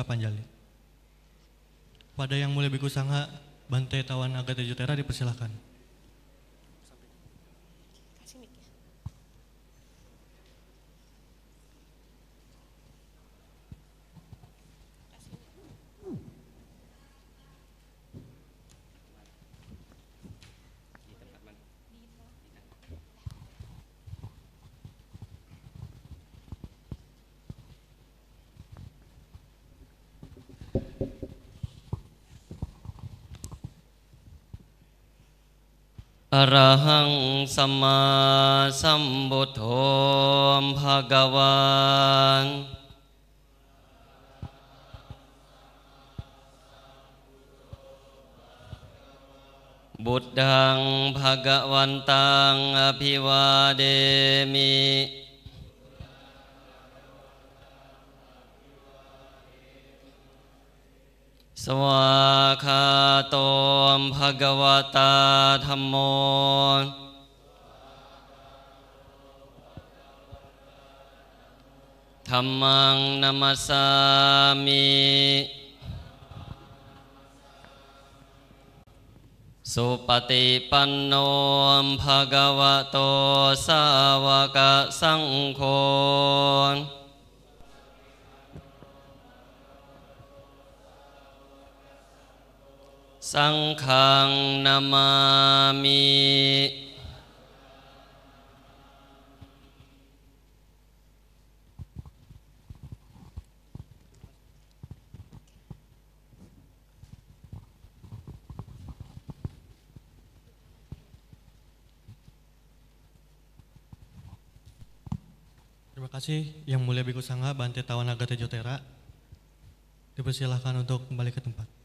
Kapanjali. Pada yang mulai Biku Sangha, Bante Tawan Agate Jutera dipersilahkan. อรหังสัมมาสัมบุทโธภะกวังบุตรดังภะกวันตังอภิวาเดมิ สวากาโตมภะกวตาธรรมโมธรรมังนัมสสามิสุปฏิปันโนภะคะวะโตสาวกสังโฆ สังฆังนามามิ Terima kasih Yang Mulia Biku Sangha Bante Tawanaga Tejotera. Dipersilahkan untuk kembali ke tempat.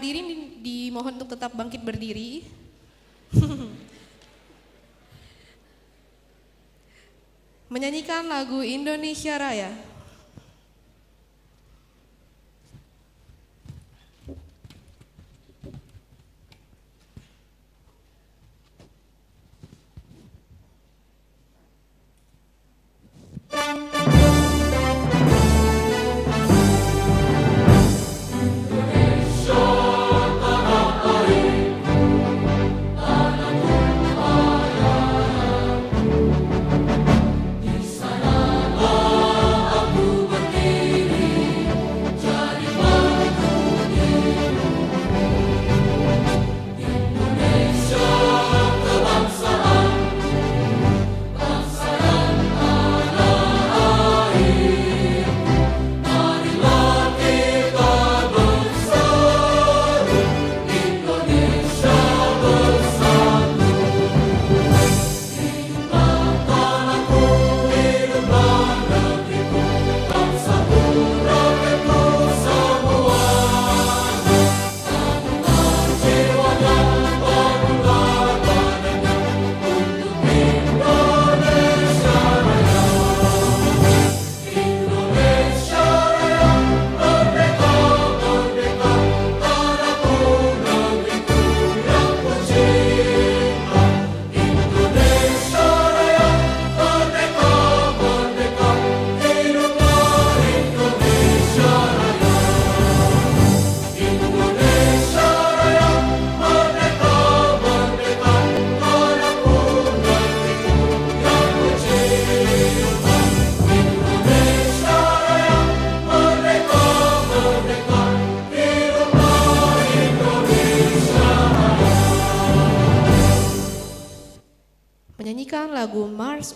Hadirin di- dimohon untuk tetap bangkit berdiri. Menyanyikan lagu Indonesia Raya.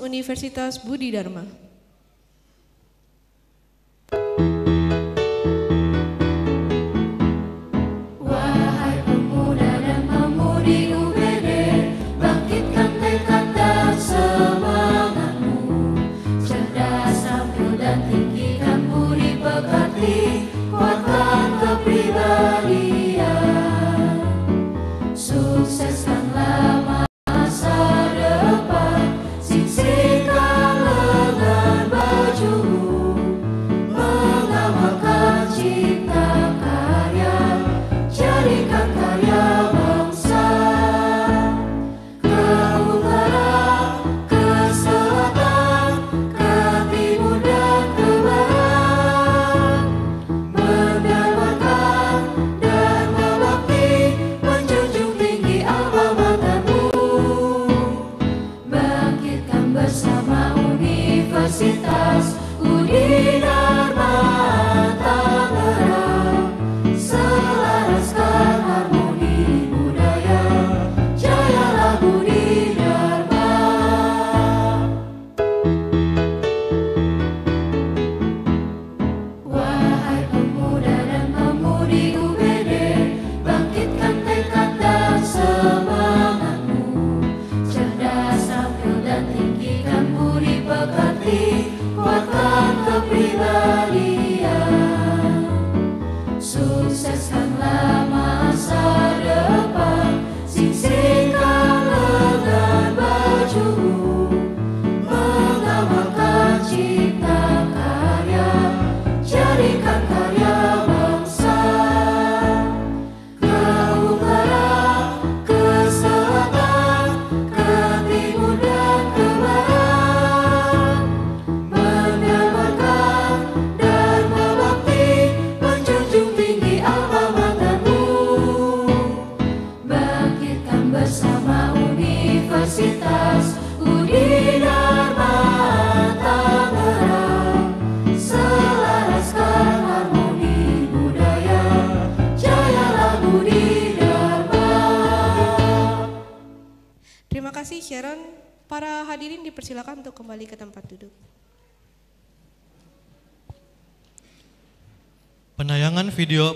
Universitas Budi Dharma.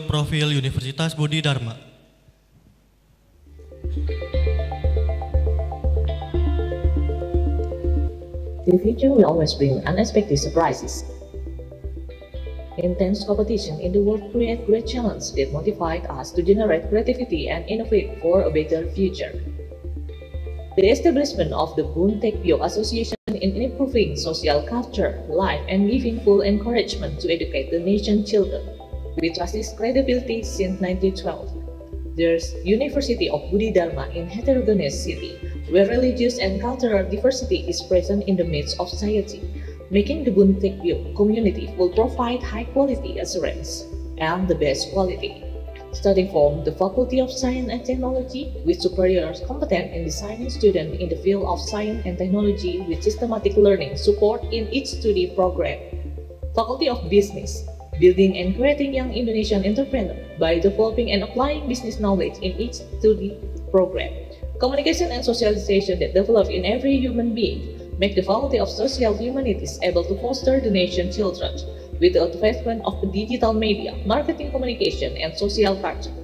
Profil Universitas Budi Dharma. The future will always bring unexpected surprises. Intense competition in the world creates great challenges that motivate us to generate creativity and innovate for a better future. The establishment of the Boon Tekbyo Association in improving social culture, life, and giving full encouragement to educate the nation's children, with trust its credibility since 1912. There's University of Budi Dharma in heterogeneous city, where religious and cultural diversity is present in the midst of society, making the Bun Tekbyo community will provide high quality assurance and the best quality. Starting from the Faculty of Science and Technology, with superior competent and designing students in the field of science and technology with systematic learning support in each study program. Faculty of Business, building and creating young Indonesian entrepreneurs by developing and applying business knowledge in each study program. Communication and socialization that develop in every human being make the Faculty of Social Humanities able to foster the nation's children with the advancement of the digital media, marketing communication, and social culture.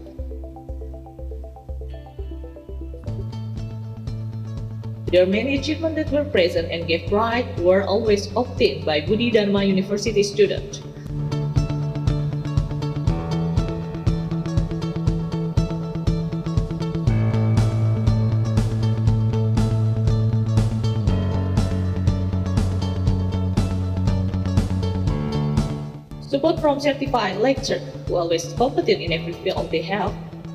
Their many achievements that were present and gave pride were always obtained by Budi Dharma University students. From certified lecturer who always competent in every field they have,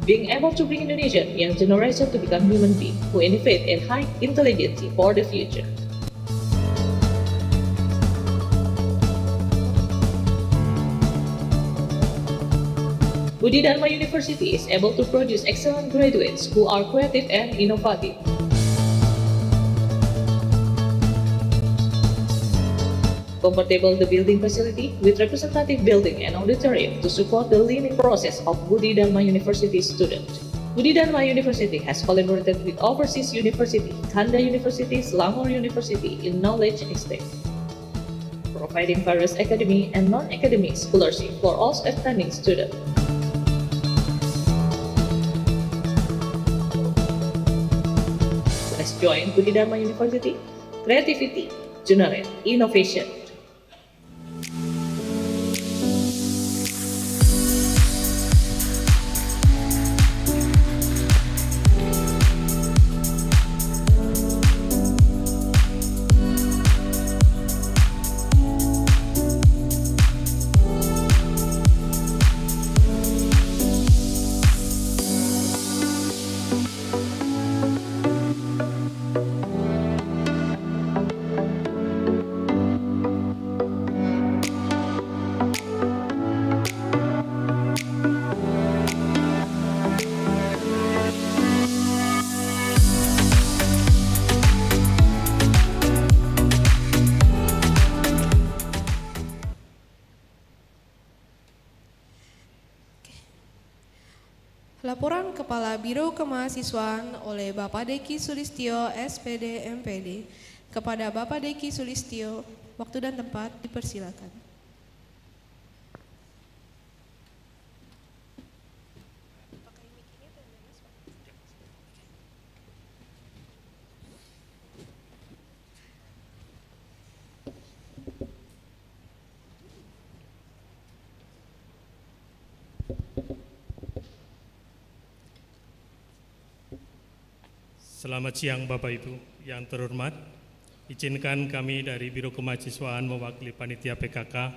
being able to bring Indonesian young generation to become human beings who innovate and high intelligence for the future. Budi Dharma University is able to produce excellent graduates who are creative and innovative. Comfortable the building facility with representative building and auditorium to support the learning process of Budi Dharma University students. Budi Dharma University has collaborated with overseas university, Kanda University, Selangor University in knowledge exchange, providing various academic and non-academic scholarship for all outstanding students. Let's join Budi Dharma University. Creativity, generate innovation. Kemahasiswaan oleh Bapak Deki Sulistyo SPD MPD kepada Bapak Deki Sulistyo, waktu dan tempat dipersilakan. Selamat siang Bapak Ibu yang terhormat. Izinkan kami dari Biro Kemahasiswaan mewakili Panitia PKK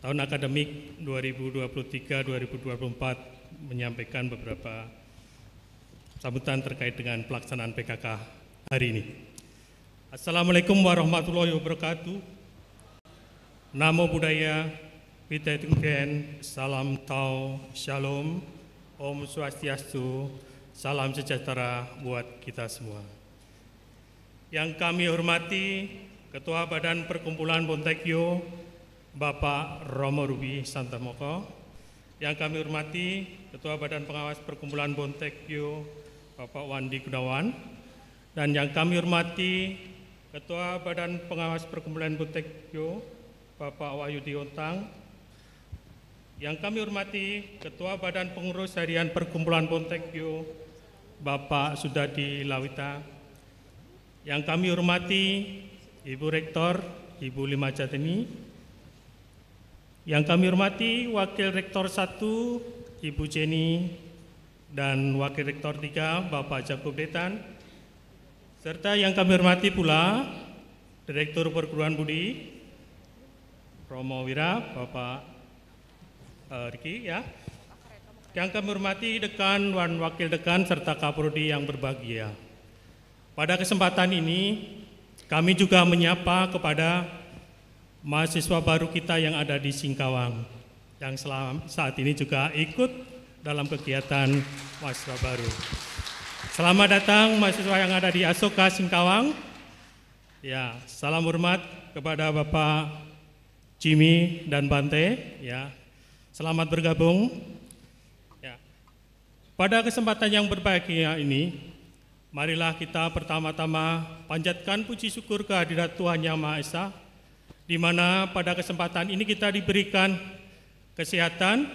tahun akademik 2023-2024 menyampaikan beberapa sambutan terkait dengan pelaksanaan PKK hari ini. Assalamualaikum warahmatullahi wabarakatuh. Namo Buddhaya, Pitaitingken, Salam Tau, Shalom, Om Swastiastu, Salam sejahtera buat kita semua. Yang kami hormati Ketua Badan Perkumpulan Bontekyo, Bapak Romo Rubi Santamoko. Yang kami hormati Ketua Badan Pengawas Perkumpulan Bontekyo, Bapak Wandi Gunawan. dan yang kami hormati Ketua Badan Pengawas Perkumpulan Butekyo, Bapak Wahyu Diontang, yang kami hormati Ketua Badan Pengurus Harian Perkumpulan Bontekyo, Bapak Sudadi Lawita, yang kami hormati Ibu Rektor, Ibu Lima Jateni, yang kami hormati Wakil Rektor 1, Ibu Jenny, dan Wakil Rektor 3, Bapak Jakub Detan, serta yang kami hormati pula Direktur Perguruan Budi, Romo Wira, Bapak uh, Riki, ya. Yang kami hormati dekan, wan wakil dekan, serta kaprodi yang berbahagia. Pada kesempatan ini, kami juga menyapa kepada mahasiswa baru kita yang ada di Singkawang, yang selam, saat ini juga ikut dalam kegiatan mahasiswa baru. Selamat datang mahasiswa yang ada di Asoka Singkawang. Ya, salam hormat kepada Bapak Jimmy dan Bante. Ya, selamat bergabung. Pada kesempatan yang berbahagia ini, marilah kita pertama-tama panjatkan puji syukur kehadirat Tuhan Yang Maha Esa, di mana pada kesempatan ini kita diberikan kesehatan,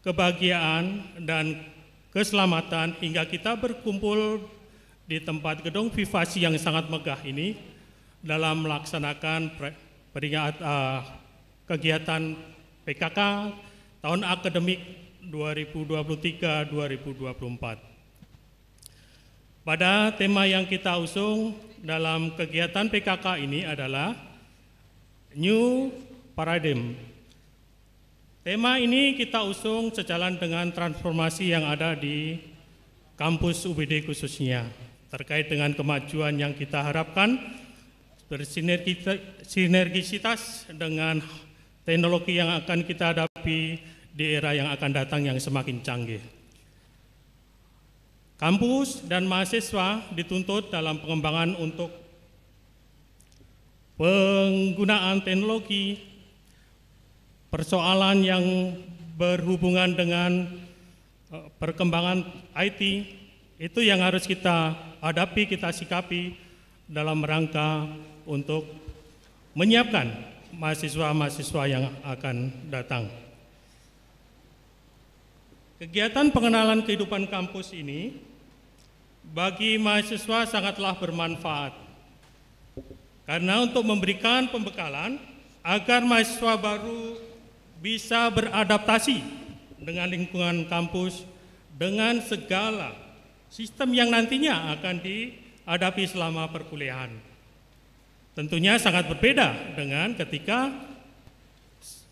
kebahagiaan, dan keselamatan hingga kita berkumpul di tempat gedung Vivasi yang sangat megah ini dalam melaksanakan peringat uh, kegiatan PKK tahun akademik 2023-2024. Pada tema yang kita usung dalam kegiatan PKK ini adalah New Paradigm Tema ini kita usung sejalan dengan transformasi yang ada di kampus UBD khususnya terkait dengan kemajuan yang kita harapkan bersinergisitas dengan teknologi yang akan kita hadapi di era yang akan datang yang semakin canggih. Kampus dan mahasiswa dituntut dalam pengembangan untuk penggunaan teknologi persoalan yang berhubungan dengan eh, perkembangan IT itu yang harus kita hadapi, kita sikapi dalam rangka untuk menyiapkan mahasiswa-mahasiswa yang akan datang. Kegiatan pengenalan kehidupan kampus ini bagi mahasiswa sangatlah bermanfaat karena untuk memberikan pembekalan agar mahasiswa baru bisa beradaptasi dengan lingkungan kampus dengan segala sistem yang nantinya akan dihadapi selama perkuliahan. Tentunya sangat berbeda dengan ketika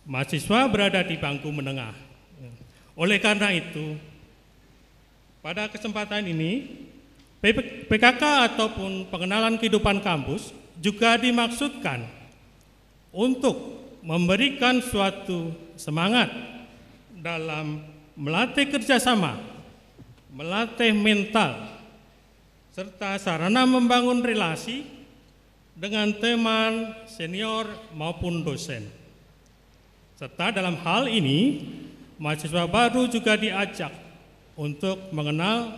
mahasiswa berada di bangku menengah. Oleh karena itu, pada kesempatan ini PKK ataupun pengenalan kehidupan kampus juga dimaksudkan untuk memberikan suatu semangat dalam melatih kerjasama, melatih mental, serta sarana membangun relasi dengan teman, senior, maupun dosen. Serta dalam hal ini, mahasiswa baru juga diajak untuk mengenal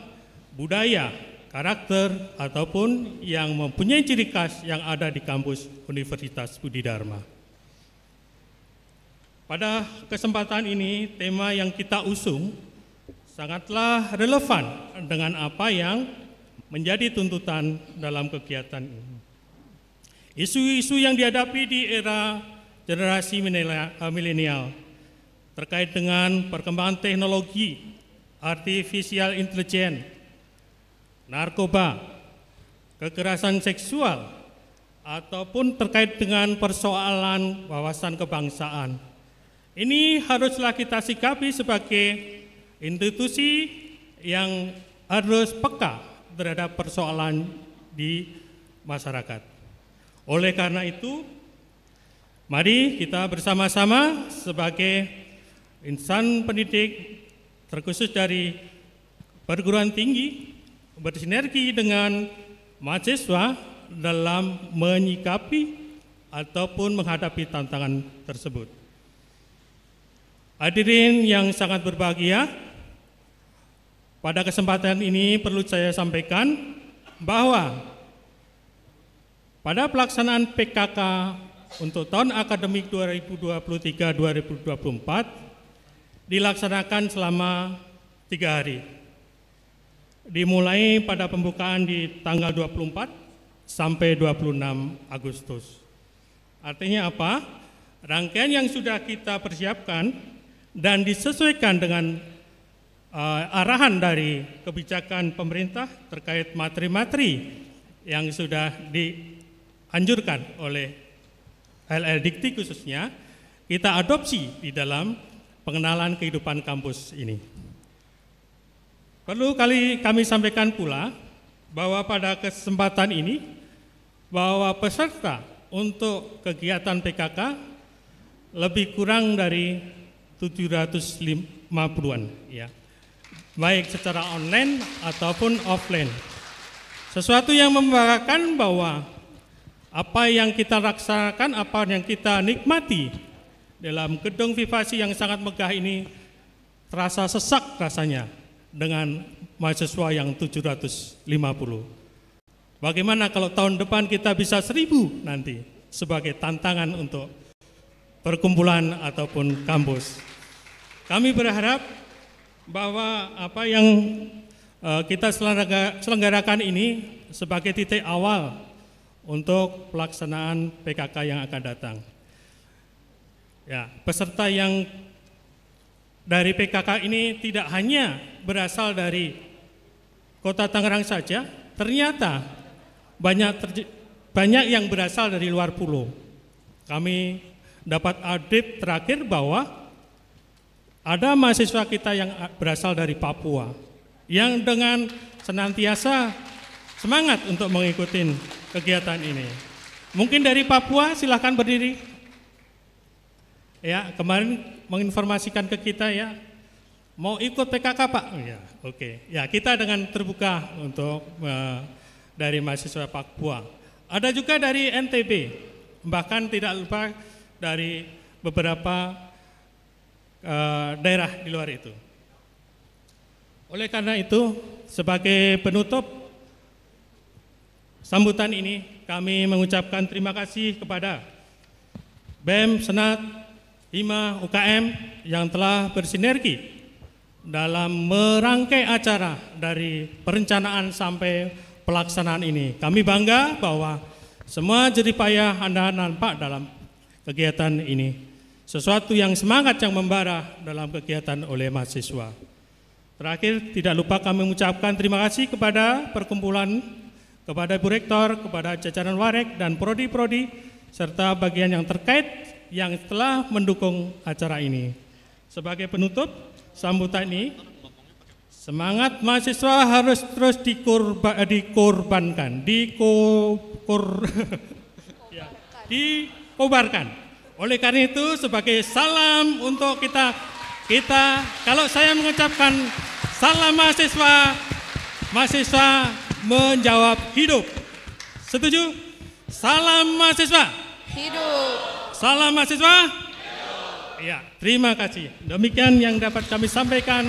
budaya, karakter, ataupun yang mempunyai ciri khas yang ada di kampus Universitas Budi Dharma. Pada kesempatan ini, tema yang kita usung sangatlah relevan dengan apa yang menjadi tuntutan dalam kegiatan ini. Isu-isu yang dihadapi di era generasi milenial terkait dengan perkembangan teknologi, artificial intelligence, narkoba, kekerasan seksual, ataupun terkait dengan persoalan wawasan kebangsaan ini haruslah kita sikapi sebagai institusi yang harus peka terhadap persoalan di masyarakat. Oleh karena itu, mari kita bersama-sama sebagai insan pendidik terkhusus dari perguruan tinggi bersinergi dengan mahasiswa dalam menyikapi ataupun menghadapi tantangan tersebut. Hadirin yang sangat berbahagia, pada kesempatan ini perlu saya sampaikan bahwa pada pelaksanaan PKK untuk tahun akademik 2023-2024 dilaksanakan selama tiga hari. Dimulai pada pembukaan di tanggal 24 sampai 26 Agustus. Artinya apa? Rangkaian yang sudah kita persiapkan dan disesuaikan dengan uh, arahan dari kebijakan pemerintah terkait materi-materi yang sudah dianjurkan oleh LL Dikti khususnya kita adopsi di dalam pengenalan kehidupan kampus ini. Perlu kali kami sampaikan pula bahwa pada kesempatan ini bahwa peserta untuk kegiatan PKK lebih kurang dari 750-an ya. Baik secara online ataupun offline. Sesuatu yang membanggakan bahwa apa yang kita rasakan, apa yang kita nikmati dalam gedung vivasi yang sangat megah ini terasa sesak rasanya dengan mahasiswa yang 750. Bagaimana kalau tahun depan kita bisa seribu nanti sebagai tantangan untuk perkumpulan ataupun kampus. Kami berharap bahwa apa yang eh, kita selenggarakan ini sebagai titik awal untuk pelaksanaan PKK yang akan datang. Ya, peserta yang dari PKK ini tidak hanya berasal dari Kota Tangerang saja, ternyata banyak banyak yang berasal dari luar pulau. Kami dapat update terakhir bahwa ada mahasiswa kita yang berasal dari Papua yang dengan senantiasa semangat untuk mengikuti kegiatan ini. Mungkin dari Papua silahkan berdiri. Ya, kemarin menginformasikan ke kita ya, mau ikut PKK Pak? Ya, oke. Okay. Ya, kita dengan terbuka untuk uh, dari mahasiswa Papua. Ada juga dari NTB, bahkan tidak lupa dari beberapa uh, daerah di luar itu. Oleh karena itu, sebagai penutup sambutan ini kami mengucapkan terima kasih kepada BEM, Senat, HIMA, UKM yang telah bersinergi dalam merangkai acara dari perencanaan sampai pelaksanaan ini. Kami bangga bahwa semua jeripayah Anda nampak dalam kegiatan ini. Sesuatu yang semangat yang membara dalam kegiatan oleh mahasiswa. Terakhir, tidak lupa kami mengucapkan terima kasih kepada perkumpulan kepada Ibu Rektor, kepada jajaran Warek dan prodi-prodi serta bagian yang terkait yang telah mendukung acara ini. Sebagai penutup sambutan ini, semangat mahasiswa harus terus dikurba, dikorbankan, dikor, ya, dikobarkan. Oleh karena itu sebagai salam untuk kita kita kalau saya mengucapkan salam mahasiswa mahasiswa menjawab hidup. Setuju? Salam mahasiswa. Hidup. Salam mahasiswa. Hidup. Ya, terima kasih. Demikian yang dapat kami sampaikan.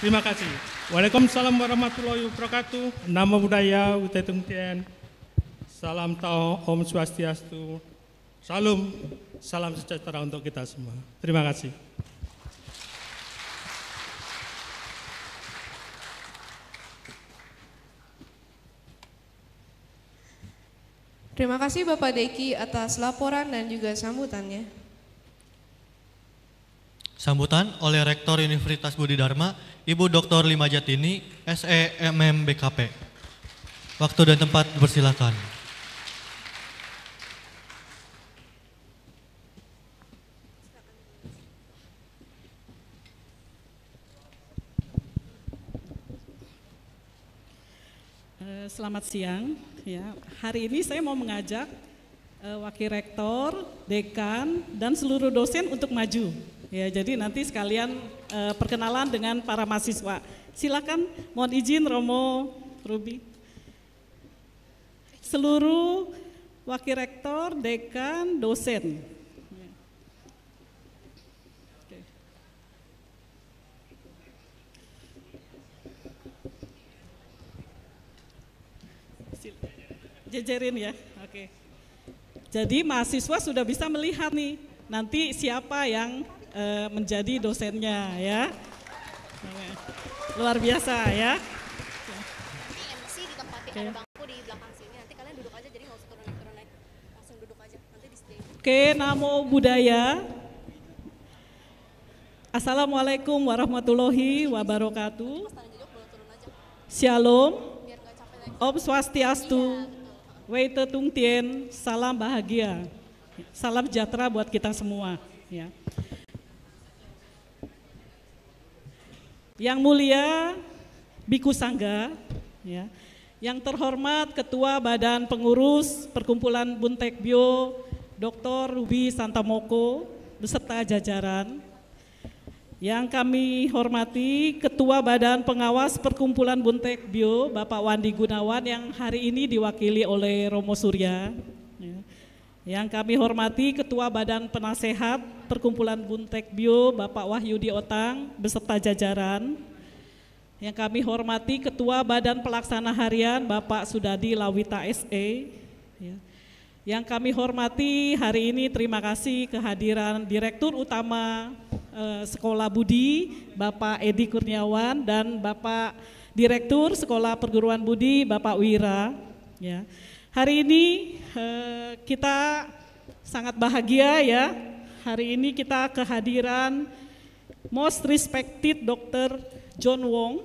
Terima kasih. Waalaikumsalam warahmatullahi wabarakatuh. Nama budaya Utetungtian. Salam tau Om Swastiastu. Salam, salam sejahtera untuk kita semua. Terima kasih. Terima kasih Bapak Deki atas laporan dan juga sambutannya. Sambutan oleh Rektor Universitas Budi Dharma, Ibu Dr. Lima Jatini, SEMM BKP. Waktu dan tempat bersilakan. Eh, selamat siang. Ya, hari ini saya mau mengajak uh, wakil rektor, dekan, dan seluruh dosen untuk maju. Ya, jadi nanti sekalian uh, perkenalan dengan para mahasiswa. Silakan, mohon izin Romo, Ruby. Seluruh wakil rektor, dekan, dosen jejerin ya. Oke. Jadi mahasiswa sudah bisa melihat nih nanti siapa yang eh, menjadi dosennya ya. Luar biasa ya. Ini MC ditempatin Oke. ada bangku di belakang sini. Nanti kalian duduk aja jadi nggak usah turun naik turun naik. Langsung duduk aja. Nanti di stage. Oke, namo buddhaya. Assalamualaikum warahmatullahi wabarakatuh. Shalom. Om Swastiastu. Wei Te Tung Tien. Salam bahagia. Salam sejahtera buat kita semua. Ya. Yang mulia Biku Sangga, ya. Yang terhormat Ketua Badan Pengurus Perkumpulan Buntek Bio, Dr. Ruby Santamoko, beserta jajaran. Yang kami hormati Ketua Badan Pengawas Perkumpulan Buntek Bio, Bapak Wandi Gunawan yang hari ini diwakili oleh Romo Surya. Ya. Yang kami hormati Ketua Badan Penasehat Perkumpulan Buntek Bio, Bapak Wahyudi Otang, beserta jajaran. Yang kami hormati Ketua Badan Pelaksana Harian Bapak Sudadi Lawita SE. Ya. Yang kami hormati hari ini terima kasih kehadiran Direktur Utama eh, Sekolah Budi Bapak Edi Kurniawan dan Bapak Direktur Sekolah Perguruan Budi Bapak Wira. Ya. Hari ini eh, kita sangat bahagia ya. Hari ini kita kehadiran Most Respected Dr. John Wong,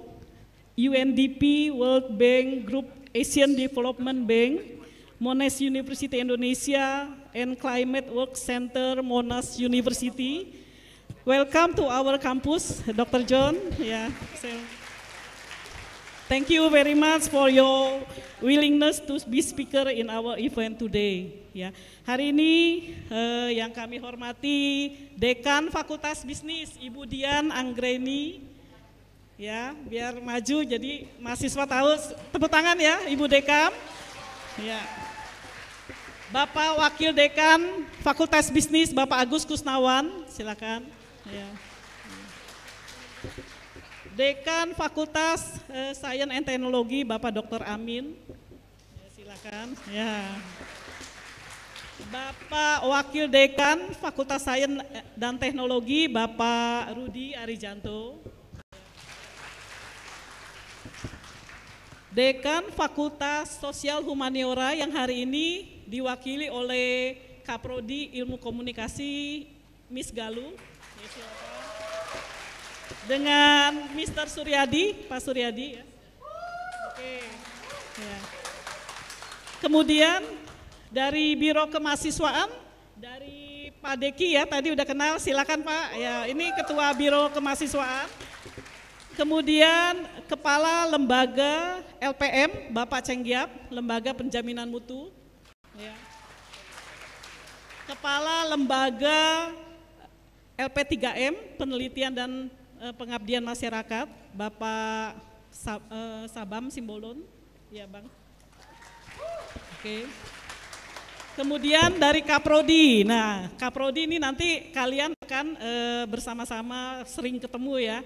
UNDP World Bank Group Asian Development Bank, Monash University Indonesia, and Climate Work Center Monash University. Welcome to our campus, Dr. John. Yeah, so thank you very much for your willingness to be speaker in our event today. Ya, hari ini eh, yang kami hormati Dekan Fakultas Bisnis Ibu Dian Anggreni, ya biar maju jadi mahasiswa tahu tepuk tangan ya Ibu Dekan. Ya. Bapak Wakil Dekan Fakultas Bisnis Bapak Agus Kusnawan, silakan. Ya. Dekan Fakultas eh, Sains and Teknologi Bapak Dr. Amin. Ya, silakan. Ya. Bapak Wakil Dekan Fakultas Sains dan Teknologi Bapak Rudi Arijanto. Dekan Fakultas Sosial Humaniora yang hari ini diwakili oleh Kaprodi Ilmu Komunikasi Miss Galuh. Dengan Mr. Suryadi, Pak Suryadi ya. Oke. Ya. Kemudian dari Biro Kemahasiswaan dari Pak Deki ya tadi udah kenal silakan Pak ya ini Ketua Biro Kemahasiswaan kemudian Kepala Lembaga LPM Bapak Cenggiap Lembaga Penjaminan Mutu ya. Kepala Lembaga LP3M Penelitian dan eh, Pengabdian Masyarakat Bapak eh, Sabam Simbolon ya Bang Oke. Kemudian dari Kaprodi. Nah, Kaprodi ini nanti kalian akan eh, bersama-sama sering ketemu ya.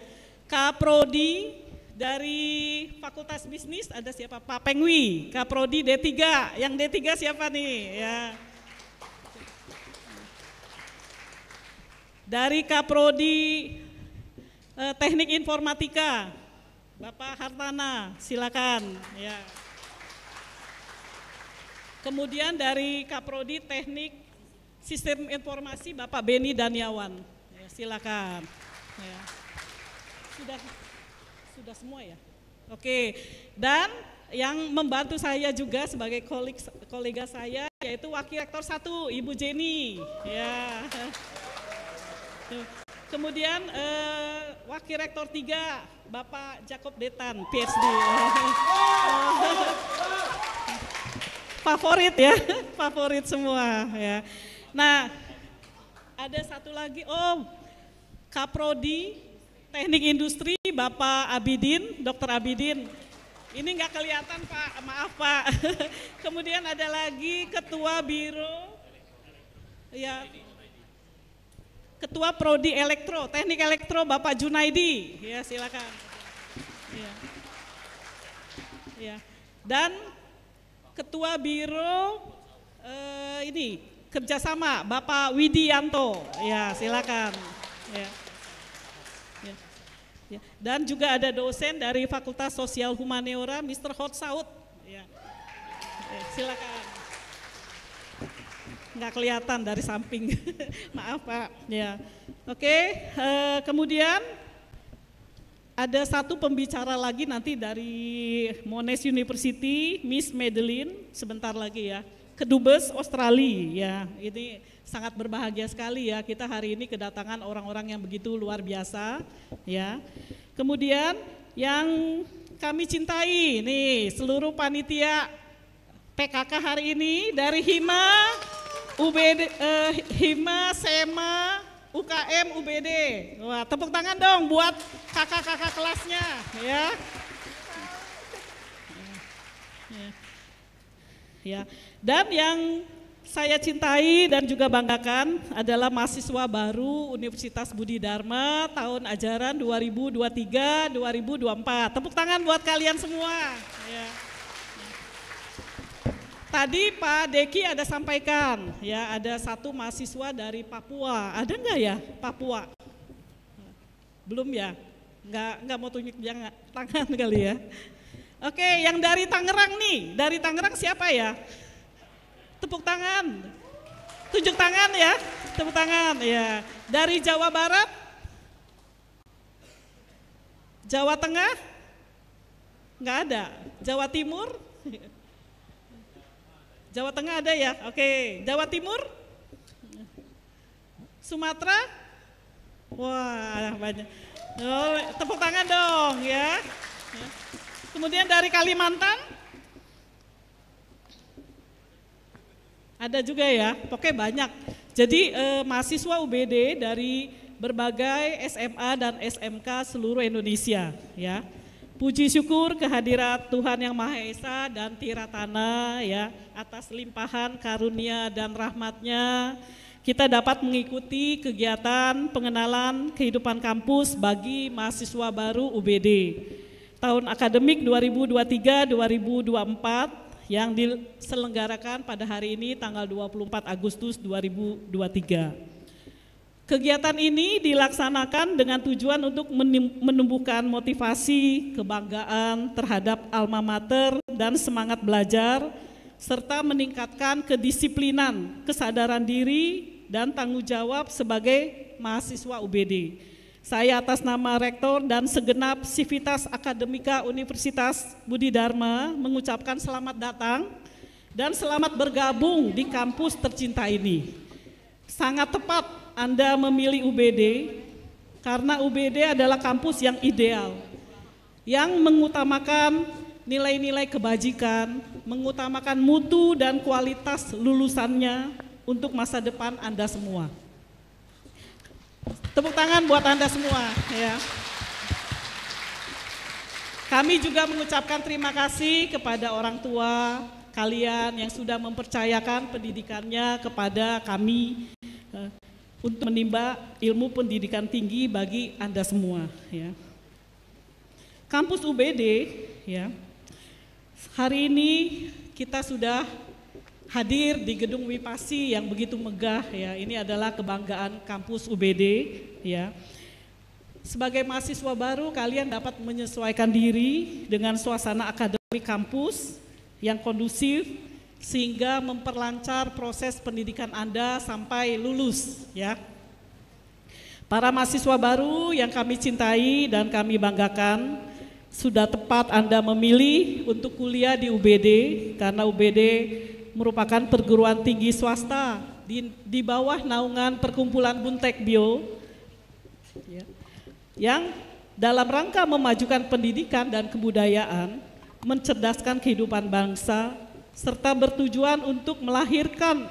Kaprodi dari Fakultas Bisnis ada siapa? Pak Pengwi. Kaprodi D3. Yang D3 siapa nih? Ya. Dari Kaprodi eh, Teknik Informatika, Bapak Hartana, silakan. Ya. Kemudian dari Kaprodi Teknik Sistem Informasi Bapak Beni Daniawan. Ya, silakan. Ya. Sudah sudah semua ya? Oke. Dan yang membantu saya juga sebagai kolega saya yaitu Wakil Rektor 1 Ibu Jenny. Ya. Tuh. Kemudian eh, Wakil Rektor 3 Bapak Jacob Detan, PhD. favorit ya, favorit semua ya. Nah, ada satu lagi, oh Kaprodi Teknik Industri Bapak Abidin, Dr. Abidin. Ini nggak kelihatan Pak, maaf Pak. Kemudian ada lagi Ketua Biro, ya Ketua Prodi Elektro, Teknik Elektro Bapak Junaidi, ya silakan. Ya. Ya. Dan Ketua Biro eh, ini kerjasama Bapak Widianto. Ya, silakan. Ya. Ya. Ya. Dan juga ada dosen dari Fakultas Sosial Humaniora, Mr. Hot Saud. Ya. Ya, silakan. Nggak kelihatan dari samping. Maaf Pak. Ya. Oke, eh, kemudian ada satu pembicara lagi nanti dari Monash University, Miss Madeline, sebentar lagi ya. Kedubes Australia, ya. Ini sangat berbahagia sekali ya kita hari ini kedatangan orang-orang yang begitu luar biasa, ya. Kemudian yang kami cintai, nih seluruh panitia PKK hari ini dari Hima, UBD, eh, Hima, Sema, UKM, UBD. Wah, tepuk tangan dong buat kakak-kakak kelasnya, ya. Ya. Ya. Dan yang saya cintai dan juga banggakan adalah mahasiswa baru Universitas Budi Dharma tahun ajaran 2023-2024. Tepuk tangan buat kalian semua. Tadi Pak Deki ada sampaikan, ya ada satu mahasiswa dari Papua. Ada nggak ya Papua? Belum ya? Nggak nggak mau tunjuk jangan tangan kali ya. Oke, yang dari Tangerang nih, dari Tangerang siapa ya? Tepuk tangan. Tunjuk tangan ya, tepuk tangan ya. Dari Jawa Barat? Jawa Tengah? Nggak ada. Jawa Timur? Jawa Tengah ada ya? Oke. Jawa Timur? Sumatera? Wah, banyak. Oh, tepuk tangan dong ya. Kemudian dari Kalimantan? Ada juga ya, pokoknya banyak. Jadi eh, mahasiswa UBD dari berbagai SMA dan SMK seluruh Indonesia ya. Puji syukur kehadirat Tuhan Yang Maha Esa dan Tiratana ya atas limpahan karunia dan rahmatnya kita dapat mengikuti kegiatan pengenalan kehidupan kampus bagi mahasiswa baru UBD tahun akademik 2023-2024 yang diselenggarakan pada hari ini tanggal 24 Agustus 2023. Kegiatan ini dilaksanakan dengan tujuan untuk menumbuhkan motivasi, kebanggaan terhadap alma mater dan semangat belajar, serta meningkatkan kedisiplinan, kesadaran diri, dan tanggung jawab sebagai mahasiswa UBD. Saya atas nama Rektor dan segenap Sivitas Akademika Universitas Budi Dharma mengucapkan selamat datang dan selamat bergabung di kampus tercinta ini. Sangat tepat anda memilih UBD karena UBD adalah kampus yang ideal, yang mengutamakan nilai-nilai kebajikan, mengutamakan mutu dan kualitas lulusannya untuk masa depan Anda semua. Tepuk tangan buat Anda semua ya. Kami juga mengucapkan terima kasih kepada orang tua kalian yang sudah mempercayakan pendidikannya kepada kami untuk menimba ilmu pendidikan tinggi bagi Anda semua ya. Kampus UBD ya. Hari ini kita sudah hadir di gedung Wipasi yang begitu megah ya. Ini adalah kebanggaan kampus UBD ya. Sebagai mahasiswa baru kalian dapat menyesuaikan diri dengan suasana akademik kampus yang kondusif sehingga memperlancar proses pendidikan Anda sampai lulus ya. Para mahasiswa baru yang kami cintai dan kami banggakan, sudah tepat Anda memilih untuk kuliah di UBD karena UBD merupakan perguruan tinggi swasta di, di bawah naungan perkumpulan Buntek Bio ya, yang dalam rangka memajukan pendidikan dan kebudayaan, mencerdaskan kehidupan bangsa, serta bertujuan untuk melahirkan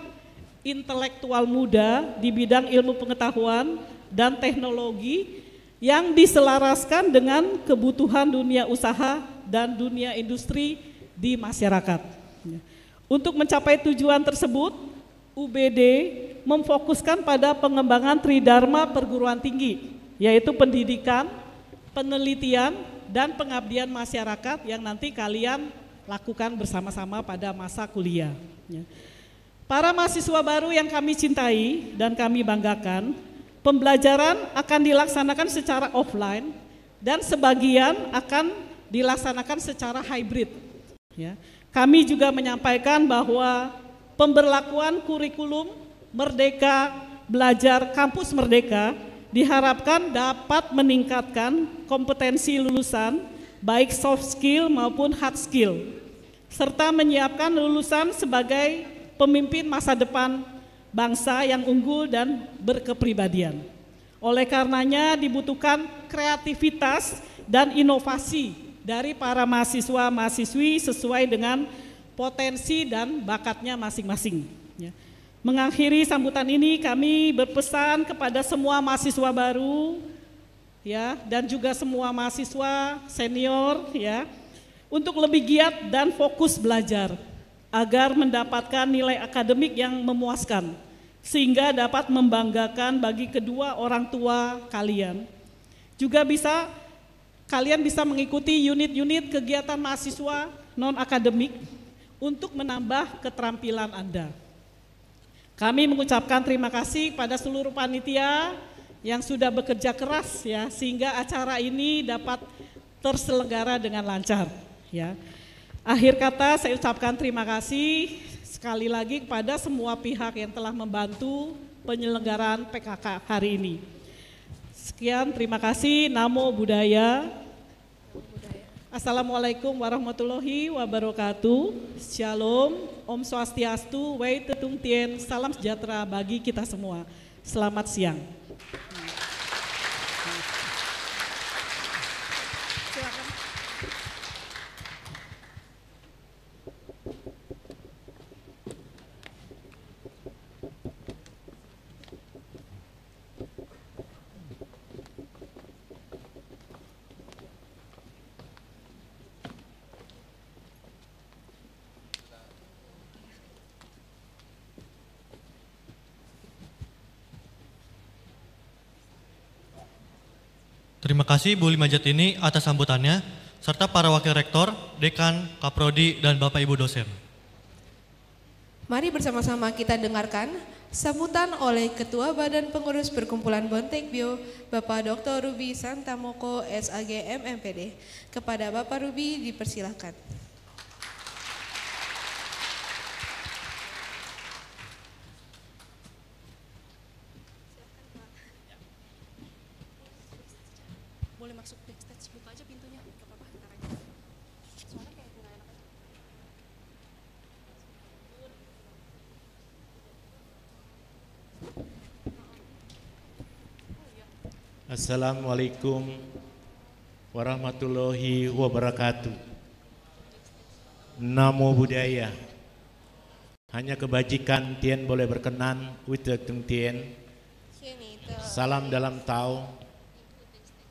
intelektual muda di bidang ilmu pengetahuan dan teknologi yang diselaraskan dengan kebutuhan dunia usaha dan dunia industri di masyarakat. Untuk mencapai tujuan tersebut, UBD memfokuskan pada pengembangan tridharma perguruan tinggi, yaitu pendidikan, penelitian, dan pengabdian masyarakat yang nanti kalian lakukan bersama-sama pada masa kuliah. ya. Para mahasiswa baru yang kami cintai dan kami banggakan, pembelajaran akan dilaksanakan secara offline dan sebagian akan dilaksanakan secara hybrid. Ya. Kami juga menyampaikan bahwa pemberlakuan kurikulum Merdeka Belajar Kampus Merdeka diharapkan dapat meningkatkan kompetensi lulusan baik soft skill maupun hard skill serta menyiapkan lulusan sebagai pemimpin masa depan bangsa yang unggul dan berkepribadian. Oleh karenanya dibutuhkan kreativitas dan inovasi dari para mahasiswa-mahasiswi sesuai dengan potensi dan bakatnya masing-masing. Ya. Mengakhiri sambutan ini kami berpesan kepada semua mahasiswa baru ya dan juga semua mahasiswa senior ya untuk lebih giat dan fokus belajar agar mendapatkan nilai akademik yang memuaskan sehingga dapat membanggakan bagi kedua orang tua kalian. Juga bisa kalian bisa mengikuti unit-unit kegiatan mahasiswa non akademik untuk menambah keterampilan Anda. Kami mengucapkan terima kasih pada seluruh panitia yang sudah bekerja keras ya sehingga acara ini dapat terselenggara dengan lancar ya. Akhir kata saya ucapkan terima kasih sekali lagi kepada semua pihak yang telah membantu penyelenggaraan PKK hari ini. Sekian terima kasih Namo Buddhaya. Assalamualaikum warahmatullahi wabarakatuh. Shalom, Om Swastiastu, Wei Tetung Tien, salam sejahtera bagi kita semua. Selamat siang. Terima kasih Bu Lima Jatini atas sambutannya, serta para wakil rektor, dekan, kaprodi, dan Bapak Ibu dosen. Mari bersama-sama kita dengarkan sambutan oleh Ketua Badan Pengurus Perkumpulan Bontek Bio, Bapak Dr. Ruby Santamoko, SAG MMPD. Kepada Bapak Ruby dipersilahkan. Boleh masuk backstage, buka aja pintunya. Gak apa-apa, ntar aja. Soalnya kayak nggak enak aja. Assalamualaikum warahmatullahi wabarakatuh. Namo Buddhaya. Hanya kebajikan Tien boleh berkenan the Tien. Salam dalam tau.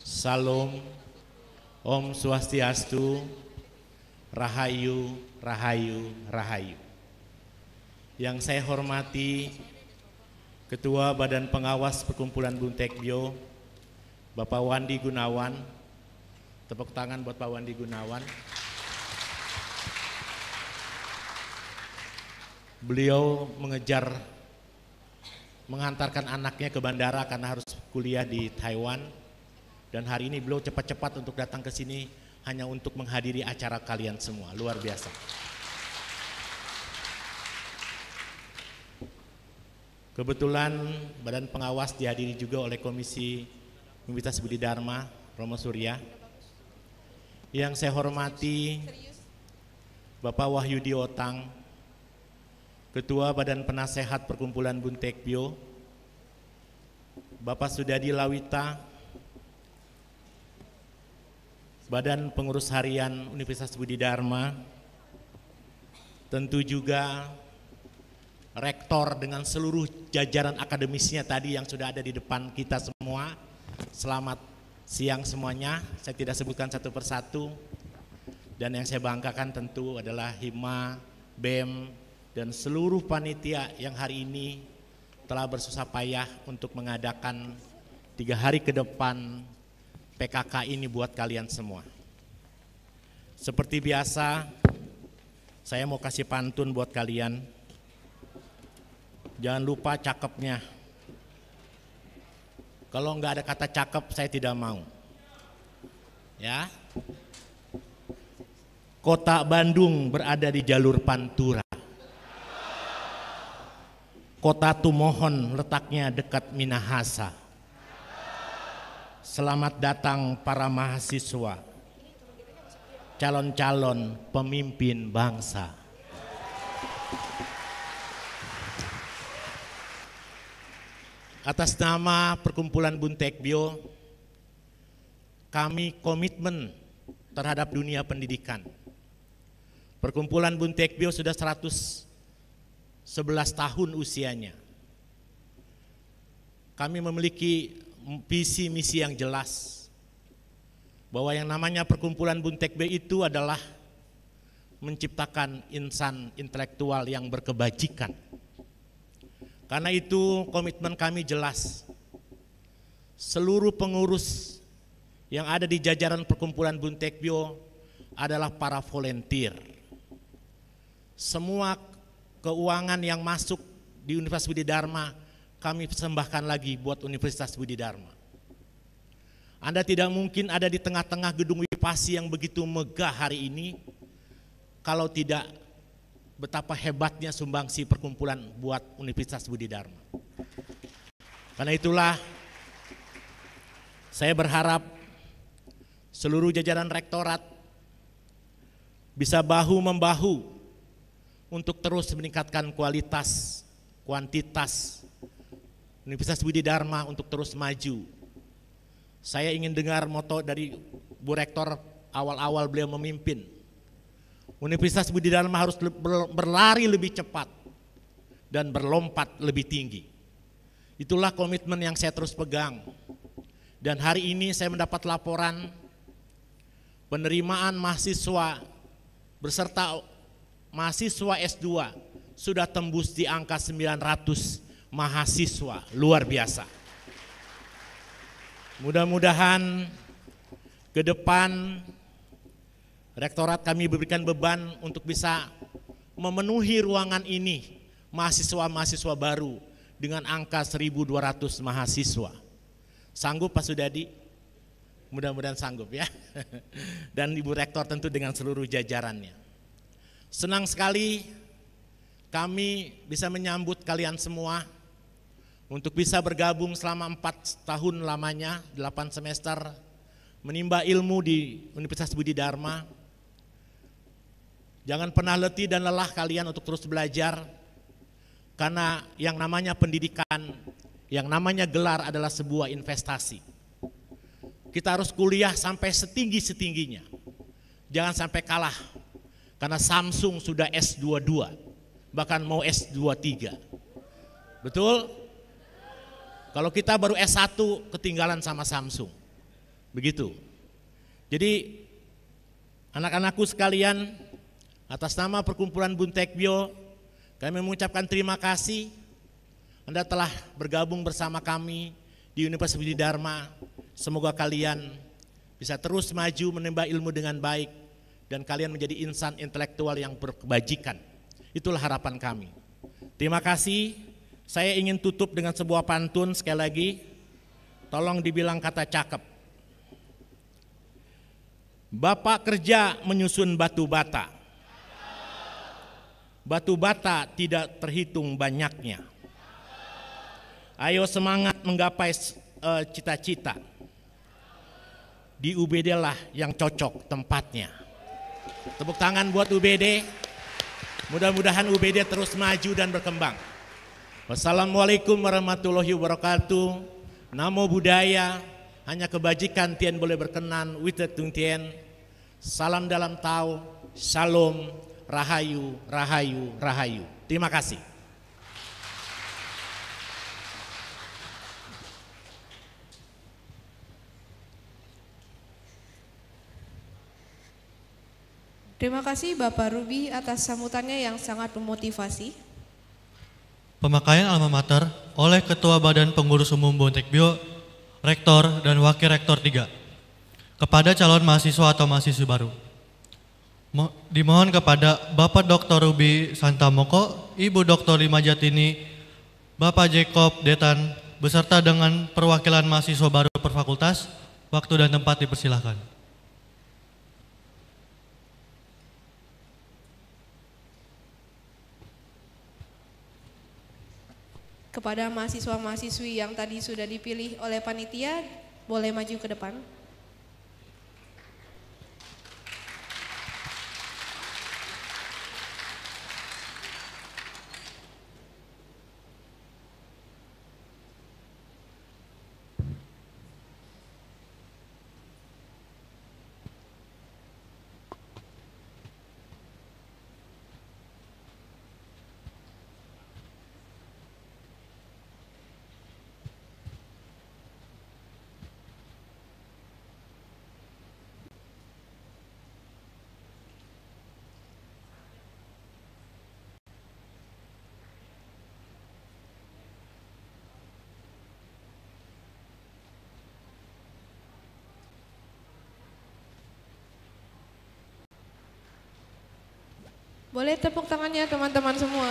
Salam. Om Swastiastu. Rahayu, Rahayu, Rahayu. Yang saya hormati Ketua Badan Pengawas Perkumpulan Buntek Bio, Bapak Wandi Gunawan. Tepuk tangan buat Pak Wandi Gunawan. Beliau mengejar menghantarkan anaknya ke bandara karena harus kuliah di Taiwan dan hari ini beliau cepat-cepat untuk datang ke sini hanya untuk menghadiri acara kalian semua. Luar biasa. Kebetulan badan pengawas dihadiri juga oleh Komisi Universitas Budi Dharma, Romo Surya. Yang saya hormati Bapak Wahyudi Otang, Ketua Badan Penasehat Perkumpulan Buntekbio, Bapak Sudadi Lawita, Badan Pengurus Harian Universitas Budi Dharma, tentu juga rektor dengan seluruh jajaran akademisnya tadi yang sudah ada di depan kita semua. Selamat siang semuanya. Saya tidak sebutkan satu persatu. Dan yang saya banggakan tentu adalah Hima, BEM, dan seluruh panitia yang hari ini telah bersusah payah untuk mengadakan tiga hari ke depan PKK ini buat kalian semua. Seperti biasa, Saya mau kasih pantun buat kalian. Jangan lupa cakepnya. Kalau nggak ada kata cakep, saya tidak mau. Ya. Kota Bandung berada di jalur Pantura. Kota Tumohon letaknya dekat Minahasa. Selamat datang para mahasiswa, calon-calon pemimpin bangsa. Atas nama Perkumpulan Buntekbio, kami komitmen terhadap dunia pendidikan. Perkumpulan Buntekbio sudah 111 tahun usianya. Kami memiliki visi misi yang jelas bahwa yang namanya perkumpulan Buntekbio itu adalah menciptakan insan intelektual yang berkebajikan. Karena itu komitmen kami jelas. Seluruh pengurus yang ada di jajaran perkumpulan Buntekbio adalah para volunteer. Semua keuangan yang masuk di Universitas Budi Dharma kami persembahkan lagi buat Universitas Budi Dharma. Anda tidak mungkin ada di tengah-tengah gedung Wipasi yang begitu megah hari ini kalau tidak betapa hebatnya sumbangsi perkumpulan buat Universitas Budi Dharma. Karena itulah saya berharap seluruh jajaran rektorat bisa bahu membahu untuk terus meningkatkan kualitas, kuantitas Universitas Budi Dharma untuk terus maju. Saya ingin dengar moto dari Bu Rektor awal-awal beliau memimpin. Universitas Budi Dharma harus berlari lebih cepat dan berlompat lebih tinggi. Itulah komitmen yang saya terus pegang. Dan hari ini saya mendapat laporan penerimaan mahasiswa beserta mahasiswa S2 sudah tembus di angka 900 mahasiswa luar biasa. Mudah-mudahan ke depan rektorat kami berikan beban untuk bisa memenuhi ruangan ini mahasiswa-mahasiswa baru dengan angka 1200 mahasiswa. Sanggup Pak Sudadi? Mudah-mudahan sanggup ya. Dan Ibu Rektor tentu dengan seluruh jajarannya. Senang sekali kami bisa menyambut kalian semua untuk bisa bergabung selama empat tahun lamanya, delapan semester, menimba ilmu di Universitas Budi Dharma. Jangan pernah letih dan lelah kalian untuk terus belajar, karena yang namanya pendidikan, yang namanya gelar adalah sebuah investasi. Kita harus kuliah sampai setinggi-setingginya. Jangan sampai kalah, karena Samsung sudah S22, bahkan mau S23. Betul? Kalau kita baru S1 ketinggalan sama Samsung. Begitu. Jadi anak-anakku sekalian atas nama perkumpulan Buntekbio kami mengucapkan terima kasih Anda telah bergabung bersama kami di Universitas Budi Dharma. Semoga kalian bisa terus maju menimba ilmu dengan baik dan kalian menjadi insan intelektual yang berkebajikan. Itulah harapan kami. Terima kasih. Saya ingin tutup dengan sebuah pantun sekali lagi. Tolong dibilang kata cakep. Bapak kerja menyusun batu bata. Batu bata tidak terhitung banyaknya. Ayo semangat menggapai uh, cita-cita. Di UBD lah yang cocok tempatnya. Tepuk tangan buat UBD. Mudah-mudahan UBD terus maju dan berkembang. Wassalamualaikum warahmatullahi wabarakatuh. Namo budaya, hanya kebajikan tian boleh berkenan, witetung tian. Salam dalam tau, shalom, rahayu, rahayu, rahayu. Terima kasih. Terima kasih Bapak Ruby atas sambutannya yang sangat memotivasi. Pemakaian alma mater oleh Ketua Badan Pengurus Umum Bontekbio, Rektor dan Wakil Rektor 3 kepada calon mahasiswa atau mahasiswa baru. Mo- dimohon kepada Bapak Dr. Ruby Santamoko, Ibu Dr. Lima Jatini, Bapak Jacob Detan, beserta dengan perwakilan mahasiswa baru per fakultas, waktu dan tempat dipersilahkan. Kepada mahasiswa-mahasiswi yang tadi sudah dipilih oleh panitia, boleh maju ke depan. Boleh tepuk tangannya teman-teman semua.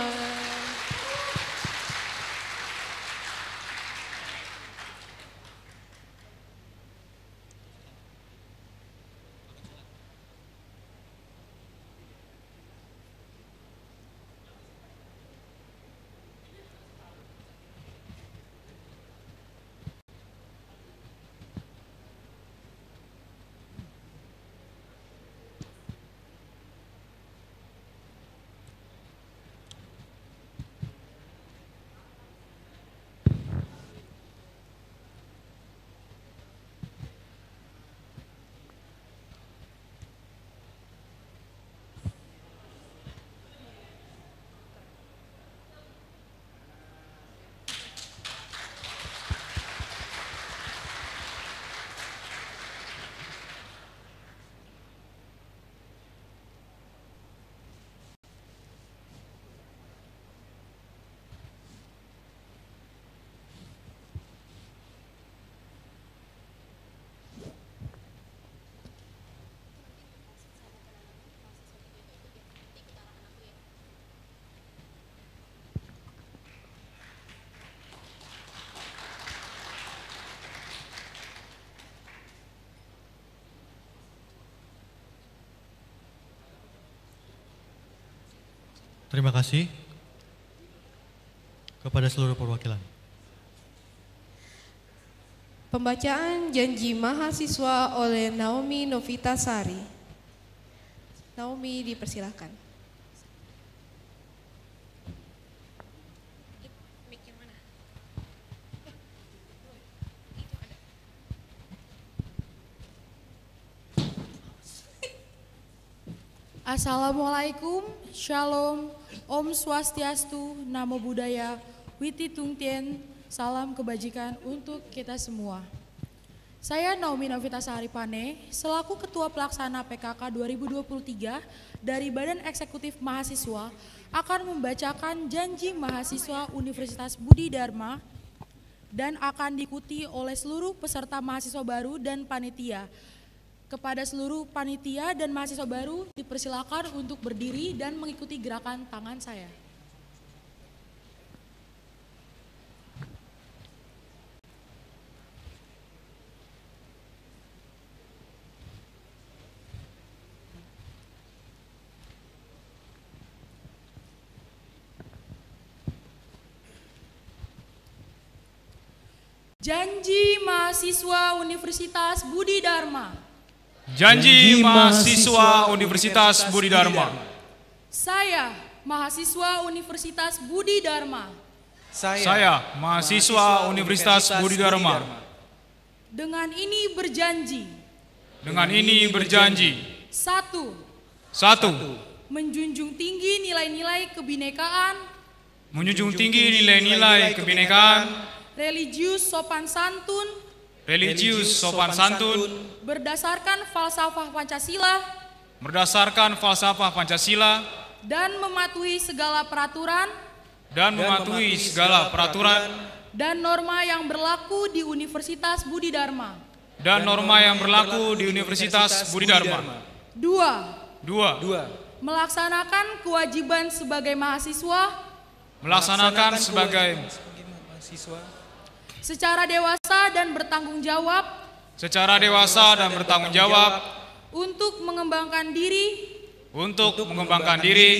Terima kasih kepada seluruh perwakilan. Pembacaan janji mahasiswa oleh Naomi Novitasari. Naomi dipersilahkan. Assalamualaikum, Shalom, Om Swastiastu, Namo Buddhaya, Witi Tungtien, salam kebajikan untuk kita semua. Saya Naomi Novitasari Pane, selaku Ketua Pelaksana PKK 2023 dari Badan Eksekutif Mahasiswa, akan membacakan janji mahasiswa Universitas Budi Dharma dan akan diikuti oleh seluruh peserta mahasiswa baru dan panitia. Kepada seluruh panitia dan mahasiswa baru dipersilakan untuk berdiri dan mengikuti gerakan tangan saya. Janji mahasiswa Universitas Budi Dharma. Janji mahasiswa Universitas Budi Dharma. Saya, mahasiswa Universitas Budi Dharma, Saya, mahasiswa Universitas Budi Dharma. dengan ini berjanji. Dengan ini berjanji. Satu, Satu, menjunjung tinggi nilai-nilai kebinekaan, menjunjung tinggi nilai-nilai kebinekaan, religius sopan santun, religius sopan santun, berdasarkan falsafah Pancasila, berdasarkan falsafah Pancasila, dan mematuhi segala peraturan. Dan mematuhi segala peraturan. dan norma yang berlaku di Universitas Budi Dharma. dan norma yang berlaku di Universitas Budi Dharma. Dua, Dua. Dua. Melaksanakan kewajiban sebagai mahasiswa. Melaksanakan sebagai mahasiswa. Secara dewasa dan bertanggung jawab secara dewasa dan bertanggung jawab. untuk mengembangkan diri untuk mengembangkan diri.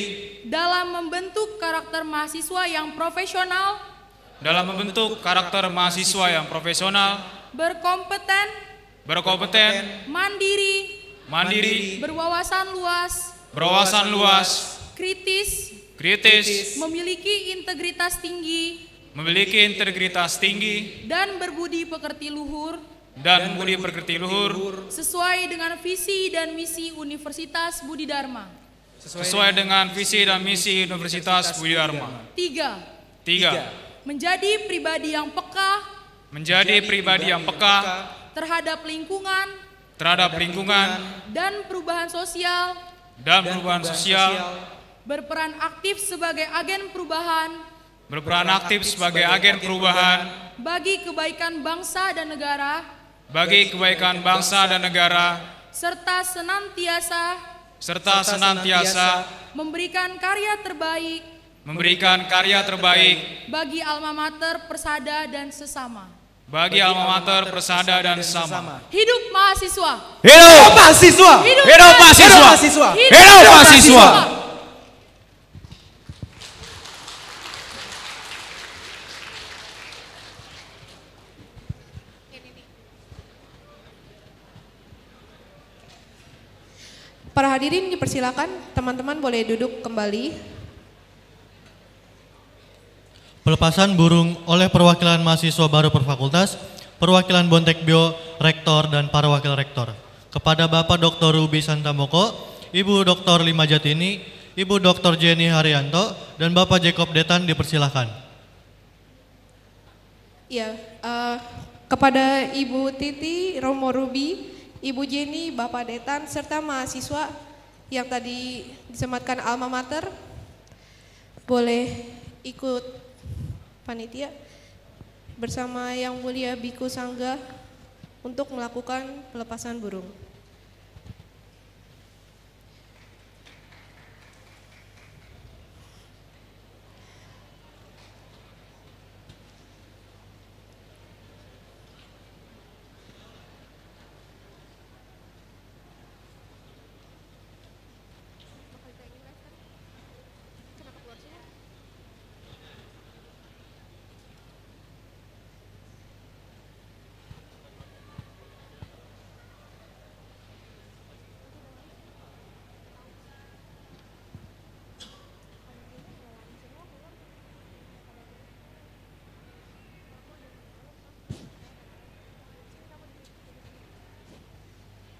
dalam membentuk karakter mahasiswa yang profesional, dalam membentuk karakter mahasiswa yang profesional, berkompeten, berkompeten, mandiri, mandiri, berwawasan luas, berwawasan luas, kritis, kritis, memiliki integritas tinggi, memiliki integritas tinggi, dan berbudi pekerti luhur dan budi pekerti luhur sesuai dengan visi dan misi Universitas Budi Dharma. sesuai dengan visi dan misi Universitas Budi Dharma. Tiga, Tiga, menjadi pribadi yang peka menjadi pribadi yang peka terhadap lingkungan terhadap lingkungan dan perubahan sosial, dan perubahan sosial, berperan aktif sebagai agen perubahan berperan aktif sebagai agen perubahan bagi kebaikan bangsa dan negara, bagi kebaikan bangsa dan negara, serta senantiasa serta senantiasa memberikan karya terbaik memberikan karya terbaik bagi alma mater persada dan sesama. bagi alma mater persada dan sesama. Hidup mahasiswa. Hidup mahasiswa! Hidup mahasiswa! Hidup mahasiswa! Para hadirin dipersilakan, teman-teman boleh duduk kembali. Pelepasan burung oleh perwakilan mahasiswa baru per fakultas, perwakilan Bontek Bio, rektor dan para wakil rektor. Kepada Bapak Dr. Ruby Santamoko, Ibu Dr. Lima Jatini, Ibu Dr. Jenny Haryanto, dan Bapak Jacob Detan dipersilakan. Ya, eh, kepada Ibu Titi Romo Ruby, Ibu Jenny, Bapak Detan, serta mahasiswa yang tadi disematkan alma mater, boleh ikut panitia bersama Yang Mulia Biku Sangga untuk melakukan pelepasan burung.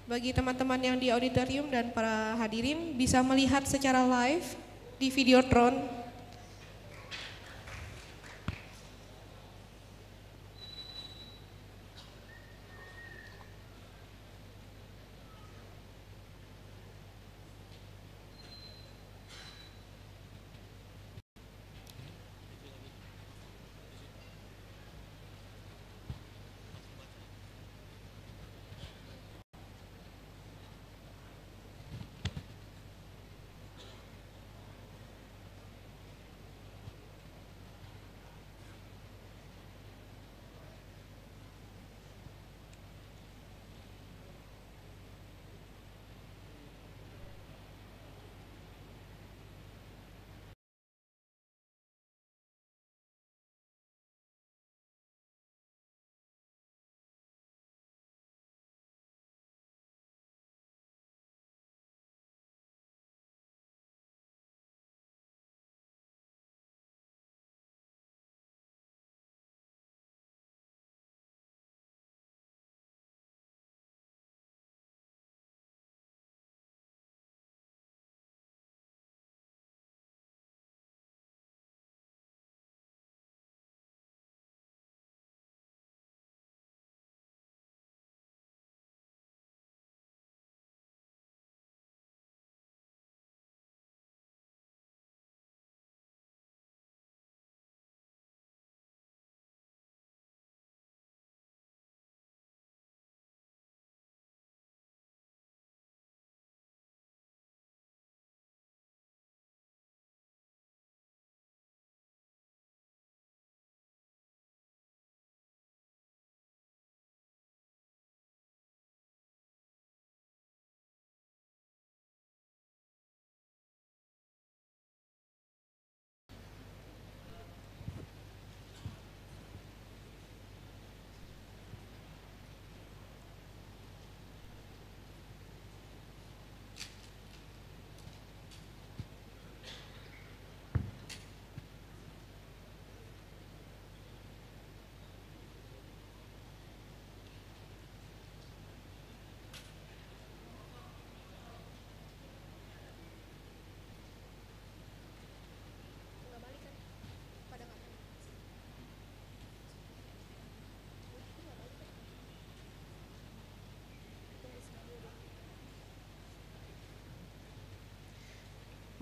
Bagi teman-teman yang di auditorium dan para hadirin bisa melihat secara live di Videotron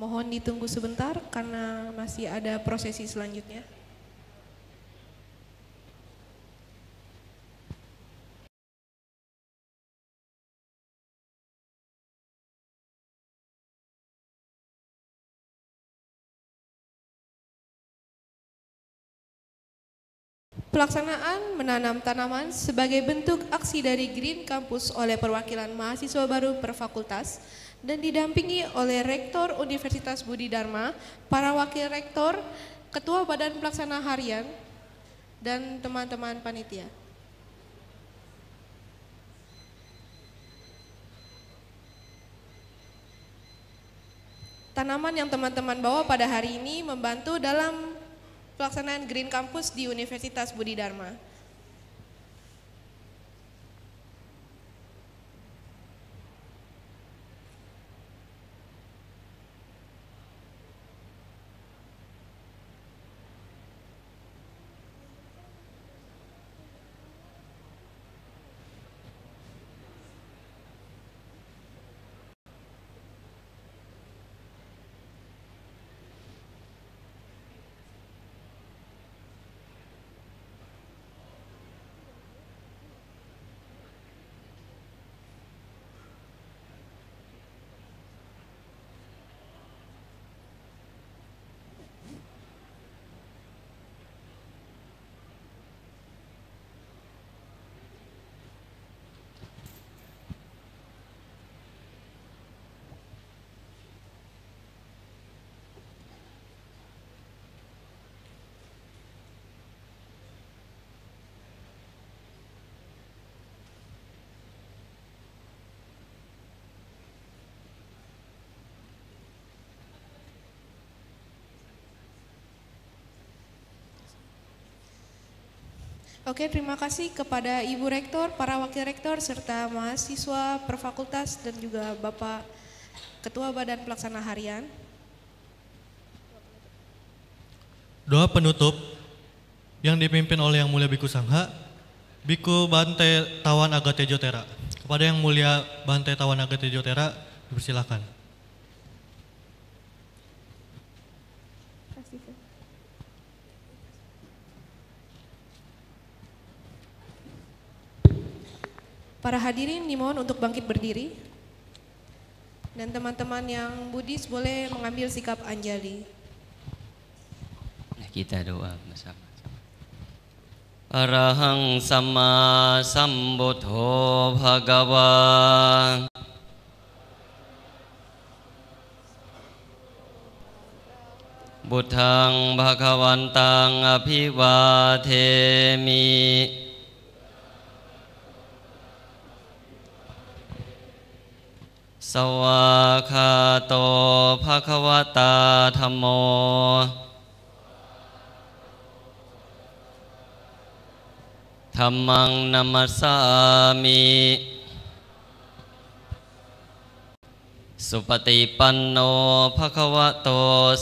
Mohon ditunggu sebentar karena masih ada prosesi selanjutnya. Pelaksanaan menanam tanaman sebagai bentuk aksi dari Green Campus oleh perwakilan mahasiswa baru per fakultas dan didampingi oleh Rektor Universitas Budi Dharma, para wakil rektor, ketua badan pelaksana harian, dan teman-teman panitia. Tanaman yang teman-teman bawa pada hari ini membantu dalam pelaksanaan Green Campus di Universitas Budi Dharma. Oke, terima kasih kepada Ibu Rektor, para Wakil Rektor, serta mahasiswa perfakultas dan juga Bapak Ketua Badan Pelaksana Harian. Doa penutup yang dipimpin oleh Yang Mulia Biku Sangha, Biku Bante Tawan Agate Jotera. Kepada Yang Mulia Bante Tawan Agate Jotera, dipersilakan. Para hadirin dimohon untuk bangkit berdiri. Dan teman-teman yang Buddhis boleh mengambil sikap anjali. Nah, kita doa bersama. Arahang sama sambuddho bhagava Buddhang bhagawantang abhivathemi สวากาโตภะคะวะตาธรรมโม ธรรมังนัมสสามิ สุปฏิปันโนภะคะวะโต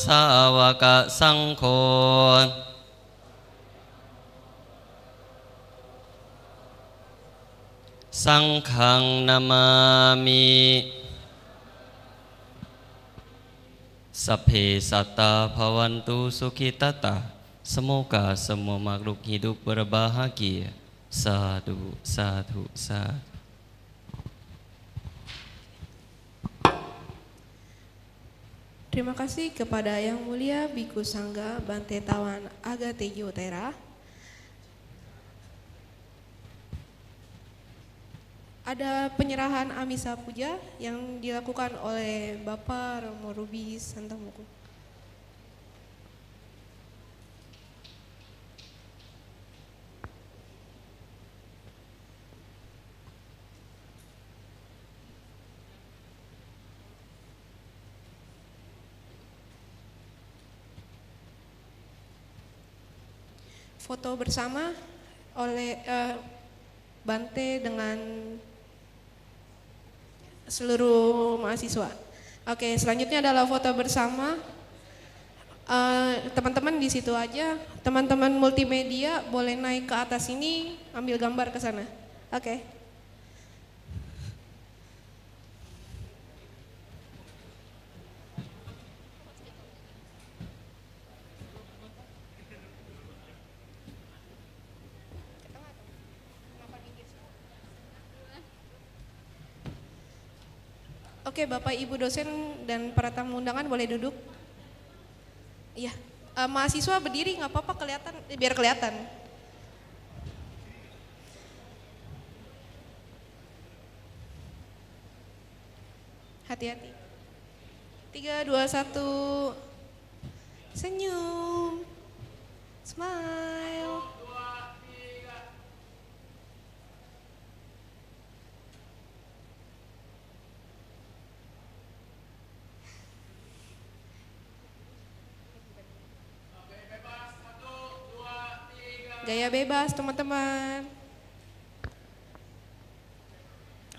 สาวกสังโฆสังฆังนามามิ Sape sata bhavantu sukitata. Semoga semua makhluk hidup berbahagia. Sadu, sadu, sadu. Terima kasih kepada Yang Mulia Biku Sangga Bante Tawan Agatejo Tera Ada penyerahan Amisa Puja yang dilakukan oleh Bapak Romo Rubi Santamuku. Foto bersama oleh eh, Bante dengan seluruh mahasiswa. Oke, selanjutnya adalah foto bersama. Eh, Teman-teman di situ aja. Teman-teman multimedia boleh naik ke atas ini, ambil gambar ke sana. Oke. Oke, Bapak Ibu dosen dan para tamu undangan boleh duduk. Iya, Eh, mahasiswa berdiri nggak apa-apa kelihatan, eh, biar kelihatan. Hati-hati. Tiga, dua, satu. Senyum. Smile. Gaya bebas teman-teman.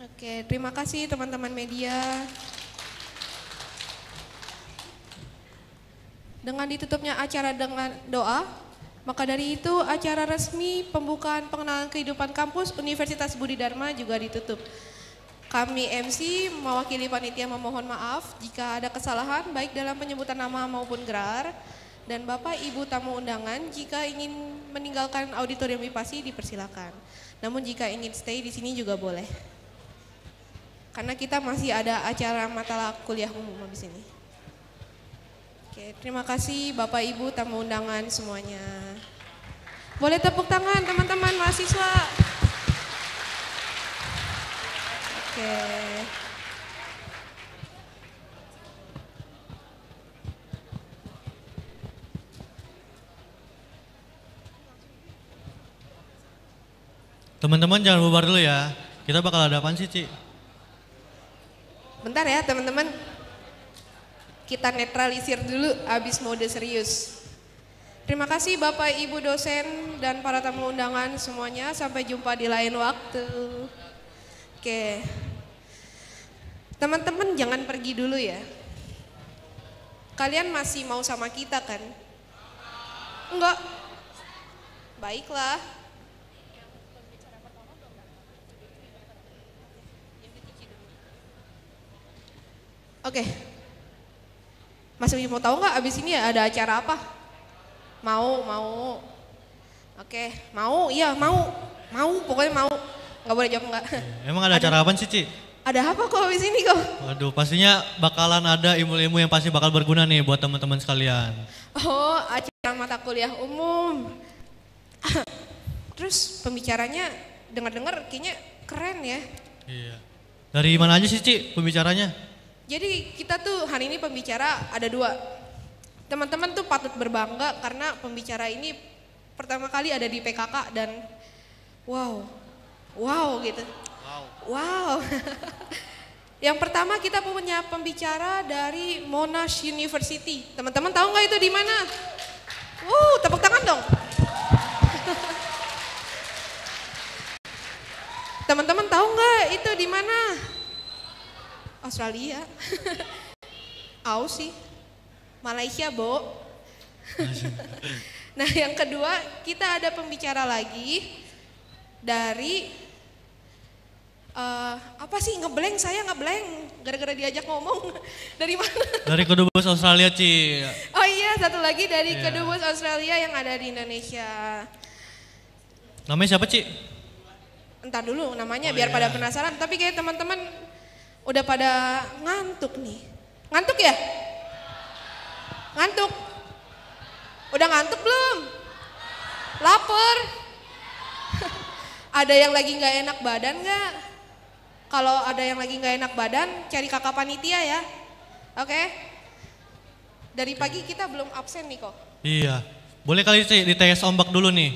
Oke, terima kasih teman-teman media. Dengan ditutupnya acara dengan doa, maka dari itu acara resmi pembukaan pengenalan kehidupan kampus Universitas Budi Dharma juga ditutup. Kami MC mewakili panitia memohon maaf jika ada kesalahan baik dalam penyebutan nama maupun gerar. Dan Bapak Ibu tamu undangan jika ingin meninggalkan auditorium IPASI dipersilakan. Namun jika ingin stay di sini juga boleh. Karena kita masih ada acara mata kuliah umum di sini. Oke, terima kasih Bapak Ibu tamu undangan semuanya. Boleh tepuk tangan teman-teman mahasiswa. Oke. Teman-teman jangan bubar dulu ya. Kita bakal ada apaan sih, Ci? Bentar ya teman-teman. Kita netralisir dulu habis mode serius. Terima kasih Bapak Ibu dosen dan para tamu undangan semuanya. Sampai jumpa di lain waktu. Oke. Teman-teman jangan pergi dulu ya. Kalian masih mau sama kita kan? Enggak. Baiklah. Oke. Mas Widi mau tahu nggak abis ini ada acara apa? Mau, mau. Oke, mau, iya mau, mau, pokoknya mau. Nggak boleh jawab nggak. Emang ada acara apa sih, Ci? Ada apa kok abis ini kok? Waduh, pastinya bakalan ada ilmu-ilmu yang pasti bakal berguna nih buat teman-teman sekalian. Oh, acara mata kuliah umum. Terus pembicaranya dengar-dengar kayaknya keren ya. Iya. Dari mana aja sih, Ci, pembicaranya? Jadi kita tuh hari ini pembicara ada dua. Teman-teman tuh patut berbangga karena pembicara ini pertama kali ada di PKK dan wow, wow gitu. Wow. Wow. Yang pertama kita punya pembicara dari Monash University. Teman-teman tahu nggak itu di mana? Wow, tepuk tangan dong. Teman-teman tahu nggak itu di mana? Australia. Aussie. Malaysia, Bo. nah, yang kedua, kita ada pembicara lagi dari eh, apa sih ngeblank saya ngeblank gara-gara diajak ngomong dari mana? Dari Kedubes Australia, Ci. Oh iya, satu lagi dari Iya. kedubes Australia yang ada di Indonesia. Namanya siapa, Ci? Entar dulu namanya Oh, biar iya. pada penasaran. Tapi kayak teman-teman udah pada ngantuk nih. Ngantuk ya? Ngantuk? Udah ngantuk belum? Lapar? ada yang lagi nggak enak badan nggak? Kalau ada yang lagi nggak enak badan, cari kakak panitia ya. Oke? Dari pagi kita belum absen nih kok. Iya. Boleh kali, Ci, dites ombak dulu nih.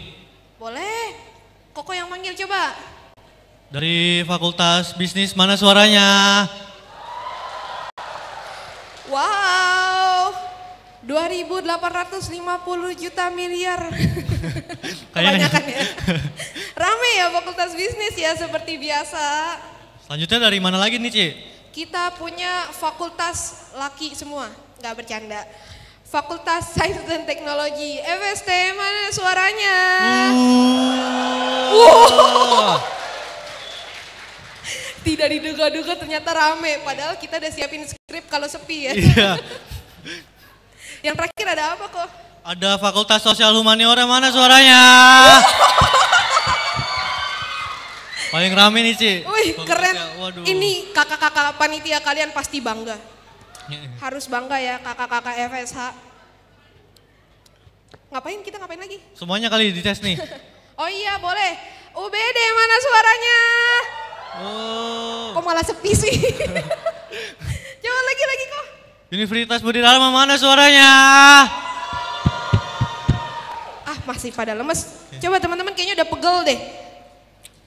Boleh? Koko yang manggil coba. Dari Fakultas Bisnis mana suaranya? Wow, 2.850 juta miliar. Kayaknya. Kebanyakan ya. Rame ya fakultas bisnis ya seperti biasa. Selanjutnya dari mana lagi nih, Ci? Kita punya fakultas laki semua, nggak bercanda. Fakultas Sains dan Teknologi, FST mana suaranya? Wow. Tidak diduga-duga ternyata rame, padahal kita udah siapin skrip kalau sepi ya. Iya. Yang terakhir ada apa kok? Ada Fakultas Sosial Humaniora mana suaranya? Paling rame nih, Ci. Wih, keren. ya, Waduh. Ini kakak-kakak panitia kalian pasti bangga. Harus bangga ya kakak-kakak FSH. Ngapain kita ngapain lagi? Semuanya kali dites nih. Oh iya boleh. UBD mana suaranya? Oh. Kok malah sepi sih? Coba lagi lagi kok. Universitas Budi Dharma mana suaranya? Ah masih pada lemes. Coba teman-teman kayaknya udah pegel deh.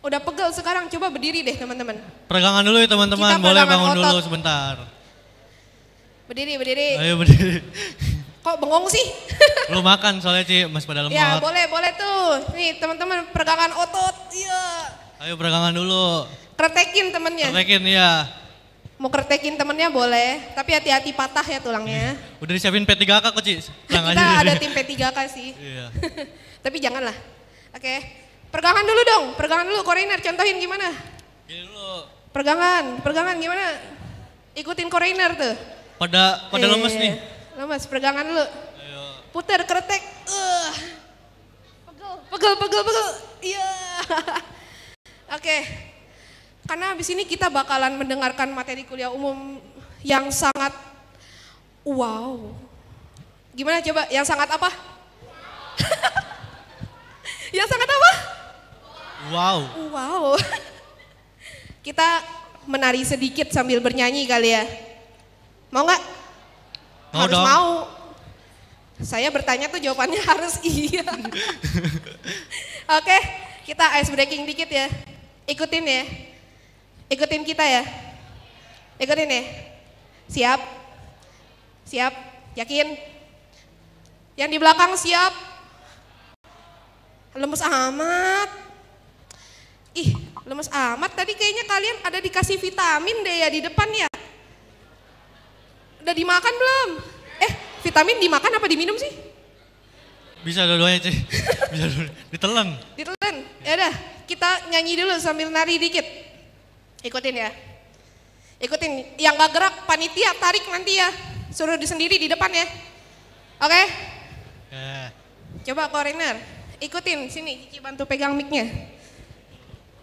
Udah pegel sekarang coba berdiri deh teman-teman. Peregangan dulu ya teman-teman. Boleh bangun otot. dulu sebentar. Berdiri berdiri. Ayo berdiri. Kok bengong sih? Belum makan soalnya Ci, masih pada lemot. ya boleh boleh tuh. Nih teman-teman peregangan otot. Iya. Ayo peregangan dulu. Kretekin temennya. Kretekin ya. Mau kretekin temennya boleh. Tapi hati-hati patah ya tulangnya. Udah disiapin P3K kok Ci. Kita aja. ada tim P3K sih. Iya. Tapi janganlah. Oke. Peregangan dulu dong. Peregangan dulu. Koreiner contohin gimana? Peregangan. Peregangan gimana? Ikutin koreiner tuh. Pada pada Eh, lemes nih. Lemes. Peregangan dulu. Putar kretek. Uh. Pegel, pegel, pegel, pegel. Iya. Oke. Karena habis ini kita bakalan mendengarkan materi kuliah umum yang sangat wow. Gimana coba? Yang sangat apa? yang sangat apa? Wow. Wow. Kita menari sedikit sambil bernyanyi kali ya. Mau nggak? Mau harus dong. mau. Saya bertanya tuh jawabannya harus iya. Oke, kita ice breaking dikit ya. Ikutin ya. Ikutin kita ya. Ikutin ya. Siap? Siap? Yakin? Yang di belakang siap? Lemes amat. Ih, lemes amat. Tadi kayaknya kalian ada dikasih vitamin deh ya di depan ya. Udah dimakan belum? Eh, vitamin dimakan apa diminum sih? Bisa dua-duanya Ci. Bisa dua Ditelan. Ditelan. Ya udah, kita nyanyi dulu sambil nari dikit. Ikutin ya. Ikutin. Yang gak gerak panitia tarik nanti ya. Suruh di sendiri di depan ya. Oke? Ya. Coba korener. Ikutin sini, Cici bantu pegang mic-nya.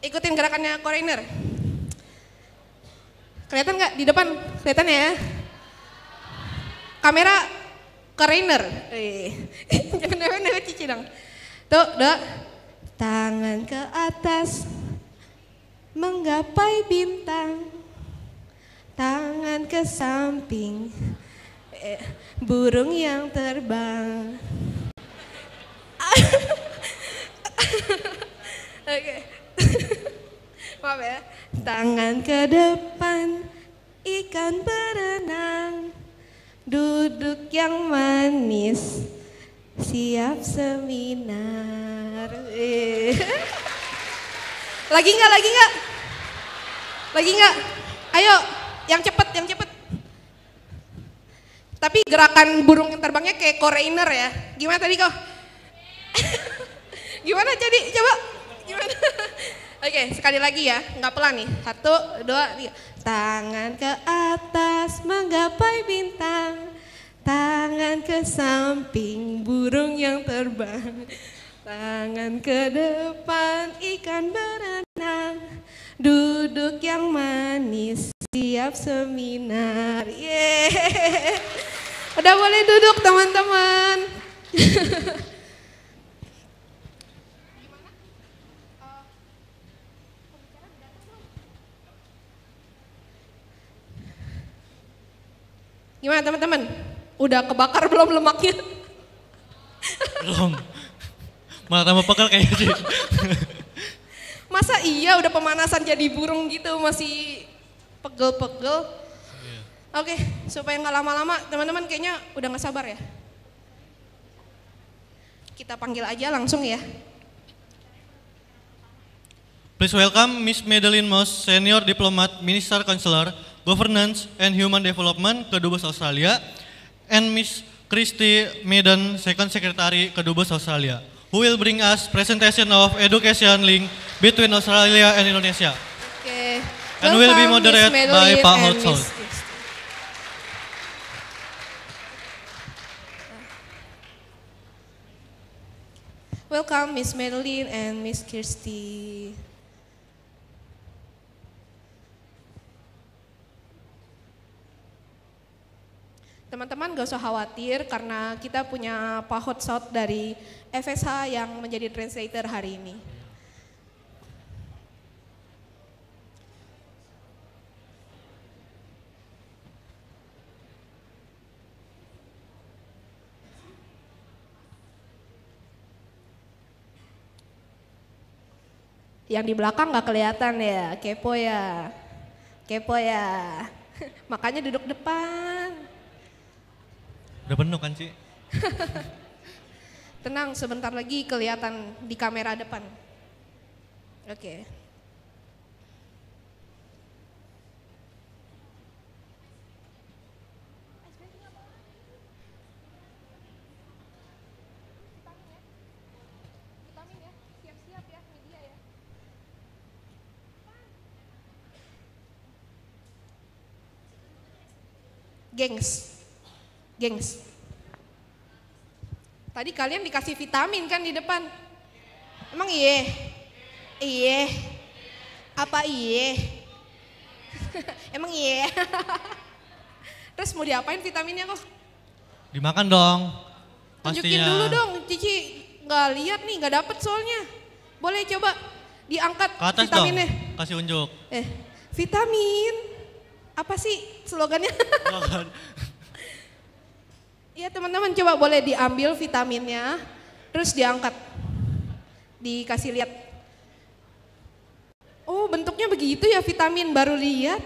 Ikutin gerakannya korener. Kelihatan nggak di depan? Kelihatan ya? Kamera korener. Eh. Jangan dewe Cici dong. Tuh, dok. Tangan ke atas menggapai bintang. Tangan ke samping. Eh, burung yang terbang. Oke. Maaf ya. Tangan ke depan, ikan berenang. Duduk yang manis, siap seminar. Eh. Lagi nggak? Lagi nggak? Lagi nggak? Ayo, yang cepet, yang cepet. Tapi gerakan burung yang terbangnya kayak koreiner ya. Gimana tadi kok? Gimana jadi? Coba. Gimana? Oke, sekali lagi ya. Nggak pelan nih. Satu, dua, tiga. Tangan ke atas menggapai bintang. Tangan ke samping burung yang terbang. Tangan ke depan ikan berenang. Duduk yang manis siap seminar. Yeay. Udah boleh duduk teman-teman. Gimana teman-teman? Udah kebakar belum lemaknya? Belum. Malah tambah pegel kayaknya Ci. Masa iya udah pemanasan jadi burung gitu masih pegel-pegel? Oke, supaya nggak lama-lama teman-teman kayaknya udah nggak sabar ya. Kita panggil aja langsung ya. Please welcome Miss Madeline Moss, Senior Diplomat, Minister Counselor, Governance and Human Development, Kedubes Australia, and Miss Christy Maiden, Second Secretary, Kedubes Australia, who will bring us presentation of education link between Australia and Indonesia. Oke. And will be moderated by Pak Christy. Welcome Miss Madeline and Miss Kirsty. Teman-teman gak usah khawatir karena kita punya Pak Hot South dari FSH yang menjadi translator hari ini. Yang di belakang nggak kelihatan ya, kepo ya, kepo ya. Makanya duduk depan. Udah penuh kan Ci? Tenang, sebentar lagi kelihatan di kamera depan. Oke. Gengs. Gengs. Tadi kalian dikasih vitamin kan di depan? Emang iye? Iye. Apa iye? Emang iye? Terus mau diapain vitaminnya kok? Dimakan dong. Tunjukin Pastinya. dulu dong, Cici nggak lihat nih, nggak dapet soalnya. Boleh coba diangkat Ke atas dong, vitaminnya. kasih unjuk. Eh, vitamin. Apa sih slogannya? Iya teman-teman coba boleh diambil vitaminnya, terus diangkat, dikasih lihat. Oh bentuknya begitu ya vitamin baru lihat.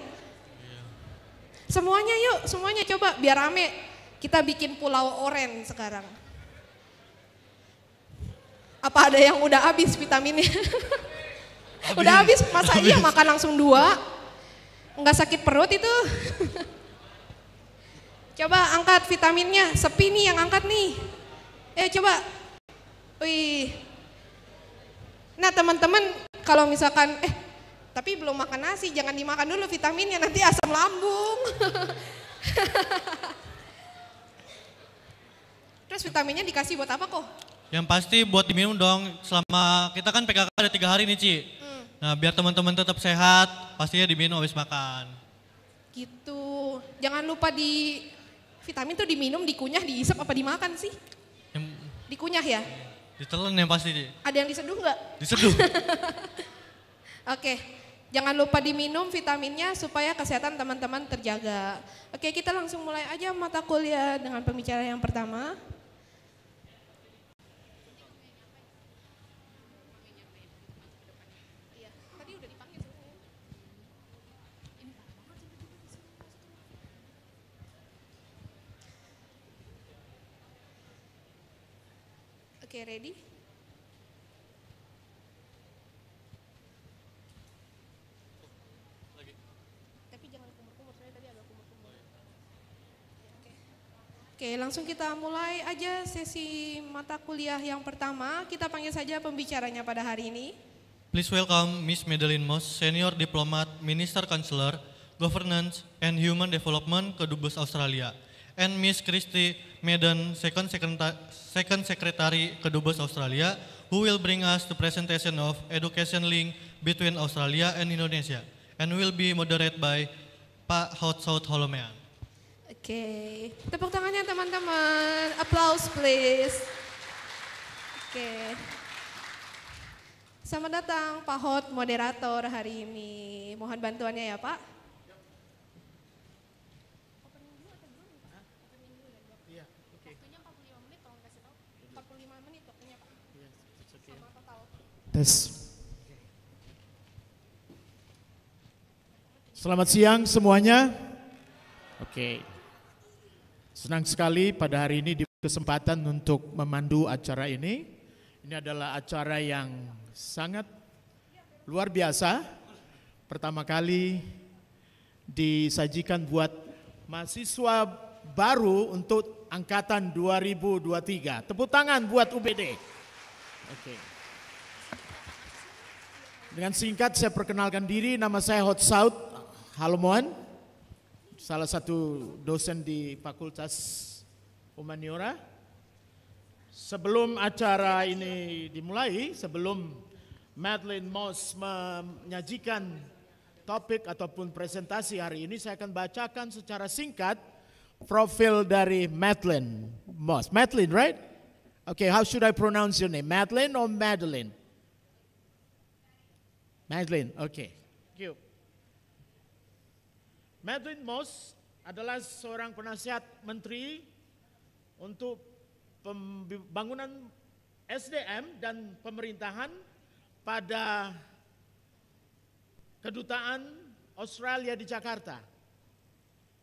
Semuanya yuk, semuanya coba biar rame. Kita bikin pulau oren sekarang. Apa ada yang udah habis vitaminnya? udah habis, masa iya makan langsung dua? Enggak sakit perut itu? coba angkat vitaminnya, sepi nih yang angkat nih. Eh coba, wih. Nah teman-teman kalau misalkan, eh tapi belum makan nasi, jangan dimakan dulu vitaminnya, nanti asam lambung. Terus vitaminnya dikasih buat apa kok? Yang pasti buat diminum dong selama kita kan PKK ada tiga hari nih Ci. Nah biar teman-teman tetap sehat pastinya diminum habis makan. Gitu. Jangan lupa di vitamin tuh diminum, dikunyah, diisap apa dimakan sih? Dikunyah ya? Ditelan yang pasti. Ada yang diseduh nggak? Diseduh. Oke, jangan lupa diminum vitaminnya supaya kesehatan teman-teman terjaga. Oke, kita langsung mulai aja mata kuliah dengan pembicara yang pertama. Oke, ready? Tapi jangan kumur-kumur, saya tadi agak kumur-kumur. Oke. Oke, langsung kita mulai aja sesi mata kuliah yang pertama. Kita panggil saja pembicaranya pada hari ini. Please welcome Miss Madeline Moss, Senior Diplomat, Minister Counselor, Governance and Human Development Kedubes Australia, and Miss Christy Madden, Second, Secreta- Second Secretary Kedubes Australia, who will bring us the presentation of education link between Australia and Indonesia, and will be moderated by Pak Hot South Holomean. Oke, tepuk tangannya teman-teman. Applause please. Oke. Selamat datang Pak Hot, moderator hari ini. Mohon bantuannya ya Pak. Tes. Selamat siang semuanya. Oke. Senang sekali pada hari ini di kesempatan untuk memandu acara ini. Ini adalah acara yang sangat luar biasa. Pertama kali disajikan buat mahasiswa baru untuk angkatan 2023. Tepuk tangan buat UBD. Oke. Dengan singkat saya perkenalkan diri, nama saya Hot South Halomoan, salah satu dosen di Fakultas Humaniora. Sebelum acara ini dimulai, sebelum Madeline Moss menyajikan topik ataupun presentasi hari ini, saya akan bacakan secara singkat profil dari Madeline Moss. Madeline, right? Okay, how should I pronounce your name? Madeline or Madeline? Madeline, okay. Thank you. Madeline Moss adalah seorang penasihat menteri untuk pembangunan SDM dan pemerintahan pada kedutaan Australia di Jakarta,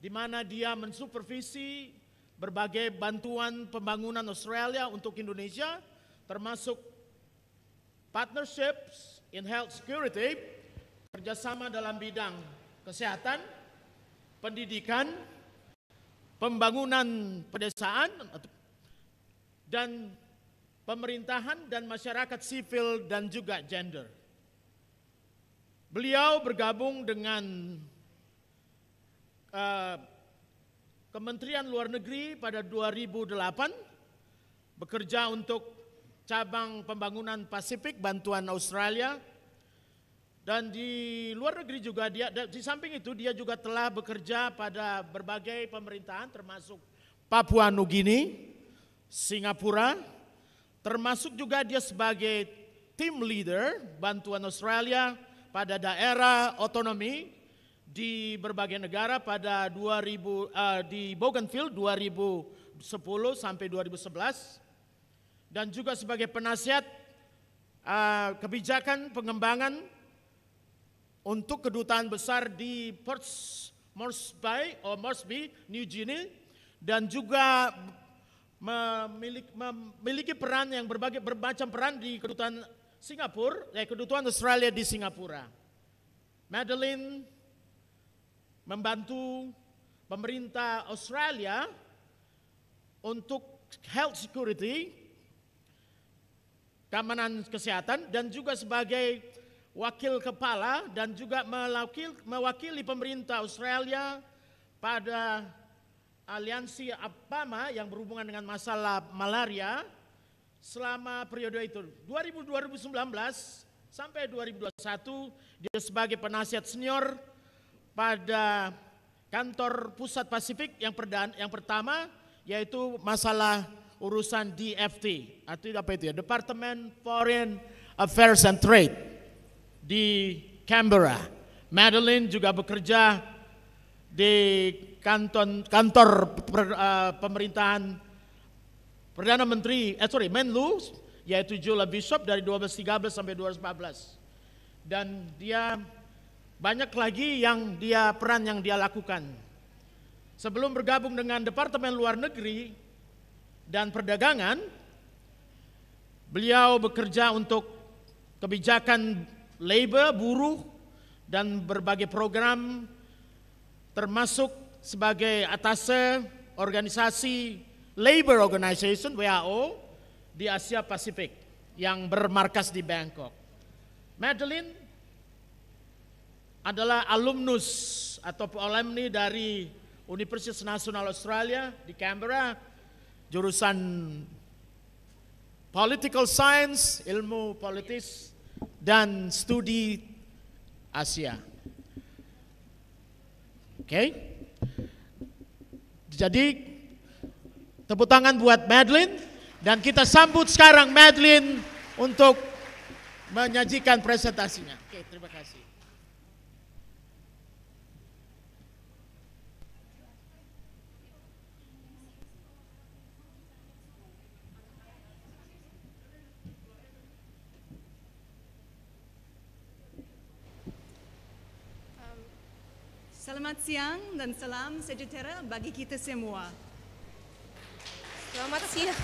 di mana dia mensupervisi berbagai bantuan pembangunan Australia untuk Indonesia, termasuk partnerships in health security, kerjasama dalam bidang kesehatan, pendidikan, pembangunan pedesaan, dan pemerintahan dan masyarakat sipil dan juga gender. Beliau bergabung dengan uh, Kementerian Luar Negeri pada 2008 bekerja untuk cabang pembangunan Pasifik bantuan Australia. Dan di luar negeri juga dia di samping itu dia juga telah bekerja pada berbagai pemerintahan termasuk Papua Nugini, Singapura, termasuk juga dia sebagai team leader bantuan Australia pada daerah otonomi di berbagai negara pada 2000 uh, di Bougainville 2010 sampai 2011 dan juga sebagai penasihat uh, kebijakan pengembangan untuk kedutaan besar di Moresby, or Moresby, New Guinea dan juga memiliki, memiliki peran yang berbagai bermacam peran di kedutaan Singapura, eh, kedutaan Australia di Singapura. Madeline membantu pemerintah Australia untuk health security, keamanan kesehatan dan juga sebagai wakil kepala dan juga mewakili, pemerintah Australia pada aliansi APAMA yang berhubungan dengan masalah malaria selama periode itu. 2019 sampai 2021 dia sebagai penasihat senior pada kantor pusat Pasifik yang perdana yang pertama yaitu masalah urusan DFT atau apa itu ya Department Foreign Affairs and Trade di Canberra. Madeline juga bekerja di kantor kantor per, uh, pemerintahan Perdana Menteri, eh sorry, Menlu, yaitu Jula Bishop dari 1213 sampai 1214. Dan dia banyak lagi yang dia peran yang dia lakukan. Sebelum bergabung dengan Departemen Luar Negeri dan Perdagangan, beliau bekerja untuk kebijakan labor, buruh, dan berbagai program termasuk sebagai atase organisasi Labor Organization WHO di Asia Pasifik yang bermarkas di Bangkok. Madeline adalah alumnus atau alumni dari Universitas Nasional Australia di Canberra, jurusan Political Science, ilmu politis, dan studi Asia. Oke, okay? jadi Tepuk tangan buat Madeline dan kita sambut sekarang Madeline untuk menyajikan presentasinya. Oke, terima kasih. Selamat siang dan salam sejahtera bagi kita semua. Selamat siang.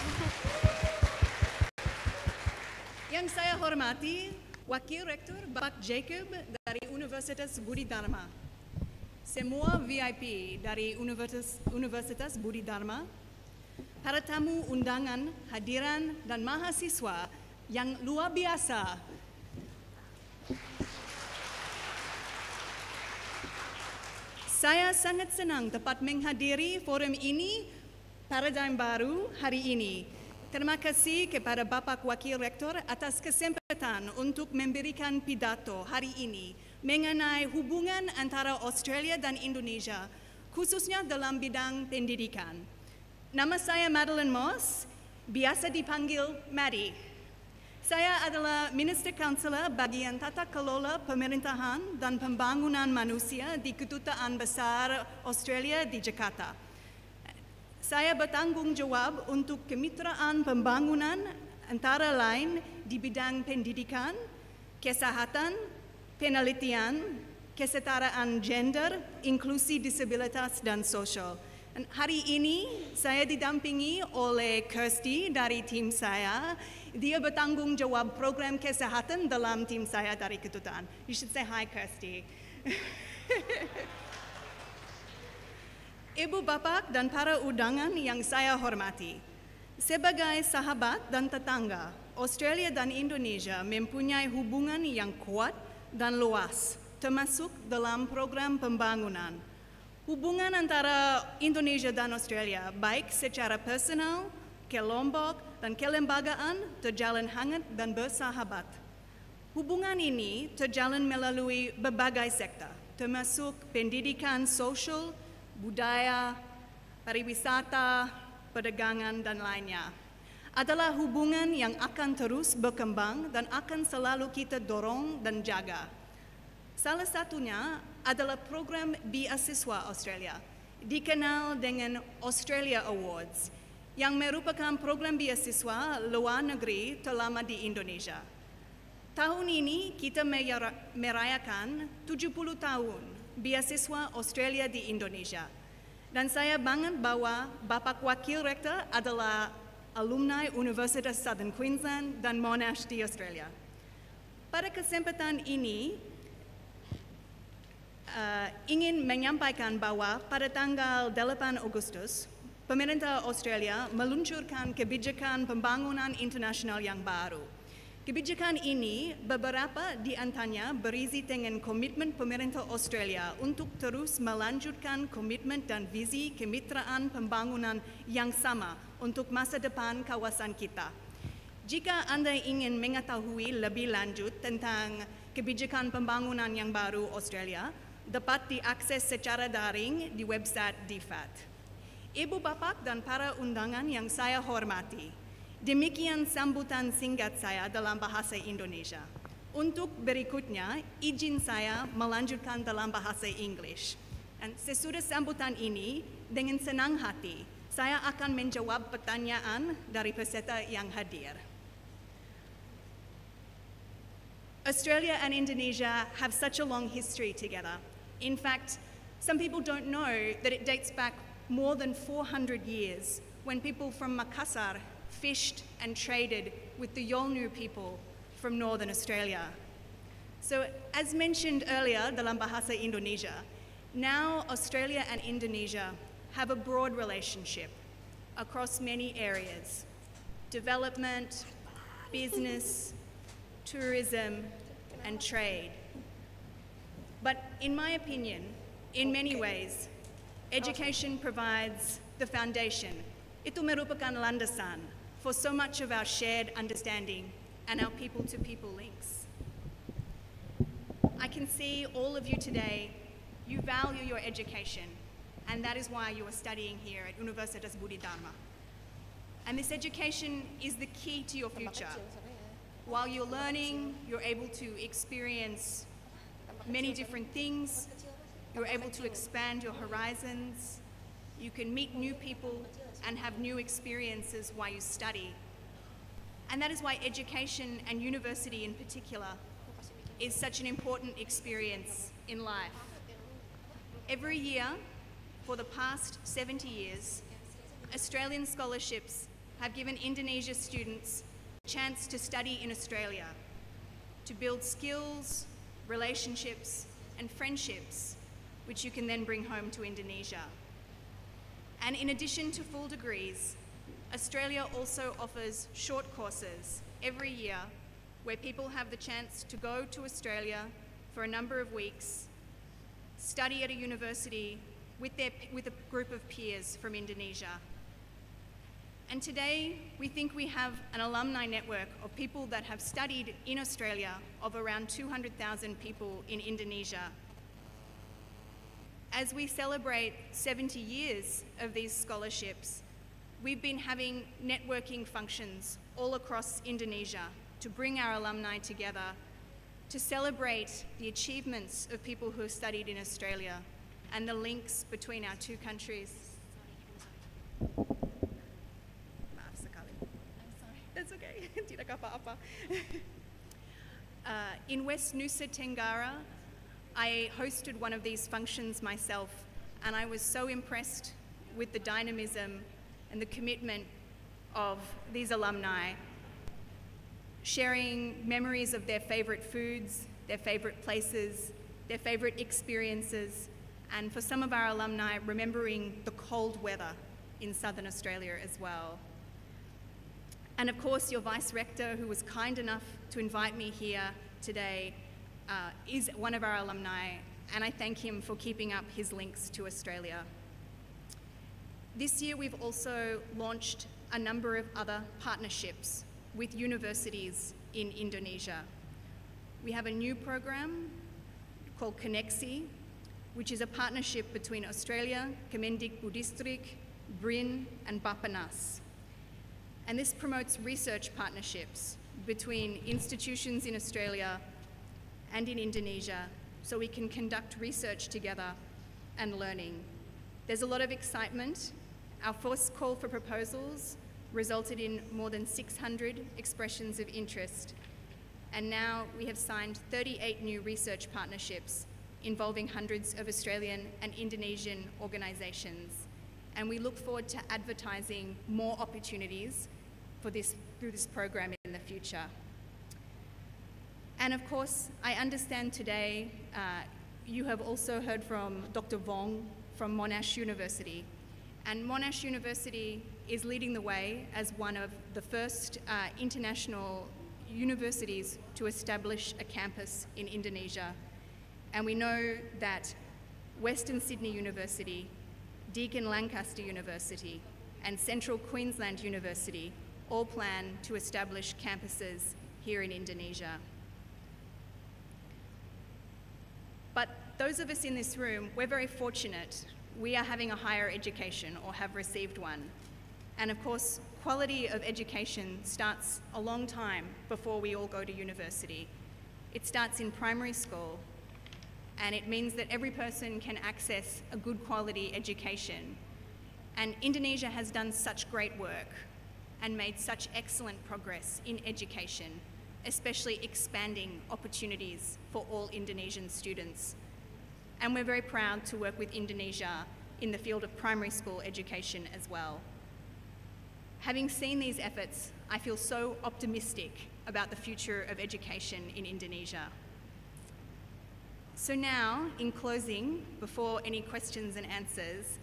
Yang saya hormati, Wakil Rektor Bapak Jacob dari Universitas Budi Dharma, semua VIP dari Universitas, Universitas Budi Dharma, para tamu undangan, hadiran, dan mahasiswa yang luar biasa. Saya sangat senang dapat menghadiri forum ini paradigm baru hari ini. Terima kasih kepada Bapak Wakil Rektor atas kesempatan untuk memberikan pidato hari ini mengenai hubungan antara Australia dan Indonesia khususnya dalam bidang pendidikan. Nama saya Madeline Moss, biasa dipanggil Maddie. Saya adalah Minister Kansela bagian tata kelola pemerintahan dan pembangunan manusia di Kedutaan Besar Australia di Jakarta. Saya bertanggung jawab untuk kemitraan pembangunan antara lain di bidang pendidikan, kesehatan, penelitian, kesetaraan gender, inklusi disabilitas, dan sosial. Hari ini saya didampingi oleh Kirsty dari tim saya. Dia bertanggung jawab program kesehatan dalam tim saya dari kedutaan. You should say hi, Kirsty. Ibu bapak dan para undangan yang saya hormati, sebagai sahabat dan tetangga, Australia dan Indonesia mempunyai hubungan yang kuat dan luas, termasuk dalam program pembangunan. Hubungan antara Indonesia dan Australia, baik secara personal, kelompok, dan kelembagaan, terjalin hangat dan bersahabat. Hubungan ini terjalin melalui berbagai sektor, termasuk pendidikan sosial, budaya, pariwisata, perdagangan, dan lainnya. Adalah hubungan yang akan terus berkembang dan akan selalu kita dorong dan jaga. Salah satunya adalah program beasiswa Australia, dikenal dengan Australia Awards, yang merupakan program beasiswa luar negeri terlama di Indonesia. Tahun ini kita merayakan 70 tahun beasiswa Australia di Indonesia. Dan saya bangga bahwa Bapak Wakil Rektor adalah alumni Universitas Southern Queensland dan Monash di Australia. Pada kesempatan ini, uh, ingin menyampaikan bahwa pada tanggal 8 Agustus, pemerintah Australia meluncurkan kebijakan pembangunan internasional yang baru. Kebijakan ini beberapa di antaranya berisi dengan komitmen pemerintah Australia untuk terus melanjutkan komitmen dan visi kemitraan pembangunan yang sama untuk masa depan kawasan kita. Jika Anda ingin mengetahui lebih lanjut tentang kebijakan pembangunan yang baru Australia, dapat diakses secara daring di website DFAT. Ibu bapak dan para undangan yang saya hormati, Demikian sambutan singkat saya dalam bahasa Indonesia. Untuk berikutnya, izin saya melanjutkan dalam bahasa Inggris. Dan sesudah sambutan ini, dengan senang hati, saya akan menjawab pertanyaan dari peserta yang hadir. Australia and Indonesia have such a long history together. In fact, some people don't know that it dates back more than 400 years when people from Makassar fished and traded with the Yolngu people from northern Australia. So as mentioned earlier the bahasa Indonesia, now Australia and Indonesia have a broad relationship across many areas. Development, business, tourism, and trade. But in my opinion, in many ways, education provides the foundation. Itu merupakan landasan for so much of our shared understanding and our people to people links. I can see all of you today, you value your education, and that is why you are studying here at Universitas Budi Dharma. And this education is the key to your future. While you're learning, you're able to experience many different things, you're able to expand your horizons, you can meet new people and have new experiences while you study. And that is why education and university in particular is such an important experience in life. Every year, for the past 70 years, Australian scholarships have given Indonesia students a chance to study in Australia, to build skills, relationships, and friendships, which you can then bring home to Indonesia. And in addition to full degrees, Australia also offers short courses every year where people have the chance to go to Australia for a number of weeks, study at a university with, their, with a group of peers from Indonesia. And today, we think we have an alumni network of people that have studied in Australia of around 200,000 people in Indonesia. As we celebrate 70 years of these scholarships, we've been having networking functions all across Indonesia to bring our alumni together to celebrate the achievements of people who have studied in Australia and the links between our two countries. That's okay. Uh, in West Nusa Tenggara, I hosted one of these functions myself, and I was so impressed with the dynamism and the commitment of these alumni, sharing memories of their favorite foods, their favorite places, their favorite experiences, and for some of our alumni, remembering the cold weather in southern Australia as well. And of course, your Vice Rector, who was kind enough to invite me here today, uh, is one of our alumni, and I thank him for keeping up his links to Australia. This year, we've also launched a number of other partnerships with universities in Indonesia. We have a new program called Connexi, which is a partnership between Australia, Kemendikbudistrik, BRIN, and Bapanas. And this promotes research partnerships between institutions in Australia and in Indonesia so we can conduct research together and learning. There's a lot of excitement. Our first call for proposals resulted in more than 600 expressions of interest. And now we have signed 38 new research partnerships involving hundreds of Australian and Indonesian organisations. And we look forward to advertising more opportunities for this, through this program in the future. And of course, I understand today uh, you have also heard from Dr. Vong from Monash University. And Monash University is leading the way as one of the first uh, international universities to establish a campus in Indonesia. And we know that Western Sydney University, Deakin Lancaster University, and Central Queensland University all plan to establish campuses here in Indonesia. But those of us in this room, we're very fortunate. We are having a higher education or have received one. And of course, quality of education starts a long time before we all go to university. It starts in primary school, and it means that every person can access a good quality education. And Indonesia has done such great work and made such excellent progress in education, especially expanding opportunities for all Indonesian students. And we're very proud to work with Indonesia in the field of primary school education as well. Having seen these efforts, I feel so optimistic about the future of education in Indonesia. So now, in closing, before any questions and answers,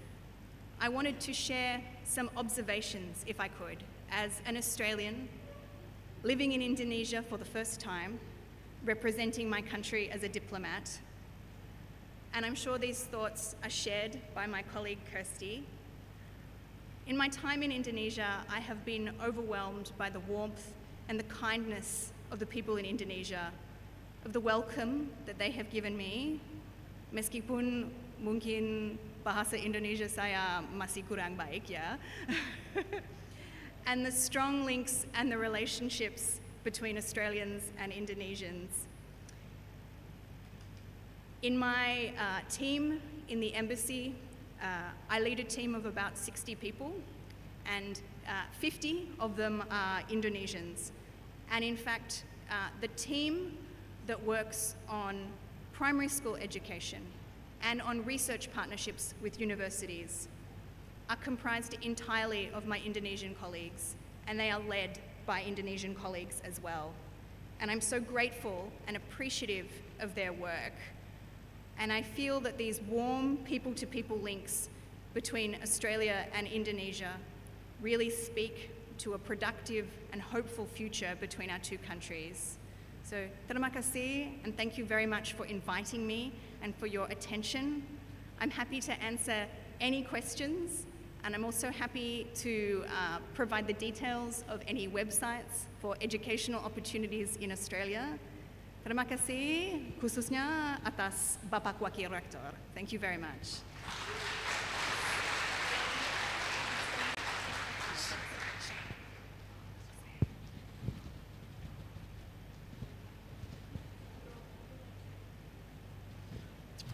I wanted to share some observations, if I could, as an Australian living in Indonesia for the first time, representing my country as a diplomat. And I'm sure these thoughts are shared by my colleague Kirsty. In my time in Indonesia, I have been overwhelmed by the warmth and the kindness of the people in Indonesia, of the welcome that they have given me, meskipun mungkin bahasa Indonesia saya masih kurang baik ya. and the strong links and the relationships between Australians and Indonesians. In my uh, team in the embassy, uh, I lead a team of about 60 people, and uh, 50 of them are Indonesians. And in fact, uh, the team that works on primary school education and on research partnerships with universities are comprised entirely of my Indonesian colleagues, and they are led by Indonesian colleagues as well. And I'm so grateful and appreciative of their work. And I feel that these warm people to people links between Australia and Indonesia really speak to a productive and hopeful future between our two countries. So, terima kasih, and thank you very much for inviting me and for your attention. I'm happy to answer any questions, and I'm also happy to uh, provide the details of any websites for educational opportunities in Australia. Terima kasih khususnya atas Bapak Wakil Rektor. Thank you very much.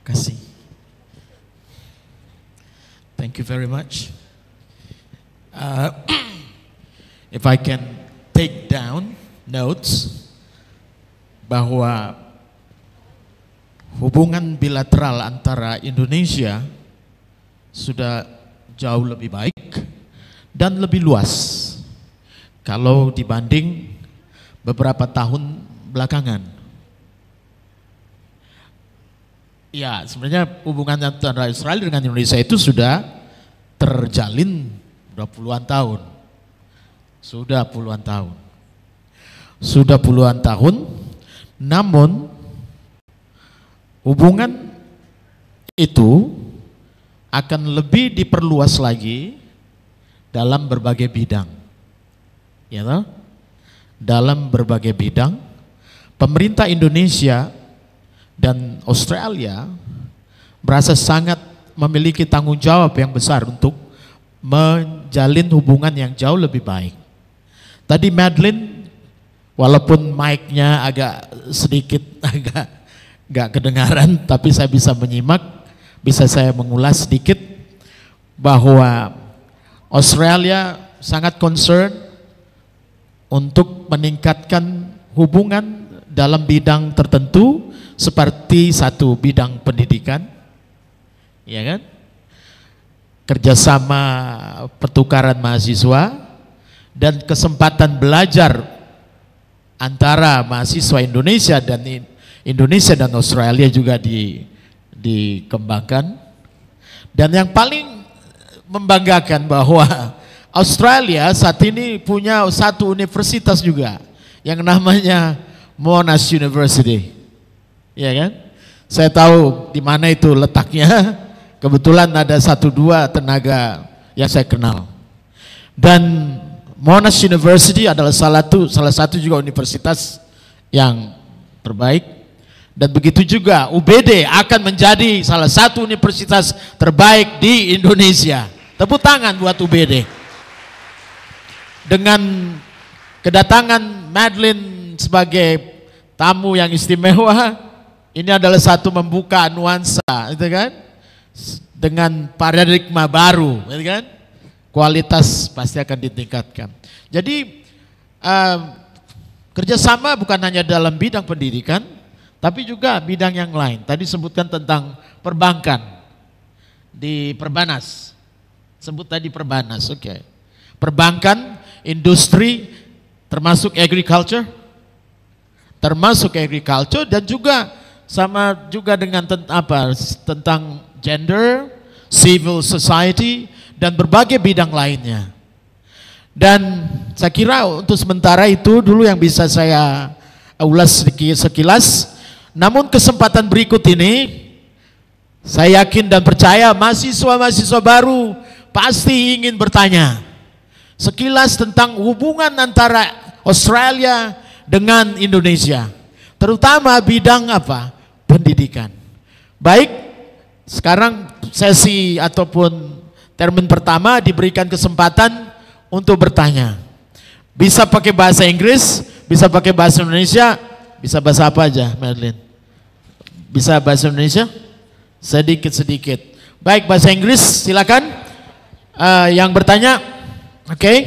Kasih. Thank you very much. Uh, if I can take down notes bahwa hubungan bilateral antara Indonesia sudah jauh lebih baik dan lebih luas kalau dibanding beberapa tahun belakangan. Ya, sebenarnya hubungan antara Israel dengan Indonesia itu sudah terjalin sudah puluhan tahun. Sudah puluhan tahun. Sudah puluhan tahun, namun hubungan itu akan lebih diperluas lagi dalam berbagai bidang. Ya toh? Dalam berbagai bidang, pemerintah Indonesia dan Australia merasa sangat memiliki tanggung jawab yang besar untuk menjalin hubungan yang jauh lebih baik. Tadi Madeline, walaupun mic-nya agak sedikit agak nggak kedengaran, tapi saya bisa menyimak, bisa saya mengulas sedikit bahwa Australia sangat concern untuk meningkatkan hubungan dalam bidang tertentu seperti satu bidang pendidikan, ya kan? Kerjasama pertukaran mahasiswa dan kesempatan belajar antara mahasiswa Indonesia dan Indonesia dan Australia juga di, dikembangkan. Dan yang paling membanggakan bahwa Australia saat ini punya satu universitas juga yang namanya Monash University. Ya kan? Saya tahu di mana itu letaknya. Kebetulan ada satu dua tenaga yang saya kenal. Dan Monash University adalah salah satu salah satu juga universitas yang terbaik dan begitu juga UBD akan menjadi salah satu universitas terbaik di Indonesia. Tepuk tangan buat UBD. Dengan kedatangan Madeline sebagai tamu yang istimewa, ini adalah satu membuka nuansa, itu kan? Dengan paradigma baru, itu kan? Kualitas pasti akan ditingkatkan. Jadi uh, kerjasama bukan hanya dalam bidang pendidikan, tapi juga bidang yang lain. Tadi sebutkan tentang perbankan di Perbanas. Sebut tadi Perbanas, oke. Okay. Perbankan, industri, termasuk agriculture, termasuk agriculture dan juga sama juga dengan tent, apa tentang gender, civil society dan berbagai bidang lainnya. Dan saya kira untuk sementara itu dulu yang bisa saya ulas sekilas. Namun kesempatan berikut ini saya yakin dan percaya mahasiswa-mahasiswa baru pasti ingin bertanya sekilas tentang hubungan antara Australia dengan Indonesia. Terutama bidang apa? Pendidikan. Baik, sekarang sesi ataupun termin pertama diberikan kesempatan untuk bertanya. Bisa pakai bahasa Inggris, bisa pakai bahasa Indonesia, bisa bahasa apa aja, Madeline? Bisa bahasa Indonesia? Sedikit-sedikit. Baik, bahasa Inggris silakan. Uh, yang bertanya, oke? Okay.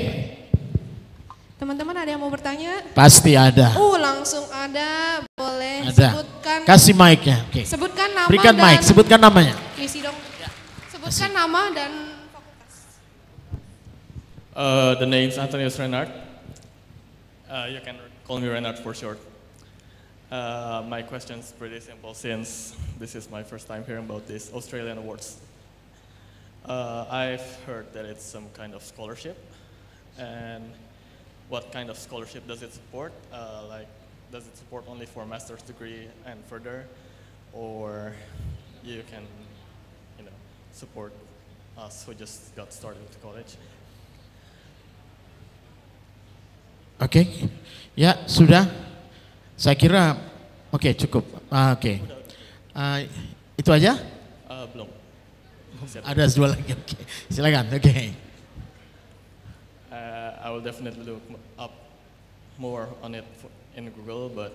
Teman-teman ada yang mau bertanya? Pasti ada. Oh, langsung ada. Boleh ada. sebutkan. Kasih mic-nya. Oke. Okay. Sebutkan nama Berikan dan mic, sebutkan namanya. Isi dong. Sebutkan Kasih. nama dan Uh, the name's Antonius Renard. Uh, you can call me Renard for short. Uh, my question's pretty simple since this is my first time hearing about this Australian awards. Uh, I've heard that it's some kind of scholarship, and what kind of scholarship does it support? Uh, like, does it support only for master's degree and further, or you can, you know, support us who just got started with college? Oke, okay. ya sudah. Saya kira Oke, cukup. Ah, Oke. Ah, itu aja? Uh, belum. Ada dua lagi. Oke. Silakan. Oke. Uh, I will definitely look up more on it for, in Google, but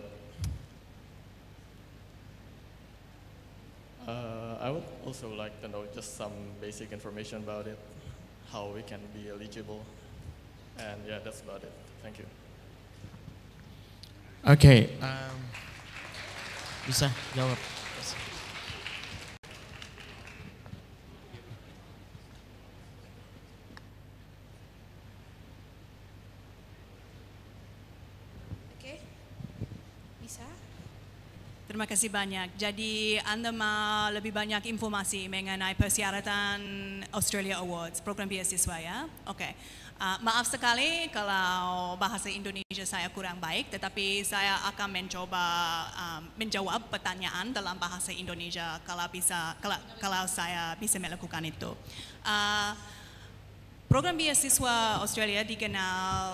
uh, I would also like to know just some basic information about it, how we can be eligible, and yeah, that's about it. Thank you. Oke. um, bisa jawab. Oke. Bisa? Terima kasih banyak. Jadi Anda mau lebih banyak informasi mengenai persyaratan Australia Awards, program beasiswa ya? Oke. Uh, maaf sekali kalau bahasa Indonesia saya kurang baik, tetapi saya akan mencoba um, menjawab pertanyaan dalam bahasa Indonesia kalau bisa kalau, kalau saya bisa melakukan itu. Uh, Program beasiswa Australia dikenal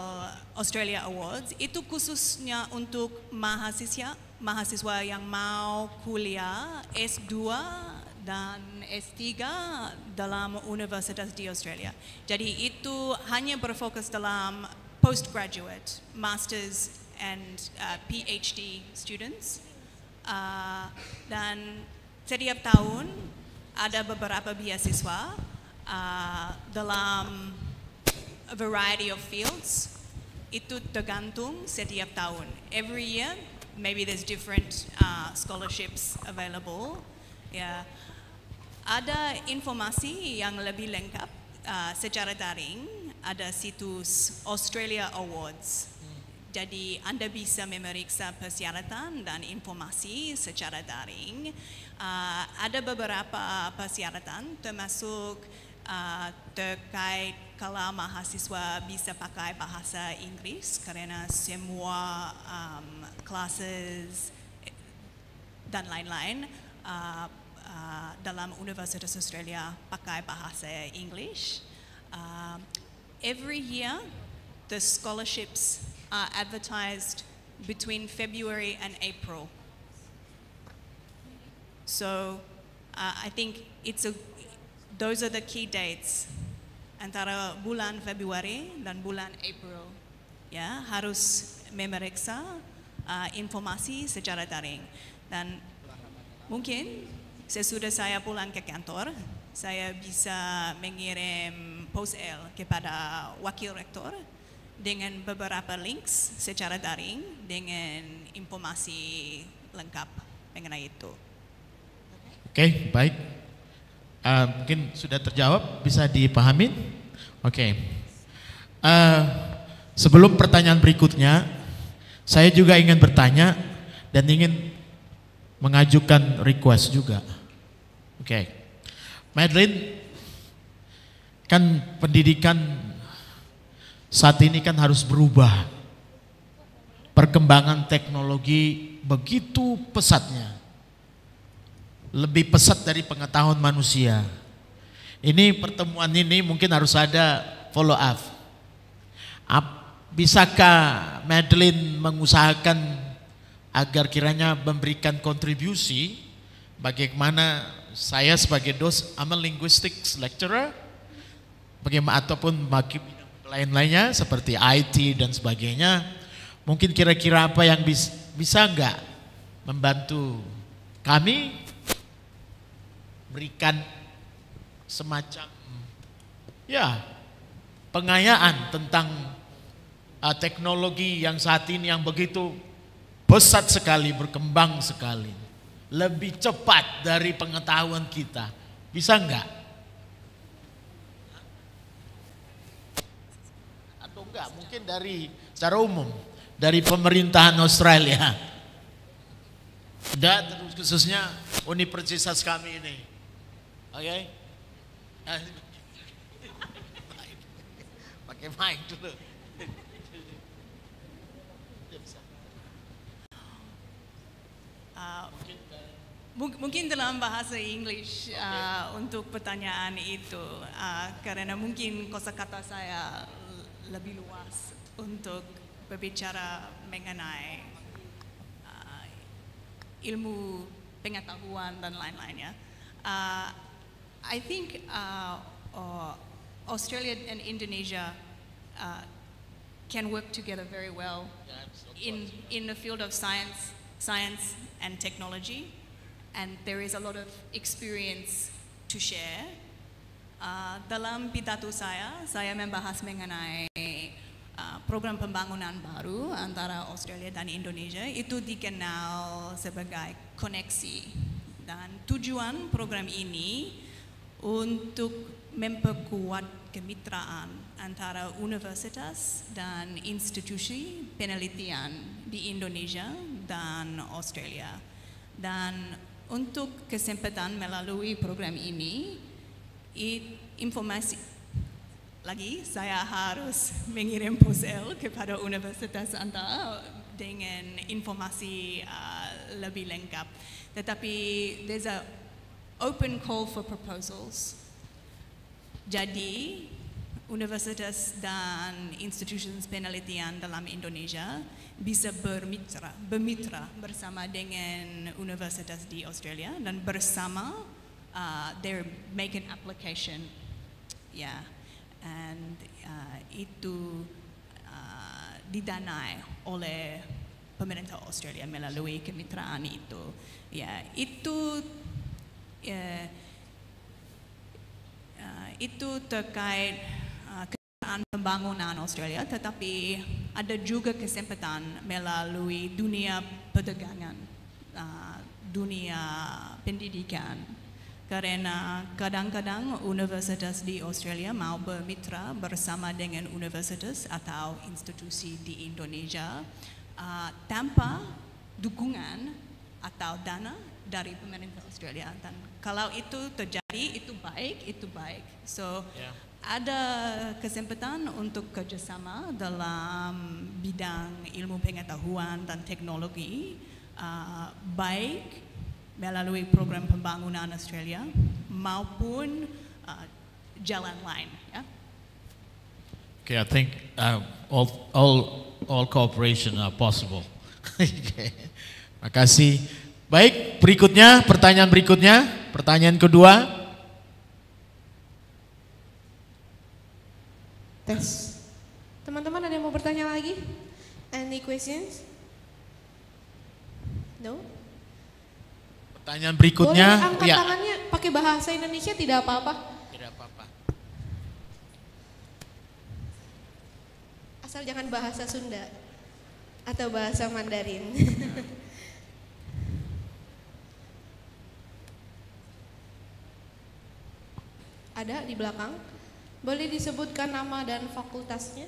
Australia Awards itu khususnya untuk mahasiswa mahasiswa yang mau kuliah S2 dan S3 dalam universitas di Australia. Jadi itu hanya berfokus dalam postgraduate, masters and uh, PhD students. Uh, dan setiap tahun ada beberapa beasiswa uh, dalam a variety of fields. Itu tergantung setiap tahun. Every year, maybe there's different uh, scholarships available. Ya, ada informasi yang lebih lengkap uh, secara daring. Ada situs Australia Awards. Jadi Anda bisa memeriksa persyaratan dan informasi secara daring. Uh, ada beberapa persyaratan termasuk uh, terkait kalau mahasiswa bisa pakai bahasa Inggris karena semua um, classes dan lain-lain uh, uh, dalam Universitas Australia pakai bahasa English. Every year, the scholarships are advertised between February and April. So uh, I think it's a, those are the key dates antara bulan Februari dan bulan April. Ya, harus memeriksa uh, informasi secara daring. Dan mungkin sesudah saya pulang ke kantor, saya bisa mengirim post-el kepada wakil rektor dengan beberapa links secara daring dengan informasi lengkap mengenai itu. Oke, baik. Eh, mungkin sudah terjawab, bisa dipahamin? Oke. Eh, sebelum pertanyaan berikutnya, saya juga ingin bertanya dan ingin mengajukan request juga. Oke. Madeline, kan pendidikan saat ini kan harus berubah. Perkembangan teknologi begitu pesatnya lebih pesat dari pengetahuan manusia. Ini pertemuan ini mungkin harus ada follow up. Bisakah Madeline mengusahakan agar kiranya memberikan kontribusi bagaimana saya sebagai dos I'm a linguistics lecturer bagaimana ataupun bagi lain-lainnya seperti IT dan sebagainya. Mungkin kira-kira apa yang bis, bisa enggak membantu kami berikan semacam ya pengayaan tentang uh, teknologi yang saat ini yang begitu pesat sekali berkembang sekali. Lebih cepat dari pengetahuan kita. Bisa enggak atau enggak mungkin dari secara umum dari pemerintahan Australia. Dan khususnya universitas kami ini. Oke? Eh, pakai mic dulu Uh, mung- mungkin dalam bahasa English uh, untuk pertanyaan itu uh, karena mungkin kosakata saya lebih luas untuk berbicara mengenai uh, ilmu pengetahuan dan lain-lainnya. Uh, I think uh, uh, Australia and Indonesia uh, can work together very well in, in the field of science, science and technology, and there is a lot of experience to share. Uh, dalam pidato saya, saya membahas mengenai uh, program pembangunan baru antara Australia dan Indonesia. Itu dikenal sebagai koneksi. Dan tujuan program ini untuk memperkuat kemitraan antara universitas dan institusi penelitian di Indonesia dan Australia. Dan untuk kesempatan melalui program ini, informasi lagi saya harus mengirim posel kepada universitas anda dengan informasi uh, lebih lengkap. Tetapi there's a open call for proposals. Jadi universitas dan institutions penelitian dalam Indonesia bisa bermitra, bermitra bersama dengan universitas di Australia dan bersama uh, they make an application, yeah, and uh, itu uh, didanai oleh pemerintah Australia melalui kemitraan itu, ya itu ya, uh, itu terkait kesempatan pembangunan Australia, tetapi ada juga kesempatan melalui dunia perdagangan, uh, dunia pendidikan. Karena kadang-kadang universitas di Australia mau bermitra bersama dengan universitas atau institusi di Indonesia uh, tanpa dukungan atau dana dari pemerintah Australia. Dan kalau itu terjadi, itu baik, itu baik. So. Ada kesempatan untuk kerjasama dalam bidang ilmu pengetahuan dan teknologi uh, baik melalui program pembangunan Australia maupun uh, jalan lain. Ya. Okay, I think uh, all, all, all cooperation are possible. okay. Makasih. Baik, berikutnya, pertanyaan berikutnya, pertanyaan kedua. Tes. Teman-teman ada yang mau bertanya lagi? Any questions? No? Pertanyaan berikutnya, Boleh angkat ya. tangannya pakai bahasa Indonesia tidak apa-apa. Tidak apa-apa. Asal jangan bahasa Sunda atau bahasa Mandarin. Ada di belakang. Boleh disebutkan nama dan fakultasnya?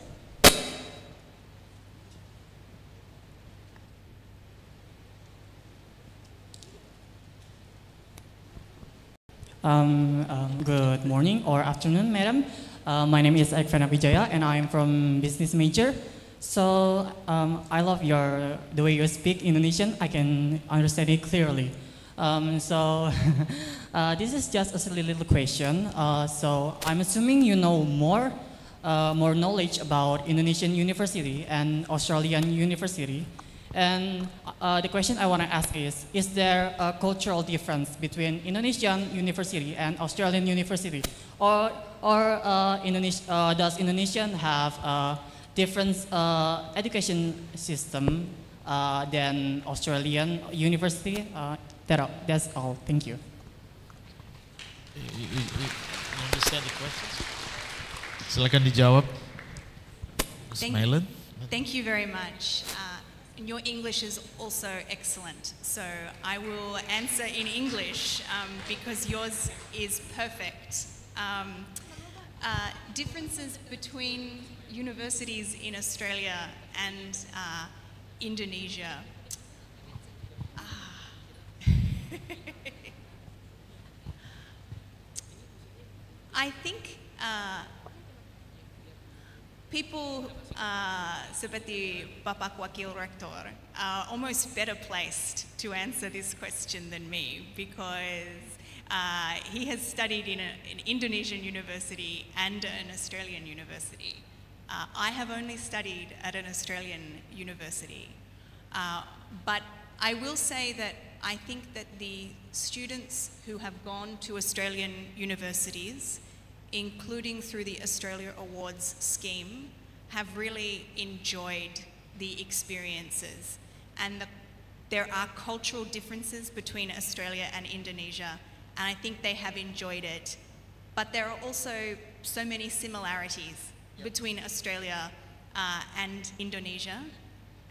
Um, um, good morning or afternoon, madam. Uh, my name is Ekvena Vijaya, and I am from business major. So um, I love your the way you speak Indonesian. I can understand it clearly. Um, so uh, this is just a silly little question. Uh, so I'm assuming you know more, uh, more knowledge about Indonesian university and Australian university. And uh, the question I want to ask is, is there a cultural difference between Indonesian university and Australian university? Or, or uh, Indonesia, uh, does Indonesian have a different education system than Australian university? Uh, that, that's all. Thank you. You, you- you- you understand the questions? Silakan dijawab. Thank- Mylan. Thank you very much. Uh, your English is also excellent. So I will answer in English um, because yours is perfect. Um, uh, differences between universities in Australia and uh, Indonesia. I think uh, people uh, seperti Bapak Wakil Rektor are almost better placed to answer this question than me because uh, he has studied in a, an Indonesian university and an Australian university. Uh, I have only studied at an Australian university. Uh, but I will say that I think that the students who have gone to Australian universities, including through the Australia Awards scheme, have really enjoyed the experiences. And the, there are cultural differences between Australia and Indonesia, and I think they have enjoyed it. But there are also so many similarities between Australia uh, and Indonesia,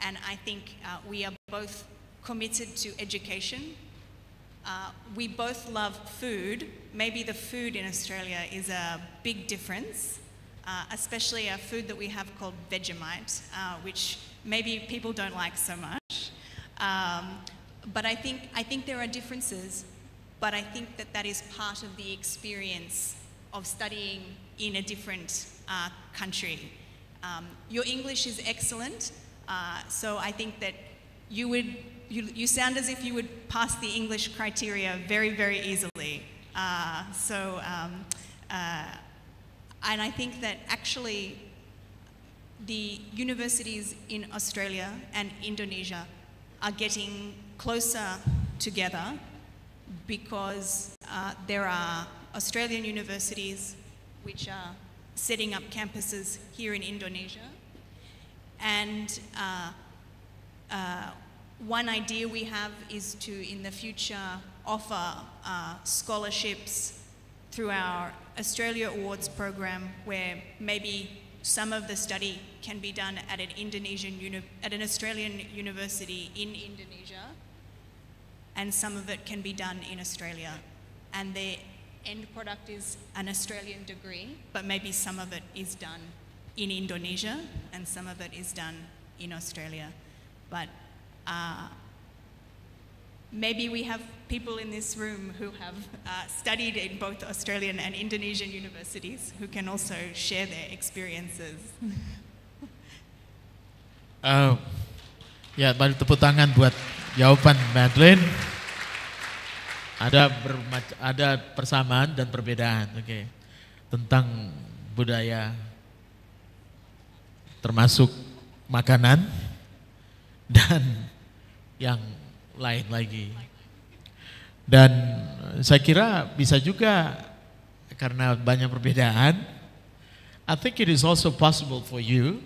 and I think uh, we are both committed to education. Uh, we both love food. Maybe the food in Australia is a big difference, uh, especially a food that we have called Vegemite, uh, which maybe people don't like so much. Um, but I think, I think there are differences, but I think that that is part of the experience of studying in a different uh, country. Um, your English is excellent, uh, so I think that you would, you, you sound as if you would pass the English criteria very, very easily. Uh, so, um, uh, and I think that actually the universities in Australia and Indonesia are getting closer together because uh, there are Australian universities which are setting up campuses here in Indonesia. And uh, uh, one idea we have is to, in the future, offer uh, scholarships through our Australia Awards program where maybe some of the study can be done at an Indonesian, at an Australian university in Indonesia and some of it can be done in Australia. And the end product is an Australian degree, but maybe some of it is done in Indonesia and some of it is done in Australia. But uh, maybe we have people in this room who have uh, studied in both Australian and Indonesian universities who can also share their experiences. Uh, ya, balik tepuk tangan buat jawaban Madeline. Ada bermac- ada persamaan dan perbedaan, oke. Tentang budaya termasuk makanan dan yang lain lagi. Dan saya kira bisa juga karena banyak perbedaan, I think it is also possible for you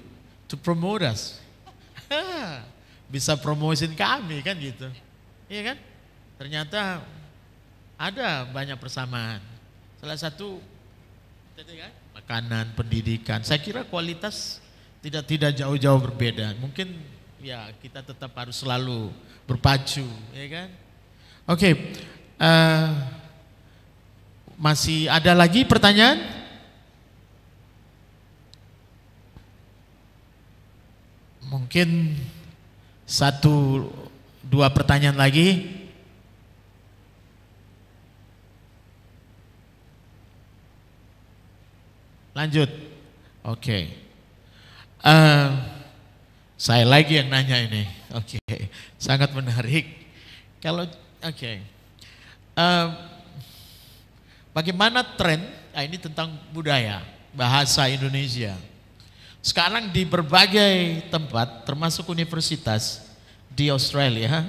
to promote us. bisa promosin kami kan gitu. Iya kan? Ternyata ada banyak persamaan. Salah satu kan, makanan, pendidikan. Saya kira kualitas tidak tidak jauh-jauh berbeda. Mungkin ya kita tetap harus selalu berpacu, ya kan? Oke, eh, masih ada lagi pertanyaan? Mungkin satu dua pertanyaan lagi. Lanjut. Oke. Eh, saya lagi yang nanya ini. Oke. Sangat menarik. Kalau oke. Eh, bagaimana tren? Nah, ini tentang budaya, bahasa Indonesia. Sekarang di berbagai tempat, termasuk universitas di Australia,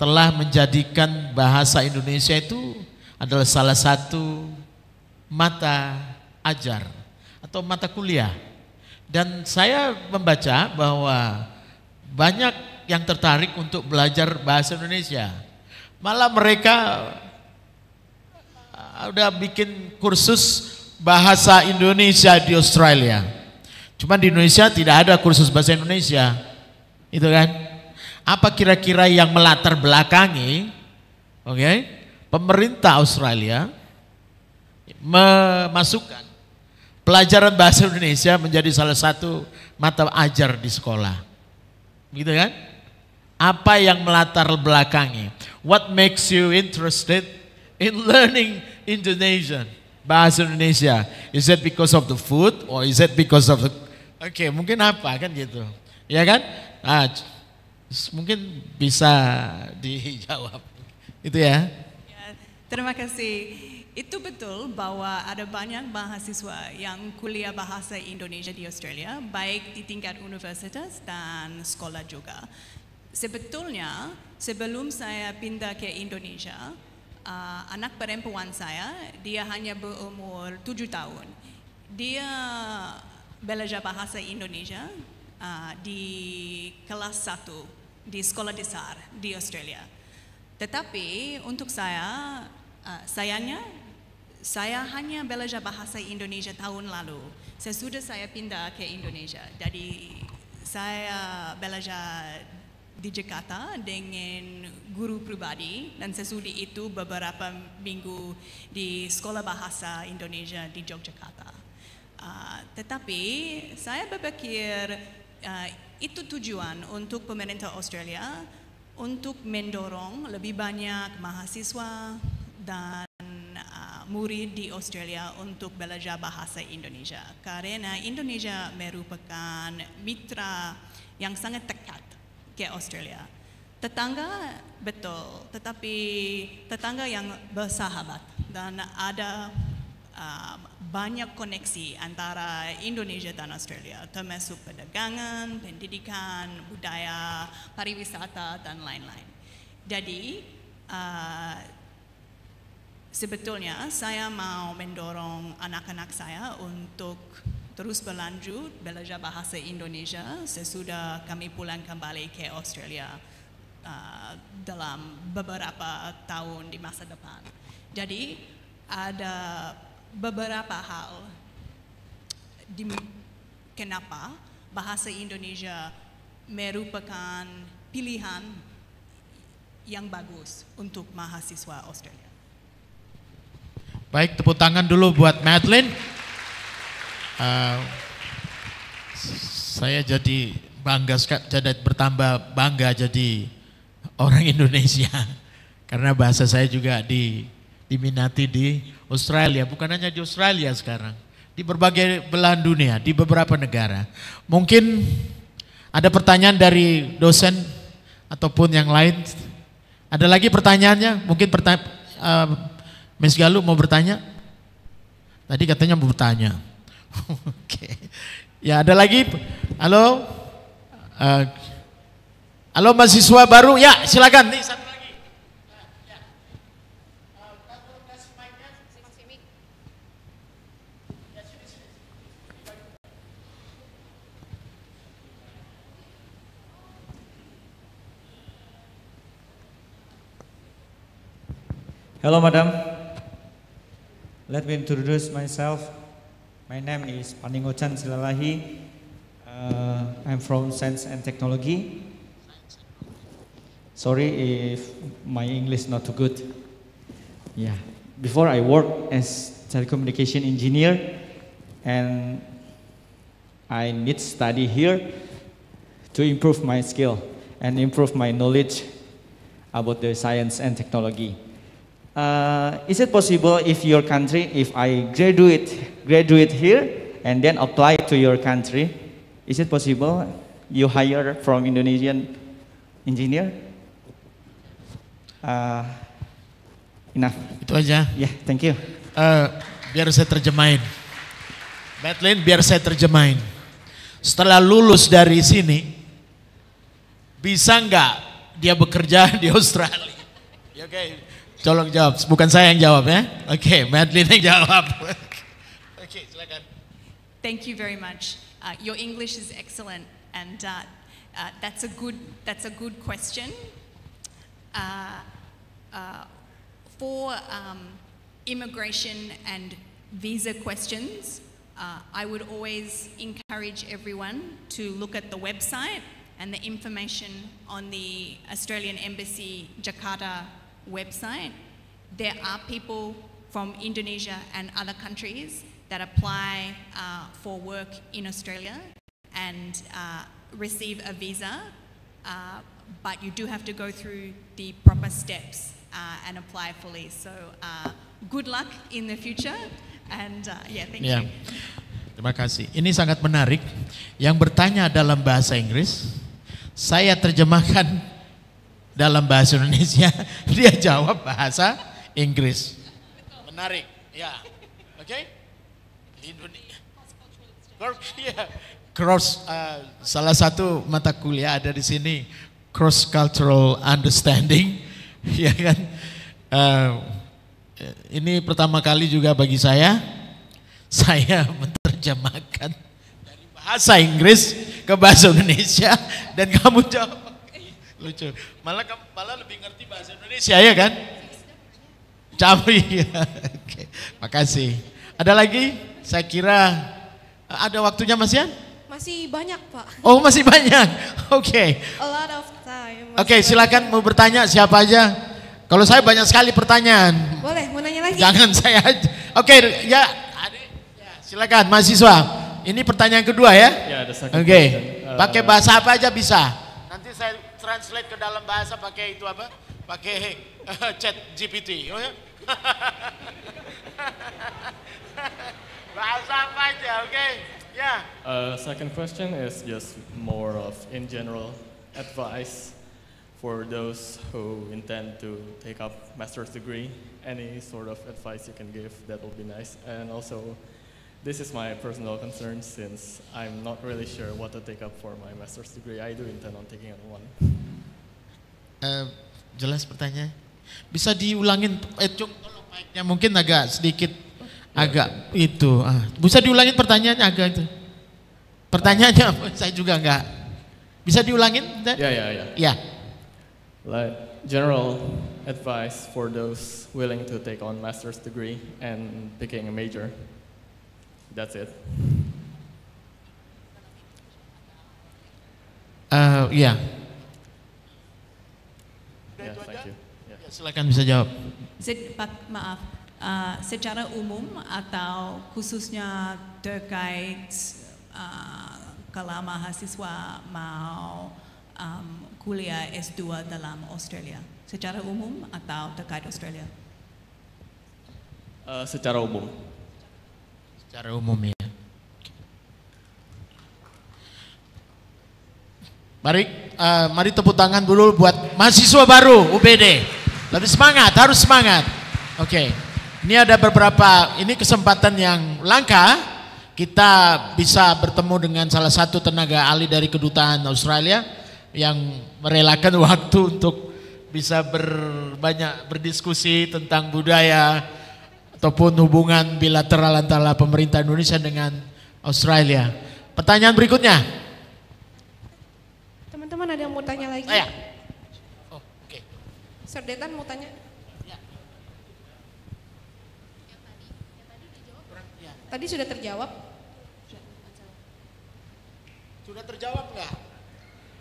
telah menjadikan bahasa Indonesia itu adalah salah satu mata ajar atau mata kuliah. Dan saya membaca bahwa banyak yang tertarik untuk belajar bahasa Indonesia. Malah mereka uh, udah bikin kursus bahasa Indonesia di Australia. Cuma di Indonesia tidak ada kursus bahasa Indonesia. Itu kan? Apa kira-kira yang melatar belakangi oke, pemerintah Australia memasukkan pelajaran bahasa Indonesia menjadi salah satu mata ajar di sekolah. Gitu kan? Apa yang melatar belakangi? What makes you interested in learning Indonesian? Bahasa Indonesia. Is it because of the food or is it because of the Oke, mungkin apa kan gitu. Ya kan? Nah, mungkin bisa dijawab. Itu ya. Terima kasih. Itu betul bahwa ada banyak mahasiswa yang kuliah bahasa Indonesia di Australia, baik di tingkat universitas dan sekolah juga. sebetulnya sebelum saya pindah ke Indonesia, uh, anak perempuan saya dia hanya berumur tujuh tahun. Dia belajar bahasa Indonesia uh, di kelas satu di sekolah dasar di Australia. Tetapi untuk saya, uh, sayangnya saya hanya belajar bahasa Indonesia tahun lalu. Sesudah saya pindah ke Indonesia, jadi saya belajar di Jakarta dengan guru pribadi dan sesudah itu beberapa minggu di sekolah bahasa Indonesia di Yogyakarta. Uh, tetapi saya berpikir uh, itu tujuan untuk pemerintah Australia untuk mendorong lebih banyak mahasiswa dan uh, murid di Australia untuk belajar bahasa Indonesia karena Indonesia merupakan mitra yang sangat dekat ke Australia. Tetangga betul, tetapi tetangga yang bersahabat dan ada uh, banyak koneksi antara Indonesia dan Australia, termasuk perdagangan, pendidikan, budaya, pariwisata, dan lain-lain. Jadi, uh, sebetulnya saya mau mendorong anak-anak saya untuk terus berlanjut belajar bahasa Indonesia sesudah kami pulang kembali ke Australia uh, dalam beberapa tahun di masa depan. Jadi ada beberapa hal di, kenapa bahasa Indonesia merupakan pilihan yang bagus untuk mahasiswa Australia. Baik, tepuk tangan dulu buat Madeline. Uh, saya jadi bangga jadi bertambah bangga jadi orang Indonesia karena bahasa saya juga di diminati di Australia, bukan hanya di Australia sekarang, di berbagai belahan dunia, di beberapa negara. Mungkin ada pertanyaan dari dosen ataupun yang lain. Ada lagi pertanyaannya? Mungkin pertanyaan uh, Miss Galuh mau bertanya? Tadi katanya mau bertanya. Oke. Ya ada lagi? Halo? Uh, halo mahasiswa baru? Ya silakan. Nih, satu. Hello, madam. Let me introduce myself. My name is Paningochan Silalahi. Uh, I'm from Science and Technology. Sorry if my English is not too good. Yeah. Before I work as telecommunication engineer, and I need study here to improve my skill and improve my knowledge about the science and technology. Uh, is it possible if your country, if I graduate, graduate here and then apply to your country, is it possible you hire from Indonesian engineer? Uh, enough. Itu aja. Ya, yeah, thank you. Uh, biar saya terjemahin. Madeline, biar saya terjemahin. Setelah lulus dari sini, bisa nggak dia bekerja di Australia? Ya, Oke, okay. Tolong jawab. Bukan saya yang jawab ya. Oke, okay, Madeline yang jawab. Oke, okay, silakan. Thank you very much. Uh, your English is excellent, and uh, uh, that's a good that's a good question. Uh, uh, for um, immigration and visa questions, uh, I would always encourage everyone to look at the website and the information on the Australian Embassy Jakarta website. There are people from Indonesia and other countries that apply uh, for work in Australia and uh, receive a visa, uh, but you do have to go through the proper steps uh, and apply fully. So uh, good luck in the future and uh, yeah, thank Ya. you. Terima kasih. Ini sangat menarik. Yang bertanya dalam bahasa Inggris, saya terjemahkan dalam bahasa Indonesia, dia jawab bahasa Inggris. Menarik. Ya. Oke? Indonesia. Cross, uh, salah satu mata kuliah ada di sini cross cultural understanding, ya kan? Eh, ini pertama kali juga bagi saya, saya menerjemahkan dari bahasa Inggris ke bahasa Indonesia dan kamu jawab lucu. Malah kamu malah lebih ngerti bahasa Indonesia ya kan? Campur ya. Oke, makasih. Ada lagi? Saya kira ada waktunya Mas Yan? Masih banyak Pak. Oh masih banyak. Oke. A lot of time. Oke silakan mau bertanya siapa aja. Kalau saya banyak sekali pertanyaan. Boleh, mau nanya lagi? Jangan saya aja. Oke ya, adik, ya silakan mahasiswa. Ini pertanyaan kedua ya. Ya, Oke. Uh, Pakai bahasa apa aja bisa. Translate ke dalam bahasa pakai itu apa? Pakai chat GPT. Oh ya? bahasa apa aja, oke? Ya. Uh, second question is just more of in general advice for those who intend to take up master's degree. Any sort of advice you can give that will be nice. And also, this is my personal concern since I'm not really sure what to take up for my master's degree. I do intend on taking on one. Eh, jelas pertanyaan. Bisa diulangin, eh Cung, tolong mic-nya mungkin agak sedikit agak itu. Ah, bisa diulangin pertanyaannya agak itu. Pertanyaannya apa? Saya juga enggak. Bisa diulangin? Yeah, yeah, yeah. Ya. Like general advice for those willing to take on master's degree and picking a major. That's it. Eh, ya. Yeah, thank you. Yeah. Silakan bisa jawab. Se- pak- maaf, uh, secara umum atau khususnya terkait uh, kalau mahasiswa mau um, kuliah S2 dalam Australia? Secara umum atau terkait Australia? Uh, secara umum. Secara umum ya. Mari, eh, mari tepuk tangan dulu buat mahasiswa baru UBD. Lebih semangat, harus semangat. Oke, ini ada beberapa, ini kesempatan yang langka. Kita bisa bertemu dengan salah satu tenaga ahli dari kedutaan Australia yang merelakan waktu untuk bisa berbanyak berdiskusi tentang budaya ataupun hubungan bilateral antara pemerintah Indonesia dengan Australia. Pertanyaan berikutnya. Teman-teman ada yang mau tanya lagi? Saya. Oh, oke. Serdetan mau tanya? Tadi sudah terjawab? Sudah terjawab enggak?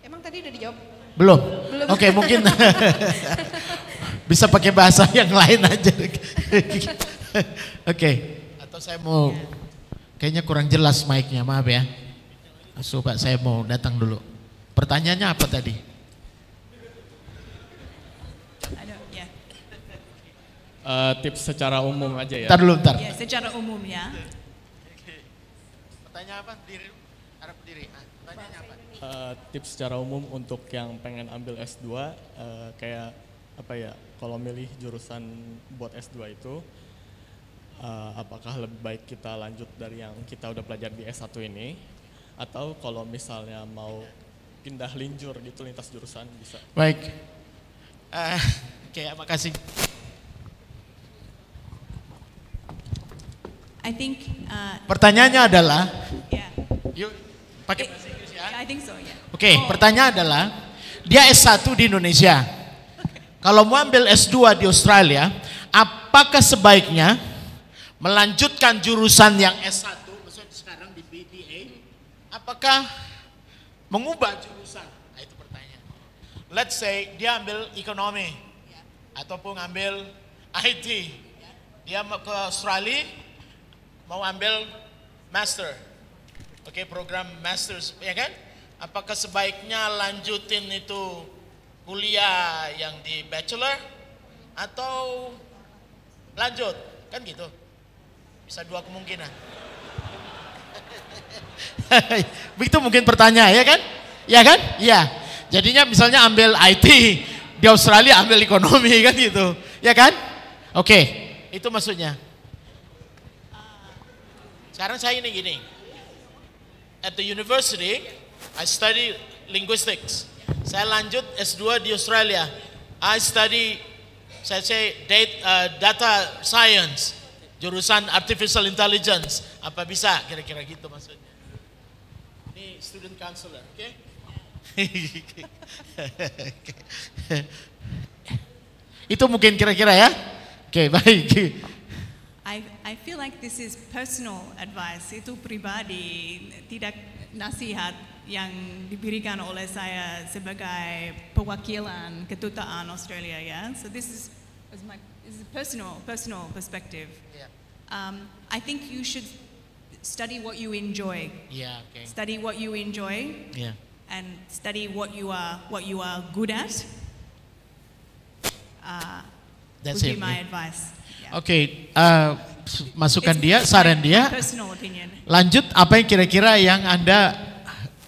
Emang tadi udah dijawab? Belum. Belum. Oke, mungkin bisa pakai bahasa yang lain aja. Oke. Atau saya mau kayaknya kurang jelas mic-nya, maaf ya. Coba saya mau datang dulu. Pertanyaannya apa tadi? Ya. Uh, tips secara umum aja ya. Ntar dulu, ntar. Ya, secara umum ya. Pertanyaan apa? Diri, harap diri. Ah, pertanyaannya apa? Uh, tips secara umum untuk yang pengen ambil S2 uh, kayak apa ya kalau milih jurusan buat S2 itu uh, apakah lebih baik kita lanjut dari yang kita udah pelajari di S1 ini atau kalau misalnya mau pindah linjur gitu lintas jurusan bisa Baik. Eh, Oke, makasih. I think uh, Pertanyaannya adalah, yeah. yuk pakai bahasa Inggris ya. I think so, yeah. Oke, pertanyaan adalah, dia S1 di Indonesia. Kalau mau ambil S2 di Australia, apakah sebaiknya melanjutkan jurusan yang S1, maksudnya sekarang di BDA, apakah mengubah jurusan? Nah, itu pertanyaan. Let's say dia ambil ekonomi, ataupun ambil IT. Dia mau ke Australia, mau ambil master. Oke, program masters, ya kan? Apakah sebaiknya lanjutin itu kuliah yang di bachelor atau lanjut? Kan gitu. Bisa dua kemungkinan. Begitu mungkin pertanyaan ya kan? Ya kan? Iya. Jadinya misalnya ambil IT di Australia ambil ekonomi kan gitu. Ya kan? Oke, itu maksudnya. Sekarang saya ini gini. At the university, I study linguistics. Saya lanjut S2 di Australia. I study, saya say uh, data science, jurusan artificial intelligence. Apa bisa kira-kira gitu maksudnya? Ini student counselor, oke? Itu mungkin kira-kira ya? Oke, baik. I, I feel like this is personal advice, itu pribadi, tidak nasihat yang diberikan oleh saya sebagai perwakilan kedutaan Australia ya. So this is, is my this is personal personal perspective. Um, I think you should study what you enjoy. Yeah, okay. Study what you enjoy Yeah. and study what you are what you are good at. Uh, That's would it, be my yeah. advice. Oke, eh, masukan dia, saran dia. Personal opinion. Lanjut apa yang kira-kira yang anda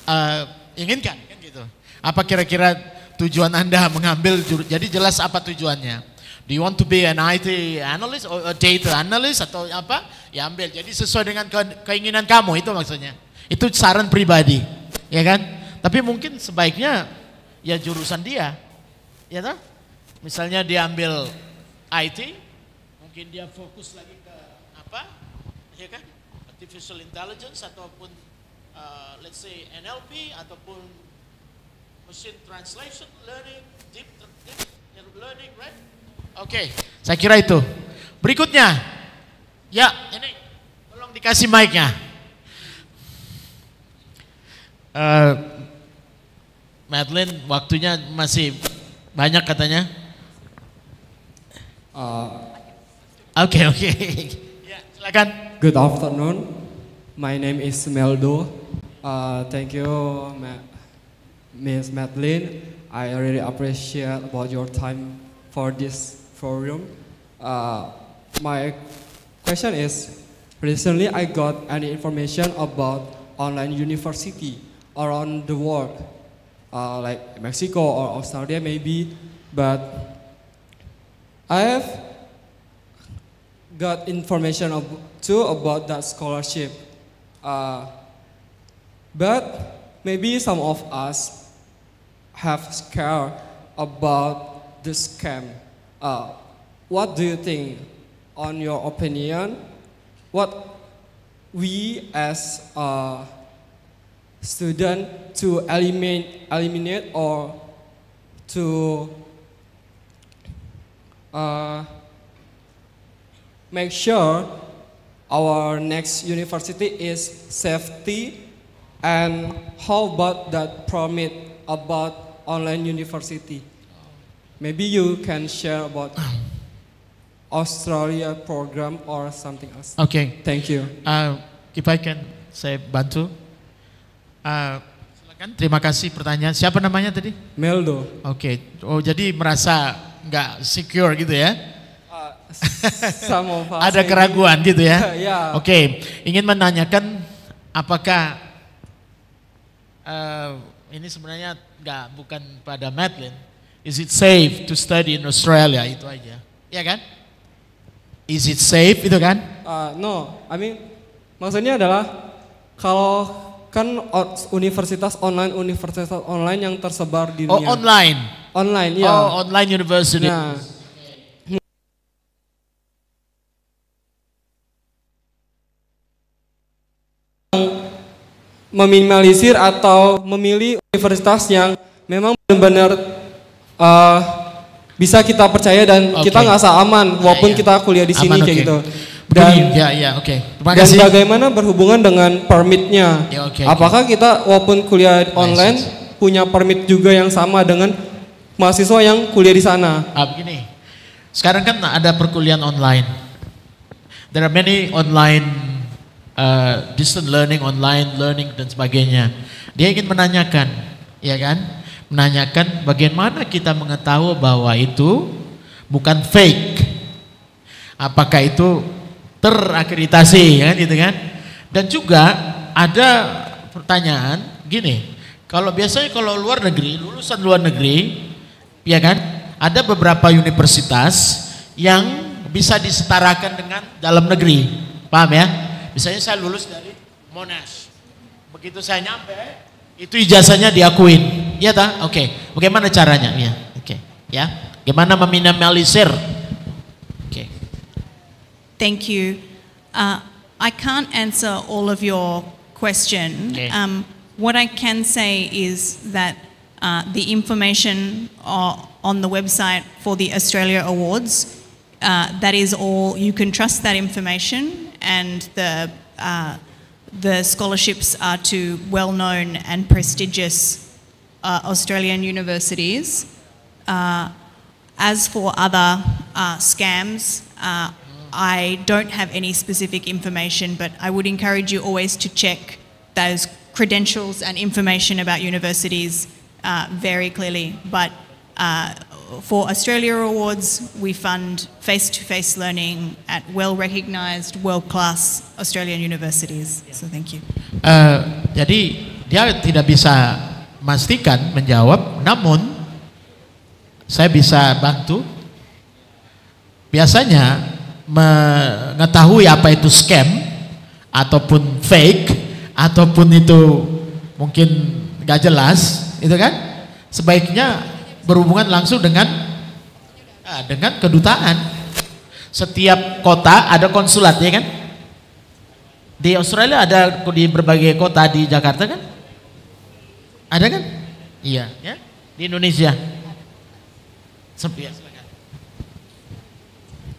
eh, inginkan kan gitu. Apa kira-kira tujuan anda mengambil jadi jelas apa tujuannya. Do you want to be an IT analyst or a data analyst atau apa? Ya ambil. Jadi sesuai dengan ke- keinginan kamu itu maksudnya. Itu saran pribadi, ya kan? Tapi mungkin sebaiknya ya jurusan dia, ya toh? Misalnya dia ambil IT, mungkin dia fokus lagi ke apa? Ya kan? Artificial intelligence ataupun uh, let's say NLP ataupun machine translation learning, deep, deep learning, right? Oke, saya kira itu. Berikutnya, ya ini tolong dikasih mic-nya. Eh, Madeline, waktunya masih banyak katanya. Oke, oke. Ya, silakan. Good afternoon. My name is Meldo. Uh, thank you, Ma- Miss Madeline. I really appreciate about your time for this forum. Uh, my question is, recently I got any information about online university around the world, uh, like Mexico or Australia maybe, but I have got information of, too about that scholarship. Uh, but maybe some of us have scared about the scam. Uh, what do you think, on your opinion, what we as a student to eliminate, eliminate or to uh, make sure our next university is safety? And how about that permit about online university maybe you can share about australia program or something else Oke. thank you Uh, if I can, saya bantu. Uh, silakan. Terima kasih pertanyaan. Siapa namanya tadi? Meldo. Oke. Oh jadi merasa nggak secure gitu ya? us Ada keraguan gitu ya? Ya. Oke. Ingin menanyakan apakah uh, ini sebenarnya nggak bukan pada Madeline. Is it safe to study in Australia? Itu aja. Ya kan? Is it safe itu kan? Uh, no, I mean maksudnya adalah kalau kan universitas online universitas online yang tersebar di Oh dunia. online. Online, ya. Oh online university. Nah, meminimalisir atau memilih universitas yang memang benar-benar uh, bisa kita percaya dan Oke. kita ngerasa aman walaupun ya. kita kuliah di sini Aman, kayak oke. gitu. Begini, ya, ya, oke. Terima dan kasih. bagaimana berhubungan dengan permitnya? Ya, oke. Apakah kita walaupun kuliah online punya permit juga yang sama dengan mahasiswa yang kuliah di sana? Ah, begini. Sekarang kan ada perkuliahan online. There are many online uh, distant learning, online learning dan sebagainya. Dia ingin menanyakan, ya kan? Menanyakan bagaimana kita mengetahui bahwa itu bukan fake. Apakah itu terakreditasi, ya kan gitu kan? Dan juga ada pertanyaan gini, kalau biasanya kalau luar negeri, lulusan luar negeri, ya kan? Ada beberapa universitas yang bisa disetarakan dengan dalam negeri. Paham ya? Misalnya saya lulus dari Monash. Begitu saya nyampe, itu ijazahnya diakuin. Iya tak? Oke. Bagaimana caranya? Iya. Oke. Ya. Bagaimana meminimalisir? Oke. Thank you. Uh, I can't answer all of your question. Okay. Um, what I can say is that uh, the information uh, on the website for the Australia Awards, uh, that is all, you can trust that information and the, uh, the scholarships are to well-known and prestigious uh, Australian universities. Uh, as for other uh, scams, uh, I don't have any specific information, but I would encourage you always to check those credentials and information about universities uh, very clearly. But for Australia Awards, we fund face-to-face learning at well-recognised, world-class Australian universities. So thank you. Eh, jadi dia tidak bisa memastikan menjawab, namun saya bisa bantu. Biasanya mengetahui apa itu scam ataupun fake ataupun itu mungkin gak jelas, itu kan? Sebaiknya berhubungan langsung dengan ah, dengan kedutaan. Setiap kota ada konsulat, ya kan? Di Australia ada di berbagai kota di Jakarta kan? Ada kan? Iya, ya. Di Indonesia. Sep- ya.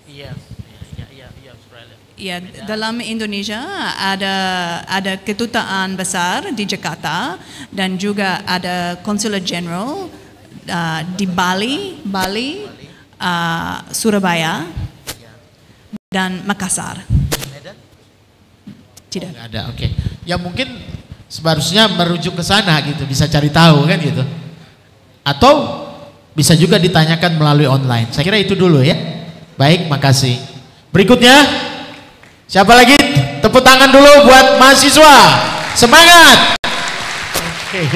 Iya, iya, iya, iya, Australia. Ya, dalam Indonesia ada ada kedutaan besar di Jakarta dan juga ada konsulat jenderal uh, di Bali, Bali, uh, Surabaya dan Makassar. Tidak. Nggak ada, oke. Ya mungkin seharusnya merujuk ke sana gitu, bisa cari tahu kan gitu. Atau bisa juga ditanyakan melalui online. Saya kira itu dulu ya. Baik, makasih. Berikutnya, siapa lagi? Tepuk tangan dulu buat mahasiswa. Semangat. Oke.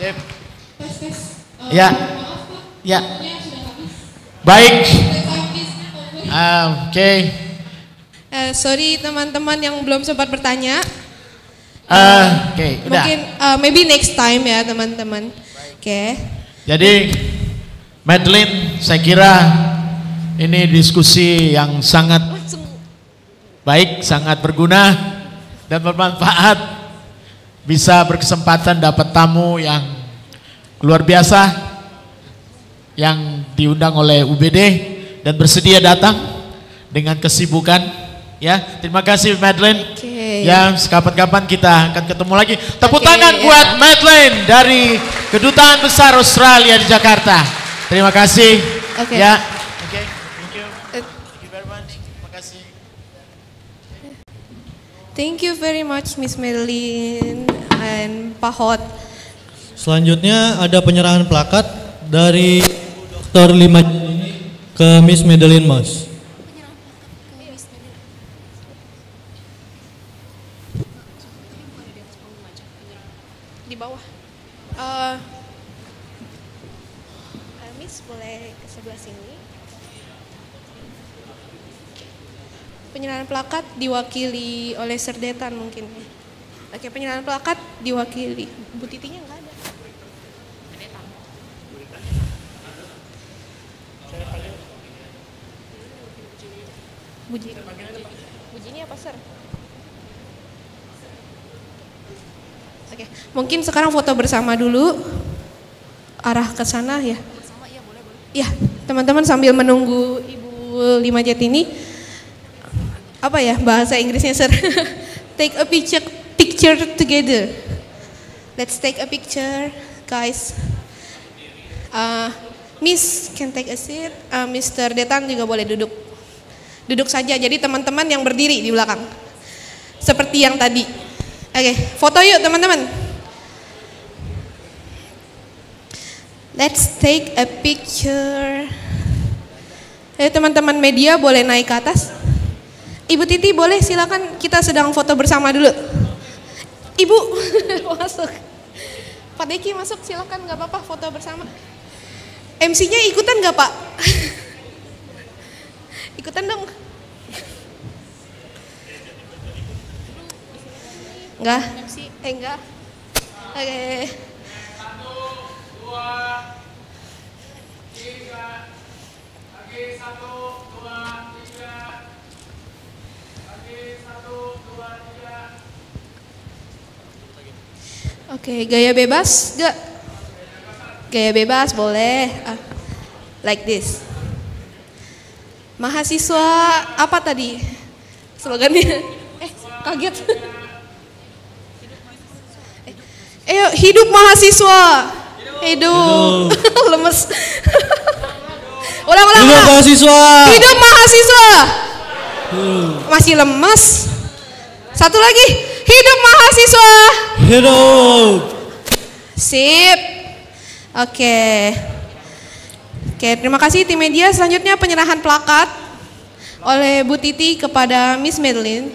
Sip. Ya. Ya. Baik. Ah, Oke. Eh, sorry teman-teman yang belum sempat bertanya. Ah, Oke, udah. Mungkin uh, maybe next time ya teman-teman. Oke. Jadi Madeline, saya kira ini diskusi yang sangat baik, sangat berguna dan bermanfaat. Bisa berkesempatan dapat tamu yang luar biasa yang diundang oleh UBD dan bersedia datang dengan kesibukan. Ya, terima kasih Madeline. Oke. Ya, kapan-kapan kita akan ketemu lagi. Tepuk Oke, tangan ya. buat Madeline dari Kedutaan Besar Australia di Jakarta. Terima kasih. Oke. Ya. Oke, thank you. Thank you very much. Terima kasih. Thank you very much Miss Madeline and Pak Hot. Selanjutnya ada penyerahan plakat dari Dr. Lima ke Miss Madeline Moss. Di bawah. Eh, Miss boleh ke sebelah sini. Penyerahan plakat diwakili oleh Serdetan mungkin. Oke, penyerahan plakat diwakili. Bu Titinya nggak ada. Bu Jini. Bu Jini apa, Sir? Oke, mungkin sekarang foto bersama dulu. Arah ke sana ya. Ya, teman-teman sambil menunggu Ibu Lima Jet ini apa ya bahasa Inggrisnya, Sir? take a picture picture together. Let's take a picture, guys. Uh, Miss can take a seat. Uh, Mr. Detan juga boleh duduk. Duduk saja. Jadi teman-teman yang berdiri di belakang. Seperti yang tadi. Oke, foto yuk teman-teman. Let's take a picture. Ayo teman-teman media boleh naik ke atas. Ibu Titi boleh silakan kita sedang foto bersama dulu. Ibu masuk. Pak Deki masuk silakan nggak apa-apa foto bersama. MC-nya ikutan nggak Pak? ikutan dong. Enggak? Eh enggak. Oke. Oke, gaya bebas gak? Gaya bebas boleh. Ah, like this. Mahasiswa apa tadi? Slogannya? Eh, kaget. Eh, Ayo, hidup mahasiswa. Hidup. Lemes. ulang, ulang, Hidup ulang. mahasiswa. Hidup mahasiswa. Masih lemes. Satu lagi. Hidup mahasiswa. Hidup. Sip. Oke. Oke, terima kasih tim media. Selanjutnya penyerahan plakat oleh Bu Titi kepada Miss Madeline.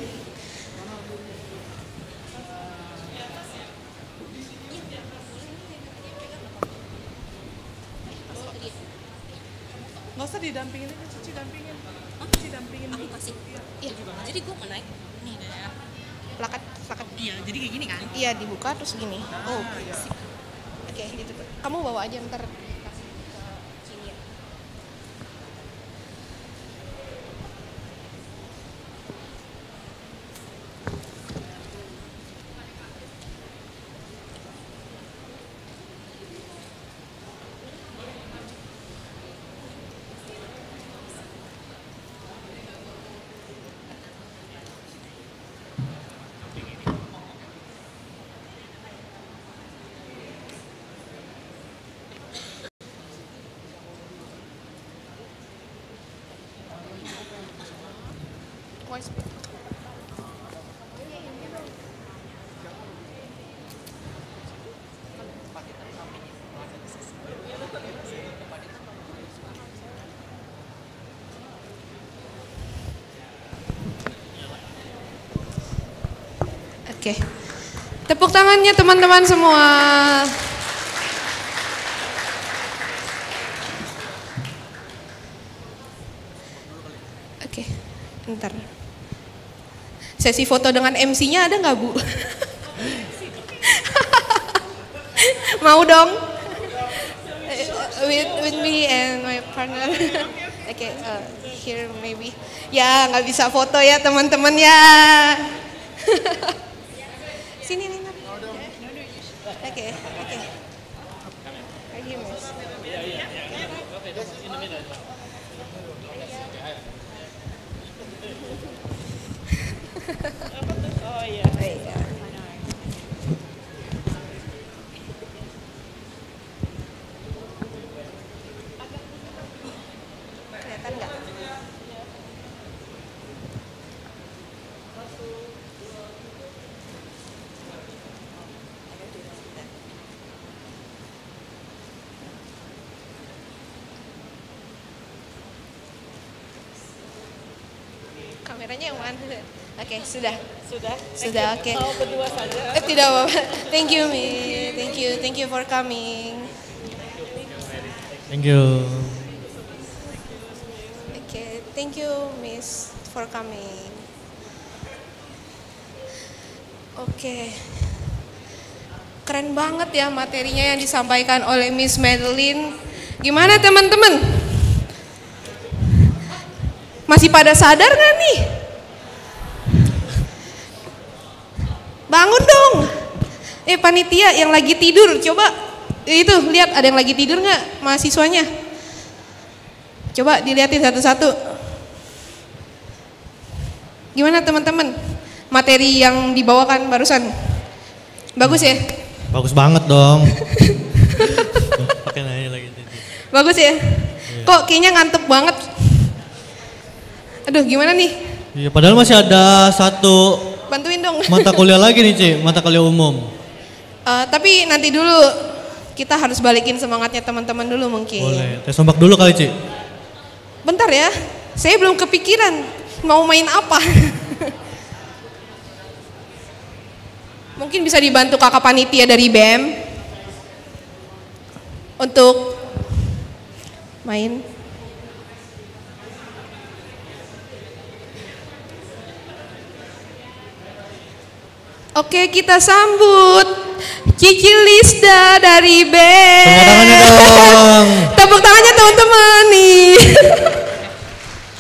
Nggak usah didampingin aja, Cici dampingin. Cici dampingin. Aku kasih. Iya. Jadi gue mau naik. Nih deh. Plakat, plakat. Iya, jadi kayak gini kan? Iya, dibuka terus gini. Oh, sip. Oke, gitu. Kamu bawa aja ntar. Oke. Tepuk tangannya teman-teman semua. Oke, ntar. Sesi foto dengan MC-nya ada nggak Bu? Mau dong? With, with me and my partner. Oke, uh, here maybe. Ya nggak bisa foto ya teman-teman ya. Sini Nina. Oke, oke. Right here, Miss. Oh iya. Kelihatan nggak? Kameranya yang mana? Oke, sudah. Sudah. Sudah, oke. Mau berdua saja. Eh, tidak apa-apa. Thank you, Mi. Thank you. Thank you for coming. Thank you. Oke, thank you, Miss, for coming. Oke. Keren banget ya materinya yang disampaikan oleh Miss Madeline. Gimana teman-teman? Masih pada sadar nggak nih? Bangun dong. Eh panitia yang lagi tidur, coba itu lihat ada yang lagi tidur nggak mahasiswanya? Coba dilihatin satu-satu. Gimana teman-teman? Materi yang dibawakan barusan. Bagus ya? Bagus banget dong. Pakai nanya lagi. Bagus ya? Kok kayaknya ngantuk banget? Aduh, gimana nih? Iya, padahal masih ada satu Bantuin dong. mata kuliah lagi nih, Ci, mata kuliah umum. Eh, tapi nanti dulu kita harus balikin semangatnya teman-teman dulu mungkin. Boleh. Tes ombak dulu kali, Ci. Bentar ya, saya belum kepikiran mau main apa. Mungkin bisa dibantu kakak panitia dari BEM untuk main. Oke, kita sambut Cici Lisda dari band. Tepuk tangannya dong. Tepuk tangannya teman-teman nih.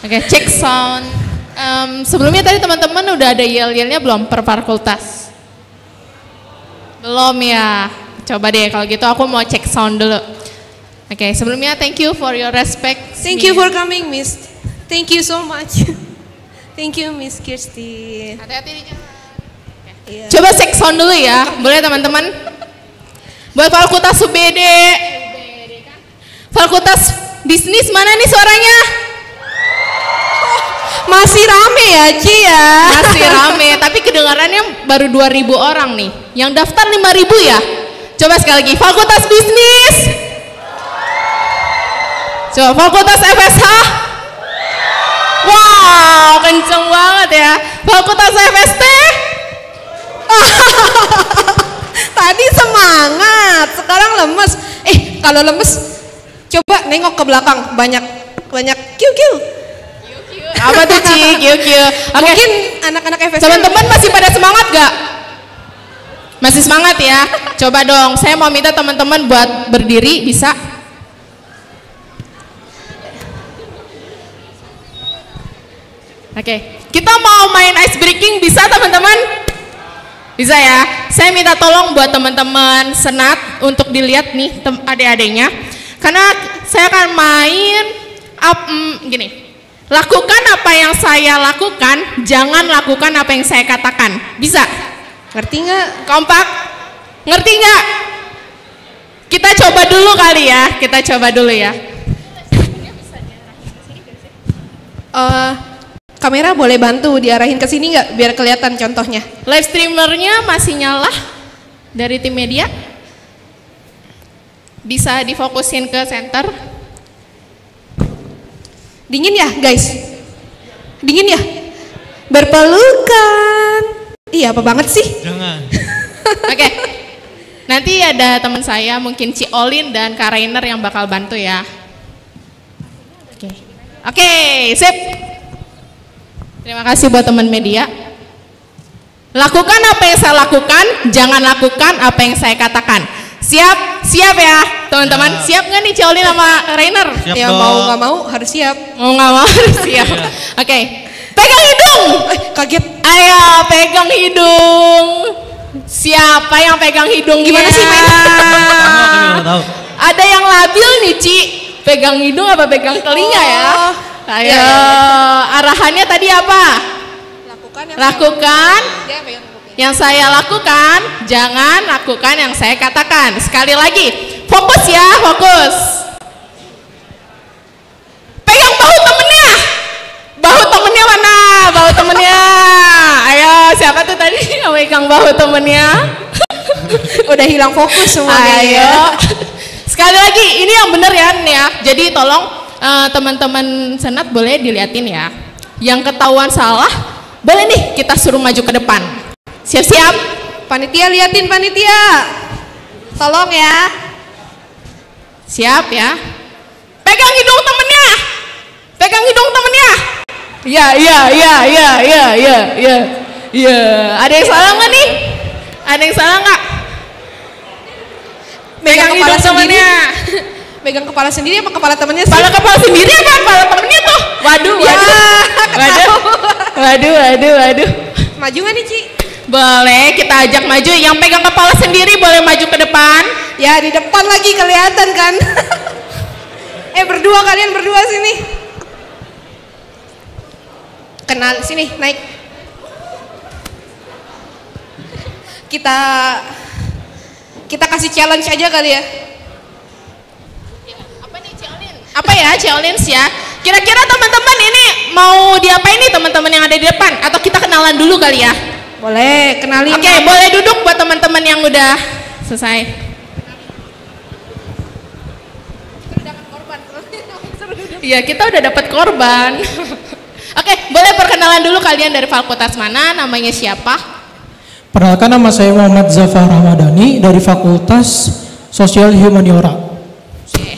Oke, cek sound. Em, sebelumnya tadi teman-teman udah ada yel-yelnya belum per fakultas? Belum ya. Coba deh kalau gitu aku mau cek sound dulu. Oke, sebelumnya thank you for your respect. Thank you for coming, Miss. Thank you so much. Thank you, Miss Kirsty. Hati-hati di jalan. Iya. Coba cek sound dulu ya, boleh teman-teman? Buat fakultas UBD. Fakultas bisnis mana nih suaranya? Masih rame ya, Ci ya. Masih rame, tapi kedengarannya baru 2000 orang nih. Yang daftar 5000 ya? Coba sekali lagi, Fakultas Bisnis. Coba Fakultas FSH. Wow, kenceng banget ya. Fakultas FST. Tadi semangat, sekarang lemes. Eh, kalau lemes coba nengok ke belakang, banyak banyak kiu kiu. Apa tuh Ci? Kiu kiu. Oke. Mungkin anak-anak FSM. Teman-teman masih pada semangat gak? Masih semangat ya? Coba dong, saya mau minta teman-teman buat berdiri, bisa? Oke, kita mau main ice breaking, bisa teman-teman? Bisa ya? Saya minta tolong buat teman-teman senat untuk dilihat nih adik-adiknya. Karena saya akan main up, mm, gini. Lakukan apa yang saya lakukan, jangan lakukan apa yang saya katakan. Bisa? Ngerti nggak? Kompak? Ngerti nggak? Kita coba dulu kali ya. Kita coba dulu ya. Eh, kamera boleh bantu diarahin ke sini nggak biar kelihatan contohnya. Live streamernya masih nyala dari tim media. Bisa difokusin ke center. Dingin ya, guys? Dingin ya? Berpelukan. Iya, apa banget sih? Jangan. Oke. Nanti ada teman saya mungkin Ci Olin dan Kak Rainer yang bakal bantu ya. Oke. Oke, sip. Terima kasih buat teman media. Lakukan apa yang saya lakukan, jangan lakukan apa yang saya katakan. Siap? Siap ya, teman-teman? Siap nggak nih Ci Olin sama Rainer? Siap ya dong. mau nggak mau harus siap. Mau nggak mau harus siap. Oke. Pegang hidung. Eh, kaget. Ayo, pegang hidung. Siapa yang pegang hidung? Gimana sih mainnya? Ada yang labil nih, Ci. Pegang hidung apa pegang telinga ya? Ayo, Iya, iya, arahannya tadi apa? Lakukan yang Lakukan yang saya lakukan, jangan lakukan yang saya katakan. Sekali lagi, fokus ya, fokus. Pegang bahu temennya. Bahu temennya mana? Bahu temennya. Ayo, siapa tuh tadi yang pegang bahu temennya? Udah hilang fokus semua kayaknya. Ayo. Sekali lagi, ini yang bener ya, nih ya. Jadi tolong eh, teman-teman senat boleh diliatin ya. Yang ketahuan salah, boleh nih kita suruh maju ke depan. Siap-siap? Panitia liatin panitia. Tolong ya. Siap ya. Pegang hidung temennya. Pegang hidung temennya. Iya, iya, iya, iya, iya, iya, iya. Iya. Ada yang salah nggak nih? Ada yang salah nggak? Pegang hidung temennya. Pegang kepala sendiri apa kepala temennya sih? Kepala kepala sendiri apa kepala temennya tuh? Waduh, Ya, waduh. Waduh, waduh, waduh, waduh. Maju nggak nih Ci? Boleh kita ajak maju. Yang pegang kepala sendiri boleh maju ke depan. Ya di depan lagi kelihatan kan. eh berdua kalian berdua sini. Kenal sini naik. Kita kita kasih challenge aja kali ya. Apa ya, Ciolins ya? Kira-kira teman-teman ini mau diapain nih teman-teman yang ada di depan? Atau kita kenalan dulu kali ya? Boleh, kenalin. Oke, boleh duduk buat teman-teman yang udah selesai. Iya, kita udah dapat korban. Oke, boleh perkenalan dulu kalian dari fakultas mana, namanya siapa? Perkenalkan nama saya Muhammad Zafar Ramadhani dari Fakultas Sosial Humaniora.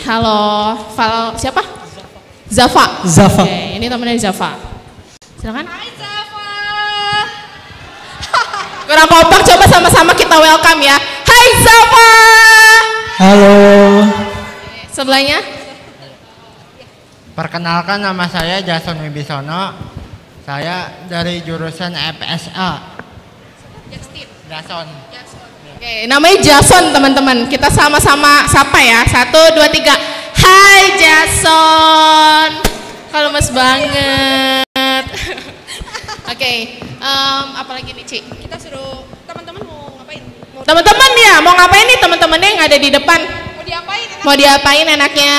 Halo, Fal siapa? Zafa. Zafa. Oke, ini temennya Zafa. Silakan. Kurang kompak, coba sama-sama kita welcome ya. Hai Zafa. Halo. Sebelahnya? Perkenalkan nama saya Jason Wibisono. Saya dari jurusan FSA. Jason. Oke, namanya Jason teman-teman. Kita sama-sama sapa ya. Satu, dua, tiga. Hai Jason. Kalau mas banget. Oke, em, apa lagi nih Ci? Kita suruh teman-teman mau ngapain? Teman-teman ya, mau ngapain nih teman-temannya yang ada di depan? mau diapain? Mau diapain enaknya?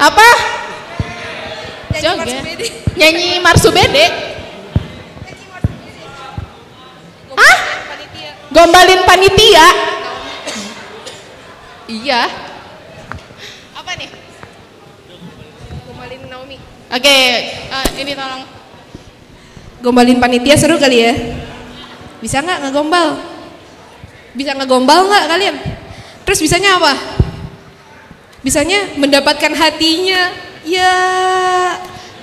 Apa? Nyanyi Joget. Marsubede. Nyanyi Marsubede. Hah? Gombalin panitia? Iya. Apa nih? Gombalin Naomi. Oke, eh, ini tolong. Gombalin panitia seru kali ya? Bisa nggak ngegombal? Bisa ngegombal nggak kalian? Terus bisanya apa? Bisanya mendapatkan hatinya. Ya,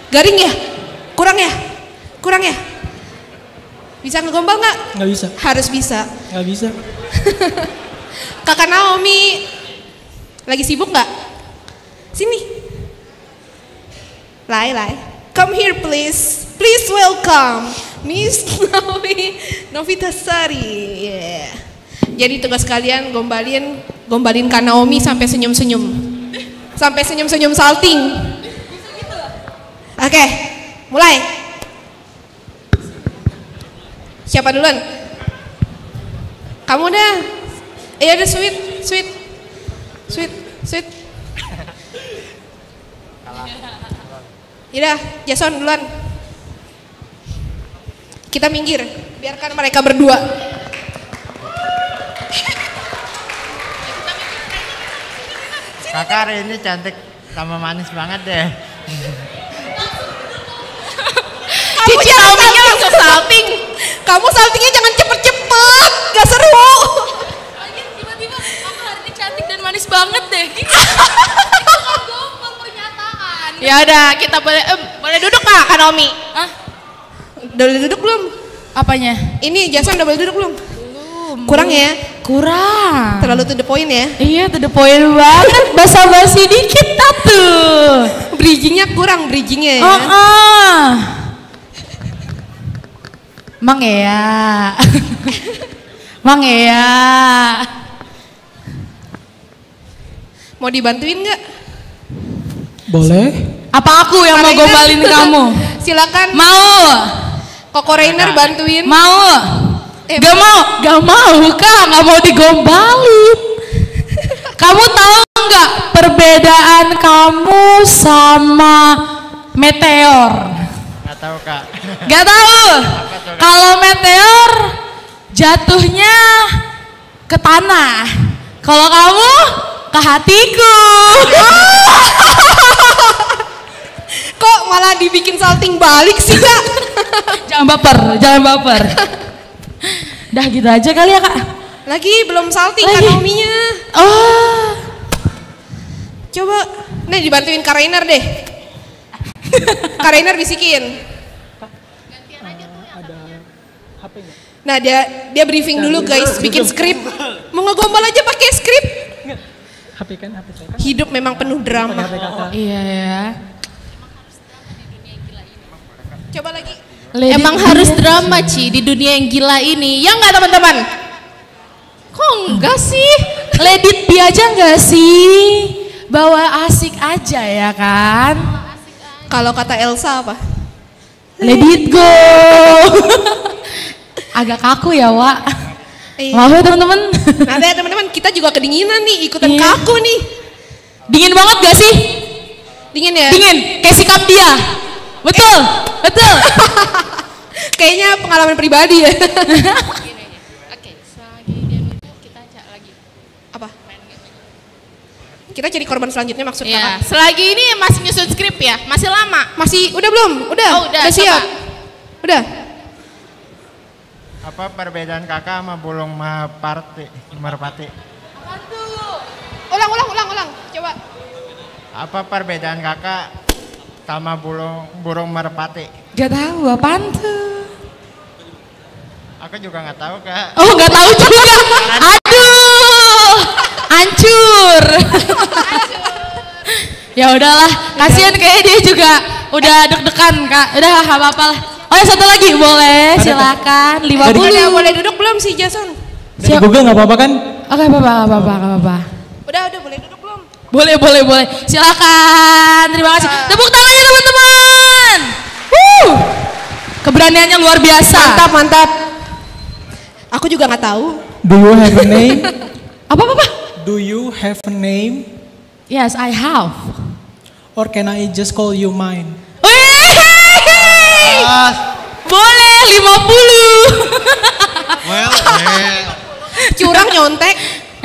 garing ya? Kurang ya? Kurang ya? Bisa ngegombal nggak? Nggak bisa. Harus bisa. Nggak bisa. Kakak Naomi lagi sibuk nggak? Sini. Lai, Lai. Come here please. Please welcome Miss Naomi Novitasari. Yeah. Jadi tugas kalian gombalin gombalin Kak Naomi sampai senyum-senyum. Sampai senyum-senyum salting. Oke, mulai. Siapa duluan? Kamu dah. Eh ada sweet, sweet, sweet, sweet. Yaudah, Jason duluan. Kita minggir, biarkan mereka berdua. Kakak hari ini cantik sama manis banget deh. Cici. Kamu saltingnya jangan cepet-cepet, gak seru. Tiba-tiba aku hari ini cantik dan manis banget deh. Ya udah, kita boleh em, boleh duduk Kak, Kak Naomi. Ah, udah boleh duduk belum? Apanya? Ini Jason udah boleh duduk belum? Belum. Kurang ya? Kurang. Terlalu to the point ya? Iya, to the point banget. Basa-basi dikit tuh. Bridgingnya kurang, bridgingnya ya. Oh, oh. Mang ya. Mang ya. Mau dibantuin nggak? Boleh. Apa aku yang mau gombalin kamu? Silakan. Mau. Koko Rainer bantuin. Mau. Eh, gak mau, gak mau kak, gak mau digombalin. kamu tahu nggak perbedaan kamu sama meteor? Tahu kak. Gak tahu. Kalau meteor jatuhnya ke tanah. Kalau kamu ke hatiku. Kok malah dibikin salting balik sih kak? jangan baper, jangan baper. Dah gitu aja kali ya kak. Lagi belum salting Lagi. Kak Naomi-nya. Oh. Coba, nih dibantuin Kak Rainer deh. Kak Rainer bisikin. Nah dia dia briefing dulu guys, bikin skrip. Mau ngegombal aja pakai skrip. HP kan, HP saya kan. Hidup memang penuh drama. Iya ya. Coba lagi. Emang harus drama Ci di dunia yang gila ini. Ya enggak teman-teman? Kok enggak sih? Let it be aja enggak sih? Bawa asik aja ya kan? Kalau kata Elsa apa? Let it go. Agak kaku ya, Wak. Iya. Maaf ya teman-teman. Nanti ya teman-teman kita juga kedinginan nih, ikutan Iya. kaku nih. Dingin banget gak sih? Dingin ya? Dingin, kayak sikap dia. Betul, betul. Kayaknya pengalaman pribadi ya. Oke, selagi dia kita ajak lagi. Apa? Kita jadi korban selanjutnya maksud Iya, kakak? selagi ini masih nyusun skrip ya, masih lama. Masih, udah belum? Udah? Oh, udah, siap? coba. Udah? Apa perbedaan kakak sama burung merpati? Merpati? Ulang, ulang, ulang, ulang. Coba. Apa perbedaan kakak sama burung burung merpati? Gak tahu apaan tuh. Aku juga nggak tahu kak. Oh nggak tahu juga. Aduh, hancur. ya udahlah, kasihan kayak dia juga udah deg-degan kak. Udah nggak apa-apa lah. Oh ya satu lagi boleh, silakan. Lima puluh. Udah boleh duduk belum sih Jason? Dari Google nggak apa-apa kan? Oke, apa-apa, nggak apa-apa, nggak apa-apa. Udah udah boleh duduk belum? Boleh, boleh, boleh. Silakan. Terima kasih. Tepuk tangannya teman-teman. Wuh. Keberaniannya luar biasa. Mantap mantap. Aku juga nggak tahu. Do you have a name? apa apa apa? Do you have a name? Yes, I have. Or can I just call you mine? Wih! Boleh 50. Well, Curang nyontek.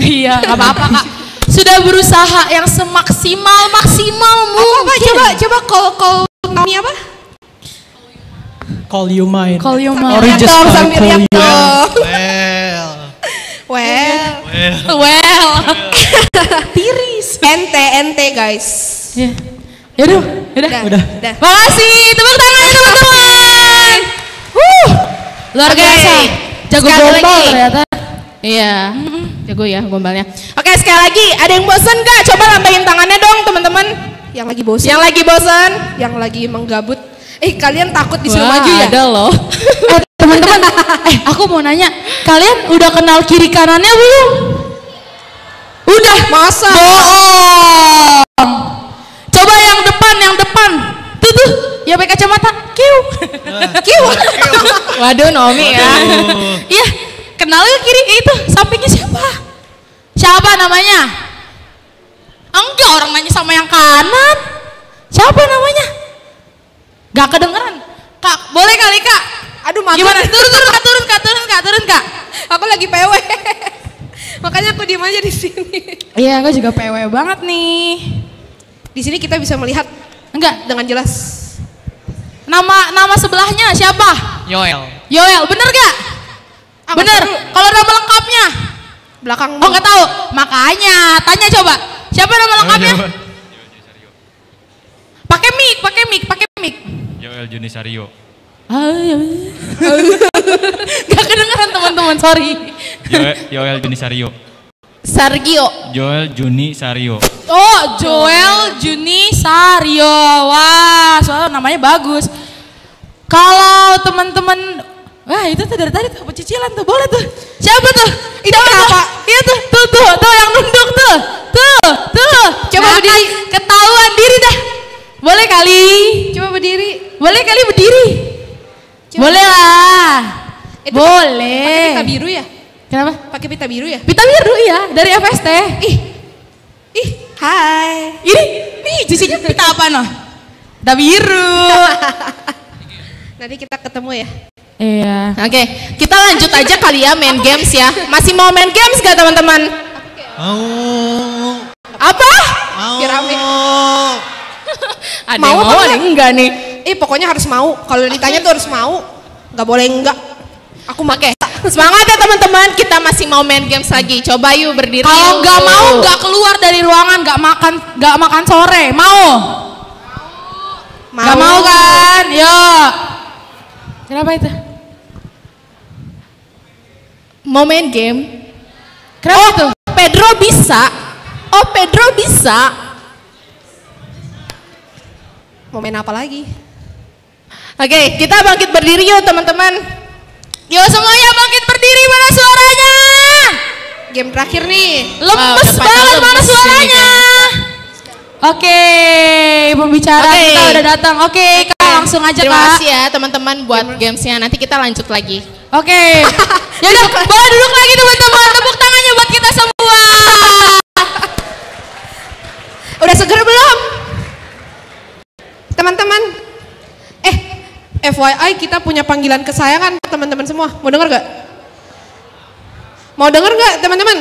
iya, nggak apa-apa kak. Sudah berusaha yang semaksimal maksimal mungkin. Apa, coba coba call call Naomi apa? Call you mine. Call you mine. Or just Dong, call, sambil call you dong. well. Well. Well. Tiris. Ente ente guys. Ya. Yaudah, yaudah. Udah. Udah. Makasih, tepuk tangan teman-teman. Wuh, luar Oke. biasa. Jago Sekali gombal lagi. ternyata. Iya, jago ya gombalnya. Oke, sekali lagi, ada yang bosen gak? Coba lambain tangannya dong teman-teman. Yang lagi bosan. Yang lagi bosan. Yang lagi menggabut. Eh kalian takut disuruh Wah, maju ya? ada loh. eh, teman-teman, eh aku mau nanya, kalian udah kenal kiri kanannya belum? Udah. Masa? Bohong. Depan. Tuh tuh, ya pakai kacamata. Kiu. Kiu. Waduh, Nomi ya. Iya, kenal ke kiri itu sampingnya siapa? Siapa namanya? Enggak, orang nanya sama yang kanan. Siapa namanya? Gak kedengeran. Kak, boleh kali kak? Aduh, mager. Gimana? Turun, turun kak, turun kak, turun kak, turun kak. Aku lagi PW. Makanya aku diem aja di sini. Iya, aku juga PW banget nih. Di sini kita bisa melihat Enggak, dengan jelas. nama nama sebelahnya siapa? Yoel. Yoel, bener gak? bener. Kalau nama lengkapnya? Belakang. Oh nggak tahu. Makanya tanya coba. Siapa nama lengkapnya? Pakai mic, pakai mic, pakai mic. Yoel Junisario. Gak kedengeran teman-teman, sorry. Yoel, Yoel Junisario. Sergio. Joel Juni Sario. Oh, Joel Juni Sario. Wah, soalnya namanya bagus. Kalau teman-teman Wah itu tuh dari tadi tuh pecicilan tuh boleh tuh. Siapa tuh? Itu Siapa tuh? kenapa? Iya tuh, tuh tuh, tuh yang nunduk tuh. Tuh, tuh. Coba Nah, berdiri. kan Ketahuan diri dah. Boleh kali. Coba berdiri. Boleh kali berdiri. Boleh lah. Itu Boleh. Pakai biru ya? Kenapa? Pakai pita biru ya? Pita biru iya, dari FST. Ih. Ih, hai. Ini, nih jisinya pita apa noh? Pita biru. Nanti kita ketemu ya. Iya. Oke, kita lanjut aja kali ya main games ya. Masih mau main games gak teman-teman? Mau. Apa? Mau. Ada Mau mau, ada enggak? nih. Eh pokoknya harus mau. Kalau ditanya tuh harus mau. Gak boleh enggak. Aku Oke, semangat ya teman-teman. Kita masih mau main games lagi. Coba yuk berdiri. Kalau nggak mau, nggak keluar dari ruangan, nggak makan, nggak makan sore. Mau? Nggak mau kan? Yo. Kenapa itu? Mau main game? Kenapa oh, itu? Pedro bisa. Oh, Pedro bisa. Mau main apa lagi? Oke, kita bangkit berdiri yuk teman-teman. Yuk semuanya bangkit berdiri, mana suaranya? Game terakhir nih. Lemes udah pada banget, mana suaranya? Oke, pembicara Oke. kita udah datang. Oke, Kak, langsung aja Terima Kak. kasih ya teman-teman buat gamesnya. Nanti kita lanjut lagi. Oke, yaudah, boleh duduk lagi teman-teman. Tepuk tangannya buat kita semua. Udah seger belum? Teman-teman. FYI kita punya panggilan kesayangan teman-teman semua. Mau denger gak? Mau denger gak teman-teman?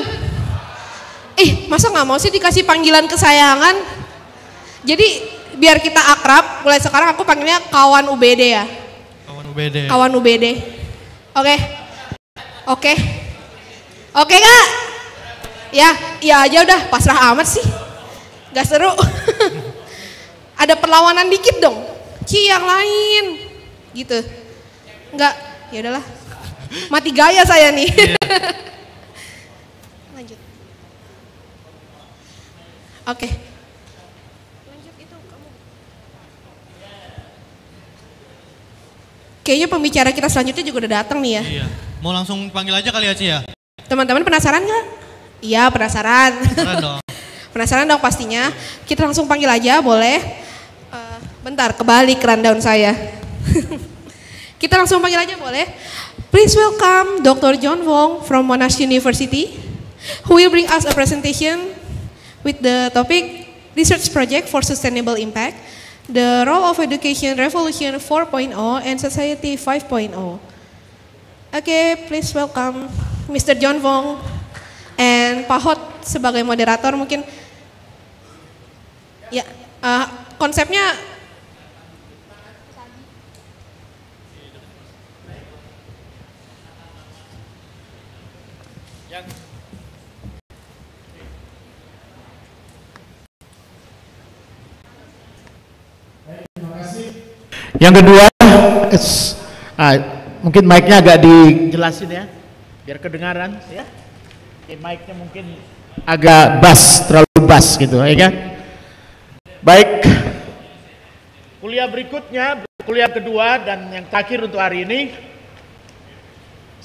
Eh, masa nggak mau sih dikasih panggilan kesayangan? Jadi biar kita akrab, mulai sekarang aku panggilnya kawan UBD ya. Kawan UBD. Kawan UBD. Oke. Oke. Oke kak? Ya, iya aja udah pasrah amat sih. Gak seru. Ada perlawanan dikit dong. Ci yang lain. Gitu. Enggak, ya udahlah. Mati gaya saya nih. Lanjut. Oke. Lanjut itu kamu. Kayaknya pembicara kita selanjutnya juga udah datang nih ya. Iya. Mau langsung panggil aja kali ya Ci ya? Teman-teman penasaran nggak? Iya penasaran. Penasaran dong. penasaran dong pastinya. Kita langsung panggil aja boleh. Eh, bentar kebalik rundown saya. Kita langsung panggil aja boleh. Please welcome Dr. John Wong from Monash University who will bring us a presentation with the topic Research Project for Sustainable Impact, the Role of Education Revolution 4.0 and Society 5.0. Oke, please welcome Mr. John Wong and Pak Hot sebagai moderator mungkin ya eh, konsepnya Yang kedua, it's, ah, mungkin mic-nya agak dijelasin ya, biar kedengaran ya. Mic-nya mungkin agak bass, terlalu bass gitu, ya kan? Baik, kuliah berikutnya, kuliah kedua dan yang terakhir untuk hari ini.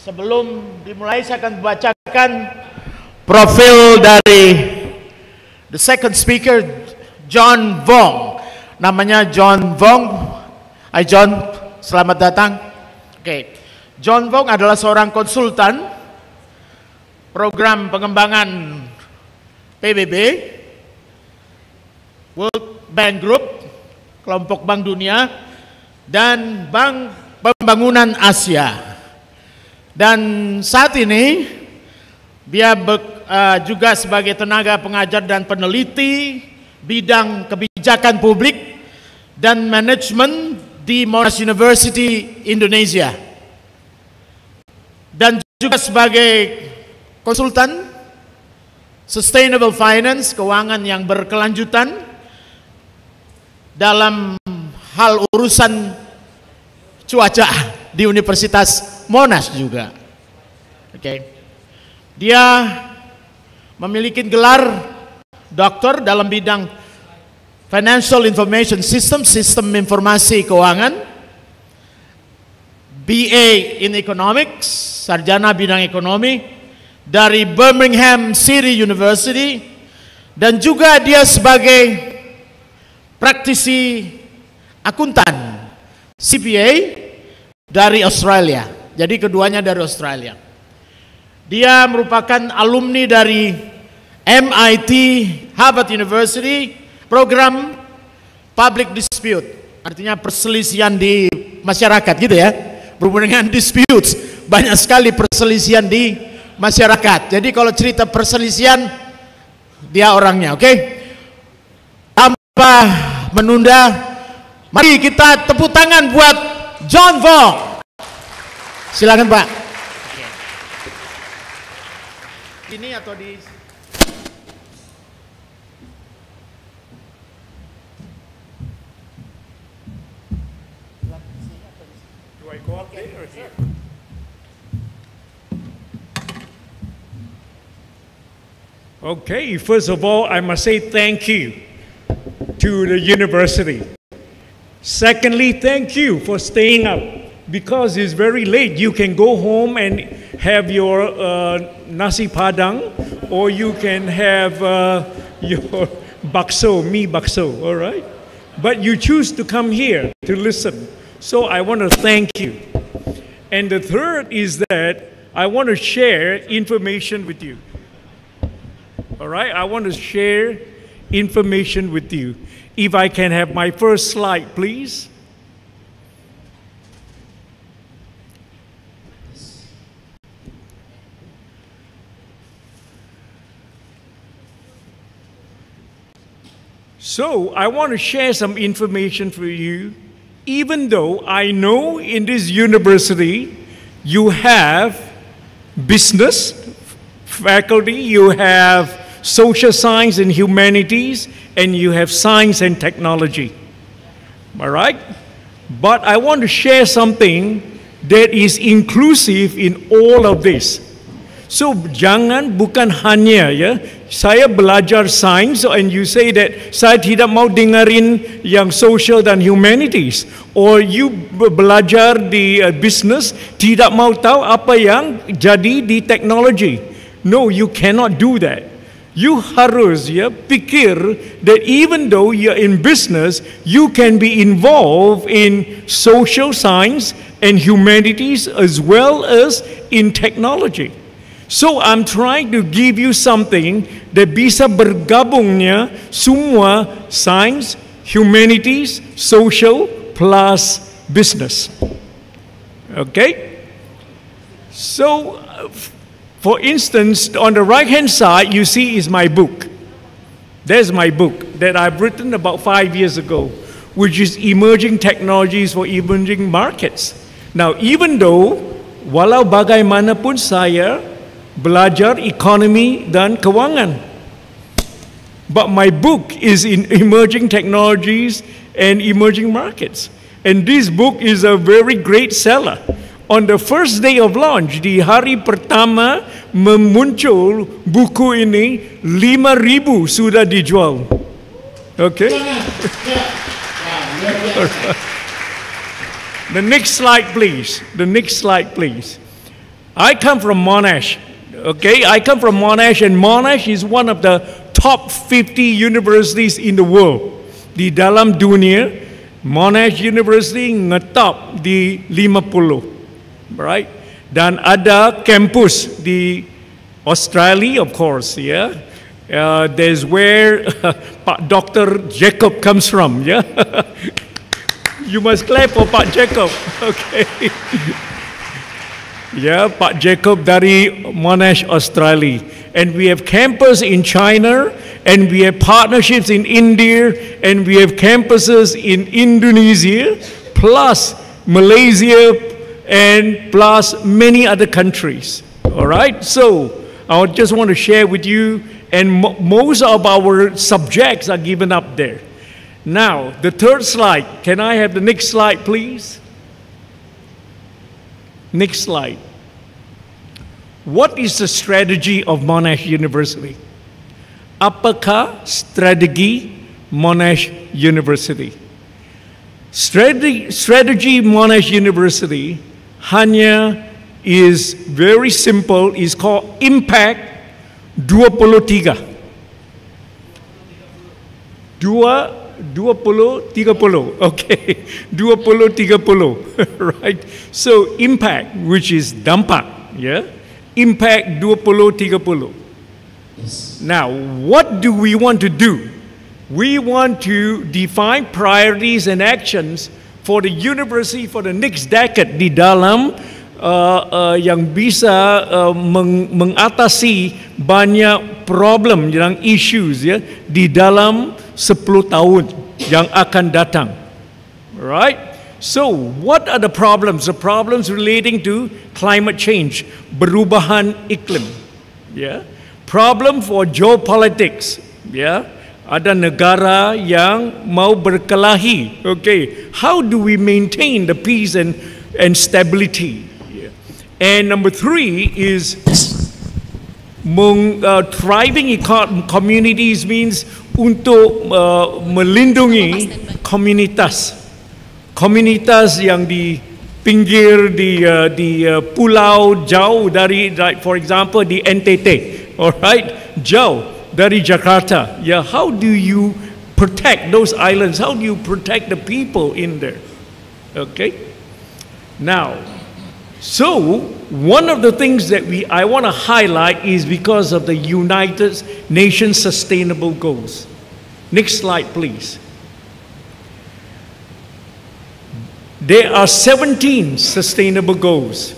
Sebelum dimulai saya akan bacakan profil dari the second speaker, John Vong. Namanya John Vong. Hai John, selamat datang. Oke, John Vong adalah seorang konsultan program pengembangan PBB, World Bank Group, kelompok Bank Dunia, dan Bank Pembangunan Asia. Dan saat ini dia be- uh, juga sebagai tenaga pengajar dan peneliti bidang kebijakan publik dan manajemen di Monash University Indonesia. Dan juga sebagai konsultan sustainable finance, keuangan yang berkelanjutan dalam hal urusan cuaca di Universitas Monash juga. Oke. Dia memiliki gelar doktor dalam bidang Financial Information System, sistem informasi keuangan, BA in Economics, sarjana bidang ekonomi dari Birmingham City University dan juga dia sebagai praktisi akuntan CPA dari Australia. Jadi keduanya dari Australia. Dia merupakan alumni dari MIT Harvard University program public dispute. Artinya perselisihan di masyarakat gitu ya. Berhubungan dengan disputes. Banyak sekali perselisihan di masyarakat. Jadi kalau cerita perselisihan dia orangnya, oke? Tanpa menunda mari kita tepuk tangan buat John Vong. Silakan Pak. Ini atau di Okay, first of all, I must say thank you to the university. Secondly, thank you for staying up because it's very late. You can go home and have your uh, nasi padang or you can have uh, your bakso, mi bakso, all right? But you choose to come here to listen. So I want to thank you. And the third is that I want to share information with you. All right, I want to share information with you. If I can have my first slide, please. So, I want to share some information for you, even though I know in this university you have business faculty, you have social science and humanities, and you have science and technology. All right? But I want to share something that is inclusive in all of this. So jangan bukan hanya ya saya belajar sains and you say that saya tidak mau dengerin yang social dan humanities or you be- belajar di uh, business tidak mau tahu apa yang jadi di technology. No, you cannot do that. You harus ya pikir that even though you're in business, you can be involved in social science and humanities as well as in technology. So I'm trying to give you something that bisa bergabungnya semua science, humanities, social plus business. Okay? So uh, for instance, on the right hand side, you see is my book. There's my book that I've written about five years ago, which is Emerging Technologies for Emerging Markets. Now, even though, walau bagaimanapun saya belajar ekonomi dan keuangan, but my book is in emerging technologies and emerging markets. And this book is a very great seller. On the first day of launch, di hari pertama memuncul buku ini, 5,000 sudah dijual. Okay? the next slide, please. The next slide, please. I come from Monash. Okay, I come from Monash, and Monash is one of the top 50 universities in the world. Di dalam dunia, Monash University ngetop di 50, right? Dan ada kampus di Australia, of course, yeah. Uh, there's where Pak Dr. Jacob comes from, yeah. you must clap for Pak Jacob, okay. Ya, Pak Jacob dari Monash, Australia. And we have campus in China, and we have partnerships in India, and we have campuses in Indonesia, plus Malaysia, and plus many other countries. All right? So, I just want to share with you, and mo- most of our subjects are given up there. Now, the third slide. Can I have the next slide, please? Next slide. What is the strategy of Monash University? Apakah strategi Monash University? Strategy, strategy Monash University hanya is very simple, is called Impact 23. Dua, dua puluh, tiga puluh. Okay, dua puluh, tiga puluh. Right. So impact, which is dampak, yeah. Impact dua puluh, tiga puluh. Now, what do we want to do? We want to define priorities and actions for the university for the next decade di dalam uh, uh, yang bisa uh, meng- mengatasi banyak problem yang issues ya di dalam 10 tahun yang akan datang. Right? So, what are the problems? The problems relating to climate change, perubahan iklim. Yeah. Problem for geopolitics. Yeah. Ada negara yang mau berkelahi. Okay. How do we maintain the peace and, and stability? And number three is meng, uh, thriving communities means untuk uh, melindungi komunitas komunitas yang di pinggir di uh, di uh, pulau jauh dari like for example di NTT alright jauh dari Jakarta. Yeah how do you protect those islands? How do you protect the people in there? Okay. Now so one of the things that we I want to highlight is because of the United Nations sustainable goals. Next slide please. There are 17 sustainable goals.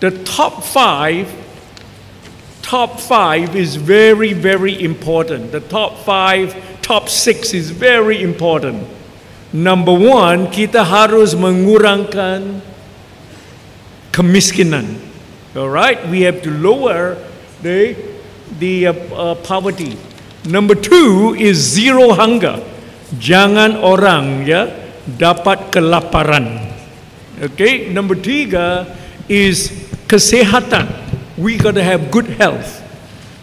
The top five, top five is very, very important. The top five, top six is very important. Number one, kita harus mengurangkan kemiskinan. All right, we have to lower the the uh, uh, poverty. Number two is zero hunger. Jangan orang ya dapat kelaparan. Okay, number tiga is kesehatan. We got to have good health.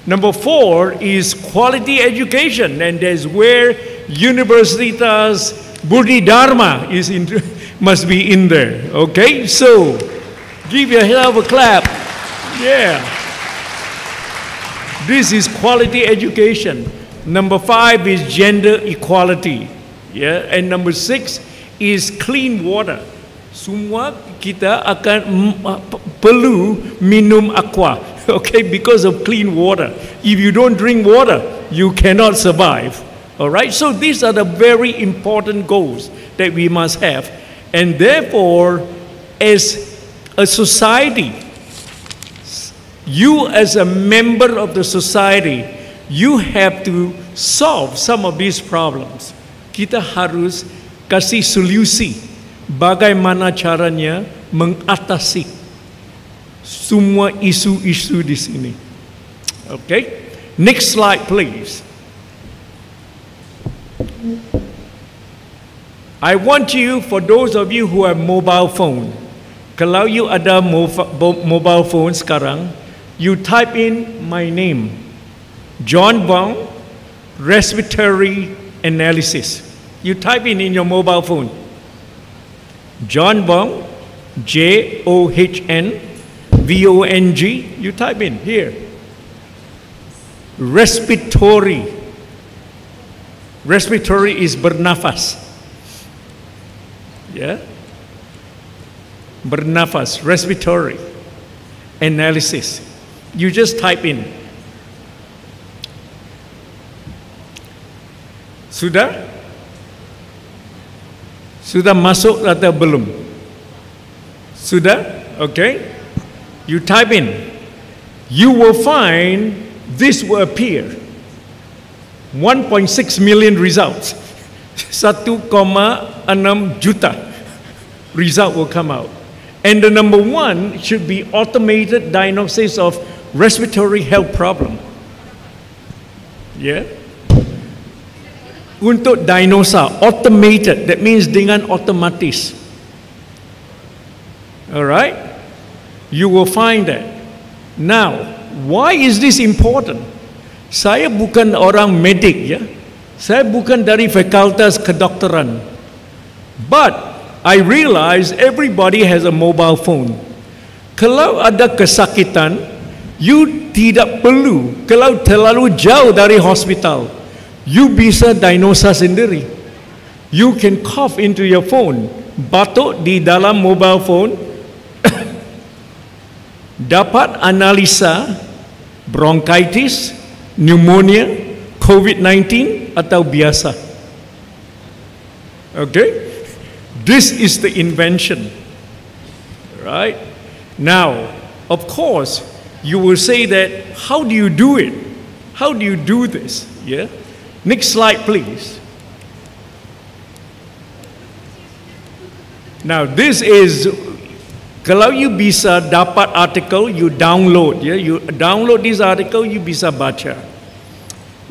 Number four is quality education, and that's where Universitas Budi Dharma is in, must be in there. Okay, so give yourself a clap. Yeah. This is quality education. Number five is gender equality. Yeah, and number six is clean water. Semua kita akan perlu minum aqua, okay, because of clean water. If you don't drink water, you cannot survive. All right, so these are the very important goals that we must have, and therefore, as a society, you as a member of the society, you have to solve some of these problems. Kita harus kasih solusi bagaimana caranya mengatasi semua isu-isu di sini. Okay? Next slide please. I want you, for those of you who have mobile phone, kalau you ada mobile phone sekarang, you type in my name, John Bong, respiratory analysis. You type in in your mobile phone, John Bong, J O H N V O N G. You type in here. Respiratory. Respiratory is bernafas. Yeah? Bernafas, respiratory analysis. You just type in. Sudah? Sudah masuk atau belum? Sudah? Okay. You type in. You will find this will appear. 1.6 million results. 1,6 juta result will come out. And the number one should be automated diagnosis of respiratory health problem. Yeah. Untuk diagnosa automated, that means dengan otomatis. All right? You will find that. Now, why is this important? Saya bukan orang medik ya. Saya bukan dari fakultas kedokteran. But I realize everybody has a mobile phone. Kalau ada kesakitan, you tidak perlu kalau terlalu jauh dari hospital, you bisa diagnosa sendiri. You can cough into your phone, batuk di dalam mobile phone, dapat analisa bronchitis, pneumonia, COVID-19 atau biasa. Okay? This is the invention. Right? Now, of course, you will say that how do you do it? How do you do this? Yeah? Next slide, please. Now, this is kalau you bisa dapat artikel, you download, ya, you download this article, you bisa baca.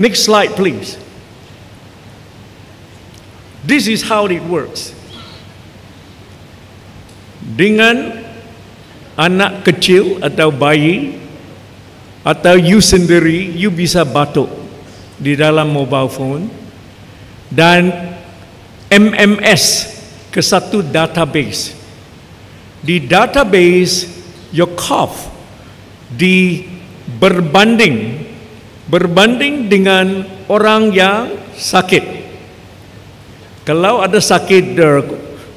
Next slide, please. This is how it works. Dengan anak kecil atau bayi atau you sendiri, you bisa batuk di dalam mobile phone dan MMS ke satu database. Di database your cough di berbanding berbanding dengan orang yang sakit. Kalau ada sakit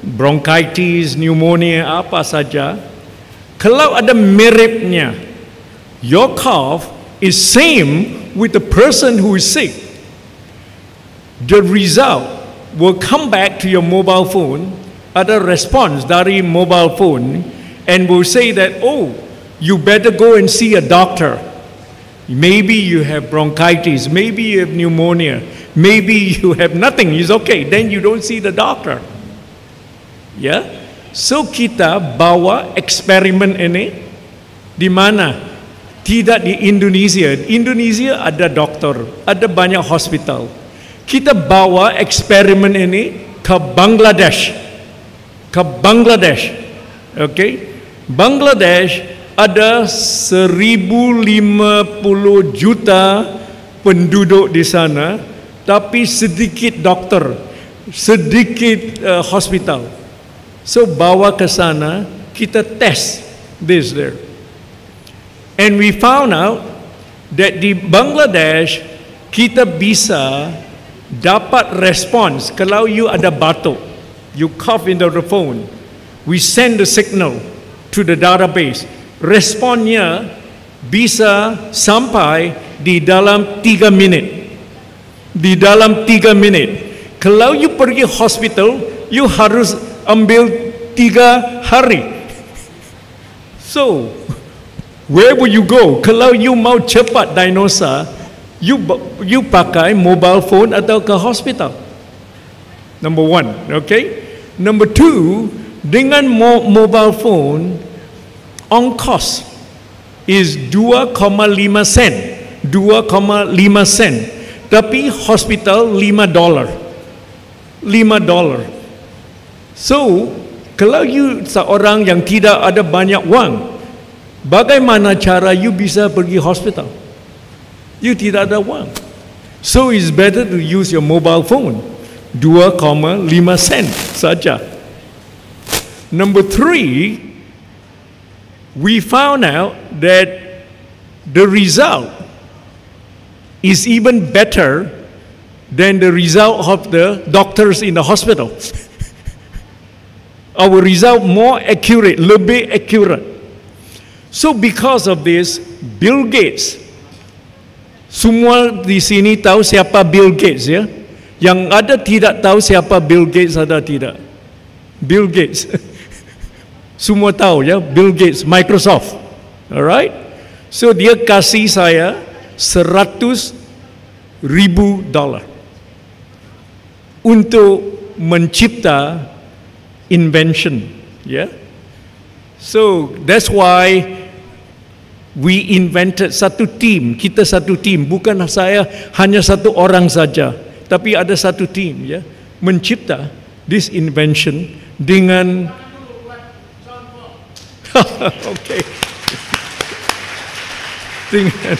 bronchitis, pneumonia apa saja, kalau ada miripnya, your cough is same with the person who is sick. The result will come back to your mobile phone, ada response dari mobile phone, and will say that, oh, you better go and see a doctor. Maybe you have bronchitis, maybe you have pneumonia, maybe you have nothing, it's okay, then you don't see the doctor. Ya, so kita bawa eksperimen ini di mana? Tidak di Indonesia. Indonesia ada dokter, ada banyak hospital. Kita bawa eksperimen ini ke Bangladesh. Ke Bangladesh. Okay, Bangladesh ada 1050 juta penduduk di sana, tapi sedikit doktor, sedikit uh, hospital. So bawa ke sana, kita test this there. And we found out that di Bangladesh kita bisa dapat respons kalau you ada batuk, you cough into the phone, we send the signal to the database. Responnya bisa sampai di dalam tiga minit. Di dalam tiga minit. Kalau you pergi hospital, you harus ambil tiga hari. So, where will you go? Kalau you mau cepat diagnosa, you you pakai mobile phone atau ke hospital. Number one, okay. Number two, dengan mo mobile phone, ongkos is 2,5 sen. 2,5 sen. Tapi hospital 5 dolar. 5 dolar. So, kalau you seorang yang tidak ada banyak wang, bagaimana cara you bisa pergi hospital? You tidak ada wang. So it's better to use your mobile phone. 2,5 sen saja. Number three, we found out that the result is even better than the result of the doctors in the hospital. Our result more accurate, lebih accurate. So because of this, Bill Gates, semua di sini tahu siapa Bill Gates ya? Yang ada tidak tahu siapa Bill Gates ada tidak? Bill Gates. semua tahu ya, Bill Gates, Microsoft. Alright? So dia kasih saya 100 ribu dolar untuk mencipta invention ya yeah? so that's why we invented satu tim kita satu tim bukan saya hanya satu orang saja tapi ada satu tim ya mencipta this invention dengan okay dengan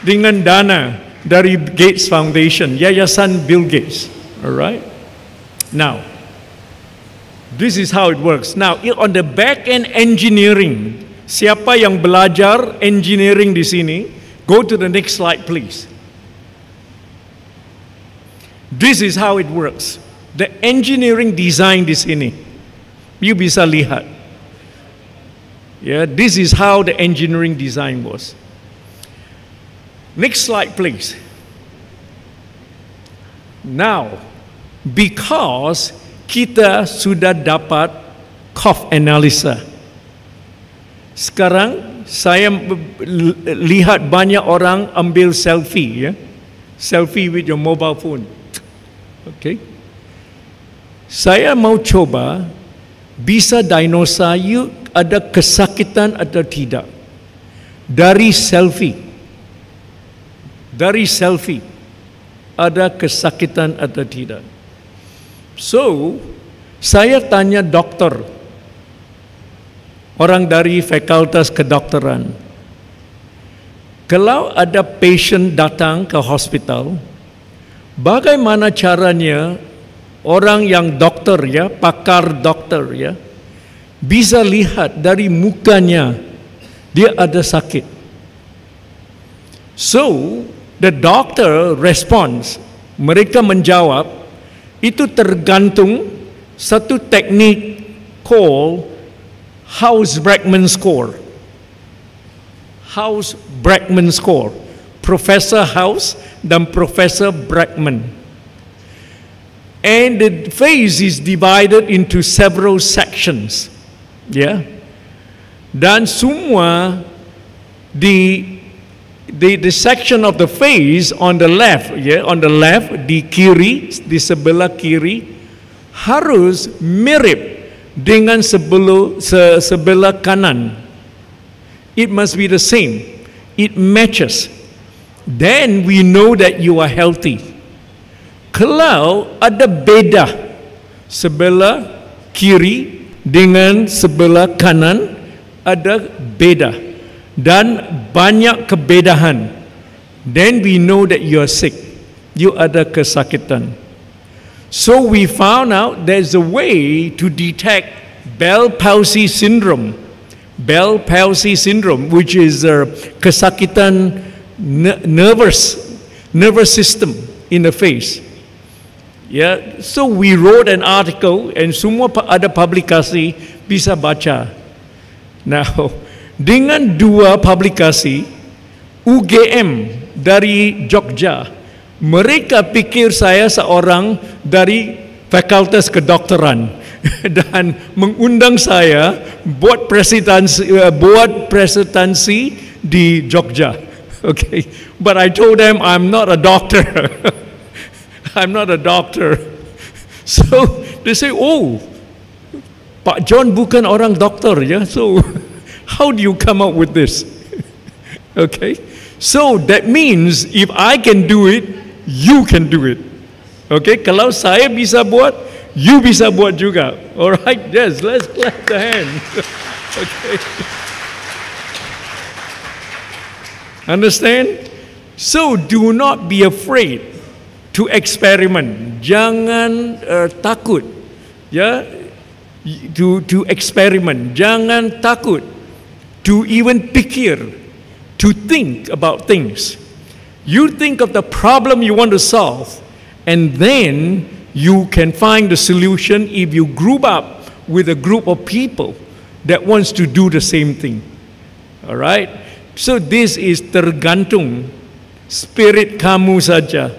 dengan dana dari Gates Foundation, Yayasan Bill Gates. All right? Now, this is how it works. Now, on the back end engineering, siapa yang belajar engineering di sini, go to the next slide please. This is how it works. The engineering design di sini. You bisa lihat. Yeah, this is how the engineering design was. Next slide, please. Now, because kita sudah dapat cough analysis, sekarang saya lihat banyak orang ambil selfie, ya, selfie with your mobile phone. Okay. Saya mau coba bisa diagnosa you ada kesakitan atau tidak dari selfie dari selfie ada kesakitan atau tidak. So, saya tanya dokter, orang dari fakultas kedokteran, kalau ada patient datang ke hospital, bagaimana caranya orang yang dokter ya, pakar dokter ya, bisa lihat dari mukanya dia ada sakit. So, The doctor responds, mereka menjawab, itu tergantung satu teknik call House Brackman score. House Brackman score. Professor House dan Professor Brackman. And the phase is divided into several sections. Yeah? Dan semua di the, the section of the face on the left, yeah, on the left di kiri, di sebelah kiri harus mirip dengan sebelah, se, sebelah kanan. It must be the same. It matches. Then we know that you are healthy. Kalau ada beda sebelah kiri dengan sebelah kanan ada beda dan banyak kebedahan. Then we know that you are sick. You ada kesakitan. So we found out there's a way to detect Bell palsy syndrome. Bell palsy syndrome, which is a ne- nervous nervous system in the face. Yeah, so we wrote an article and semua ada publikasi bisa baca. Now, dengan dua publikasi UGM dari Jogja, mereka pikir saya seorang dari fakultas kedokteran dan mengundang saya buat presidensi uh, buat presidensi di Jogja. Okay, but I told them I'm not a doctor. I'm not a doctor. So they say, oh, Pak John bukan orang dokter ya. So how do you come up with this? okay, so that means if I can do it, you can do it. Okay, kalau saya bisa buat, you bisa buat juga. Alright, yes, let's clap the hand. okay. Understand? So do not be afraid to experiment. Jangan uh, takut. Ya, to to experiment. Jangan takut to even pikir, to think about things. You think of the problem you want to solve, and then you can find the solution if you group up with a group of people that wants to do the same thing. All right? So this is tergantung spirit kamu saja.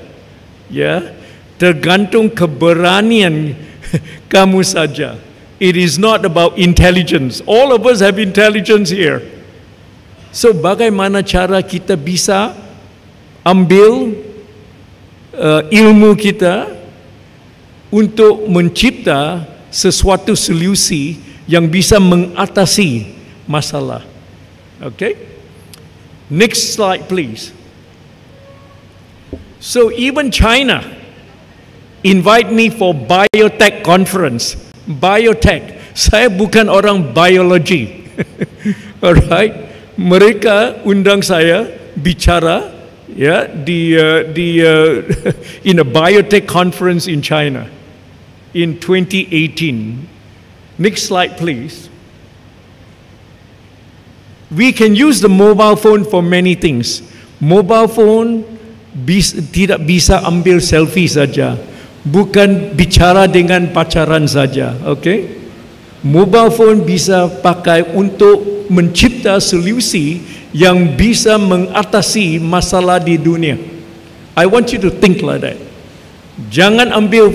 Ya. Tergantung keberanian kamu saja. It is not about intelligence. All of us have intelligence here. So bagaimana cara kita bisa ambil uh, ilmu kita untuk mencipta sesuatu solusi yang bisa mengatasi masalah. Okay? Next slide please. So even China invite me for biotech conference. Biotech. Saya bukan orang biologi. Alright. Mereka undang saya bicara ya di uh, di uh, in a biotech conference in China in 2018. Next slide please. We can use the mobile phone for many things. Mobile phone bis, tidak bisa ambil selfie saja, bukan bicara dengan pacaran saja, okay? Mobile phone bisa pakai untuk mencipta solusi yang bisa mengatasi masalah di dunia. I want you to think like that. Jangan ambil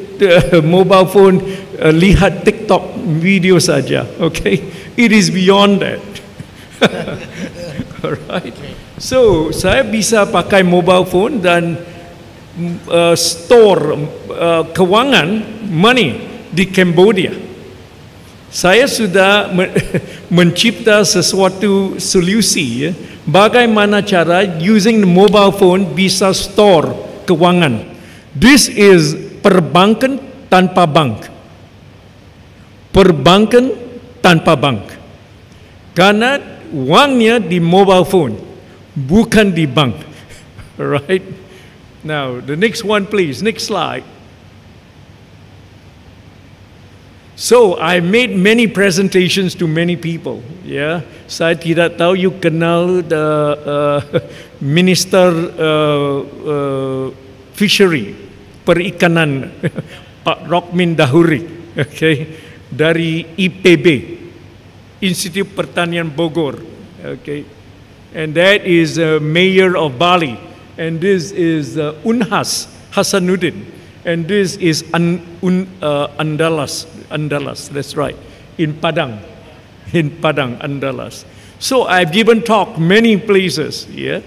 mobile phone uh, lihat TikTok video saja, okay? It is beyond that. Alright. So saya bisa pakai mobile phone dan uh, store uh, kewangan money di Cambodia. Saya sudah me- mencipta sesuatu solusi ya, bagaimana cara using mobile phone bisa store kewangan. This is perbankan tanpa bank. Perbankan tanpa bank. Karena uangnya di mobile phone, bukan di bank. Right? Now, the next one please, next slide. So, I made many presentations to many people. Ya, saya tidak tahu you kenal the uh, Minister uh, uh, Fishery Perikanan Pak Rokmin Dahuri, okay, dari IPB, Institut Pertanian Bogor, okay, and that is uh, Mayor of Bali, and this is uh, Unhas Hasanuddin, and this is Un, uh, Andalas, Andalas, that's right, in Padang, in Padang, Andalas. So I've given talk many places, yeah,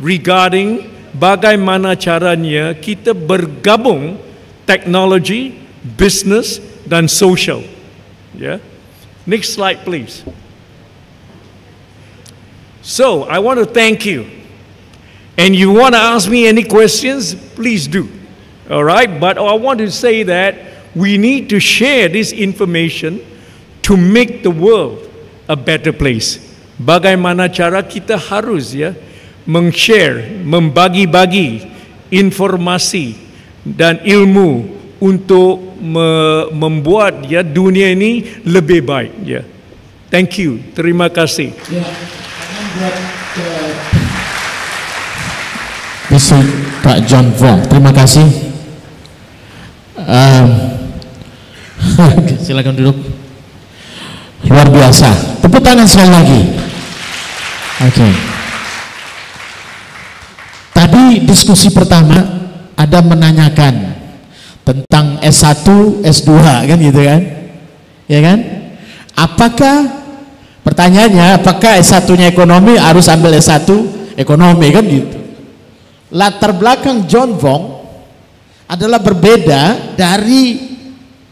regarding bagaimana caranya kita bergabung teknologi, business, dan social. Yeah. Next slide, please. So I want to thank you. And you want to ask me any questions, please do. All right? But I want to say that we need to share this information to make the world a better place. Bagaimana cara kita harus ya meng-share, membagi-bagi informasi dan ilmu untuk me- membuat ya dunia ini lebih baik ya. Thank you. Terima kasih. Besok Pak John Vong, terima kasih. Um, silakan duduk. Luar biasa. Tepuk tangan sekali lagi. Oke. Tadi diskusi pertama ada menanyakan tentang S1, S2 kan gitu kan? Ya kan? Apakah pertanyaannya apakah S1-nya ekonomi harus ambil S1 ekonomi kan gitu. Latar belakang John Vong adalah berbeda dari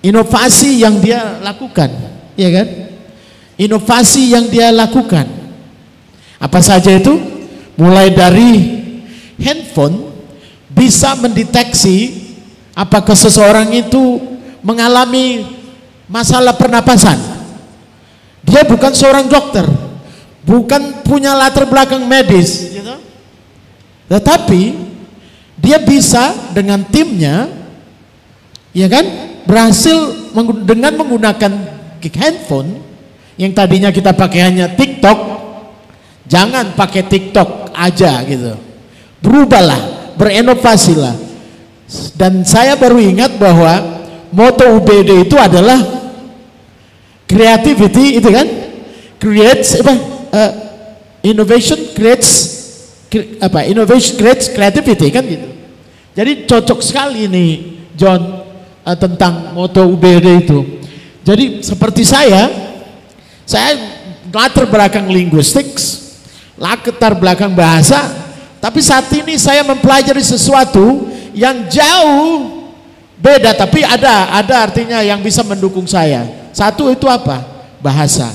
inovasi yang dia lakukan, ya kan? Inovasi yang dia lakukan. Apa saja itu? Mulai dari handphone bisa mendeteksi apakah seseorang itu mengalami masalah pernapasan. Dia bukan seorang dokter, bukan punya latar belakang medis, gitu. tetapi dia bisa dengan timnya, ya kan, berhasil dengan menggunakan handphone yang tadinya kita pakai hanya TikTok, jangan pakai TikTok aja gitu. Berubahlah, berinovasilah. Dan saya baru ingat bahwa moto UBD itu adalah creativity itu kan creates apa uh, innovation creates cre- apa innovation creates creativity kan gitu. Jadi cocok sekali ini John uh, tentang moto UBD itu. Jadi seperti saya saya latar belakang linguistik, latar belakang bahasa, tapi saat ini saya mempelajari sesuatu yang jauh beda, tapi ada ada artinya yang bisa mendukung saya. Satu itu apa? Bahasa,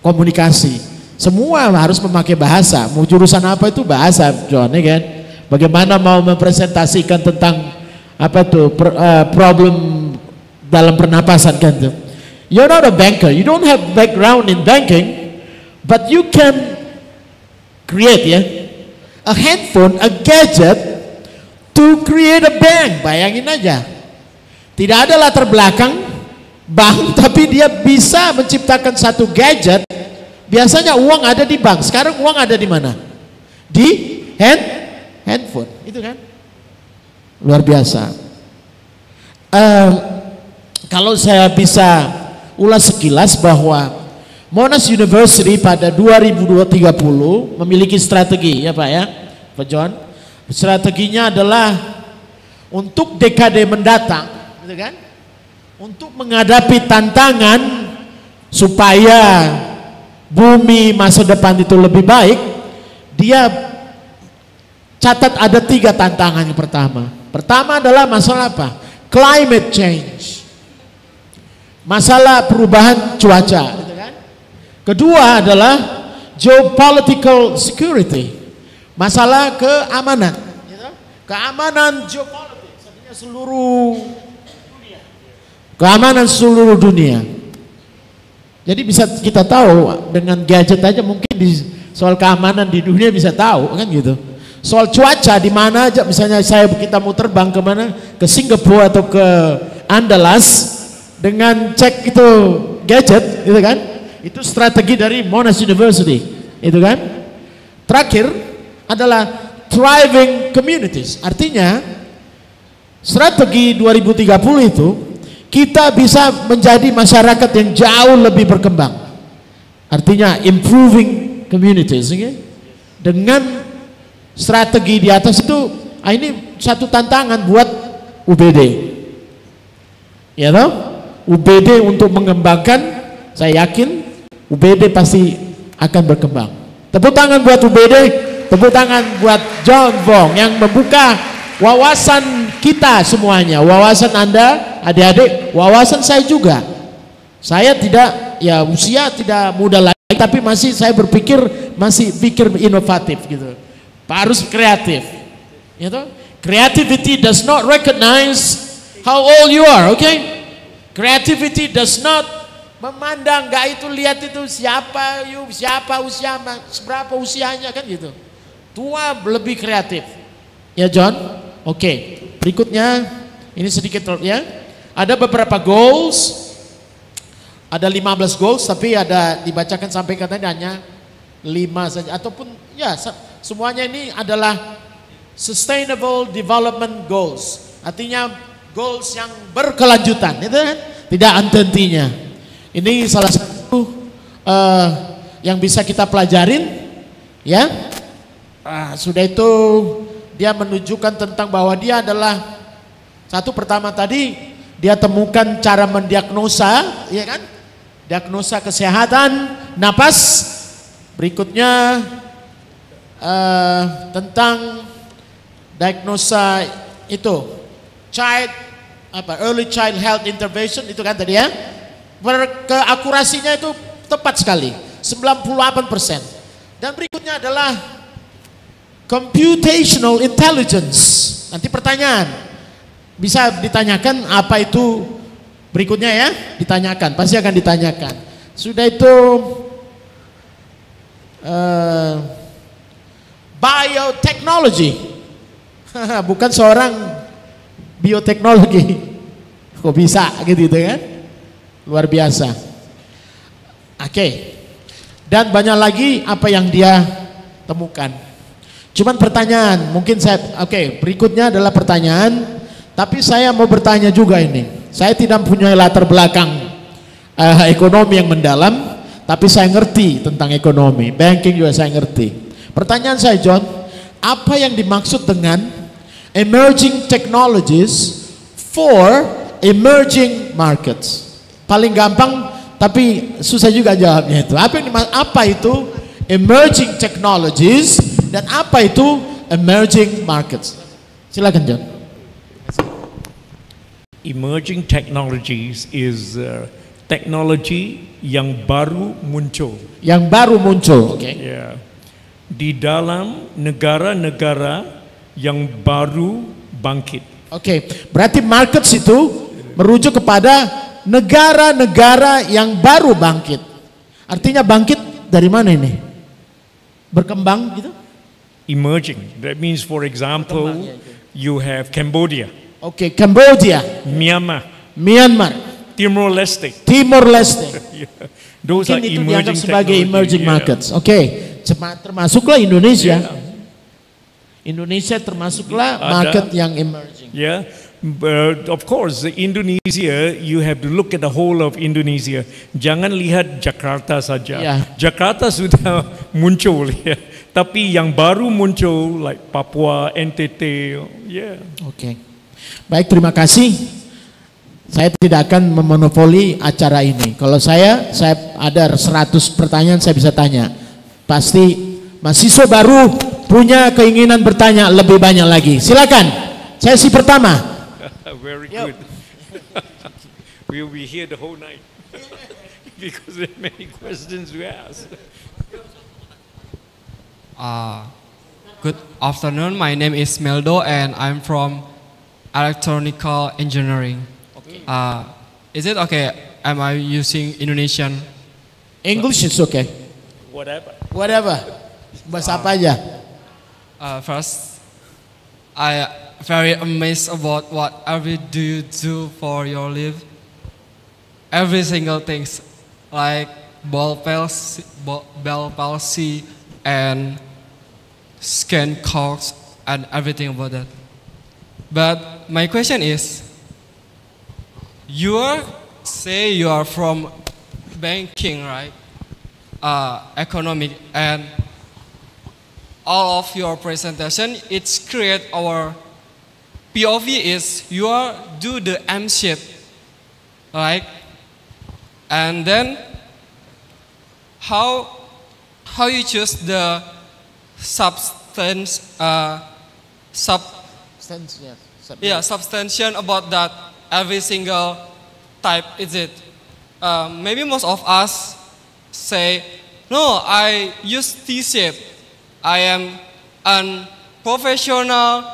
komunikasi. Semua harus memakai bahasa. Mau jurusan apa itu bahasa, John, ya kan? Bagaimana mau mempresentasikan tentang apa tuh per- eh, problem dalam pernapasan kan tuh. You're not a banker. You don't have background in banking, but you can create ya a handphone, a gadget to create a bank. Bayangin aja. Tidak ada latar belakang bank, tapi dia bisa menciptakan satu gadget. Biasanya uang ada di bank. Sekarang uang ada di mana? Di hand handphone. Itu kan? Luar biasa. Eh, kalau saya bisa ulas sekilas bahwa Monash University pada 2030 memiliki strategi ya Pak ya, Pak John. Strateginya adalah untuk dekade mendatang, gitu kan? Untuk menghadapi tantangan supaya bumi masa depan itu lebih baik, dia catat ada tiga tantangan yang pertama. Pertama adalah masalah apa? Climate change. Masalah perubahan cuaca. gitu kan? Kedua adalah geopolitical security. Masalah keamanan. gitu. Keamanan geopolitik. Seluruh. Keamanan seluruh dunia. Jadi bisa kita tahu dengan gadget aja mungkin di soal keamanan di dunia bisa tahu kan gitu. Soal cuaca di mana aja misalnya saya kita mau terbang ke mana ke Singapura atau ke Andalas dengan cek itu gadget gitu kan. Itu strategi dari Monash University itu kan. Terakhir adalah thriving communities. Artinya strategi 2030 itu kita bisa menjadi masyarakat yang jauh lebih berkembang. Artinya improving communities, okay? dengan strategi di atas itu, ah ini satu tantangan buat UBD. Ya toh? UBD untuk mengembangkan, saya yakin UBD pasti akan berkembang. Tepuk tangan buat UBD, tepuk tangan buat John Vong yang membuka wawasan kita semuanya, wawasan Anda, adik-adik, wawasan saya juga. Saya tidak ya usia tidak muda lagi tapi masih saya berpikir masih pikir inovatif gitu. Harus kreatif. You know? Creativity does not recognize how old you are, okay? Creativity does not memandang nggak itu lihat itu siapa yuk siapa usia seberapa usianya kan gitu. Tua lebih kreatif. Ya John, oke. Berikutnya ini sedikit ya. Ada beberapa goals. Ada 15 goals tapi ada dibacakan sampai katanya hanya 5 saja ataupun ya semuanya ini adalah sustainable development goals. Artinya goals yang berkelanjutan, itu kan? Tidak henti-hentinya. Ini salah satu eh, yang bisa kita pelajarin, ya. Ah, sudah itu dia menunjukkan tentang bahwa dia adalah satu pertama tadi dia temukan cara mendiagnosa, ya kan? Diagnosa kesehatan, napas. Berikutnya eh, tentang diagnosa itu child apa early child health intervention itu kan tadi ya. Keakurasinya itu tepat sekali, 98%. Dan berikutnya adalah computational intelligence. Nanti pertanyaan bisa ditanyakan apa itu berikutnya ya, ditanyakan, pasti akan ditanyakan. Sudah itu eh, biotechnology. Bukan seorang bioteknologi. Kok bisa gitu, gitu kan? Luar biasa. Oke. Dan banyak lagi apa yang dia temukan. Cuman pertanyaan, mungkin saya oke, berikutnya adalah pertanyaan, tapi saya mau bertanya juga ini. Saya tidak punya latar belakang eh, ekonomi yang mendalam, tapi saya ngerti tentang ekonomi, banking juga saya ngerti. Pertanyaan saya John, apa yang dimaksud dengan emerging technologies for emerging markets? Paling gampang tapi susah juga jawabnya itu. Apa yang dimaksud, apa itu emerging technologies dan apa itu emerging markets? Silakan John. Emerging technologies is uh, teknologi yang baru muncul. Yang baru muncul, oke. Ya. Di dalam negara-negara yang baru bangkit. Oke, berarti markets itu merujuk kepada negara-negara yang baru bangkit. Artinya bangkit dari mana ini? Berkembang gitu? Emerging. That means for example, you have Cambodia, Oke, Cambodia, Myanmar, Myanmar, Timor Leste. Timor Leste. Yeah. Those Mungkin are itu emerging dianggap sebagai emerging yeah. markets. Oke, cema- termasuklah Indonesia. Indonesia termasuklah Ada. market yang emerging. Yeah, but of course, Indonesia, you have to look at the whole of Indonesia. Jangan lihat Jakarta saja. Yeah. Jakarta sudah muncul, ya. Tapi yang baru muncul, like Papua, NTT, yeah. Oke. Baik, terima kasih. Saya tidak akan memonopoli acara ini. Kalau saya, saya ada 100 pertanyaan saya bisa tanya. Pasti mahasiswa baru punya keinginan bertanya lebih banyak lagi. Silakan. Sesi pertama. Very good. we'll be here the whole night because there are many questions to ask. Uh, good afternoon. My name is Meldo, and I'm from electronical engineering. Uh, is it okay? Am I using Indonesian? English is okay. Whatever. Whatever. Bahasa apa aja? Uh, first, I very amazed about what every do you do for your live. Every single things, like ball palsy, ball, palsy, and scan cards and everything about that. But my question is, you are say you are from banking, right? Uh, economic and all of your presentation, it's create our POV is you are do the M shape, right? And then how how you choose the substance uh, sub Sense, yes. Sub- yeah substantiation about that every single type is it uh, maybe most of us say no i use t shape i am an professional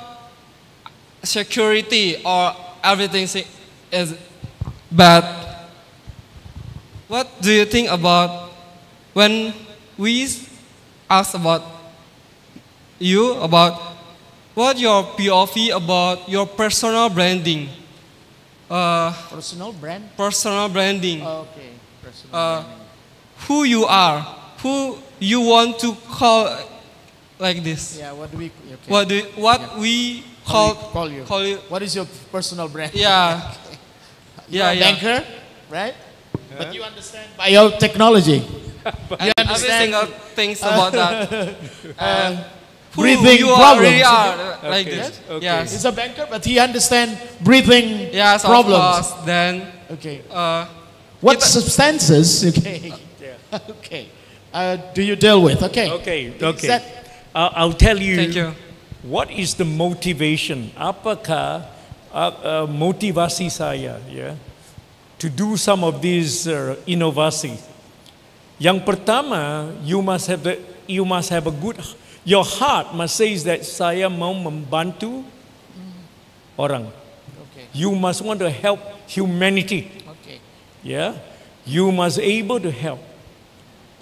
security or everything is bad. what do you think about when we ask about you about what your POV about your personal branding? Uh, Personal brand? personal branding. Okay. Personal Uh, who you are, who you want to call like this. Yeah, what do we okay. What do what Yeah. we Call call you- call you. What is your personal brand? Yeah. You're Yeah, a yeah. banker, right? But you understand biotechnology. And you every single things about that. And who breathing you are, problems. really are, uh, like Okay. this. Okay. Yes. He's a banker, but he understands breathing Yes, of problems. course. Then Okay. Uh, What kita- substances? Okay. okay. Uh, do you deal with? Okay. Okay, okay. that- I'll, I'll tell you, Thank you. what is the motivation? Apakah uh, uh, motivasi saya Yeah. to do some of these uh, inovasi? Yang pertama, you must have the, you must have a good your heart must say that saya mau membantu orang. Okay. You must want to help humanity. Okay. Yeah. you must able to help.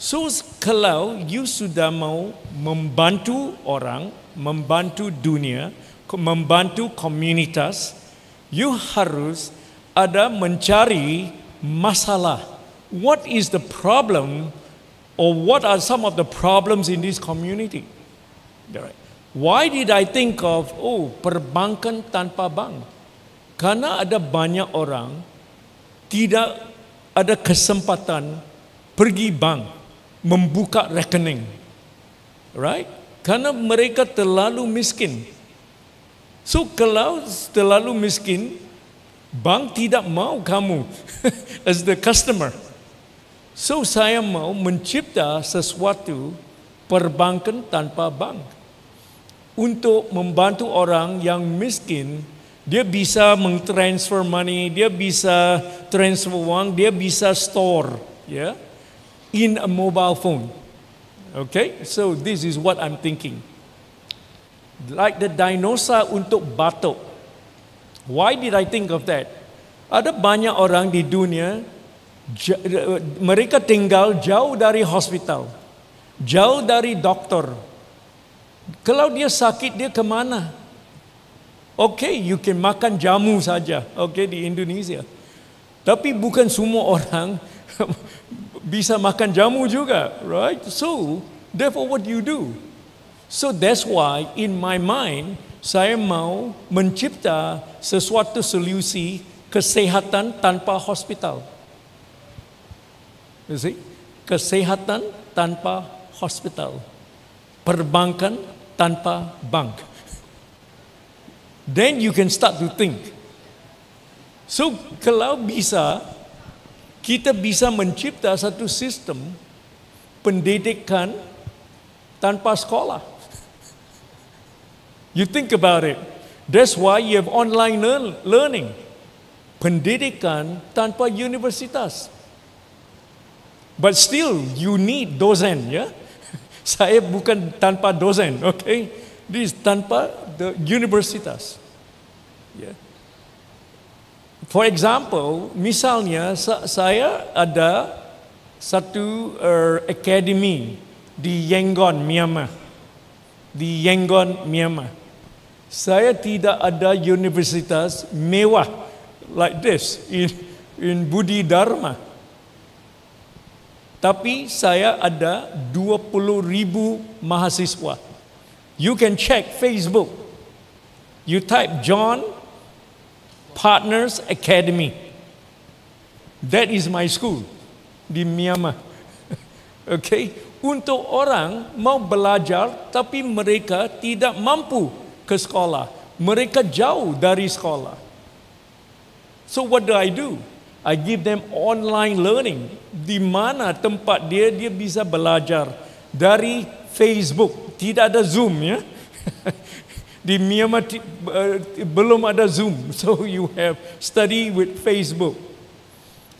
So kalau you sudah mau membantu orang, membantu dunia, membantu komunitas, you harus ada mencari masalah. What is the problem or what are some of the problems in this community? Why did I think of oh perbankan tanpa bank? Karena ada banyak orang tidak ada kesempatan pergi bank membuka rekening. Right? Karena mereka terlalu miskin. So kalau terlalu miskin, bank tidak mau kamu as the customer. So saya mau mencipta sesuatu perbankan tanpa bank untuk membantu orang yang miskin dia bisa mentransfer money dia bisa transfer uang dia bisa store ya in a mobile phone okay so this is what i'm thinking like the dinosa untuk batuk why did i think of that ada banyak orang di dunia ja- mereka tinggal jauh dari hospital jauh dari dokter kalau dia sakit dia ke mana? Okay, you can makan jamu saja. Okay di Indonesia. Tapi bukan semua orang bisa makan jamu juga, right? So, therefore what do you do? So that's why in my mind saya mau mencipta sesuatu solusi kesehatan tanpa hospital. You see? Kesehatan tanpa hospital. Perbankan tanpa bank. Then you can start to think. So kalau bisa, kita bisa mencipta satu sistem pendidikan tanpa sekolah. You think about it. That's why you have online learn- learning. Pendidikan tanpa universitas. But still you need dosen, ya. Saya bukan tanpa dosen, okay? This tanpa the universitas. Ya. For example, misalnya saya ada satu uh, academy di Yangon, Myanmar. Di Yangon, Myanmar. Saya tidak ada universitas mewah like this in in Budi Dharma. Tapi saya ada 20 ribu mahasiswa. You can check Facebook. You type John Partners Academy. That is my school di Myanmar. Okay, untuk orang mau belajar tapi mereka tidak mampu ke sekolah. Mereka jauh dari sekolah. So what do I do? I give them online learning. Di mana tempat dia dia bisa belajar dari Facebook. Tidak ada Zoom ya. Di Myanmar uh, belum ada Zoom. So you have study with Facebook.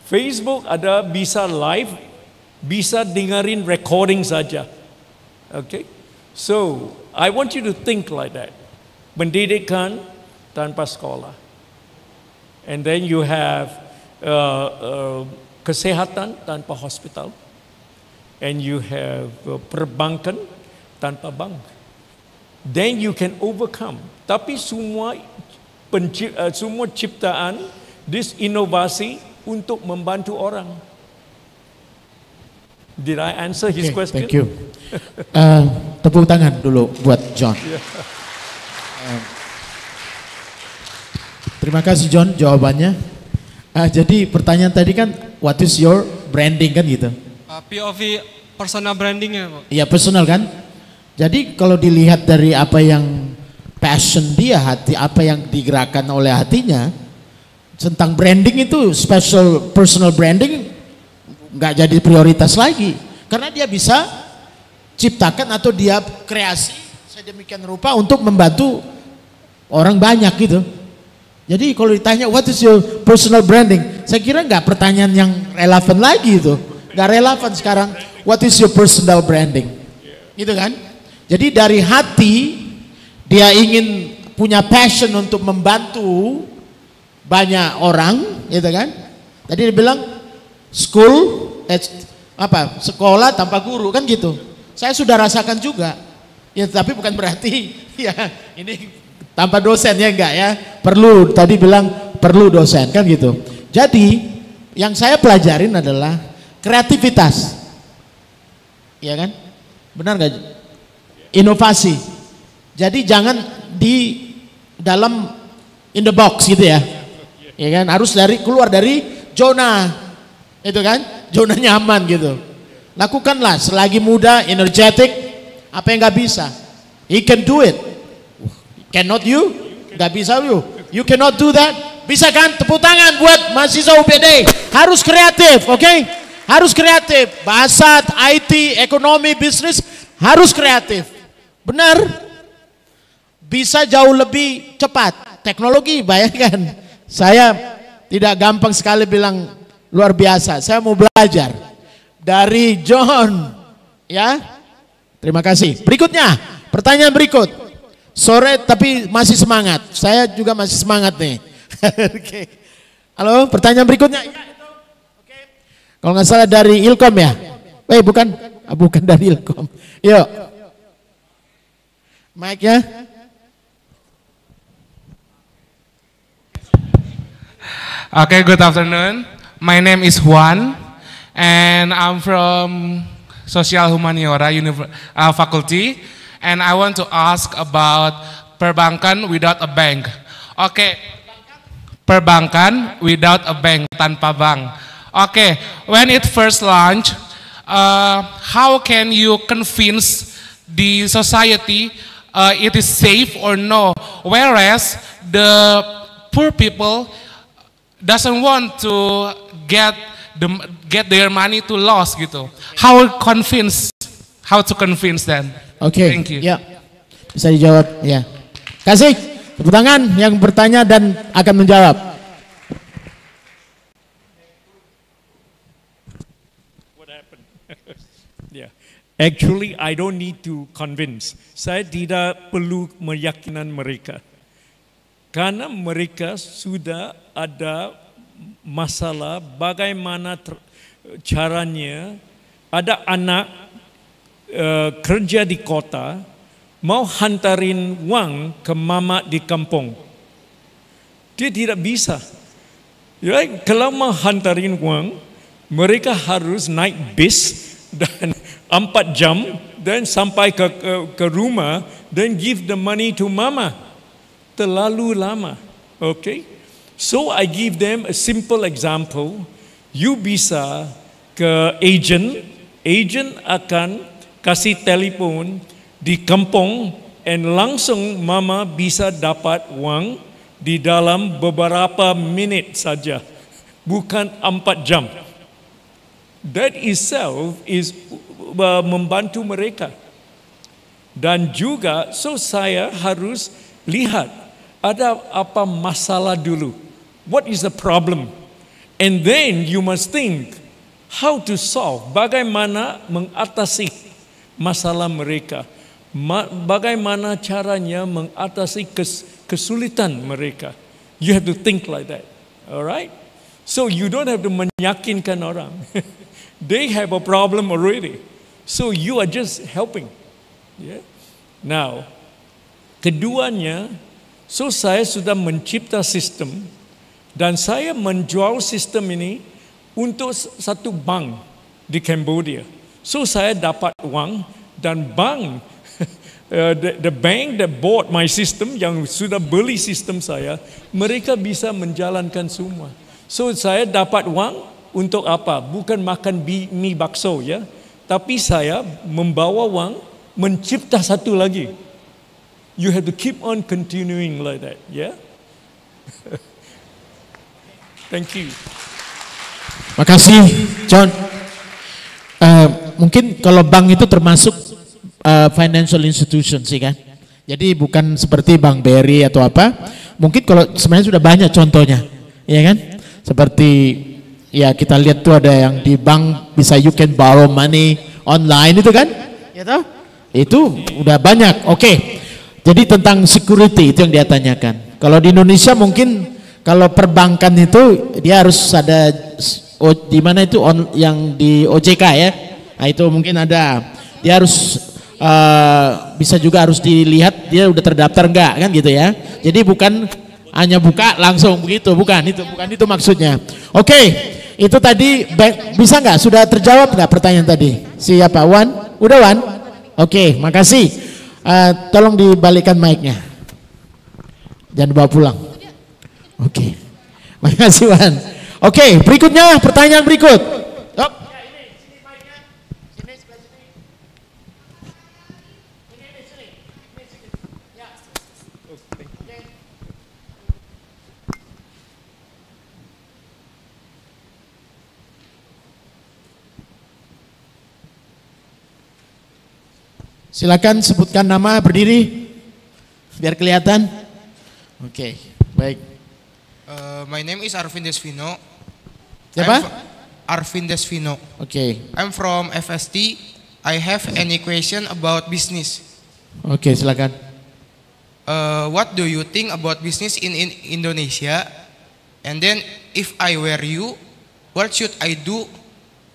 Facebook ada bisa live, bisa dengerin recording saja. Okay? So, I want you to think like that. Pendidikan tanpa sekolah. And then you have uh, uh, kesehatan tanpa hospital, and you have uh, perbankan tanpa bank. Then you can overcome. Tapi semua penci- uh, semua ciptaan, this inovasi untuk membantu orang. Did I answer his Okay, question? thank you. Eh, tepuk tangan dulu buat John. Yeah. Eh, terima kasih John jawabannya. Ah, jadi pertanyaan tadi kan what is your branding kan gitu. Uh, POV personal brandingnya. Iya personal kan. Jadi kalau dilihat dari apa yang passion dia hati apa yang digerakkan oleh hatinya tentang branding itu special personal branding nggak jadi prioritas lagi karena dia bisa ciptakan atau dia kreasi sedemikian rupa untuk membantu orang banyak gitu. Jadi kalau ditanya what is your personal branding, saya kira nggak pertanyaan yang relevan lagi itu, nggak relevan sekarang. What is your personal branding, gitu kan? Jadi dari hati dia ingin punya passion untuk membantu banyak orang, gitu kan? Tadi dia bilang school, eh, apa sekolah tanpa guru kan gitu. Saya sudah rasakan juga. Ya tapi bukan berarti ya ini tanpa dosen ya enggak ya. Perlu tadi bilang perlu dosen kan gitu. Jadi yang saya pelajarin adalah kreativitas. Ya kan? Benar nggak? Inovasi. Jadi jangan di dalam in the box gitu ya. Ya kan? Harus dari keluar dari zona. Itu kan? Zona nyaman gitu. Lakukanlah selagi muda, energetic, apa yang nggak bisa. He can do it. Cannot you? Nggak bisa you. You cannot do that. Bisa kan? Tepuk tangan buat mahasiswa UPD. Harus kreatif, oke? Okay? Harus kreatif. Bahasa, IT, ekonomi, bisnis harus kreatif. Benar? Bisa jauh lebih cepat. Teknologi, bayangkan. Saya tidak gampang sekali bilang luar biasa. Saya mau belajar dari John. Ya, terima kasih. Berikutnya, pertanyaan berikut. Sore tapi masih semangat. Saya juga masih semangat nih. Halo, pertanyaan berikutnya. Kalau nggak salah dari Ilkom ya? Eh bukan, ah, bukan dari Ilkom. Yuk. Mike ya. Okay, good afternoon. My name is Juan, and I'm from Social Humaniora uh, Faculty, and I want to ask about perbankan without a bank. Okay, perbankan without a bank, tanpa bank. Okay, when it first launched, uh, how can you convince the society uh, it is safe or no? Whereas the poor people doesn't want to get the get their money to loss gitu. How convince? How to convince them? Oke. Thank you. Ya. Bisa dijawab ya. Kasih tepuk tangan yang bertanya dan akan menjawab. Yeah. Actually, I don't need to convince. Saya tidak perlu meyakinan mereka. Karena mereka sudah ada masalah bagaimana ter, caranya ada anak uh, kerja di kota mau hantarin uang ke mama di kampung. Dia tidak bisa. Ya, kalau mau hantarin uang, mereka harus naik bis dan empat jam dan sampai ke, ke, ke rumah dan give the money to mama. Terlalu lama. Okay? So I give them a simple example. You bisa ke agent, agent akan kasih telefon di kampung and langsung mama bisa dapat uang di dalam beberapa minit saja. Bukan empat jam. That itself is membantu mereka. Dan juga, so saya harus lihat ada apa masalah dulu. What is the problem? And then you must think how to solve, bagaimana mengatasi masalah mereka. Ma bagaimana caranya mengatasi kes kesulitan mereka. You have to think like that. Alright? So you don't have to meyakinkan orang. they have a problem already. So you are just helping. Yeah. Now, keduanya, so saya sudah mencipta sistem dan saya menjual sistem ini untuk satu bank di Cambodia. So saya dapat uang dan bank uh, the, the bank that bought my system yang sudah beli sistem saya, mereka bisa menjalankan semua. So saya dapat uang untuk apa? Bukan makan mie bakso ya, tapi saya membawa uang mencipta satu lagi. You have to keep on continuing like that, ya. Yeah? Thank you. Makasih, John. Uh, mungkin kalau bank itu termasuk uh, financial institution sih kan. Jadi bukan seperti Bank BRI atau apa. Mungkin kalau sebenarnya sudah banyak contohnya, ya kan? Seperti ya kita lihat tuh ada yang di bank bisa you can borrow money online itu kan? Ya toh? Itu udah banyak. Oke. Okay. Jadi tentang security itu yang dia tanyakan. Kalau di Indonesia mungkin kalau perbankan itu dia harus ada oh, di mana itu on, yang di OJK ya. Nah, itu mungkin ada. Dia harus uh, bisa juga harus dilihat dia udah terdaftar enggak kan gitu ya. Jadi bukan hanya buka langsung begitu, bukan itu, bukan itu maksudnya. Oke, okay, itu tadi bisa nggak? Sudah terjawab nggak pertanyaan tadi? Siapa Wan? Udah Wan? Oke, okay, makasih. Uh, tolong dibalikan mic-nya. Jangan bawa pulang. Oke. Okay. Makasih Wan. Oke, okay, berikutnya pertanyaan berikut. Op. Silakan sebutkan nama, berdiri, biar kelihatan. Oke, okay, baik. Uh, my name is Arvin Desvino. Siapa? Arvin Desvino. Oke. Okay. I'm from FST. I have any question about business. Oke, okay, silakan. Uh, what do you think about business in, in Indonesia? And then, if I were you, what should I do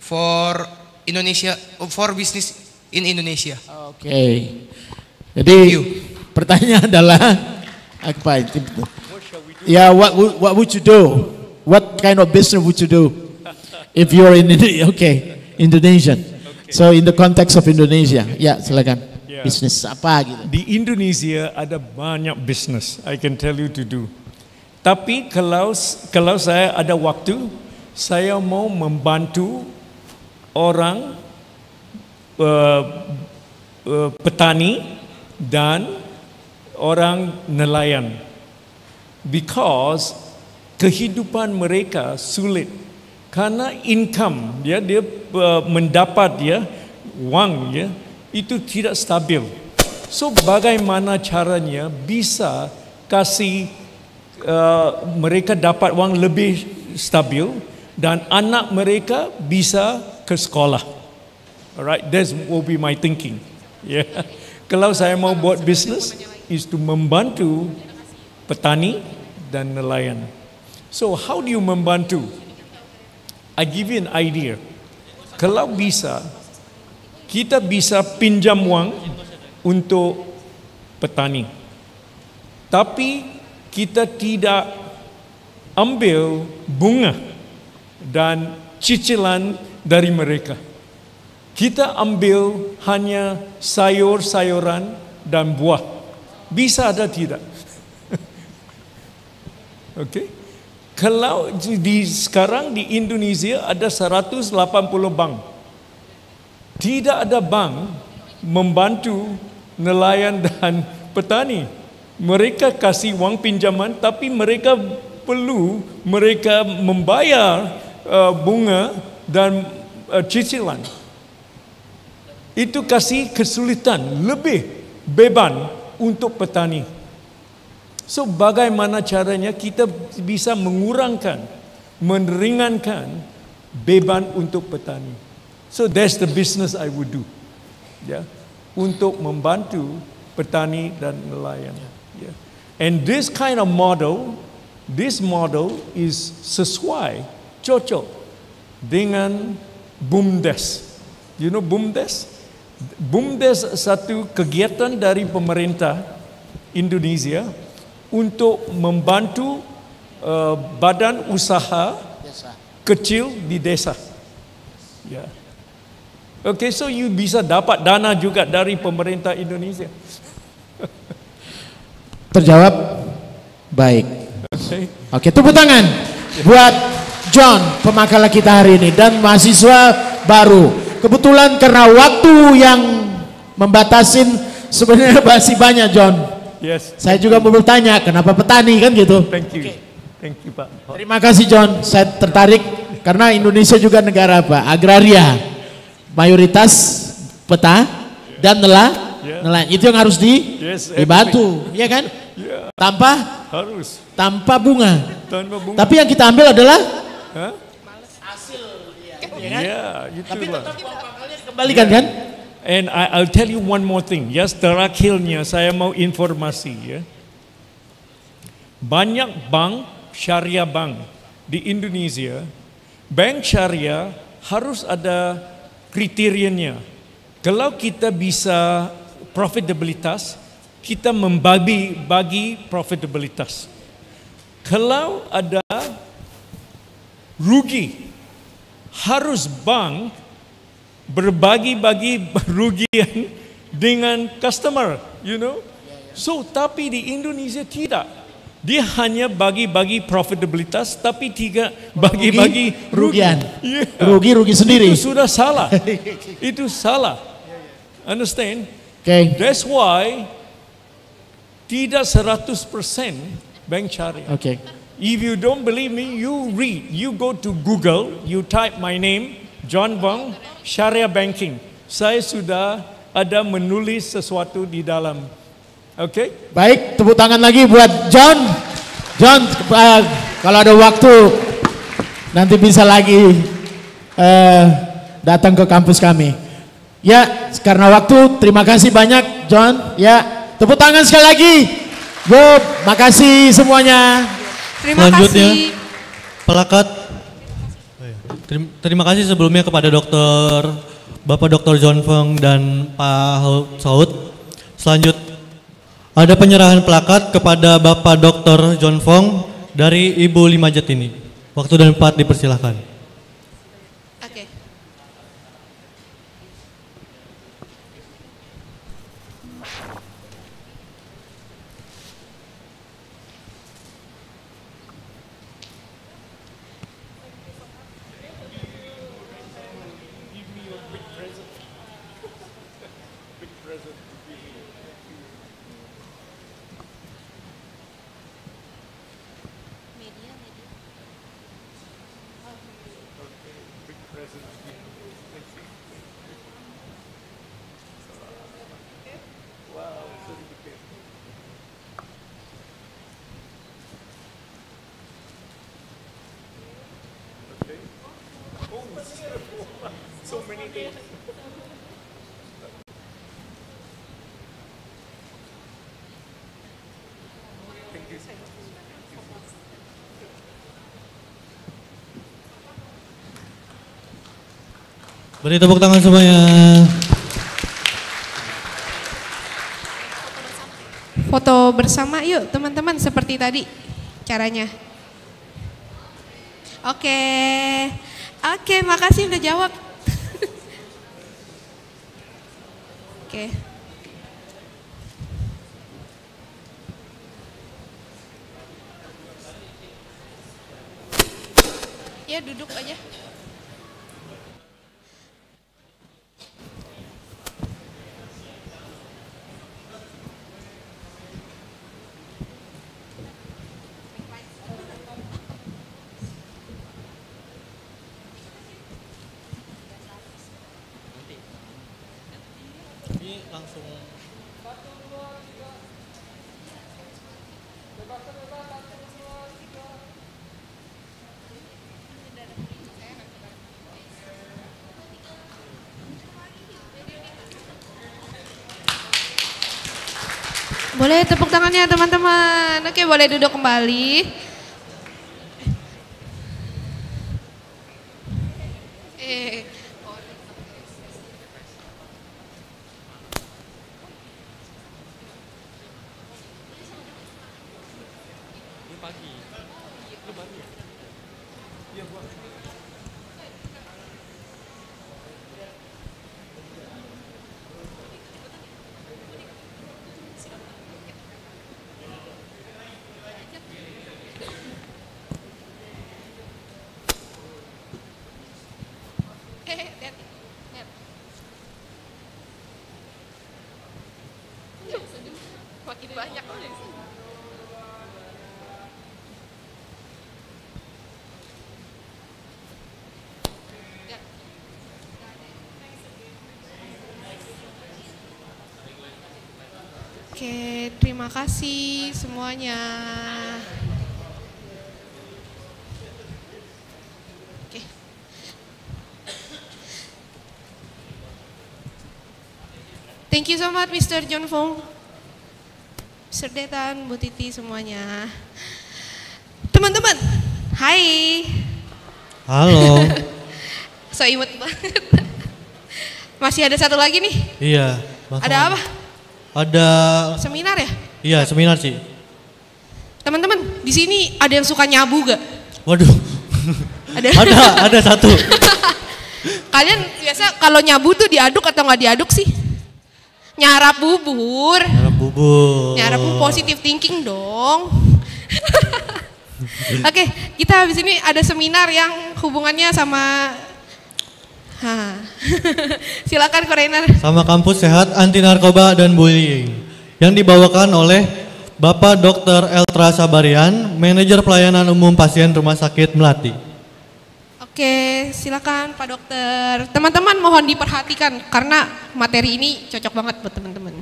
for Indonesia for business in Indonesia? Oke. Okay. Jadi pertanyaan adalah apa itu? Yeah, what what would you do? What kind of business would you do if you're in okay Indonesian? Okay. So in the context of Indonesia, ya yeah, silakan. Yeah. Bisnis apa gitu? Di Indonesia ada banyak bisnis, I can tell you to do. Tapi kalau kalau saya ada waktu, saya mau membantu orang uh, uh, petani dan orang nelayan because kehidupan mereka sulit karena income dia dia uh, mendapat ya wang ya itu tidak stabil. So bagaimana caranya bisa kasih uh, mereka dapat wang lebih stabil dan anak mereka bisa ke sekolah. Alright, that will be my thinking. Yeah. Kalau saya mau buat bisnes, is to membantu petani dan nelayan. So how do you membantu? I give you an idea. Kalau bisa, kita bisa pinjam uang untuk petani. Tapi kita tidak ambil bunga dan cicilan dari mereka. Kita ambil hanya sayur-sayuran dan buah. Bisa ada tidak? Okey. Kalau di sekarang di Indonesia ada 180 bank. Tidak ada bank membantu nelayan dan petani. Mereka kasih wang pinjaman tapi mereka perlu mereka membayar uh, bunga dan uh, cicilan. Itu kasih kesulitan lebih beban untuk petani. So bagaimana caranya kita bisa mengurangkan, meringankan beban untuk petani. So that's the business I would do. Ya, yeah, untuk membantu petani dan nelayan. Yeah. And this kind of model, this model is sesuai cocok dengan BUMDes. You know BUMDes? BUMDes satu kegiatan dari pemerintah Indonesia untuk membantu uh, badan usaha kecil di desa. Ya. Okay, so you bisa dapat dana juga dari pemerintah Indonesia. Terjawab baik. Okay. Oke, tepuk tangan buat John pemakala kita hari ini dan mahasiswa baru. Kebetulan karena waktu yang membatasin sebenarnya masih banyak John. Yes. Saya juga mau bertanya kenapa petani kan gitu. Thank you. Thank you, Pak. Terima kasih John, saya tertarik karena Indonesia juga negara apa? Agraria. Mayoritas peta dan Yeah. nelayan. Itu yang harus di, Yes, dibantu, ya kan? Yeah. Tanpa Harus. tanpa bunga. Tanpa bunga. Tapi yang kita ambil adalah Hah? Ya, itulah. kembalikan kan? And I, I'll tell you one more thing. Yes, terakhirnya saya mau informasi ya. Banyak bank syariah bank di Indonesia, bank syariah harus ada kriterianya. Kalau kita bisa profitabilitas, kita membagi bagi profitabilitas. Kalau ada rugi, harus bank berbagi-bagi rugian dengan customer, you know. So, tapi di Indonesia tidak. Dia hanya bagi-bagi profitabilitas, tapi tidak bagi-bagi rugi. rugian. Yeah. Rugi-rugi sendiri. Itu sudah salah. Itu salah. Understand? Okay. That's why tidak 100% bank syariah. Okay. If you don't believe me, you read. You go to Google, you type my name, John Wong, Syariah Banking. Saya sudah ada menulis sesuatu di dalam. Oke? Baik, tepuk tangan lagi buat John. John, eh, kalau ada waktu nanti bisa lagi eh, datang ke kampus kami. Ya, karena waktu, terima kasih banyak John. Ya, tepuk tangan sekali lagi. Bu, makasih semuanya. Terima Selanjutnya, kasih. Pelakat. Terima, terima kasih sebelumnya kepada dokter Bapak Dr. John Feng dan Pak Saud. Selanjut ada penyerahan plakat kepada Bapak Dr. John Feng dari Ibu Lima Jatini. Waktu dan tempat dipersilahkan. Beri tepuk tangan semuanya. Foto bersama yuk teman-teman seperti tadi caranya. Oke. Oke, makasih udah jawab. Oke. Ya duduk aja. Boleh tepuk tangannya teman-teman. Oke, boleh duduk kembali. Eh. Terima kasih semuanya. Oke. Thank you so much Mr. John Fong. Mr. Detan, Bu Titi semuanya. Teman-teman, hai. Halo. So imut banget. Masih ada satu lagi nih. Iya. Ada apa? Ada Seminar ya? Iya, seminar sih. Teman-teman, di sini ada yang suka nyabu gak? Waduh. Ada. ada, ada satu. Kalian biasa kalau nyabu tuh diaduk atau nggak diaduk sih? Nyarap bubur. Harap bubur. Nyarap bubur positive thinking dong. Oke, kita habis ini ada seminar yang hubungannya sama Hah. Silakan Korener. Sama kampus sehat anti narkoba dan bullying yang dibawakan oleh Bapak Dr. Eltra Sabarian, manajer pelayanan umum pasien Rumah Sakit Melati. Oke, silakan Pak Dokter. Teman-teman mohon diperhatikan karena materi ini cocok banget buat teman-teman.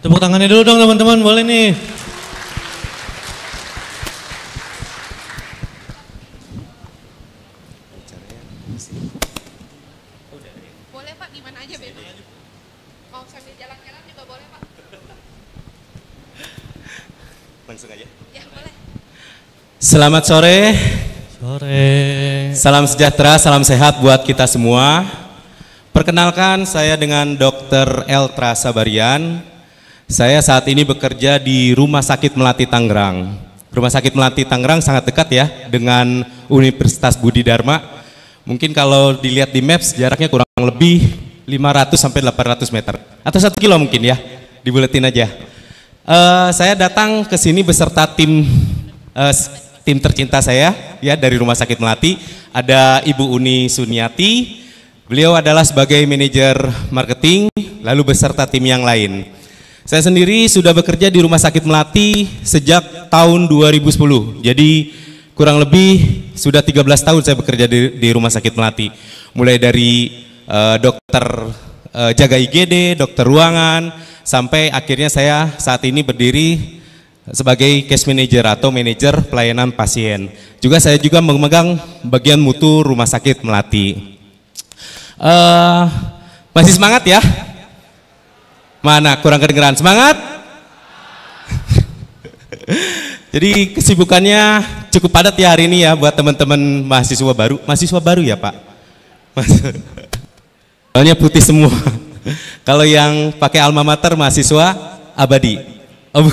Tepuk tangannya dulu dong teman-teman, boleh nih. Boleh Pak, di mana aja bebas. Mau sambil jalan-jalan juga boleh Pak. Langsung aja. Ya boleh. Selamat sore. Sore. Salam sejahtera, salam sehat buat kita semua. Perkenalkan saya dengan Dr. Eltra Sabarian. Saya saat ini bekerja di Rumah Sakit Melati Tangerang. Rumah Sakit Melati Tangerang sangat dekat ya dengan Universitas Budi Dharma. Mungkin kalau dilihat di maps jaraknya kurang lebih 500 sampai 800 meter atau satu kilo mungkin ya. Dibuletin aja. Eh, saya datang ke sini beserta tim s- tim tercinta saya ya dari Rumah Sakit Melati. Ada Ibu Uni Suniati. Beliau adalah sebagai manajer marketing lalu beserta tim yang lain. Saya sendiri sudah bekerja di Rumah Sakit Melati sejak tahun 2010. Jadi kurang lebih sudah 13 tahun saya bekerja di, di Rumah Sakit Melati. Mulai dari eh, dokter eh, jaga IGD, dokter ruangan, sampai akhirnya saya saat ini berdiri sebagai case manager atau manajer pelayanan pasien. Juga saya juga memegang bagian mutu Rumah Sakit Melati. Eh, masih semangat ya? Mana kurang kedengeran semangat? Jadi kesibukannya cukup padat ya hari ini ya buat teman-teman mahasiswa baru. Mahasiswa baru ya Pak? Soalnya putih semua. Kalau yang pakai alma mater mahasiswa abadi. Oh,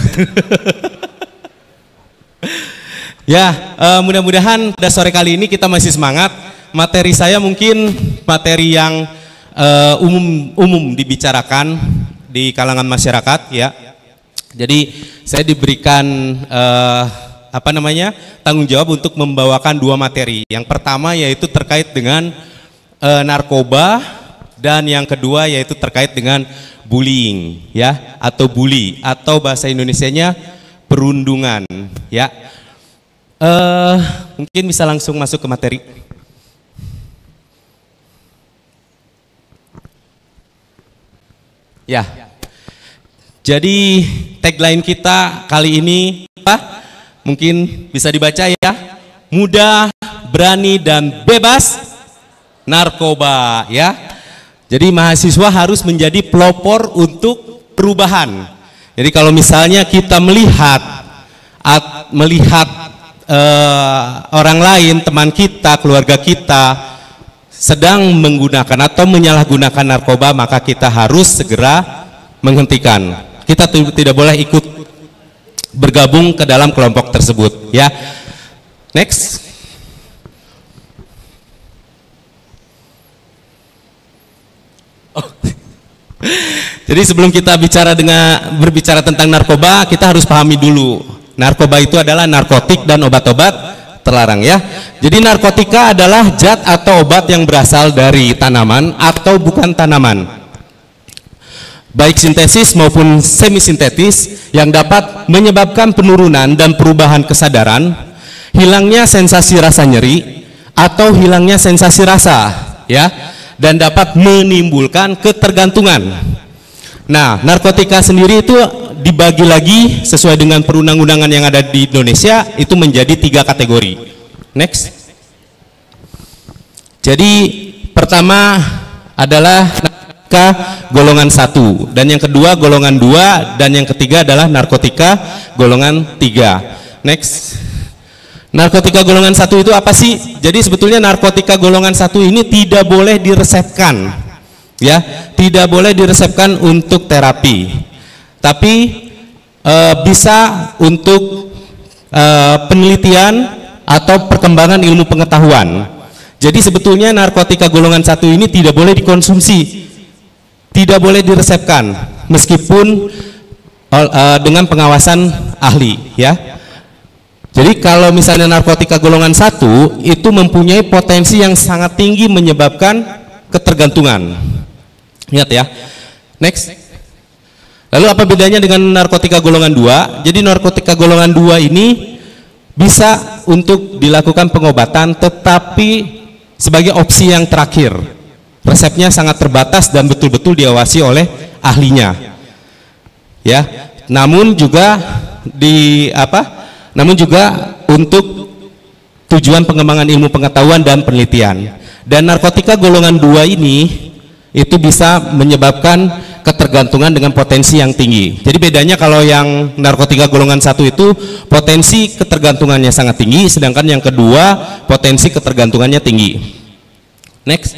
ya, eh, mudah-mudahan pada sore kali ini kita masih semangat. Materi saya mungkin materi yang eh, umum umum dibicarakan di kalangan masyarakat ya. Jadi saya diberikan eh, apa namanya tanggung jawab untuk membawakan dua materi. Yang pertama yaitu terkait dengan eh, narkoba dan yang kedua yaitu terkait dengan bullying ya atau bully atau bahasa Indonesianya perundungan ya. Eh, mungkin bisa langsung masuk ke materi. Ya. Jadi tagline kita kali ini apa? Mungkin bisa dibaca ya. Mudah, berani dan bebas narkoba ya. Jadi mahasiswa harus menjadi pelopor untuk perubahan. Jadi kalau misalnya kita melihat at- melihat eh, orang lain, teman kita, keluarga kita sedang menggunakan atau menyalahgunakan narkoba, maka kita harus segera menghentikan. Kita tidak boleh ikut bergabung ke dalam kelompok tersebut, ya. Next. Jadi sebelum kita bicara dengan berbicara tentang narkoba, kita harus pahami dulu. Narkoba itu adalah narkotik dan obat-obat terlarang ya. Jadi narkotika adalah zat atau obat yang berasal dari tanaman atau bukan tanaman. Baik sintesis maupun semisintetis yang dapat menyebabkan penurunan dan perubahan kesadaran, hilangnya sensasi rasa nyeri atau hilangnya sensasi rasa ya dan dapat menimbulkan ketergantungan. Nah, narkotika sendiri itu dibagi lagi sesuai dengan perundang-undangan yang ada di Indonesia itu menjadi tiga kategori. Next. Jadi pertama adalah narkotika golongan satu dan yang kedua golongan dua dan yang ketiga adalah narkotika golongan tiga. Next. Narkotika golongan satu itu apa sih? Jadi sebetulnya narkotika golongan satu ini tidak boleh diresepkan, ya, tidak boleh diresepkan untuk terapi, tapi e, bisa untuk e, penelitian atau perkembangan ilmu pengetahuan. Jadi sebetulnya narkotika golongan satu ini tidak boleh dikonsumsi, tidak boleh diresepkan, meskipun e, dengan pengawasan ahli, ya. Jadi kalau misalnya narkotika golongan satu itu mempunyai potensi yang sangat tinggi menyebabkan ketergantungan. Ingat ya. Next. Lalu apa bedanya dengan narkotika golongan dua? Jadi narkotika golongan dua ini bisa untuk dilakukan pengobatan tetapi sebagai opsi yang terakhir. Resepnya sangat terbatas dan betul-betul diawasi oleh ahlinya. Ya. Namun juga di apa? namun juga untuk tujuan pengembangan ilmu pengetahuan dan penelitian. Dan narkotika golongan dua ini itu bisa menyebabkan ketergantungan dengan potensi yang tinggi. Jadi bedanya kalau yang narkotika golongan satu itu potensi ketergantungannya sangat tinggi, sedangkan yang kedua potensi ketergantungannya tinggi. Next.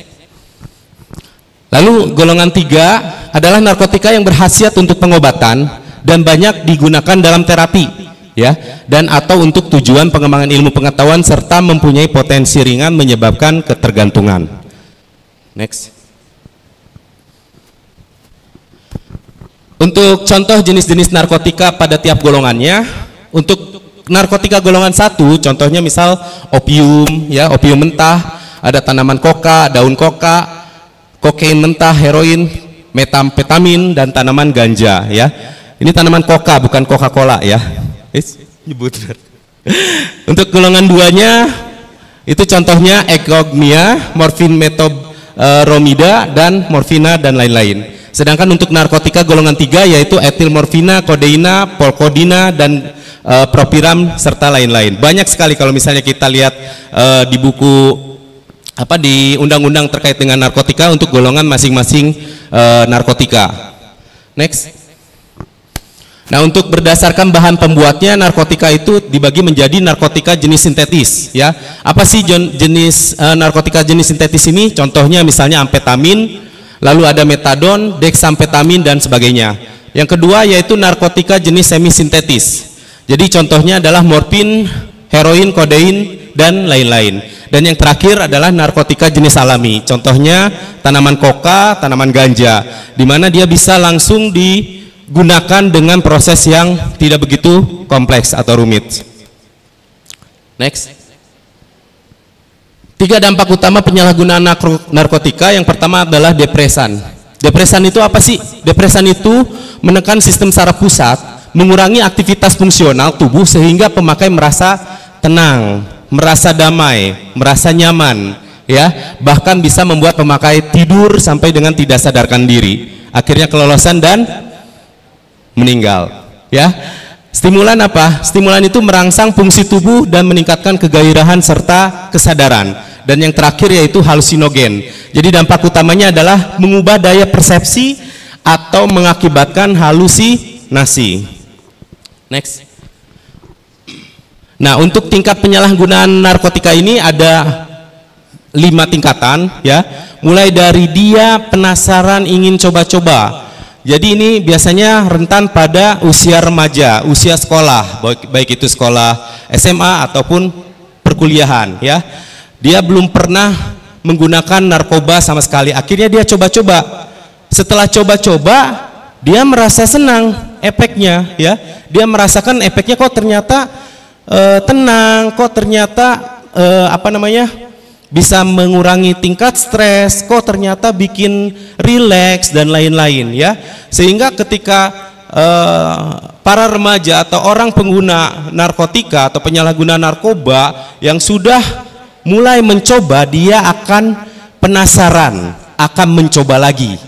Lalu golongan tiga adalah narkotika yang berhasiat untuk pengobatan dan banyak digunakan dalam terapi ya dan atau untuk tujuan pengembangan ilmu pengetahuan serta mempunyai potensi ringan menyebabkan ketergantungan. Next. Untuk contoh jenis-jenis narkotika pada tiap golongannya, untuk narkotika golongan satu, contohnya misal opium, ya opium mentah, ada tanaman koka, daun koka, kokain mentah, heroin, metamfetamin dan tanaman ganja, ya. Ini tanaman koka bukan Coca-Cola ya. Nyebut Untuk golongan duanya itu contohnya ekogmia, morfin metobromida dan morfina dan lain-lain. Sedangkan untuk narkotika golongan tiga yaitu etilmorfina, kodeina, polkodina dan e, propiram serta lain-lain. Banyak sekali kalau misalnya kita lihat e, di buku apa di undang-undang terkait dengan narkotika untuk golongan masing-masing e, narkotika. Next. Nah, untuk berdasarkan bahan pembuatnya narkotika itu dibagi menjadi narkotika jenis sintetis, ya. Apa sih jenis uh, narkotika jenis sintetis ini? Contohnya misalnya amfetamin, lalu ada metadon, dexamfetamin dan sebagainya. Yang kedua yaitu narkotika jenis semi sintetis. Jadi contohnya adalah morfin, heroin, kodein dan lain-lain. Dan yang terakhir adalah narkotika jenis alami. Contohnya tanaman koka, tanaman ganja, di mana dia bisa langsung di gunakan dengan proses yang tidak begitu kompleks atau rumit. Next. Tiga dampak utama penyalahgunaan narkotika. Yang pertama adalah depresan. Depresan itu apa sih? Depresan itu menekan sistem saraf pusat, mengurangi aktivitas fungsional tubuh sehingga pemakai merasa tenang, merasa damai, merasa nyaman, ya. Bahkan bisa membuat pemakai tidur sampai dengan tidak sadarkan diri. Akhirnya kelolosan dan meninggal ya stimulan apa stimulan itu merangsang fungsi tubuh dan meningkatkan kegairahan serta kesadaran dan yang terakhir yaitu halusinogen jadi dampak utamanya adalah mengubah daya persepsi atau mengakibatkan halusinasi next Nah, untuk tingkat penyalahgunaan narkotika ini ada lima tingkatan ya. Mulai dari dia penasaran ingin coba-coba. Jadi ini biasanya rentan pada usia remaja, usia sekolah, baik, baik itu sekolah SMA ataupun perkuliahan ya. Dia belum pernah menggunakan narkoba sama sekali. Akhirnya dia coba-coba. Setelah coba-coba, dia merasa senang efeknya ya. Dia merasakan efeknya kok ternyata eh, tenang, kok ternyata eh, apa namanya? bisa mengurangi tingkat stres, kok ternyata bikin rileks dan lain-lain ya. Sehingga ketika eh, para remaja atau orang pengguna narkotika atau penyalahguna narkoba yang sudah mulai mencoba, dia akan penasaran, akan mencoba lagi.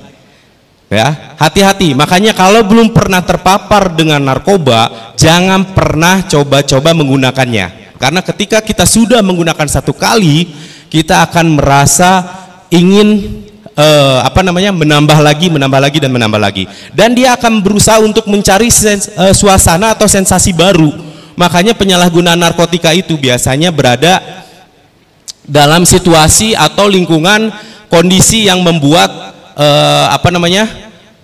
Ya, hati-hati. Makanya kalau belum pernah terpapar dengan narkoba, jangan pernah coba-coba menggunakannya. Karena ketika kita sudah menggunakan satu kali, kita akan merasa ingin eh, apa namanya menambah lagi, menambah lagi dan menambah lagi. Dan dia akan berusaha untuk mencari sens, eh, suasana atau sensasi baru. Makanya penyalahgunaan narkotika itu biasanya berada dalam situasi atau lingkungan kondisi yang membuat eh, apa namanya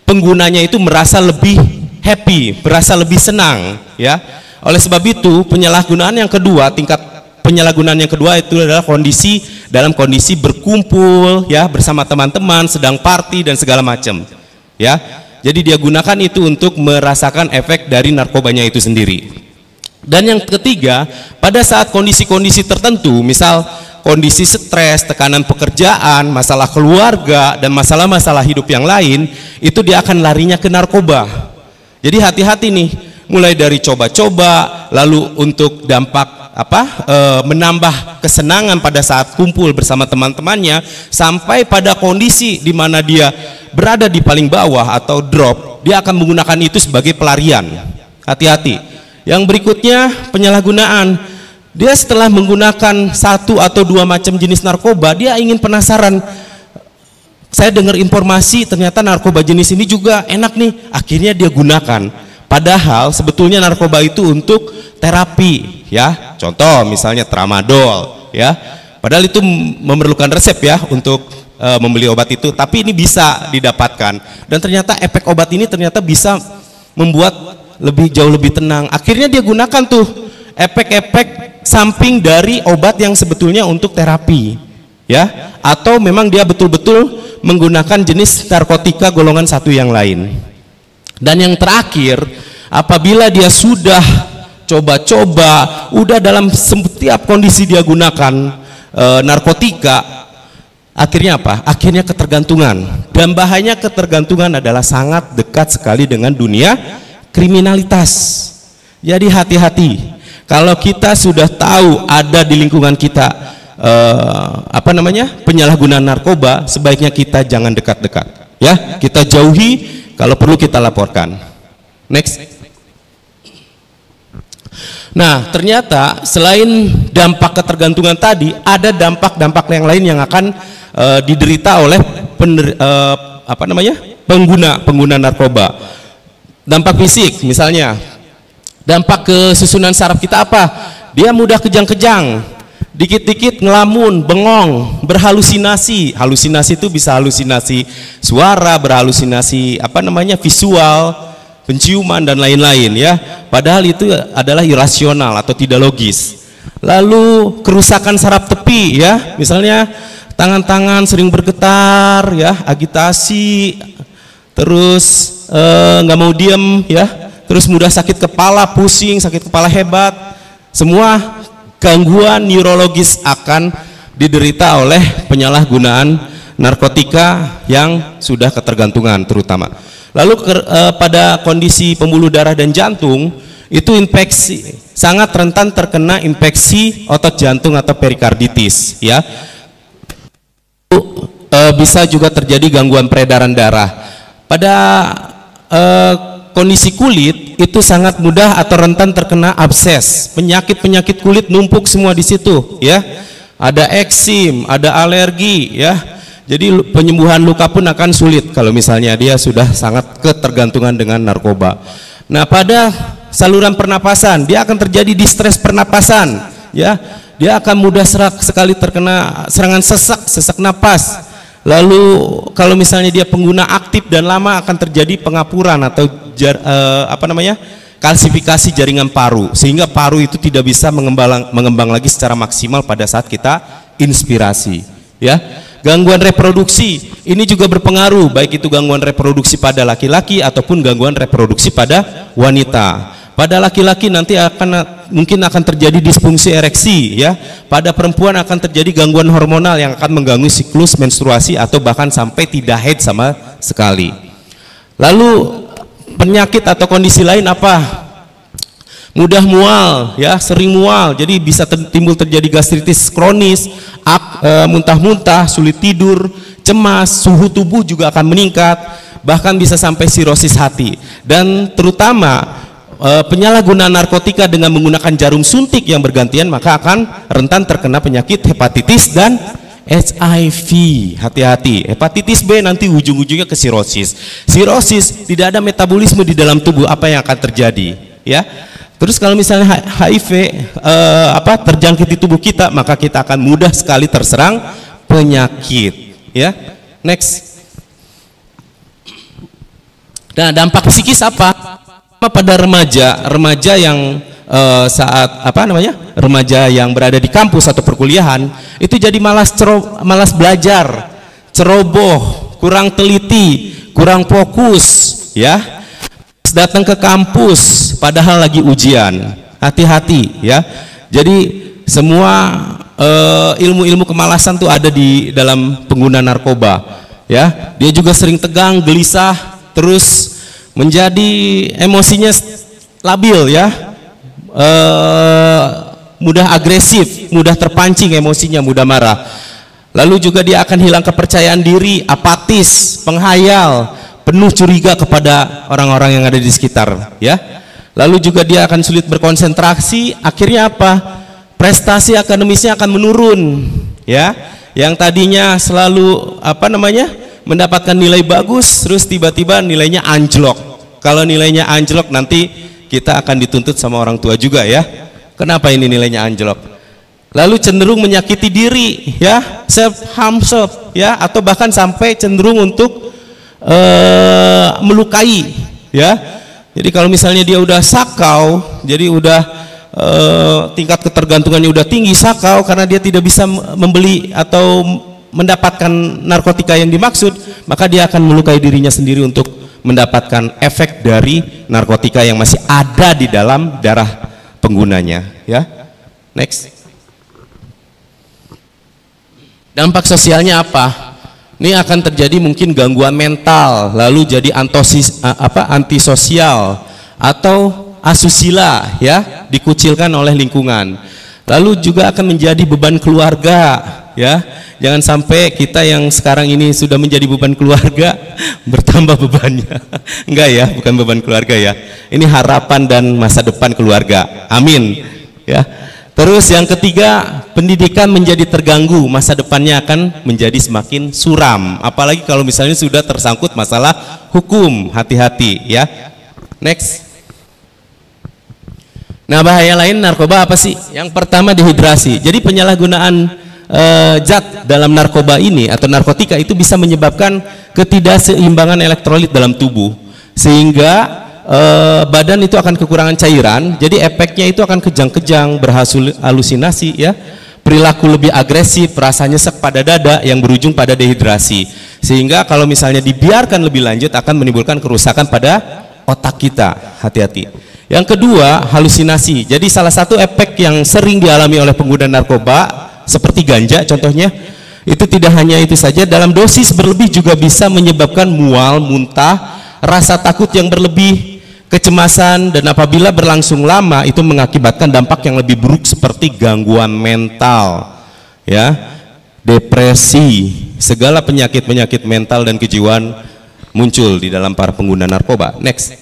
penggunanya itu merasa lebih happy, merasa lebih senang, ya. Oleh sebab itu penyalahgunaan yang kedua tingkat penyalahgunaan yang kedua itu adalah kondisi dalam kondisi berkumpul ya bersama teman-teman sedang party dan segala macam ya jadi dia gunakan itu untuk merasakan efek dari narkobanya itu sendiri dan yang ketiga pada saat kondisi-kondisi tertentu misal kondisi stres tekanan pekerjaan masalah keluarga dan masalah-masalah hidup yang lain itu dia akan larinya ke narkoba. Jadi hati-hati nih mulai dari coba-coba lalu untuk dampak apa e, menambah kesenangan pada saat kumpul bersama teman-temannya sampai pada kondisi di mana dia berada di paling bawah atau drop dia akan menggunakan itu sebagai pelarian. Hati-hati. Yang berikutnya penyalahgunaan dia setelah menggunakan satu atau dua macam jenis narkoba dia ingin penasaran. Saya dengar informasi ternyata narkoba jenis ini juga enak nih. Akhirnya dia gunakan. Padahal sebetulnya narkoba itu untuk terapi ya. Contoh misalnya tramadol ya. Padahal itu memerlukan resep ya untuk e, membeli obat itu. Tapi ini bisa didapatkan. Dan ternyata efek obat ini ternyata bisa membuat lebih jauh lebih tenang. Akhirnya dia gunakan tuh efek-efek samping dari obat yang sebetulnya untuk terapi ya atau memang dia betul-betul menggunakan jenis narkotika golongan satu yang lain dan yang terakhir apabila dia sudah coba-coba, udah dalam setiap kondisi dia gunakan e, narkotika, akhirnya apa? Akhirnya ketergantungan. Dan bahayanya ketergantungan adalah sangat dekat sekali dengan dunia kriminalitas. Jadi hati-hati. Kalau kita sudah tahu ada di lingkungan kita e, apa namanya penyalahgunaan narkoba, sebaiknya kita jangan dekat-dekat. Ya, kita jauhi. Kalau perlu kita laporkan. Next. Nah, ternyata selain dampak ketergantungan tadi, ada dampak-dampak yang lain yang akan uh, diderita oleh pener, uh, apa namanya pengguna pengguna narkoba. Dampak fisik, misalnya, dampak ke susunan saraf kita apa? Dia mudah kejang-kejang, dikit-dikit ngelamun, bengong, berhalusinasi. Halusinasi itu bisa halusinasi suara, berhalusinasi apa namanya visual, penciuman dan lain-lain ya. Padahal itu adalah irasional atau tidak logis. Lalu kerusakan saraf tepi ya, misalnya tangan-tangan sering bergetar ya, agitasi, terus eh, nggak eh, mau diem ya, terus mudah sakit kepala, pusing, sakit kepala hebat, semua gangguan neurologis akan diderita oleh penyalahgunaan narkotika yang sudah ketergantungan terutama. Lalu ke, uh, pada kondisi pembuluh darah dan jantung itu infeksi sangat rentan terkena infeksi otot jantung atau perikarditis ya. Uh, bisa juga terjadi gangguan peredaran darah. Pada uh, kondisi kulit itu sangat mudah atau rentan terkena abses, penyakit-penyakit kulit numpuk semua di situ ya. Ada eksim, ada alergi ya jadi penyembuhan luka pun akan sulit kalau misalnya dia sudah sangat ketergantungan dengan narkoba. Nah, pada saluran pernapasan, dia akan terjadi distres pernapasan, ya. Dia akan mudah serak sekali terkena serangan sesak, sesak napas. Lalu kalau misalnya dia pengguna aktif dan lama akan terjadi pengapuran atau jar, eh, apa namanya? kalsifikasi jaringan paru sehingga paru itu tidak bisa mengembang mengembang lagi secara maksimal pada saat kita inspirasi, ya. Gangguan reproduksi ini juga berpengaruh baik itu gangguan reproduksi pada laki-laki ataupun gangguan reproduksi pada wanita. Pada laki-laki nanti akan mungkin akan terjadi disfungsi ereksi ya. Pada perempuan akan terjadi gangguan hormonal yang akan mengganggu siklus menstruasi atau bahkan sampai tidak haid sama sekali. Lalu penyakit atau kondisi lain apa? Mudah mual ya, sering mual. Jadi bisa ter- timbul terjadi gastritis kronis, e, muntah-muntah, sulit tidur, cemas, suhu tubuh juga akan meningkat, bahkan bisa sampai sirosis hati. Dan terutama eh, penyalahgunaan narkotika dengan menggunakan jarum suntik yang bergantian maka akan rentan terkena penyakit hepatitis dan HIV. Hati-hati. Hepatitis B nanti ujung-ujungnya ke sirosis. Sirosis tidak ada metabolisme di dalam tubuh apa yang akan terjadi, ya. Terus kalau misalnya HIV eh, apa terjangkit di tubuh kita, maka kita akan mudah sekali terserang penyakit, ya. Next. Nah, dampak psikis apa? Pada remaja? Remaja yang eh, saat apa namanya? Remaja yang berada di kampus atau perkuliahan itu jadi malas cero, malas belajar, ceroboh, kurang teliti, kurang fokus, ya. Datang ke kampus padahal lagi ujian. Hati-hati, ya. Jadi semua eh, ilmu-ilmu kemalasan tuh ada di dalam pengguna narkoba, ya. Dia juga sering tegang, gelisah, terus menjadi emosinya labil ya. Eh, mudah agresif mudah terpancing emosinya mudah marah. Lalu juga dia akan hilang kepercayaan diri apatis penghayal penuh curiga kepada orang-orang yang ada di sekitar ya. Lalu juga dia akan sulit berkonsentrasi akhirnya apa? Prestasi akademisnya akan menurun ya. Yang tadinya selalu apa namanya mendapatkan nilai bagus terus tiba-tiba nilainya anjlok. Kalau nilainya anjlok nanti kita akan dituntut sama orang tua juga ya. Kenapa ini nilainya anjlok? Lalu cenderung menyakiti diri ya. Self harm self ya. Atau bahkan sampai cenderung untuk eh, melukai ya. Jadi kalau misalnya dia udah sakau jadi udah eh, tingkat ketergantungannya udah tinggi sakau karena dia tidak bisa membeli atau mendapatkan narkotika yang dimaksud maka dia akan melukai dirinya sendiri untuk mendapatkan efek dari narkotika yang masih ada di dalam darah penggunanya ya. Next. Dampak sosialnya apa? Ini akan terjadi mungkin gangguan mental lalu jadi antosis apa antisosial atau asusila ya dikucilkan oleh lingkungan. Lalu juga akan menjadi beban keluarga ya jangan sampai kita yang sekarang ini sudah menjadi beban keluarga bertambah bebannya. Enggak ya bukan beban keluarga ya. Ini harapan dan masa depan keluarga. Amin. Ya. Terus yang ketiga pendidikan menjadi terganggu. Masa depannya akan menjadi semakin suram. Apalagi kalau misalnya sudah tersangkut masalah hukum. Hati-hati ya. Next. Nah bahaya lain narkoba apa sih? Yang pertama dehidrasi. Jadi penyalahgunaan eh, zat dalam narkoba ini atau narkotika itu bisa menyebabkan ketidakseimbangan elektrolit dalam tubuh sehingga eh, badan itu akan kekurangan cairan. Jadi efeknya itu akan kejang-kejang, berhalusinasi ya. Perilaku lebih agresif, rasa nyesek pada dada yang berujung pada dehidrasi. Sehingga kalau misalnya dibiarkan lebih lanjut akan menimbulkan kerusakan pada otak kita. Hati-hati. Yang kedua, halusinasi. Jadi salah satu efek yang sering dialami oleh pengguna narkoba seperti ganja contohnya, itu tidak hanya itu saja, dalam dosis berlebih juga bisa menyebabkan mual, muntah, rasa takut yang berlebih, kecemasan dan apabila berlangsung lama itu mengakibatkan dampak yang lebih buruk seperti gangguan mental. Ya. Depresi, segala penyakit-penyakit mental dan kejiwaan muncul di dalam para pengguna narkoba. Next.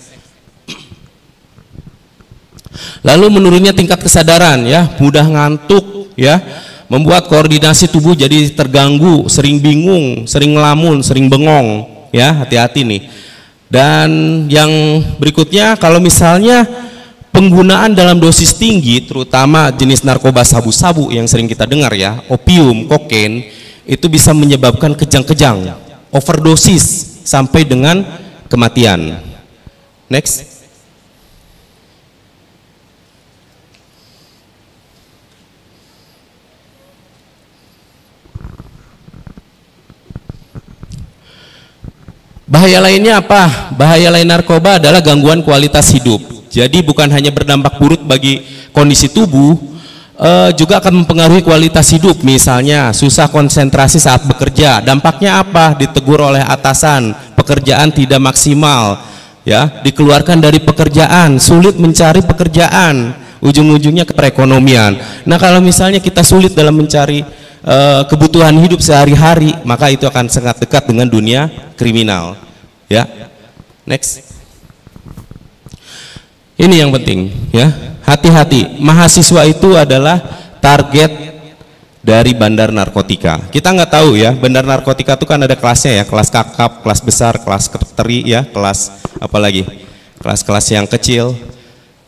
Lalu menurunnya tingkat kesadaran ya, mudah ngantuk ya, membuat koordinasi tubuh jadi terganggu, sering bingung, sering ngelamun, sering bengong ya, hati-hati nih. Dan yang berikutnya kalau misalnya penggunaan dalam dosis tinggi terutama jenis narkoba sabu-sabu yang sering kita dengar ya, opium, kokain itu bisa menyebabkan kejang-kejang, overdosis sampai dengan kematian. Next. Bahaya lainnya apa? Bahaya lain narkoba adalah gangguan kualitas hidup. Jadi bukan hanya berdampak buruk bagi kondisi tubuh, eh, juga akan mempengaruhi kualitas hidup. Misalnya susah konsentrasi saat bekerja. Dampaknya apa? Ditegur oleh atasan, pekerjaan tidak maksimal, ya, dikeluarkan dari pekerjaan, sulit mencari pekerjaan, ujung-ujungnya ke perekonomian. Nah kalau misalnya kita sulit dalam mencari eh, kebutuhan hidup sehari-hari, maka itu akan sangat dekat dengan dunia kriminal. Ya, next. Ini yang penting, ya. Hati-hati, mahasiswa itu adalah target dari bandar narkotika. Kita nggak tahu ya, bandar narkotika itu kan ada kelasnya ya, kelas kakap, kelas besar, kelas teri ya, kelas apa lagi? Kelas-kelas yang kecil.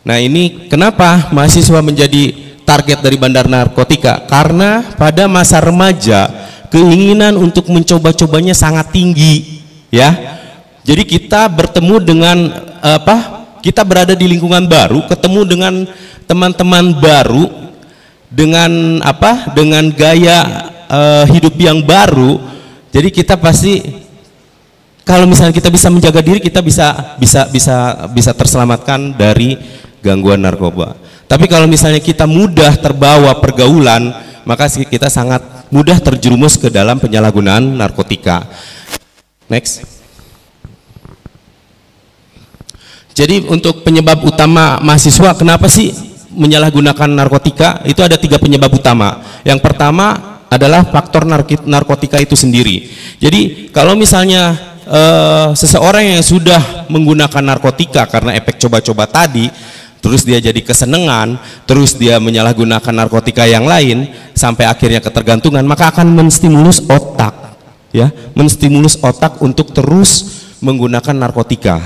Nah, ini kenapa mahasiswa menjadi target dari bandar narkotika? Karena pada masa remaja keinginan untuk mencoba-cobanya sangat tinggi, ya. Jadi kita bertemu dengan apa? Kita berada di lingkungan baru, ketemu dengan teman-teman baru dengan apa? Dengan gaya eh, hidup yang baru. Jadi kita pasti kalau misalnya kita bisa menjaga diri, kita bisa bisa bisa bisa terselamatkan dari gangguan narkoba. Tapi kalau misalnya kita mudah terbawa pergaulan, maka kita sangat mudah terjerumus ke dalam penyalahgunaan narkotika. Next. Jadi untuk penyebab utama mahasiswa kenapa sih menyalahgunakan narkotika? Itu ada tiga penyebab utama. Yang pertama adalah faktor narkotika itu sendiri. Jadi kalau misalnya eh, seseorang yang sudah menggunakan narkotika karena efek coba-coba tadi, terus dia jadi kesenangan, terus dia menyalahgunakan narkotika yang lain sampai akhirnya ketergantungan, maka akan menstimulus otak, ya, menstimulus otak untuk terus menggunakan narkotika.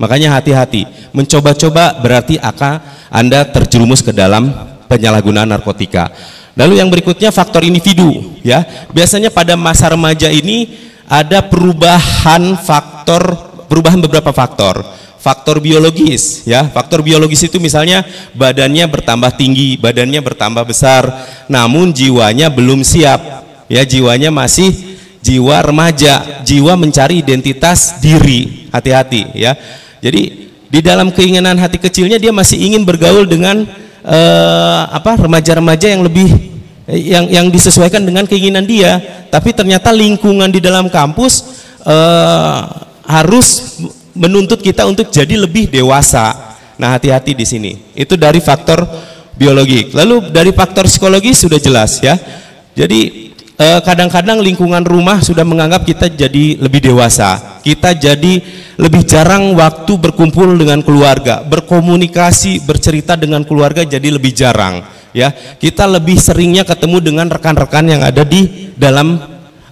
Makanya hati-hati, mencoba-coba berarti akan Anda terjerumus ke dalam penyalahgunaan narkotika. Lalu yang berikutnya faktor individu, ya. Biasanya pada masa remaja ini ada perubahan faktor, perubahan beberapa faktor. Faktor biologis, ya. Faktor biologis itu misalnya badannya bertambah tinggi, badannya bertambah besar, namun jiwanya belum siap. Ya, jiwanya masih jiwa remaja, jiwa mencari identitas diri. Hati-hati, ya jadi di dalam keinginan hati kecilnya dia masih ingin bergaul dengan uh, apa remaja-remaja yang lebih yang yang disesuaikan dengan keinginan dia. Tapi ternyata lingkungan di dalam kampus uh, harus menuntut kita untuk jadi lebih dewasa. Nah, hati-hati di sini. Itu dari faktor biologi. Lalu dari faktor psikologi sudah jelas ya. Jadi kadang-kadang lingkungan rumah sudah menganggap kita jadi lebih dewasa. Kita jadi lebih jarang waktu berkumpul dengan keluarga, berkomunikasi, bercerita dengan keluarga jadi lebih jarang. Ya, kita lebih seringnya ketemu dengan rekan-rekan yang ada di dalam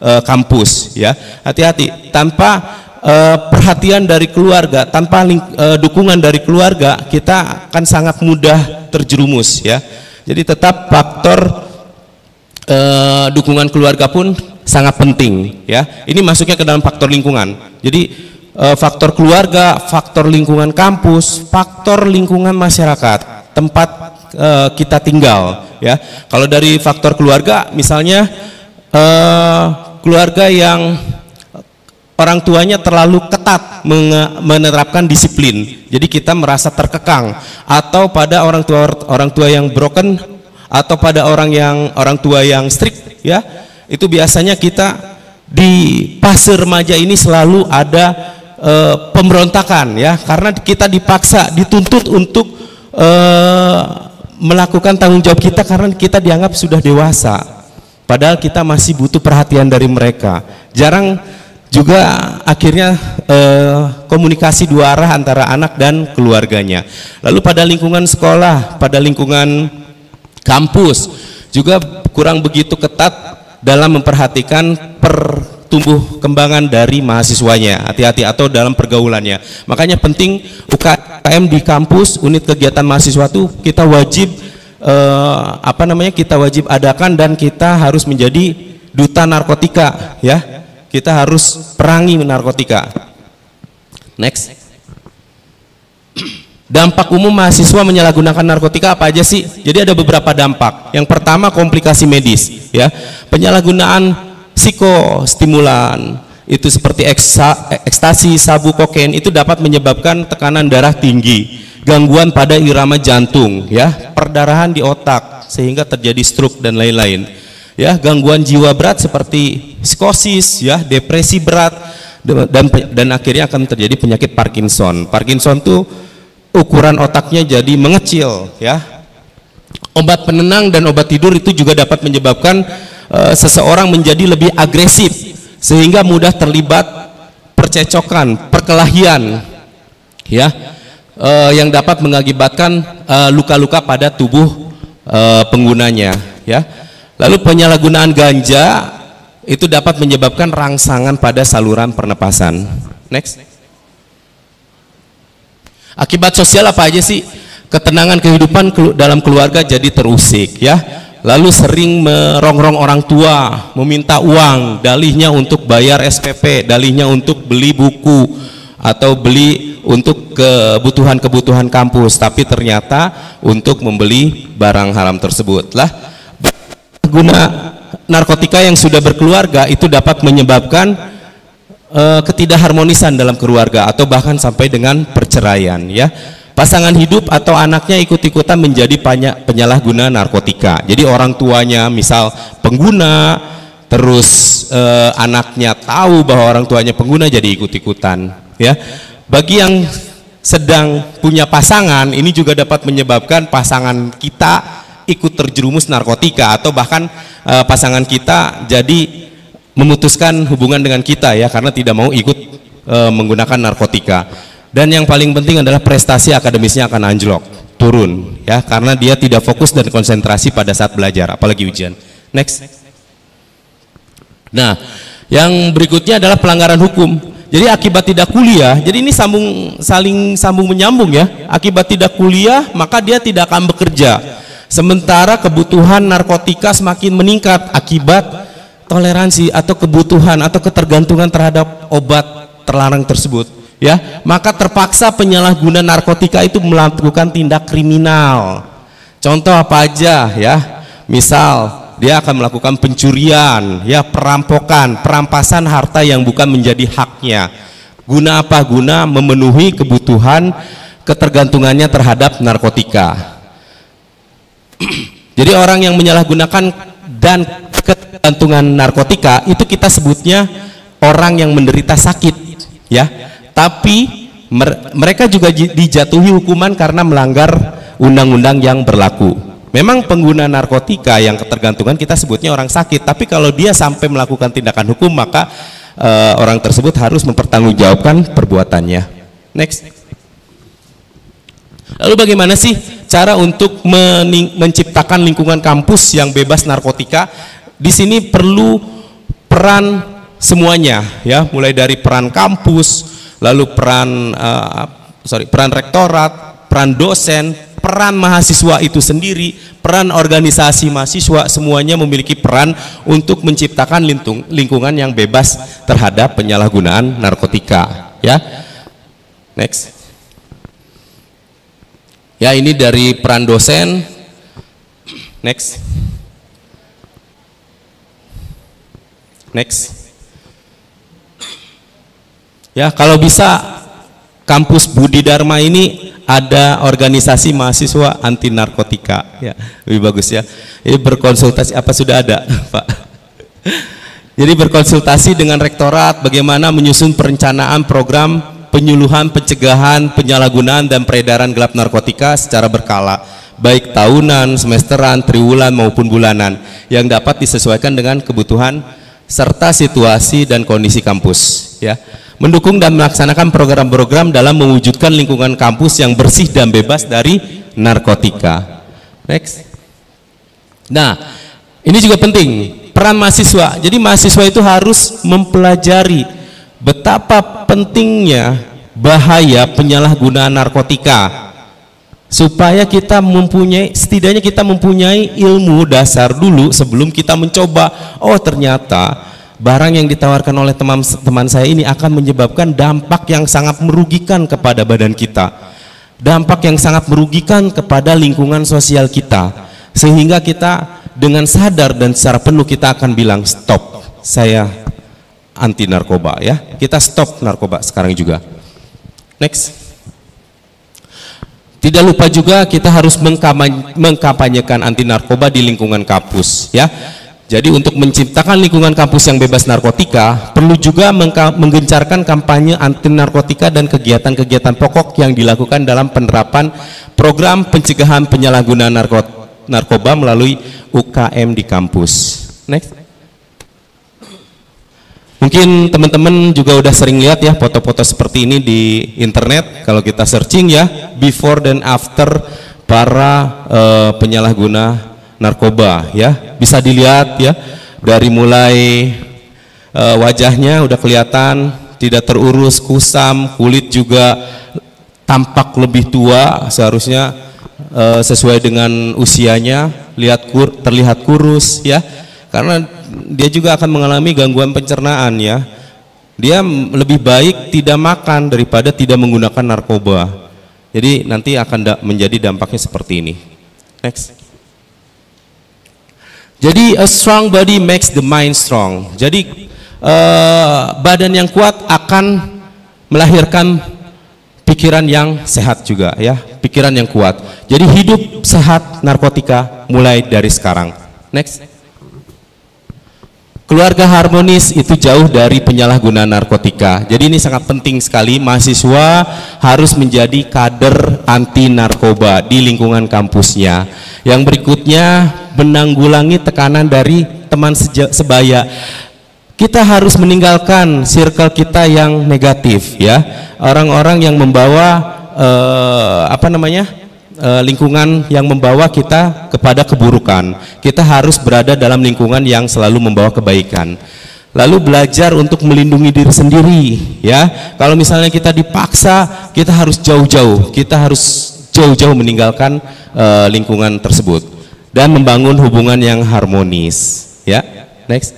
uh, kampus. Ya, hati-hati. Tanpa uh, perhatian dari keluarga, tanpa uh, dukungan dari keluarga, kita akan sangat mudah terjerumus. Ya, jadi tetap faktor uh, dukungan keluarga pun sangat penting. Ya, ini masuknya ke dalam faktor lingkungan. Jadi faktor keluarga, faktor lingkungan kampus, faktor lingkungan masyarakat, tempat uh, kita tinggal ya. Kalau dari faktor keluarga misalnya uh, keluarga yang orang tuanya terlalu ketat menerapkan disiplin. Jadi kita merasa terkekang atau pada orang tua orang tua yang broken atau pada orang yang orang tua yang strict ya. Itu biasanya kita di fase remaja ini selalu ada e, pemberontakan ya karena kita dipaksa dituntut untuk e, melakukan tanggung jawab kita karena kita dianggap sudah dewasa padahal kita masih butuh perhatian dari mereka jarang juga akhirnya e, komunikasi dua arah antara anak dan keluarganya lalu pada lingkungan sekolah pada lingkungan kampus juga kurang begitu ketat dalam memperhatikan per tumbuh kembangan dari mahasiswanya. Hati-hati atau dalam pergaulannya. Makanya penting UKM di kampus, unit kegiatan mahasiswa itu kita wajib eh, apa namanya? Kita wajib adakan dan kita harus menjadi duta narkotika ya. Kita harus perangi narkotika. Next. Dampak umum mahasiswa menyalahgunakan narkotika apa aja sih? Jadi ada beberapa dampak. Yang pertama komplikasi medis, ya. Penyalahgunaan psikostimulan itu seperti eksa, ekstasi, sabu, kokain itu dapat menyebabkan tekanan darah tinggi, gangguan pada irama jantung, ya, perdarahan di otak sehingga terjadi stroke dan lain-lain. Ya, gangguan jiwa berat seperti psikosis, ya, depresi berat dan dan akhirnya akan terjadi penyakit Parkinson. Parkinson tuh ukuran otaknya jadi mengecil ya. Obat penenang dan obat tidur itu juga dapat menyebabkan uh, seseorang menjadi lebih agresif sehingga mudah terlibat percecokan perkelahian ya. Uh, yang dapat mengakibatkan eh, luka-luka uh, pada tubuh uh, penggunanya ya lalu penyalahgunaan ganja itu dapat menyebabkan rangsangan pada saluran pernapasan next Akibat sosial apa aja sih? Ketenangan kehidupan dalam keluarga jadi terusik ya. Lalu sering merongrong orang tua, meminta uang, dalihnya untuk bayar SPP, dalihnya untuk beli buku atau beli untuk kebutuhan-kebutuhan kampus, tapi ternyata untuk membeli barang haram tersebut. Lah guna narkotika yang sudah berkeluarga itu dapat menyebabkan uh, ketidakharmonisan dalam keluarga atau bahkan sampai dengan perceraian ya. Pasangan hidup atau anaknya ikut-ikutan menjadi penyalahguna narkotika. Jadi orang tuanya misal pengguna terus uh, anaknya tahu bahwa orang tuanya pengguna jadi ikut-ikutan ya. Bagi yang sedang punya pasangan ini juga dapat menyebabkan pasangan kita ikut terjerumus narkotika atau bahkan uh, pasangan kita jadi memutuskan hubungan dengan kita ya karena tidak mau ikut e, menggunakan narkotika. Dan yang paling penting adalah prestasi akademisnya akan anjlok turun ya karena dia tidak fokus dan konsentrasi pada saat belajar apalagi ujian. Next. Nah yang berikutnya adalah pelanggaran hukum. Jadi akibat tidak kuliah jadi ini sambung saling sambung menyambung ya. Akibat tidak kuliah maka dia tidak akan bekerja sementara kebutuhan narkotika semakin meningkat akibat toleransi atau kebutuhan atau ketergantungan terhadap obat terlarang tersebut ya. Maka terpaksa penyalahguna narkotika itu melakukan tindak kriminal. Contoh apa aja ya. Misal dia akan melakukan pencurian ya perampokan perampasan harta yang bukan menjadi haknya. Guna apa? Guna memenuhi kebutuhan ketergantungannya terhadap narkotika jadi orang yang menyalahgunakan dan ketergantungan narkotika itu kita sebutnya orang yang menderita sakit ya. Tapi mereka juga dijatuhi hukuman karena melanggar undang-undang yang berlaku. Memang pengguna narkotika yang ketergantungan kita sebutnya orang sakit tapi kalau dia sampai melakukan tindakan hukum maka uh, orang tersebut harus mempertanggungjawabkan perbuatannya. Next. Lalu bagaimana sih cara untuk menciptakan lingkungan kampus yang bebas narkotika di sini perlu peran semuanya ya. Mulai dari peran kampus lalu peran uh, sorry peran rektorat peran dosen peran mahasiswa itu sendiri peran organisasi mahasiswa semuanya memiliki peran untuk menciptakan lintung, lingkungan yang bebas terhadap penyalahgunaan narkotika ya. Next ya ini dari peran dosen. Next. Next. Ya, kalau bisa kampus Budi Dharma ini ada organisasi mahasiswa anti narkotika ya lebih bagus ya. Ini berkonsultasi apa sudah ada Pak? Jadi berkonsultasi dengan rektorat bagaimana menyusun perencanaan program penyuluhan pencegahan penyalahgunaan dan peredaran gelap narkotika secara berkala baik tahunan semesteran triwulan maupun bulanan yang dapat disesuaikan dengan kebutuhan serta situasi dan kondisi kampus ya. Mendukung dan melaksanakan program-program dalam mewujudkan lingkungan kampus yang bersih dan bebas dari narkotika. Next. Nah ini juga penting. Peran mahasiswa. Jadi mahasiswa itu harus mempelajari betapa pentingnya bahaya penyalahgunaan narkotika. Supaya kita mempunyai setidaknya kita mempunyai ilmu dasar dulu sebelum kita mencoba. Oh ternyata barang yang ditawarkan oleh teman-teman saya ini akan menyebabkan dampak yang sangat merugikan kepada badan kita. Dampak yang sangat merugikan kepada lingkungan sosial kita. Sehingga kita dengan sadar dan secara penuh kita akan bilang stop saya anti narkoba ya kita stop narkoba sekarang juga next tidak lupa juga kita harus mengkampanyekan anti narkoba di lingkungan kampus ya. Jadi untuk menciptakan lingkungan kampus yang bebas narkotika, perlu juga menggencarkan kampanye anti narkotika dan kegiatan-kegiatan pokok yang dilakukan dalam penerapan program pencegahan penyalahgunaan narko- narkoba melalui UKM di kampus. Next. Mungkin teman-teman juga udah sering lihat ya foto-foto seperti ini di internet. Kalau kita searching ya before dan after para eh, penyalahguna narkoba ya. Bisa dilihat ya dari mulai eh, wajahnya udah kelihatan tidak terurus kusam kulit juga tampak lebih tua seharusnya eh, sesuai dengan usianya. Lihat kur, terlihat kurus ya. Karena dia juga akan mengalami gangguan pencernaan ya. Dia lebih baik tidak makan daripada tidak menggunakan narkoba. Jadi nanti akan da- menjadi dampaknya seperti ini. Next. Jadi a strong body makes the mind strong. Jadi eh, badan yang kuat akan melahirkan pikiran yang sehat juga ya. Pikiran yang kuat. Jadi hidup sehat narkotika mulai dari sekarang. Next Keluarga harmonis itu jauh dari penyalahgunaan narkotika. Jadi ini sangat penting sekali mahasiswa harus menjadi kader anti narkoba di lingkungan kampusnya. Yang berikutnya menanggulangi tekanan dari teman sebaya. Kita harus meninggalkan circle kita yang negatif ya. Orang-orang yang membawa eh, apa namanya? Eh, lingkungan yang membawa kita kepada keburukan. Kita harus berada dalam lingkungan yang selalu membawa kebaikan. Lalu belajar untuk melindungi diri sendiri, ya. Kalau misalnya kita dipaksa, kita harus jauh-jauh. Kita harus jauh-jauh meninggalkan eh, lingkungan tersebut dan membangun hubungan yang harmonis, ya. Next.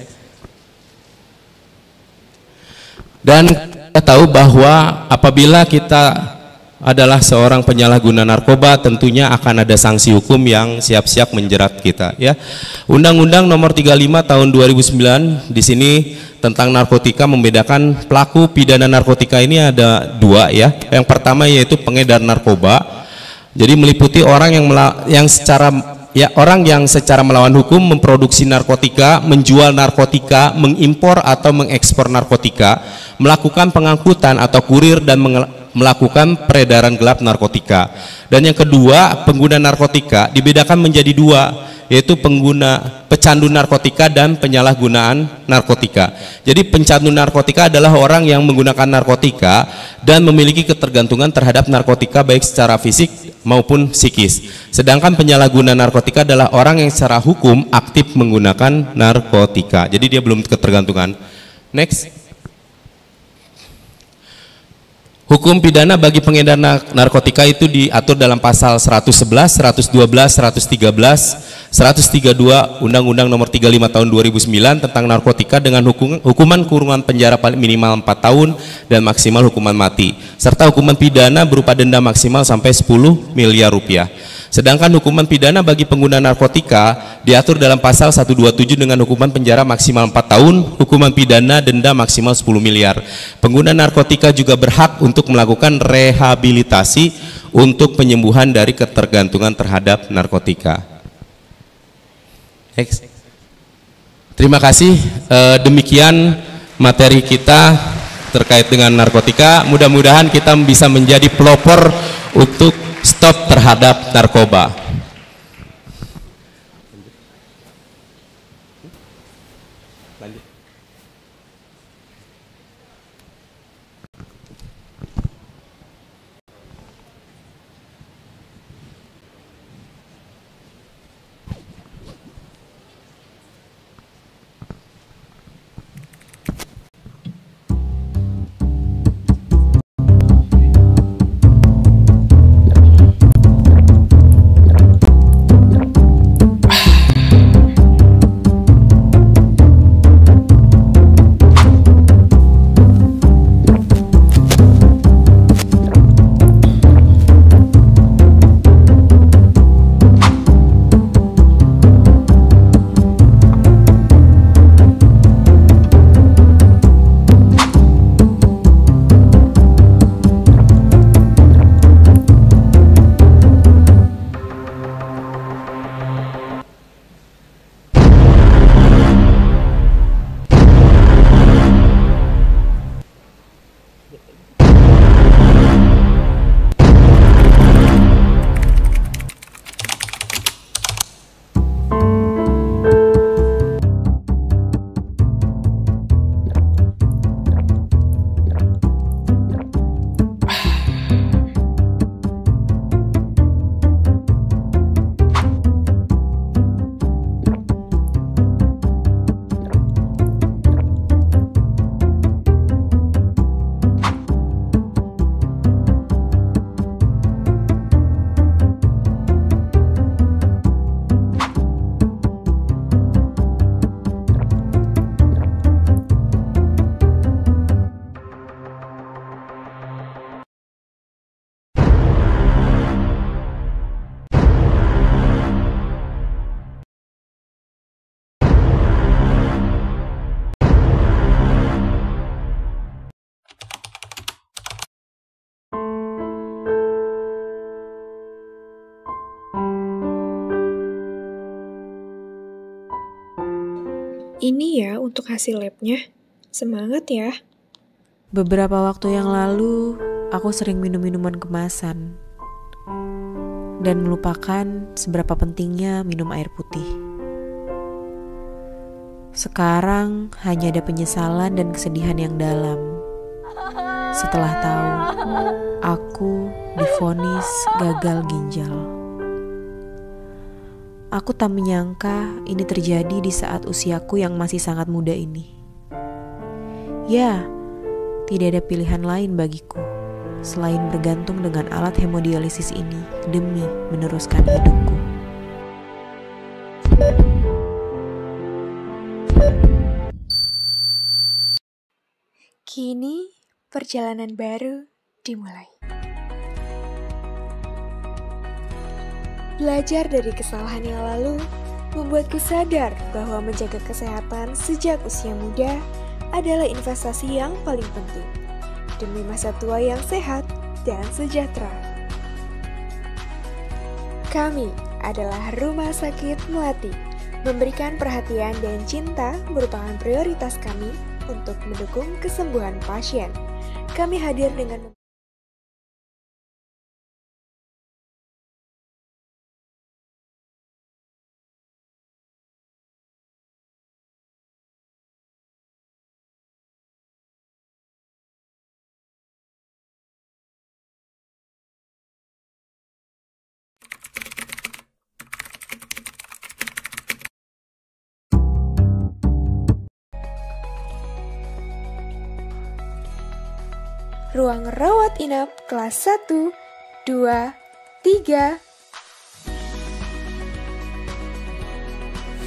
Dan kita tahu bahwa apabila kita adalah seorang penyalahguna narkoba tentunya akan ada sanksi hukum yang siap-siap menjerat kita ya. Undang-Undang Nomor 35 Tahun 2009 di sini tentang narkotika membedakan pelaku pidana narkotika ini ada dua ya. Yang pertama yaitu pengedar narkoba. Jadi meliputi orang yang yang secara ya orang yang secara melawan hukum memproduksi narkotika, menjual narkotika, mengimpor atau mengekspor narkotika, melakukan pengangkutan atau kurir dan melakukan peredaran gelap narkotika. Dan yang kedua, pengguna narkotika dibedakan menjadi dua, yaitu pengguna pecandu narkotika dan penyalahgunaan narkotika. Jadi pencandu narkotika adalah orang yang menggunakan narkotika dan memiliki ketergantungan terhadap narkotika baik secara fisik maupun psikis. Sedangkan penyalahguna narkotika adalah orang yang secara hukum aktif menggunakan narkotika. Jadi dia belum ketergantungan. Next. Hukum pidana bagi pengedar na- narkotika itu diatur dalam pasal 111, 112, 113, 132 Undang-Undang Nomor 35 Tahun 2009 tentang narkotika dengan hukum- hukuman kurungan penjara paling minimal 4 tahun dan maksimal hukuman mati serta hukuman pidana berupa denda maksimal sampai 10 miliar rupiah. Sedangkan hukuman pidana bagi pengguna narkotika diatur dalam pasal 127 dengan hukuman penjara maksimal 4 tahun, hukuman pidana denda maksimal 10 miliar. Pengguna narkotika juga berhak untuk melakukan rehabilitasi untuk penyembuhan dari ketergantungan terhadap narkotika. Next. Terima kasih. Eh, demikian materi kita terkait dengan narkotika. Mudah-mudahan kita bisa menjadi pelopor untuk stop terhadap narkoba. Hasil labnya. Semangat ya. Beberapa waktu yang lalu, aku sering minum minuman kemasan dan melupakan seberapa pentingnya minum air putih. Sekarang hanya ada penyesalan dan kesedihan yang dalam. Setelah tahu aku difonis gagal ginjal. Aku tak menyangka ini terjadi di saat usiaku yang masih sangat muda ini. Ya, tidak ada pilihan lain bagiku selain bergantung dengan alat hemodialisis ini demi meneruskan hidupku. Kini perjalanan baru dimulai. Belajar dari kesalahan yang lalu membuatku sadar bahwa menjaga kesehatan sejak usia muda adalah investasi yang paling penting demi masa tua yang sehat dan sejahtera. Kami adalah Rumah Sakit Melati. Memberikan perhatian dan cinta merupakan prioritas kami untuk mendukung kesembuhan pasien. Kami hadir dengan ruang rawat inap kelas 1, 2, 3,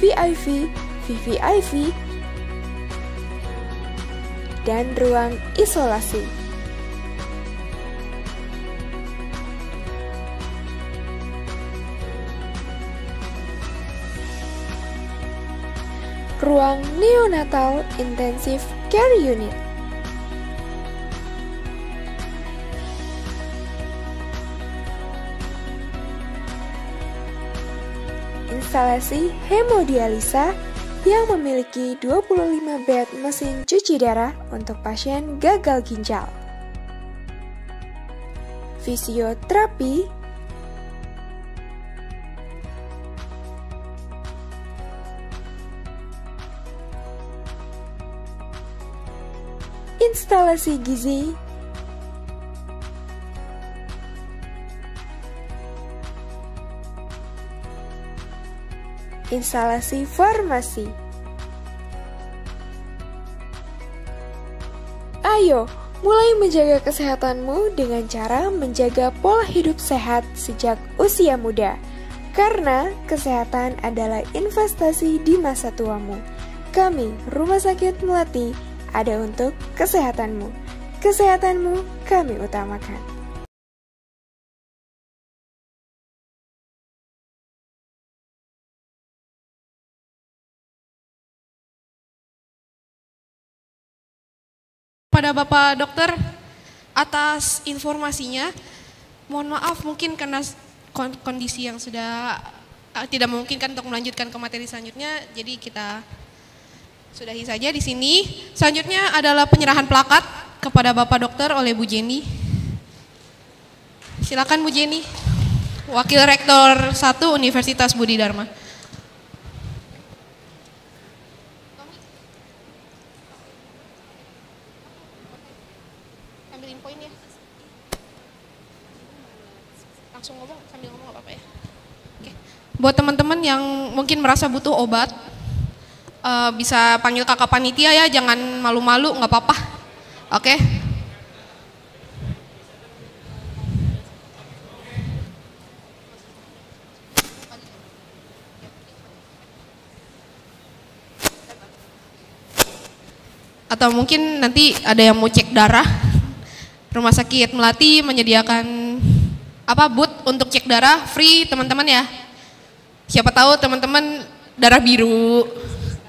VIP, VVIP, dan ruang isolasi. Ruang neonatal intensive care unit. Instalasi hemodialisa yang memiliki 25 bed mesin cuci darah untuk pasien gagal ginjal. Fisioterapi instalasi gizi instalasi farmasi. Ayo, mulai menjaga kesehatanmu dengan cara menjaga pola hidup sehat sejak usia muda. Karena kesehatan adalah investasi di masa tuamu. Kami, Rumah Sakit Melati, ada untuk kesehatanmu. Kesehatanmu kami utamakan. Pada Bapak Dokter atas informasinya. Mohon maaf mungkin karena kondisi yang sudah uh, tidak memungkinkan untuk melanjutkan ke materi selanjutnya, jadi kita sudahi saja di sini. Selanjutnya adalah penyerahan plakat kepada Bapak Dokter oleh Bu Jenny. Silakan Bu Jenny, Wakil Rektor 1 Universitas Budi Dharma. ambilin poin ya. Langsung ngomong sambil ngomong gak apa-apa ya. Oke. Buat teman-teman yang mungkin merasa butuh obat, uh, bisa panggil kakak panitia ya, jangan malu-malu, nggak apa-apa. Oke. Atau mungkin nanti ada yang mau cek darah, Rumah Sakit Melati menyediakan apa booth untuk cek darah free teman-teman ya. Siapa tahu teman-teman darah biru,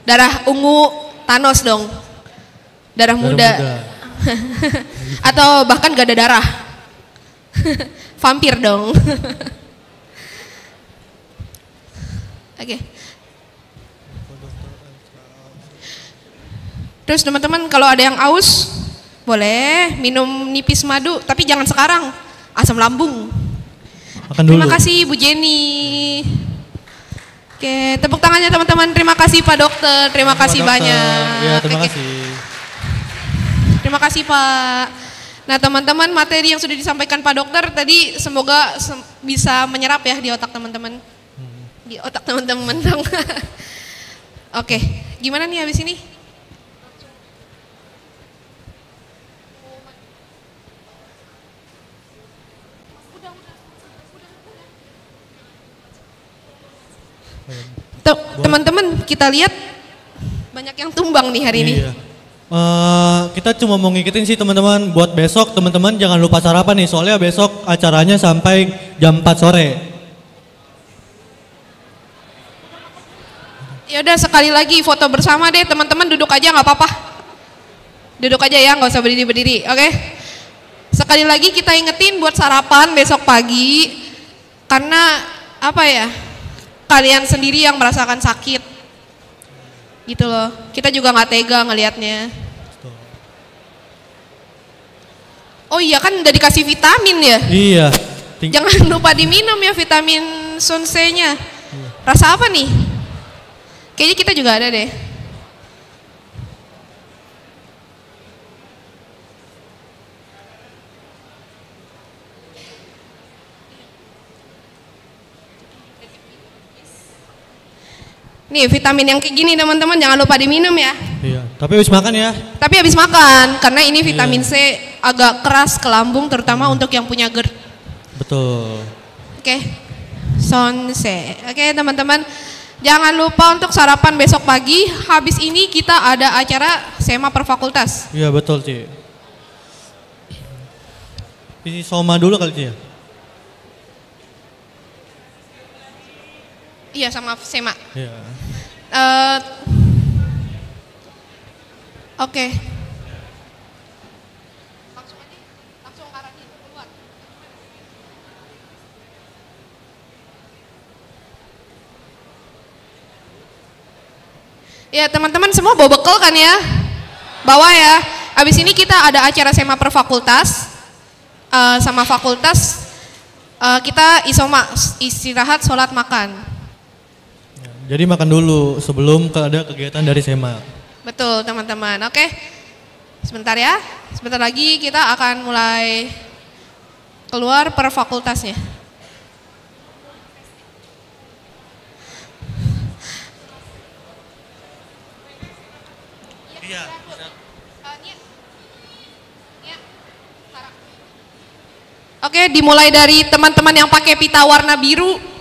darah ungu, Thanos dong. Darah, muda. muda. Atau bahkan gak ada darah. Vampir dong. Oke. Terus teman-teman kalau ada yang aus, boleh minum nipis madu, tapi jangan sekarang, asam lambung. Makan dulu. Terima kasih Bu Jenny. Oke, tepuk tangannya teman-teman. Terima kasih Pak Dokter. Terima kasih Pak Dokter. banyak. Ya, terima Oke, kasih. Terima kasih Pak. Nah teman-teman materi yang sudah disampaikan Pak Dokter tadi semoga sem- bisa menyerap ya di otak teman-teman. Di otak teman-teman. Oke, gimana nih habis ini? Teman-teman kita lihat banyak yang tumbang nih hari ini. Iya. Eh, kita cuma mau ngikutin sih teman-teman buat besok teman-teman jangan lupa sarapan nih soalnya besok acaranya sampai jam 4 sore. Ya udah sekali lagi foto bersama deh teman-teman duduk aja nggak apa-apa. Duduk aja ya nggak usah berdiri-berdiri, oke? Sekali lagi kita ingetin buat sarapan besok pagi karena apa ya? Kalian sendiri yang merasakan sakit, gitu loh. Kita juga nggak tega ngelihatnya. Oh iya kan udah dikasih vitamin ya? Iya. Ting- Jangan lupa diminum ya vitamin sunse-nya. Rasa apa nih? Kayaknya kita juga ada deh. Nih vitamin yang kayak gini teman-teman jangan lupa diminum ya. Iya. Tapi habis makan ya. Tapi habis makan karena ini vitamin C agak keras ke lambung terutama untuk yang punya GERD. Betul. Oke. Sonse. Oke, teman-teman. Jangan lupa untuk sarapan besok pagi. Habis ini kita ada acara SEMA per fakultas. Iya betul Ci. Isi soma dulu kali Ci ya. Iya sama SEMA. Iya. Eh, Oke. Ya teman-teman semua bawa bekal kan ya? Bawa ya. Abis ini kita ada acara SEMA per fakultas. Eh, sama fakultas eh, kita isoma istirahat sholat makan. Jadi makan dulu sebelum ada kegiatan dari SEMA. Betul teman-teman. Oke. Sebentar ya. Sebentar lagi kita akan mulai keluar per fakultasnya. Iya. Oke, dimulai dari teman-teman yang pakai pita warna biru.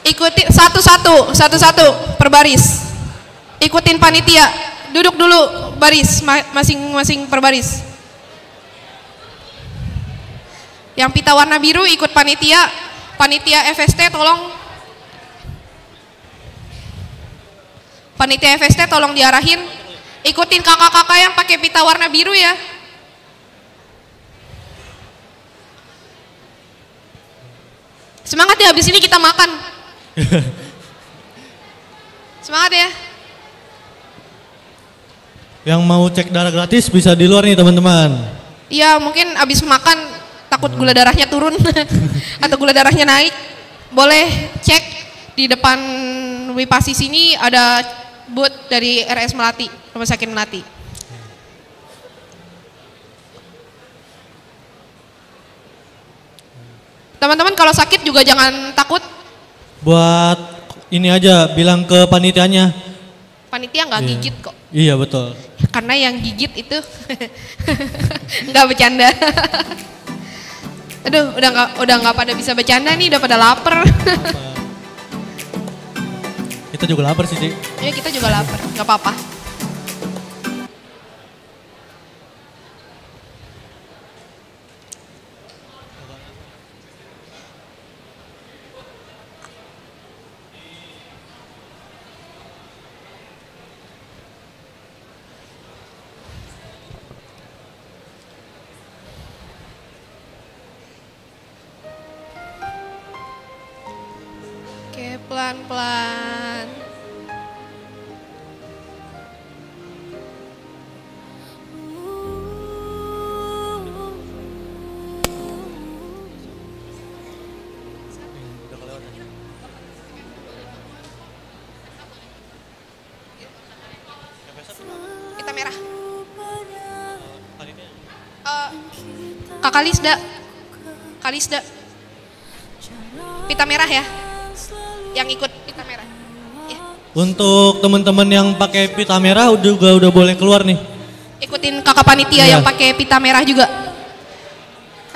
Ikuti satu-satu, satu-satu per baris. Ikutin panitia. Duduk dulu baris ma- masing-masing per baris. Yang pita warna biru ikut panitia. Panitia FST tolong Panitia FST tolong diarahin. Ikutin kakak-kakak yang pakai pita warna biru ya. Semangat ya, habis ini kita makan. Semangat ya. Yang mau cek darah gratis bisa di luar nih teman-teman. Iya, mungkin habis makan takut gula darahnya turun atau gula darahnya naik. Boleh cek di depan Wipasi sini ada booth dari RS Melati, Rumah Sakit Melati. Teman-teman kalau sakit juga jangan takut, Buat ini aja bilang ke panitianya. panitia nggak Iya. gigit kok. Iya betul. Karena yang gigit itu nggak bercanda. Aduh, udah nggak udah nggak pada bisa bercanda nih, udah pada lapar. Kita juga lapar sih, Ci. ya kita juga lapar, nggak apa-apa. pelan-pelan. Merah. Eh, Kalisda. Kalisda. Pita merah ya. Yang ikut pita merah. Untuk teman-teman yang pakai pita merah juga udah boleh keluar nih. Ikutin kakak panitia Iya. yang pakai pita merah juga.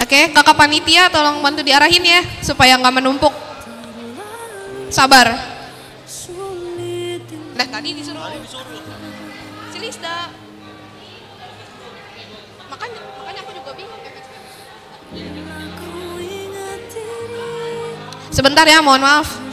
Oke, kakak panitia tolong bantu diarahin ya supaya nggak menumpuk. Sabar. Nah tadi disuruh. Si Lisda. Makanya, makanya aku juga bingung. Sebentar ya, mohon maaf.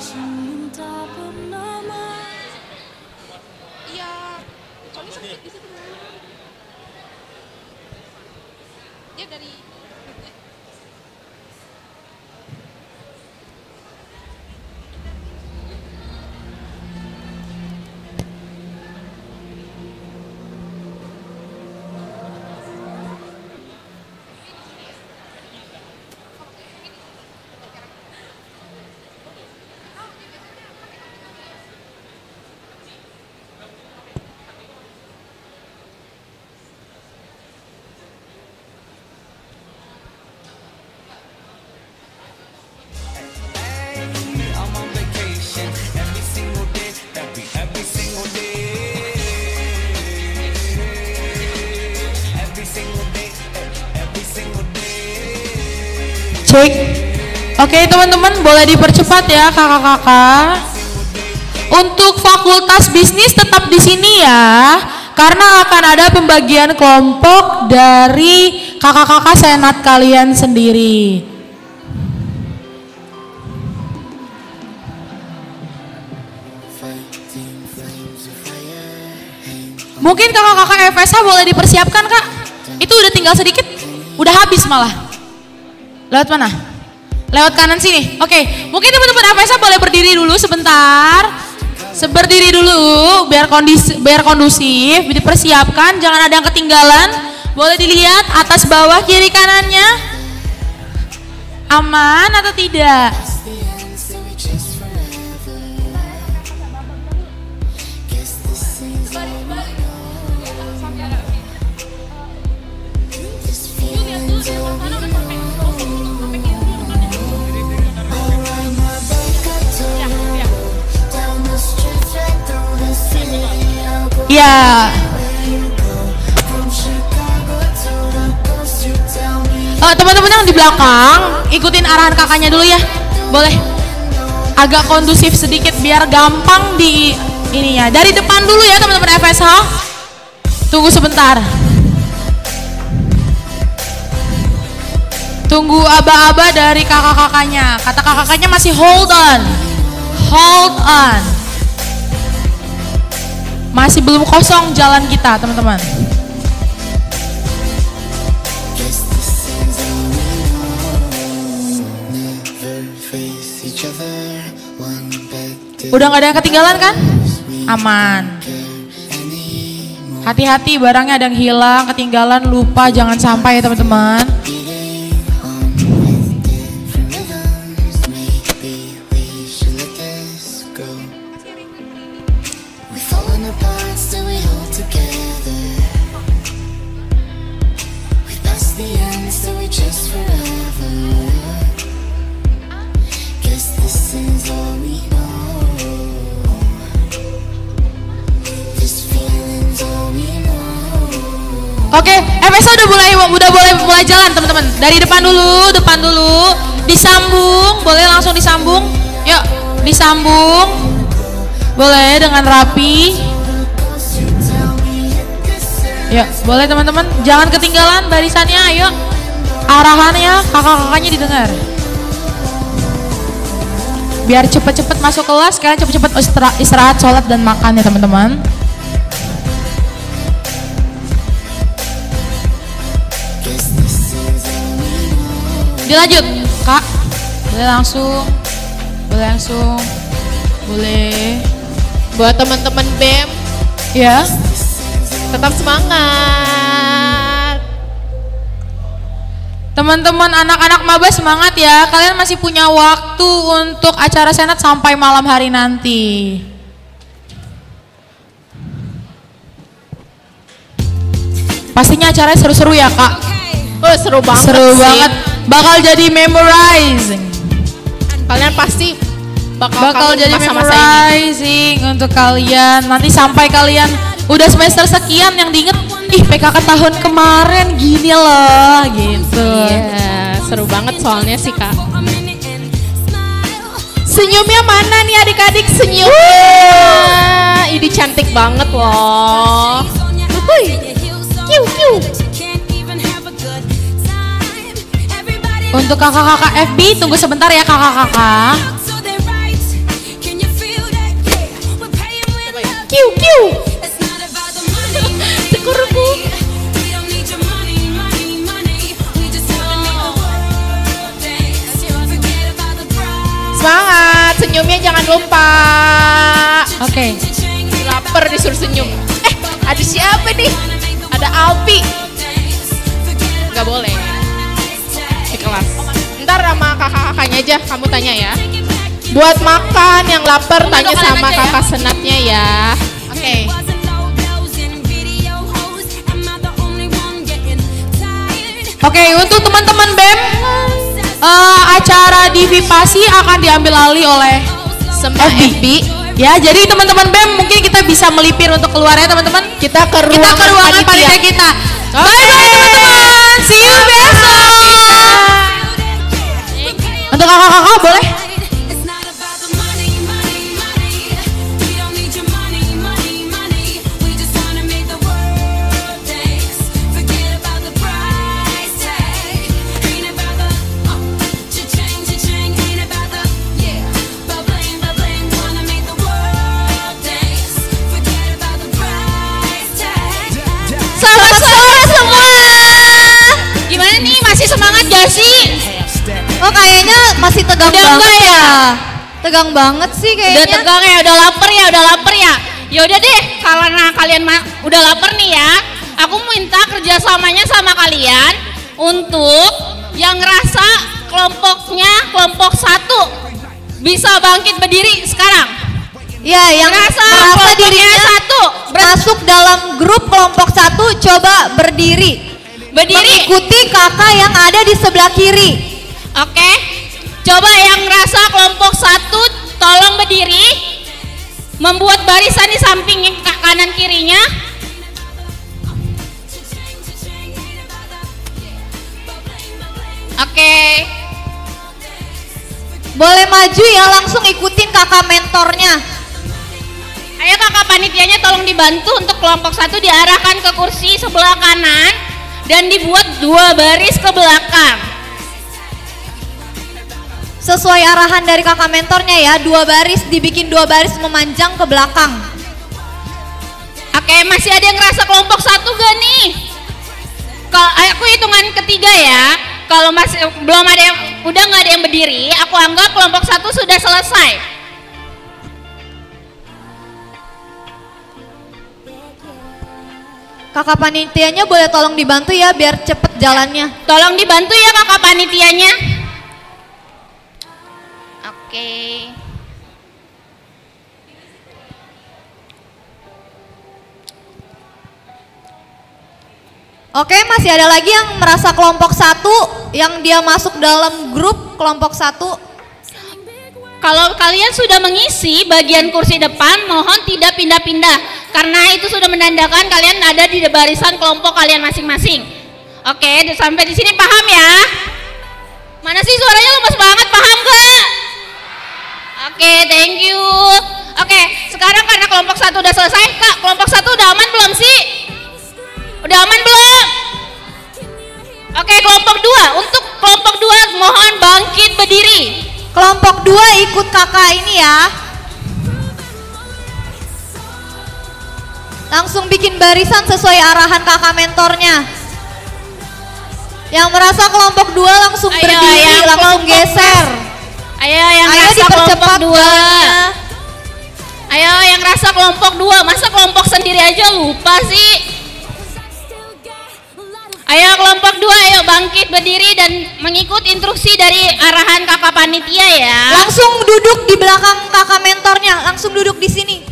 Teman-teman boleh dipercepat ya kakak-kakak. Untuk fakultas bisnis tetap di sini ya. Karena akan ada pembagian kelompok dari kakak-kakak senat kalian sendiri. Mungkin kakak-kakak FSH boleh dipersiapkan kak. Itu udah tinggal sedikit, udah habis malah. Lewat mana? Lewat kanan sini. Oke, mungkin teman-teman FSH boleh berdiri dulu sebentar. Seberdiri dulu biar kondisi biar kondusif, dipersiapkan, jangan ada yang ketinggalan. Boleh dilihat atas bawah kiri kanannya. Aman atau tidak? Ya. Eh, teman-teman yang di belakang, ikutin arahan kakaknya dulu ya. Boleh. Agak kondusif sedikit biar gampang di ininya. Dari depan dulu ya teman-teman FSH. Tunggu sebentar. Tunggu aba-aba dari kakak-kakaknya. Kata kakak-kakaknya masih hold on. Hold on. Masih belum kosong jalan kita, teman-teman. Udah nggak ada yang ketinggalan kan? Aman. Hati-hati barangnya ada yang hilang, ketinggalan, lupa, jangan sampai ya teman-teman. Udah mulai udah boleh mulai jalan teman-teman. Dari depan dulu, depan dulu, disambung, boleh langsung disambung. Yuk, disambung. Boleh dengan rapi. Yuk, boleh teman-teman. Jangan ketinggalan barisannya, ayo. Arahannya kakak-kakaknya didengar. Biar cepet-cepet masuk kelas, kalian cepet-cepet istira- istirahat, sholat dan makan ya teman-teman. Dilanjut, kak. Boleh langsung, boleh langsung, boleh. Buat teman-teman BEM, Ya. tetap semangat. Teman-teman anak-anak maba semangat ya. Kalian masih punya waktu untuk acara senat sampai malam hari nanti. Pastinya acaranya seru-seru ya kak. seru banget Seru sih. banget. Bakal jadi memorizing. Kalian pasti bakal, Bakal jadi ini. memorizing untuk kalian. Nanti sampai kalian udah semester sekian yang diinget, ih PKK tahun kemarin gini loh gitu. Iya, seru banget soalnya sih kak. Senyumnya mana nih adik-adik senyumnya? Ini cantik banget loh. Kiu kiu. Untuk kakak-kakak FB tunggu sebentar ya kakak-kakak. Kiu kiu. Sekuruku. Semangat, senyumnya jangan lupa. Oke. Laper disuruh senyum. Eh, ada siapa nih? Ada Alpi. Gak boleh. Ntar sama kakak-kakaknya aja, kamu tanya ya. Buat makan yang lapar Kamu tanya sama ya. kakak senatnya ya. Oke. Oke, untuk teman-teman BEM, eh, acara Divipasi akan diambil alih oleh FB. Ya, jadi teman-teman BEM mungkin kita bisa melipir untuk keluar ya teman-teman. Kita ke Kita ke ruangan panitia kita. Bye bye teman-teman. See you besok. Untuk kakak-kakak boleh? Selamat sore semua. Gimana nih masih semangat gak sih? Oh kayaknya masih tegang Udah banget enggak ya? Tegang banget sih kayaknya. Udah tegang ya, udah lapar ya, udah lapar ya. Ya udah deh, karena kalian udah lapar nih ya, aku minta kerjasamanya sama kalian untuk yang ngerasa kelompoknya kelompok satu bisa bangkit berdiri sekarang. Ya, yang Ngerasa merasa dirinya satu masuk dalam grup kelompok satu coba berdiri. Berdiri. Mengikuti kakak yang ada di sebelah kiri. Oke, coba yang ngerasa kelompok satu tolong berdiri, membuat barisan di samping ka- kanan kirinya. Oke, Boleh maju ya langsung ikutin kakak mentornya. ayo kakak panitianya tolong dibantu untuk kelompok satu diarahkan ke kursi sebelah kanan dan dibuat dua baris ke belakang. Sesuai arahan dari kakak mentornya ya, dua baris dibikin dua baris memanjang ke belakang. Oke, masih ada yang ngerasa kelompok satu gak nih? Kalau aku hitungan ketiga ya, kalau masih belum ada yang udah nggak ada yang berdiri, aku anggap kelompok satu sudah selesai. Kakak panitianya boleh tolong dibantu ya biar cepet jalannya. Tolong dibantu ya kakak panitianya. Oke. Oke, masih ada lagi yang merasa kelompok satu, yang dia masuk dalam grup kelompok satu. Kalau kalian sudah mengisi bagian kursi depan, mohon tidak pindah-pindah karena itu sudah menandakan kalian ada di barisan kelompok kalian masing-masing. Oke, sampai di sini paham ya? Mana sih suaranya lemas banget, paham gak? Oke, thank you. Oke, sekarang karena kelompok satu udah selesai, kak, kelompok satu udah aman belum sih? Udah aman belum? Oke, kelompok dua. Untuk kelompok dua, mohon bangkit berdiri. Kelompok dua ikut kakak ini ya. Langsung bikin barisan sesuai arahan kakak mentornya. Yang merasa kelompok dua langsung Ayo, berdiri, langsung kelompok geser. Ayo yang Ayo rasa kelompok dua. jalannya. Ayo yang rasa kelompok dua. Masa kelompok sendiri aja lupa sih? Ayo kelompok dua, ayo bangkit berdiri dan mengikut instruksi dari arahan kakak panitia ya. Langsung duduk di belakang kakak mentornya, langsung duduk di sini.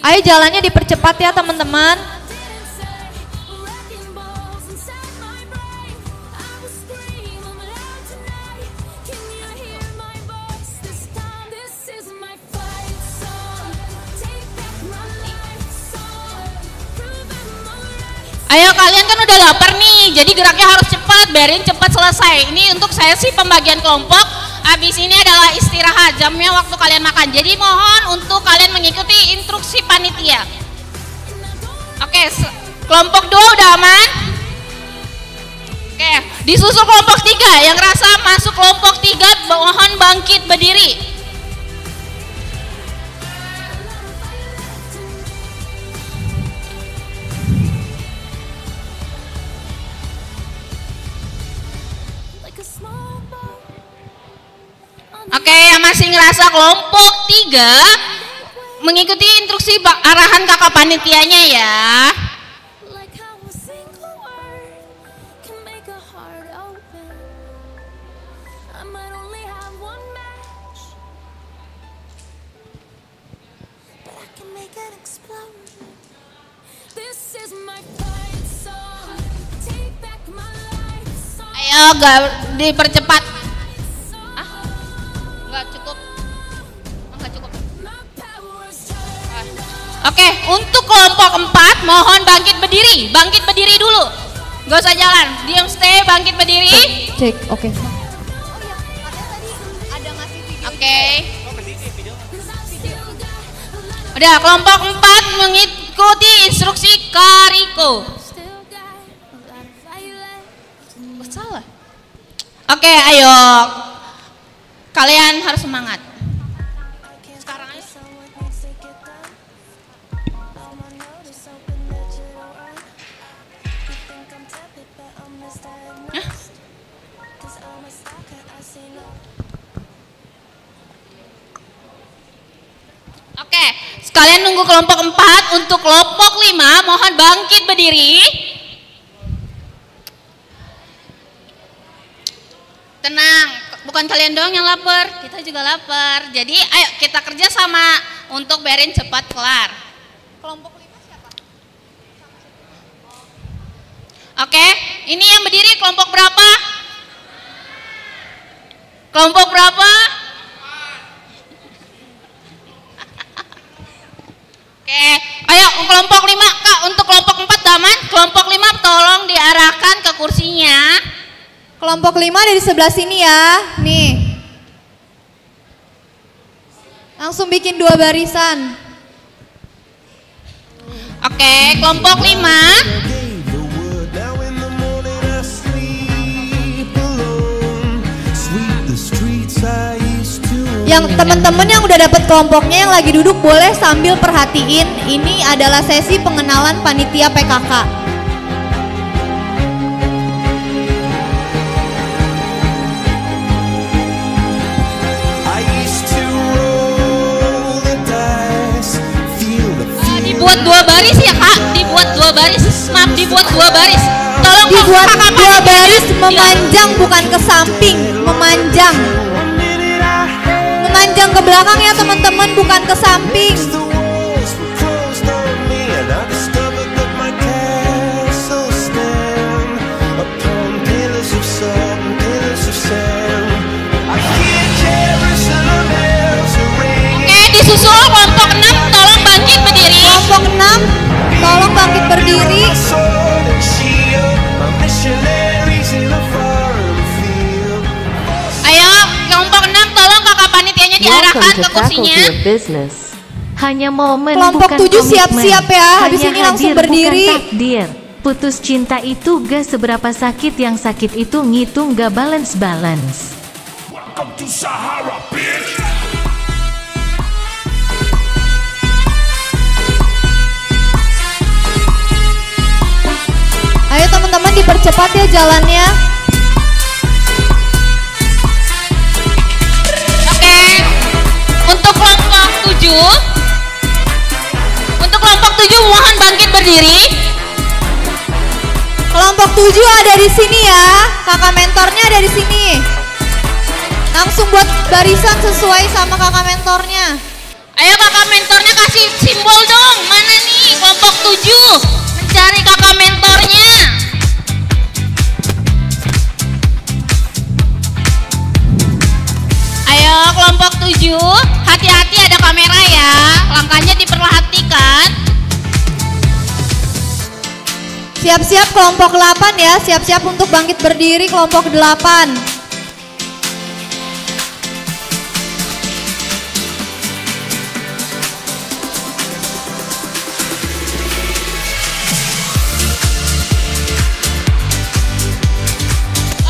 Ayo jalannya dipercepat ya teman-teman. Ayo kalian kan udah lapar nih, jadi geraknya harus cepat, biarin cepat selesai. Ini untuk saya sih pembagian kelompok. Habis ini adalah istirahat, jamnya waktu kalian makan. Jadi mohon untuk kalian mengikuti instruksi panitia. Oke, kelompok dua udah aman? Oke, disusul kelompok tiga. Yang rasa masuk kelompok tiga, mohon bangkit berdiri. Masih ngerasa kelompok. Tiga mengikuti instruksi arahan kakak panitianya ya. Ayo, gak dipercepat. Oke, untuk kelompok 4 mohon bangkit berdiri. Bangkit berdiri dulu. Gak usah jalan. Diam stay, bangkit berdiri. Cek, oke. Oke. Udah, kelompok 4 mengikuti instruksi Kariko. Salah. Oke, ayo. Kalian harus semangat. Sekalian nunggu kelompok 4 untuk kelompok 5 mohon bangkit berdiri. Tenang, bukan kalian doang yang lapar, kita juga lapar. Jadi ayo kita kerja sama untuk berin cepat kelar. Kelompok 5 siapa? Oke, ini yang berdiri kelompok berapa? Kelompok berapa? Oke, ayo kelompok 5 Kak, untuk kelompok 4 daman, kelompok 5 tolong diarahkan ke kursinya. Kelompok 5 dari sebelah sini ya. Nih. Langsung bikin dua barisan. Oke, kelompok 5 Yang teman-teman yang udah dapet kelompoknya yang lagi duduk boleh sambil perhatiin ini adalah sesi pengenalan panitia PKK. Eh, dibuat dua baris ya kak, dibuat dua baris, maaf dibuat dua baris. Tolong Dibuat kakak dua baris memanjang bukan ke samping, memanjang. Memanjang ke belakang ya teman-teman bukan ke samping. Oke, disusul kelompok 6 tolong bangkit berdiri. Kelompok 6 tolong bangkit berdiri. Diarahkan ke kursinya. business. Hanya momen Kelompok bukan tujuh siap-siap ya, habis Hanya ini langsung berdiri. Takdir. Putus cinta itu gak seberapa sakit yang sakit itu ngitung gak balance-balance. Ayo teman-teman dipercepat ya jalannya. 7 Untuk kelompok 7 mohon bangkit berdiri. Kelompok 7 ada di sini ya. Kakak mentornya ada di sini. Langsung buat barisan sesuai sama kakak mentornya. Ayo kakak mentornya kasih simbol dong. Mana nih kelompok 7? Mencari kakak mentornya. Ayo kelompok 7, hati-hati ada kamera ya. Langkahnya diperhatikan. Siap-siap kelompok 8 ya, siap-siap untuk bangkit berdiri kelompok 8.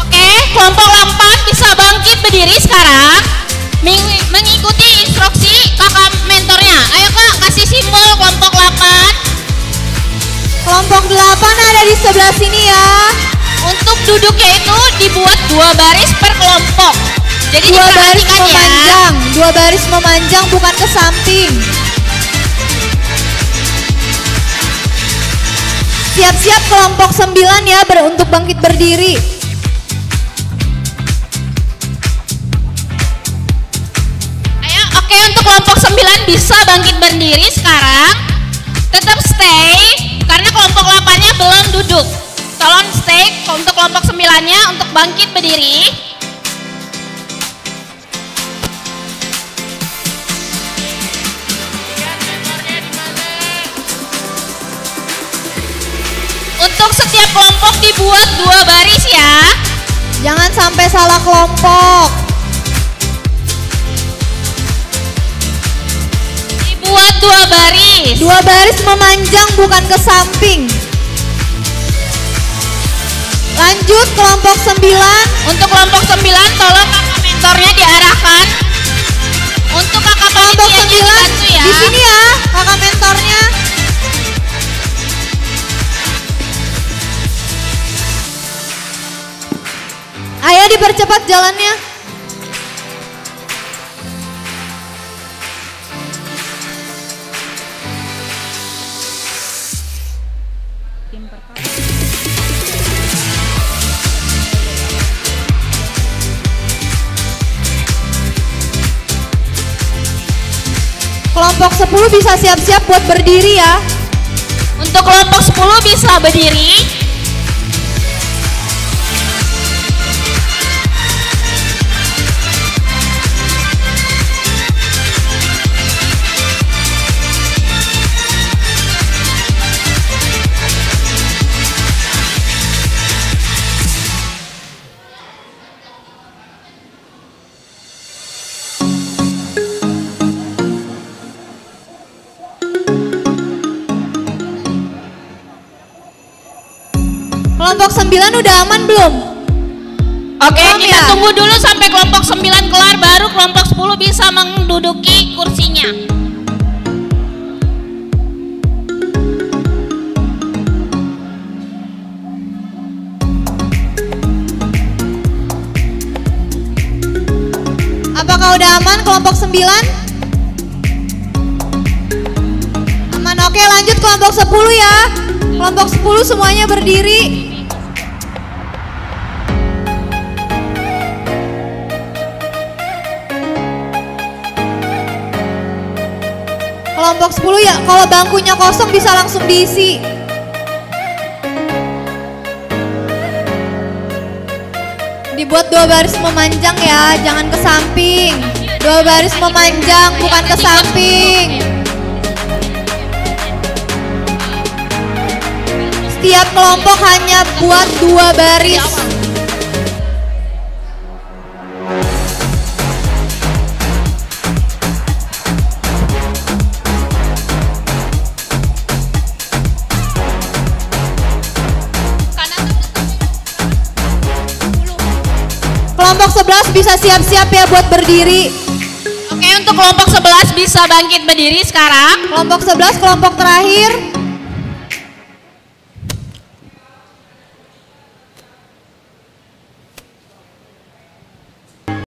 Oke, kelompok 8 bisa bangkit berdiri sekarang. Meng- mengikuti instruksi kakak mentornya. Ayo kak, kasih simbol kelompok 8. Kelompok 8 ada di sebelah sini ya. Untuk duduknya itu dibuat dua baris per kelompok. Jadi dua baris ya. memanjang, dua baris memanjang bukan ke samping. Siap-siap kelompok 9 ya ber untuk bangkit berdiri. Kelompok 9 bisa bangkit berdiri sekarang. Tetap stay karena kelompok 8-nya belum duduk. Tolong stay untuk kelompok 9-nya untuk bangkit berdiri. Untuk setiap kelompok dibuat dua baris ya. Jangan sampai salah kelompok. Dibuat dua baris. Dua baris memanjang bukan ke samping. Lanjut kelompok 9. Untuk kelompok 9 tolong kakak mentornya diarahkan. Untuk kakak Kelompok panitianya 9 dibantu ya. di sini ya, kakak mentornya. Ayo dipercepat jalannya. Kelompok 10 bisa siap-siap buat berdiri ya. Untuk kelompok 10 bisa berdiri. 9 udah aman belum? Oke, Belum kita ya? tunggu dulu sampai kelompok 9 kelar baru kelompok 10 bisa menduduki kursinya. Apakah udah aman kelompok 9? Aman oke lanjut kelompok 10 ya. Kelompok 10 semuanya berdiri. Kelompok 10 ya, kalau bangkunya kosong bisa langsung diisi. Dibuat dua baris memanjang ya, jangan ke samping. Dua baris memanjang, bukan ke samping. Setiap kelompok hanya buat dua baris. Kelompok 11 bisa siap-siap ya buat berdiri. Oke, untuk kelompok 11 bisa bangkit berdiri sekarang. Kelompok 11 kelompok terakhir.